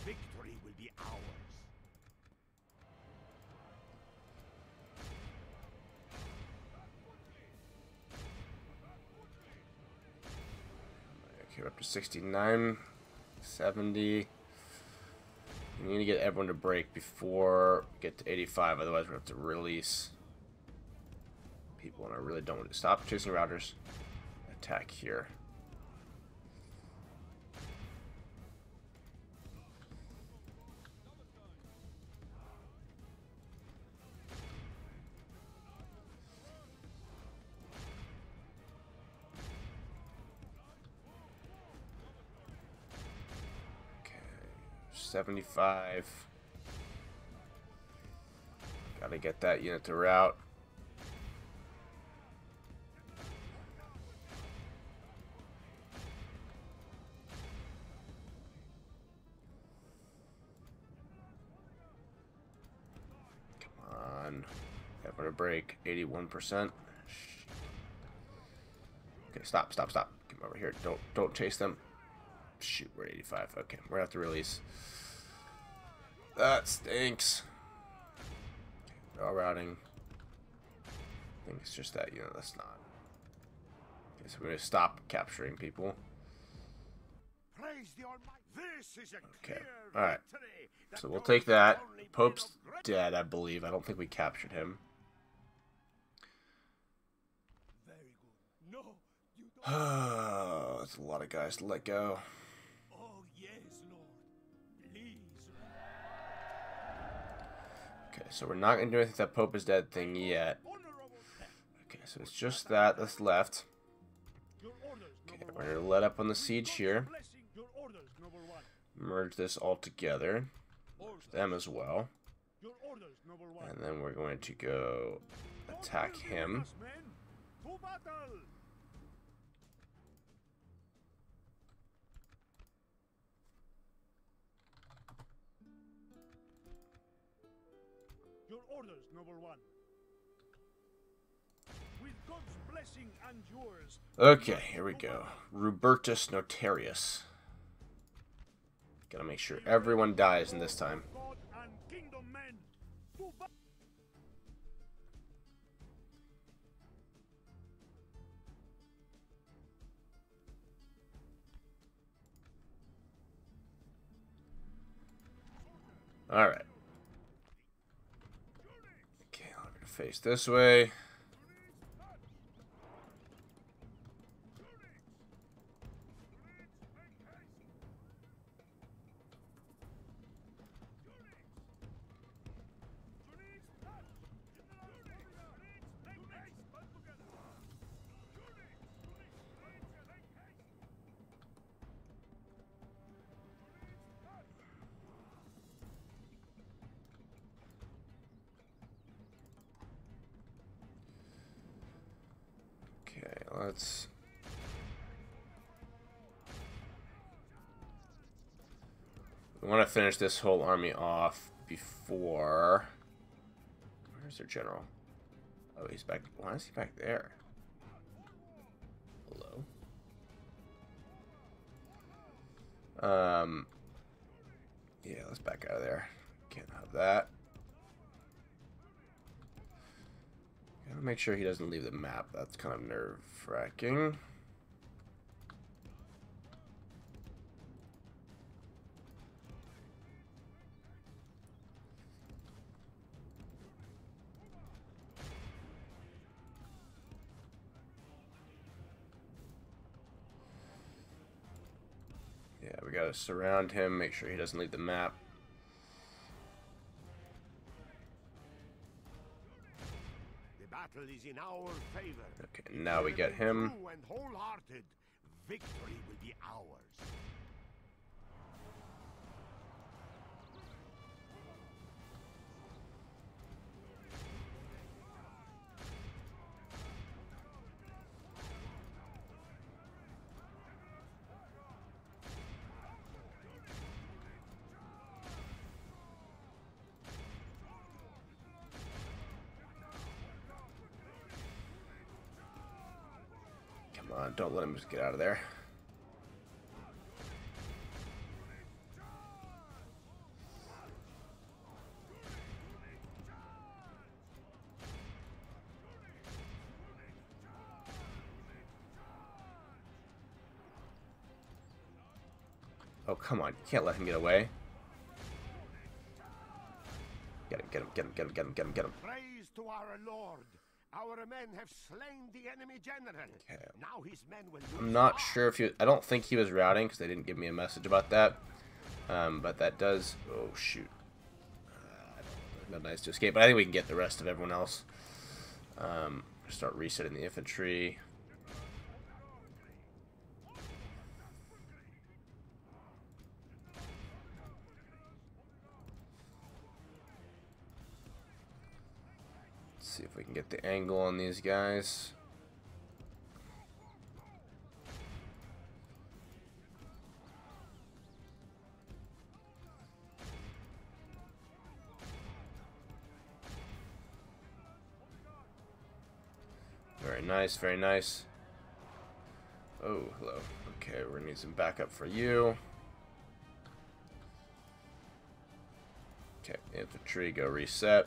[SPEAKER 3] Victory will be ours.
[SPEAKER 1] Okay, we're up to 69, 70. We need to get everyone to break before we get to 85, otherwise we have to release people, and I really don't want to stop chasing routers. Attack here. 75. Gotta get that unit to route. Come on. Having a break. 81%. Okay, stop, stop, stop. Come over here. Don't don't chase them. Shoot, we're 85. Okay, we're gonna have to release. That stinks. All routing. I think it's just that you know that's not. Okay, so we're gonna stop capturing people. okay. All right. So we'll take that. Pope's dead, I believe. I don't think we captured him. Very good. No, that's a lot of guys to let go. Okay, so we're not going to do anything that Pope is dead thing yet. Okay, so it's just that that's left. Okay, we're going to let up on the siege here. Merge this all together. Them as well. And then we're going to go attack him.
[SPEAKER 4] Your orders, noble one. With God's blessing and
[SPEAKER 1] yours. Okay, here we go. Rubertus Notarius. Gotta make sure everyone dies in this time. Alright. face this way. that's... We want to finish this whole army off before... Where's their general? Oh, he's back. Why is he back there? Hello? Um, yeah, let's back out of there. Can't have that. Make sure he doesn't leave the map. That's kind of nerve-wracking. Yeah, we gotta surround him, make sure he doesn't leave the map.
[SPEAKER 3] battle is in our favor. Okay, now we get him. Victory will be ours.
[SPEAKER 1] Come uh, on, don't let him just get out of there. Oh, come on. You can't let him get away. Get him, get him, get him, get him, get him, get him, get him. Praise to our
[SPEAKER 3] Lord. Our men have slain the enemy general. Okay. Now his men will I'm not
[SPEAKER 1] sure if he I don't think he was routing because they didn't give me a message about that. Um, but that does oh shoot. Uh, not nice to escape, but I think we can get the rest of everyone else. Um, start resetting the infantry. we can get the angle on these guys. Very nice, very nice. Oh, hello. Okay, we're gonna need some backup for you. Okay, infantry, go reset.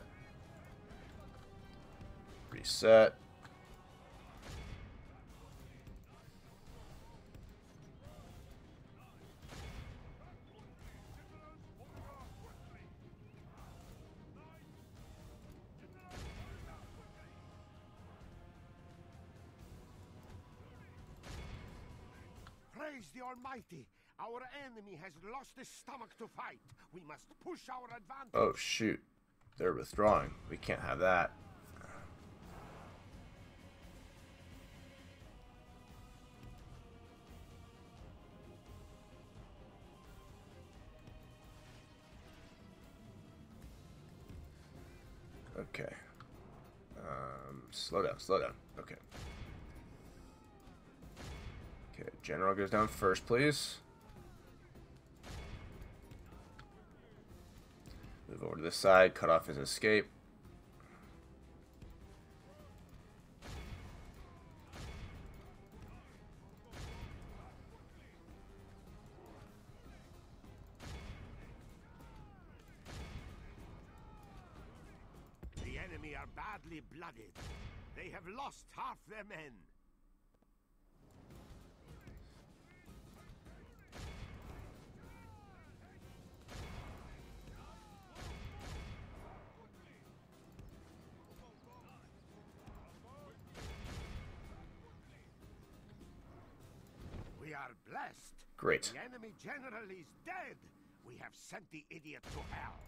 [SPEAKER 1] Reset.
[SPEAKER 3] Praise the Almighty! Our enemy has lost his stomach to fight. We must push our
[SPEAKER 1] advantage. Oh shoot. They're withdrawing. We can't have that. slow down, slow down. Okay. Okay, General goes down first, please. Move over to this side, cut off his escape.
[SPEAKER 3] lost half their men. We are blessed. Great. The enemy general is dead. We have sent the idiot to hell.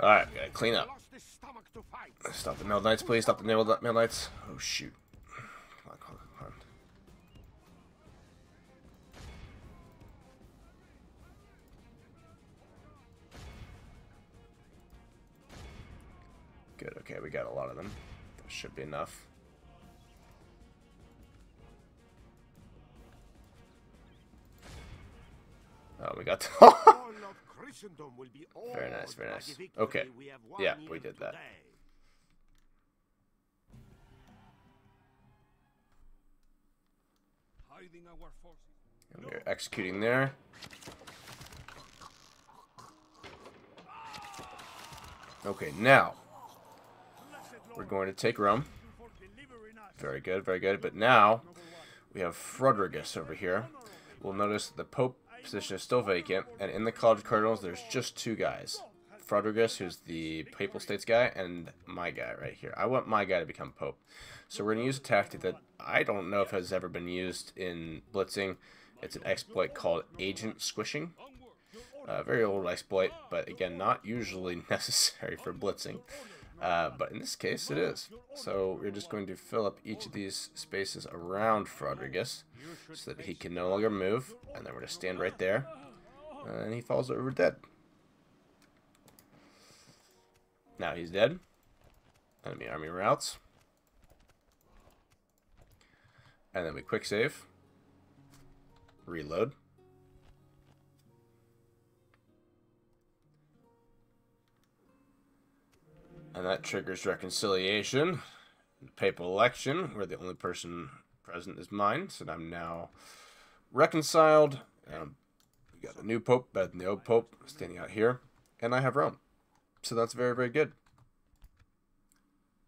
[SPEAKER 1] Alright, gotta clean up. Stop the Mailed Knights, please. Stop the Mailed Knights. Oh, shoot. Come on, come on, come on. Good, okay, we got a lot of them. That should be enough. Oh, we got.
[SPEAKER 3] very nice, very nice. Okay. Yeah, we did that.
[SPEAKER 1] And we're executing there. Okay, now we're going to take Rome. Very good, very good. But now we have Frodrigus over here. We'll notice the Pope position is still vacant, and in the College Cardinals, there's just two guys. Rodriguez, who's the Papal States guy, and my guy right here. I want my guy to become Pope. So we're going to use a tactic that I don't know if has ever been used in blitzing. It's an exploit called Agent Squishing. A uh, very old exploit, but again, not usually necessary for blitzing. Uh, but in this case, it is. So we're just going to fill up each of these spaces around Rodriguez so that he can no longer move. And then we're going to stand right there. And he falls over dead. Now he's dead. Enemy army routes. And then we quick save. Reload. And that triggers reconciliation. Papal election, where the only person present is mine, so I'm now reconciled. Um, we got the new pope, than the old pope standing out here, and I have Rome. So that's very, very good.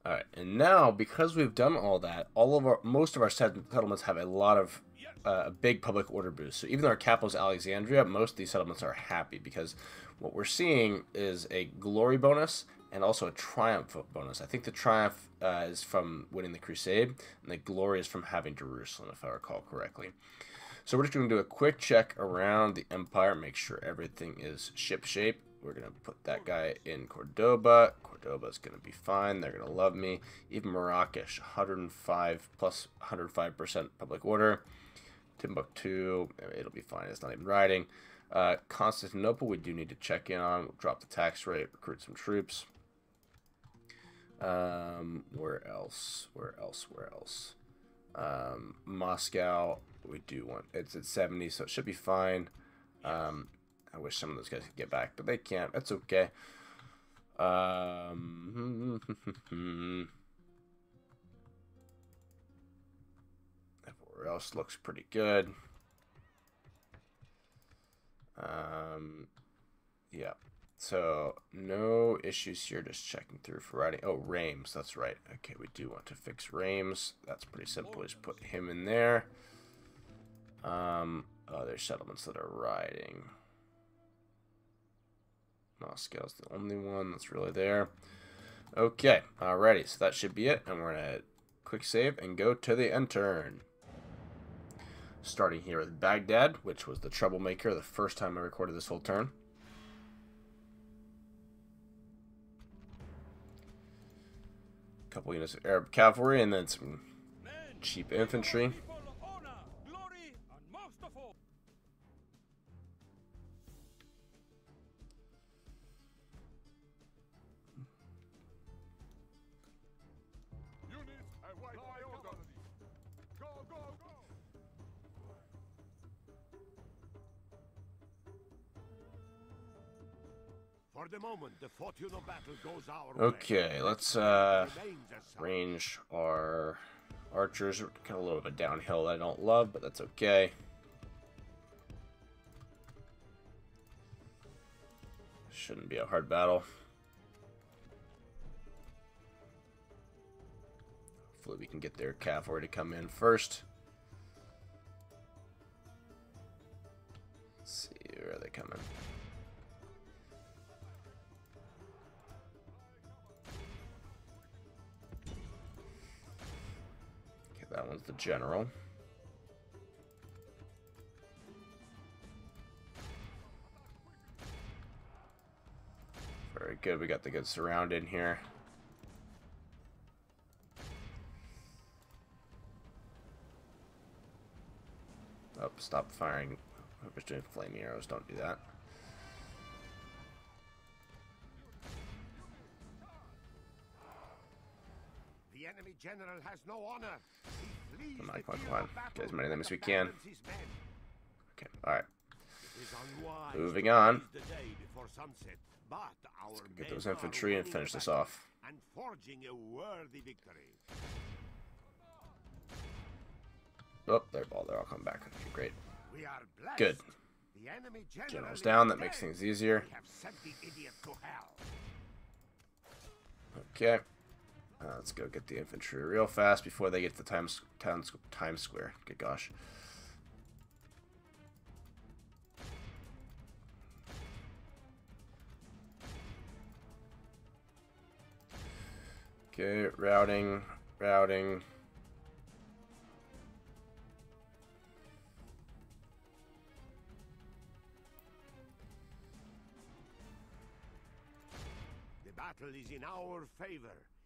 [SPEAKER 1] All right, and now because we've done all that, all of our most of our settlements have a lot of uh, a uh, big public order boost. So even though our capital is Alexandria, most of these settlements are happy because what we're seeing is a glory bonus and also a triumph bonus. I think the triumph uh, is from winning the crusade, and the glory is from having Jerusalem, if I recall correctly. So we're just going to do a quick check around the empire, make sure everything is shipshape. We're going to put that guy in Cordoba. Cordoba is going to be fine. They're going to love me. Even Marrakesh, 105 plus 105% public order. Timbuktu, it'll be fine. It's not even riding. Uh, Constantinople, we do need to check in on. We'll drop the tax rate, recruit some troops. Um, where else? Where else? Where else? Um, Moscow, we do want, it's at 70, so it should be fine. Um, I wish some of those guys could get back, but they can't. That's okay. Um, everywhere else looks pretty good. Um, yeah, so no issues here, just checking through for writing. Oh, Reims, that's right. Okay, we do want to fix Reims. That's pretty simple, just put him in there. Um, oh, there's settlements that are riding. Moscow's the only one that's really there. Okay, alrighty, so that should be it, and we're gonna quick save and go to the end turn. Starting here with Baghdad, which was the troublemaker the first time I recorded this whole turn. couple units of Arab cavalry and then some cheap infantry. Okay, let's uh, range our archers. We're kind of a little bit downhill I don't love, but that's okay. Shouldn't be a hard battle. Hopefully we can get their cavalry to come in first. Let's see, where are they coming? That one's the general. Very good. We got the good surround in here. Oh, stop firing. I was doing flame arrows. Don't do that.
[SPEAKER 3] The enemy general has no honor.
[SPEAKER 1] Come on, come on, come on. Get as many of them as we can. Okay, alright. Moving on.
[SPEAKER 3] get those infantry and finish this off. And forging a worthy victory.
[SPEAKER 1] Oh, they're all there. I'll come back. Okay, great. Good. General's down. That makes things easier. Okay. Uh, let's go get the infantry real fast before they get to the Times town, Times Square. Good gosh. Okay, routing, routing.
[SPEAKER 3] The battle is in our favor.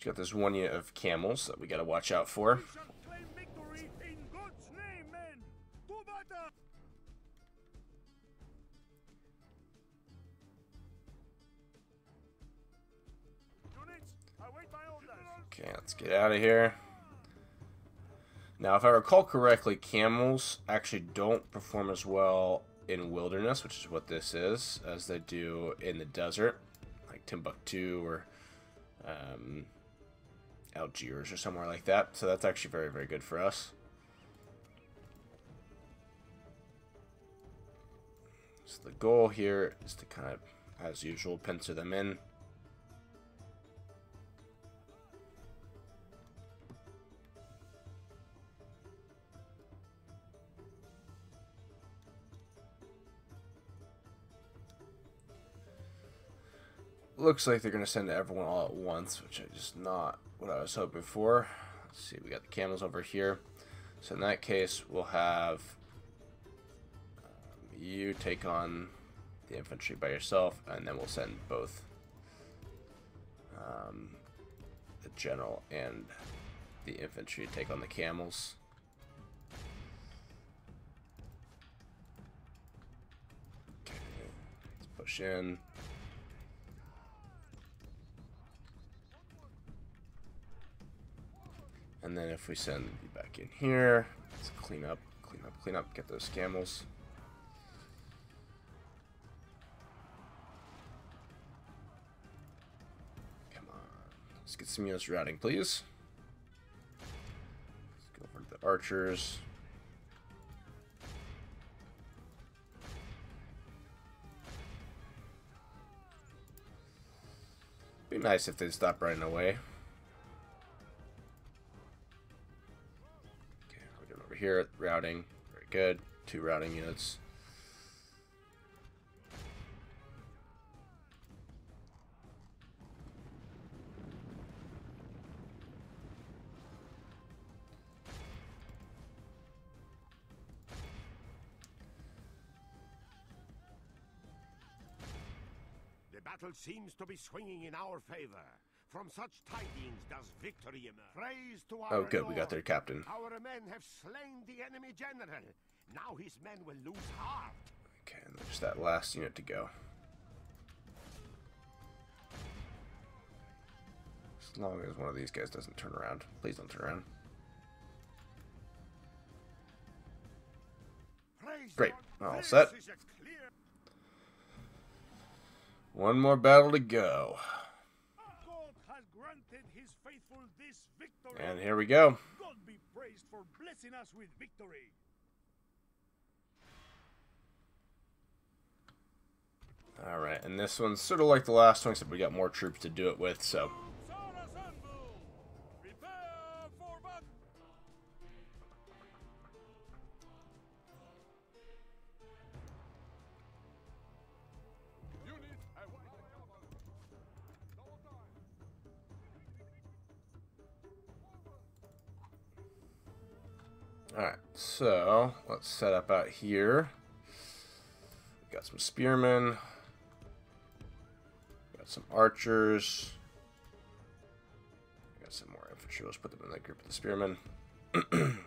[SPEAKER 1] She's got this one unit of camels that we got to watch out for. Okay, let's get out of here. Now, if I recall correctly, camels actually don't perform as well in wilderness, which is what this is, as they do in the desert, like Timbuktu or um, Algiers or somewhere like that. So that's actually very, very good for us. So the goal here is to kind of, as usual, pincer them in. looks like they're going to send everyone all at once, which is just not what I was hoping for. Let's see, we got the camels over here. So in that case, we'll have um, you take on the infantry by yourself, and then we'll send both um, the general and the infantry to take on the camels. Okay, let's push in. And then if we send you back in here, let's clean up, clean up, clean up, get those camels. Come on. Let's get some units routing, please. Let's go over to the archers. Be nice if they stop running away. here at routing. Very good. Two routing units.
[SPEAKER 3] The battle seems to be swinging in our favor. From such tidings does victory emerge. Praise to oh, our Oh good, Lord. we got their captain. Our men have slain the enemy general. Now his men will lose heart.
[SPEAKER 1] Okay, and just that last unit to go. As long as one of these guys doesn't turn around. Please don't turn around. Great. All set. One more battle to go. And here we go. God be praised for blessing us with victory. All right, and this one's sort of like the last one, except we got more troops to do it with, so... So let's set up out here. Got some spearmen. Got some archers. Got some more infantry. Let's put them in that group of the spearmen.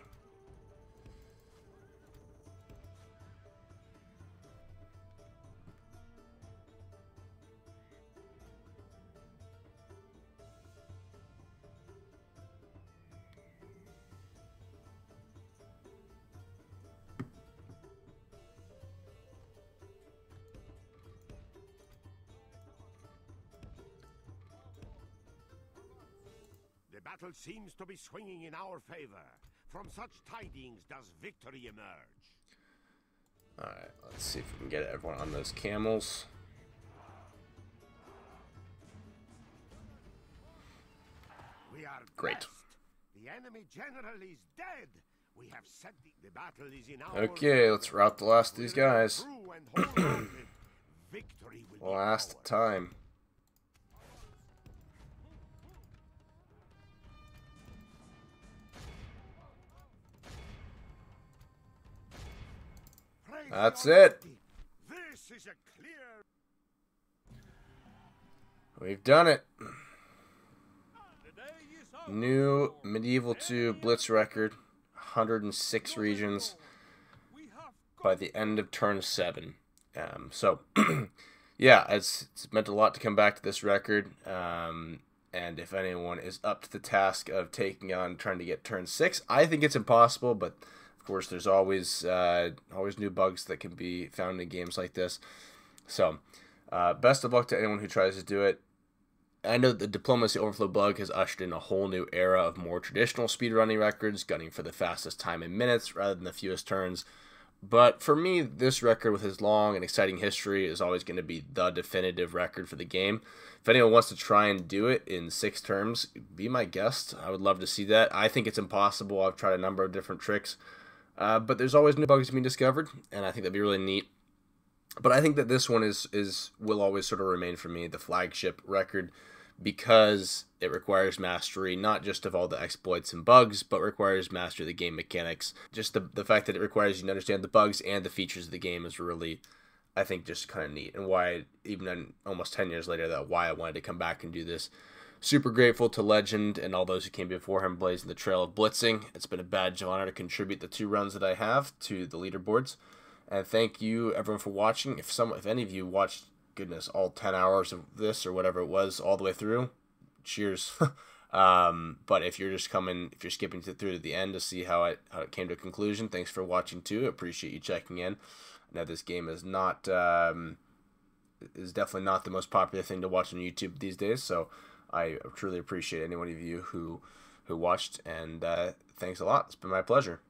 [SPEAKER 3] world seems to be swinging in our favor. From such tidings does victory emerge.
[SPEAKER 1] Alright, let's see if we can get everyone on those camels. We are Great. Best.
[SPEAKER 3] The enemy general is dead. We have set the, the battle is in our
[SPEAKER 1] Okay, let's route the last of these guys. last time. That's it. We've done it. New Medieval 2 Blitz record, 106 regions by the end of turn 7. Um, so, yeah, it's, it's, meant a lot to come back to this record. Um, and if anyone is up to the task of taking on trying to get turn 6, I think it's impossible, but of course, there's always uh, always new bugs that can be found in games like this. So, uh, best of luck to anyone who tries to do it. I know the diplomacy overflow bug has ushered in a whole new era of more traditional speedrunning records, gunning for the fastest time in minutes rather than the fewest turns. But for me, this record with his long and exciting history is always going to be the definitive record for the game. If anyone wants to try and do it in six terms, be my guest. I would love to see that. I think it's impossible. I've tried a number of different tricks. Uh, but there's always new bugs being discovered, and I think that'd be really neat. But I think that this one is is will always sort of remain for me the flagship record because it requires mastery not just of all the exploits and bugs, but requires mastery of the game mechanics. Just the, the fact that it requires you to understand the bugs and the features of the game is really, I think, just kind of neat. And why, even then, almost 10 years later, that why I wanted to come back and do this Super grateful to Legend and all those who came before him blazing the trail of blitzing. It's been a badge of honor to contribute the two runs that I have to the leaderboards. And thank you everyone for watching. If some if any of you watched goodness all 10 hours of this or whatever it was all the way through, cheers. um, but if you're just coming if you're skipping to, through to the end to see how it how it came to a conclusion, thanks for watching too. Appreciate you checking in. Now this game is not um, is definitely not the most popular thing to watch on YouTube these days, so I truly appreciate any one of you who who watched, and uh, thanks a lot. It's been my pleasure.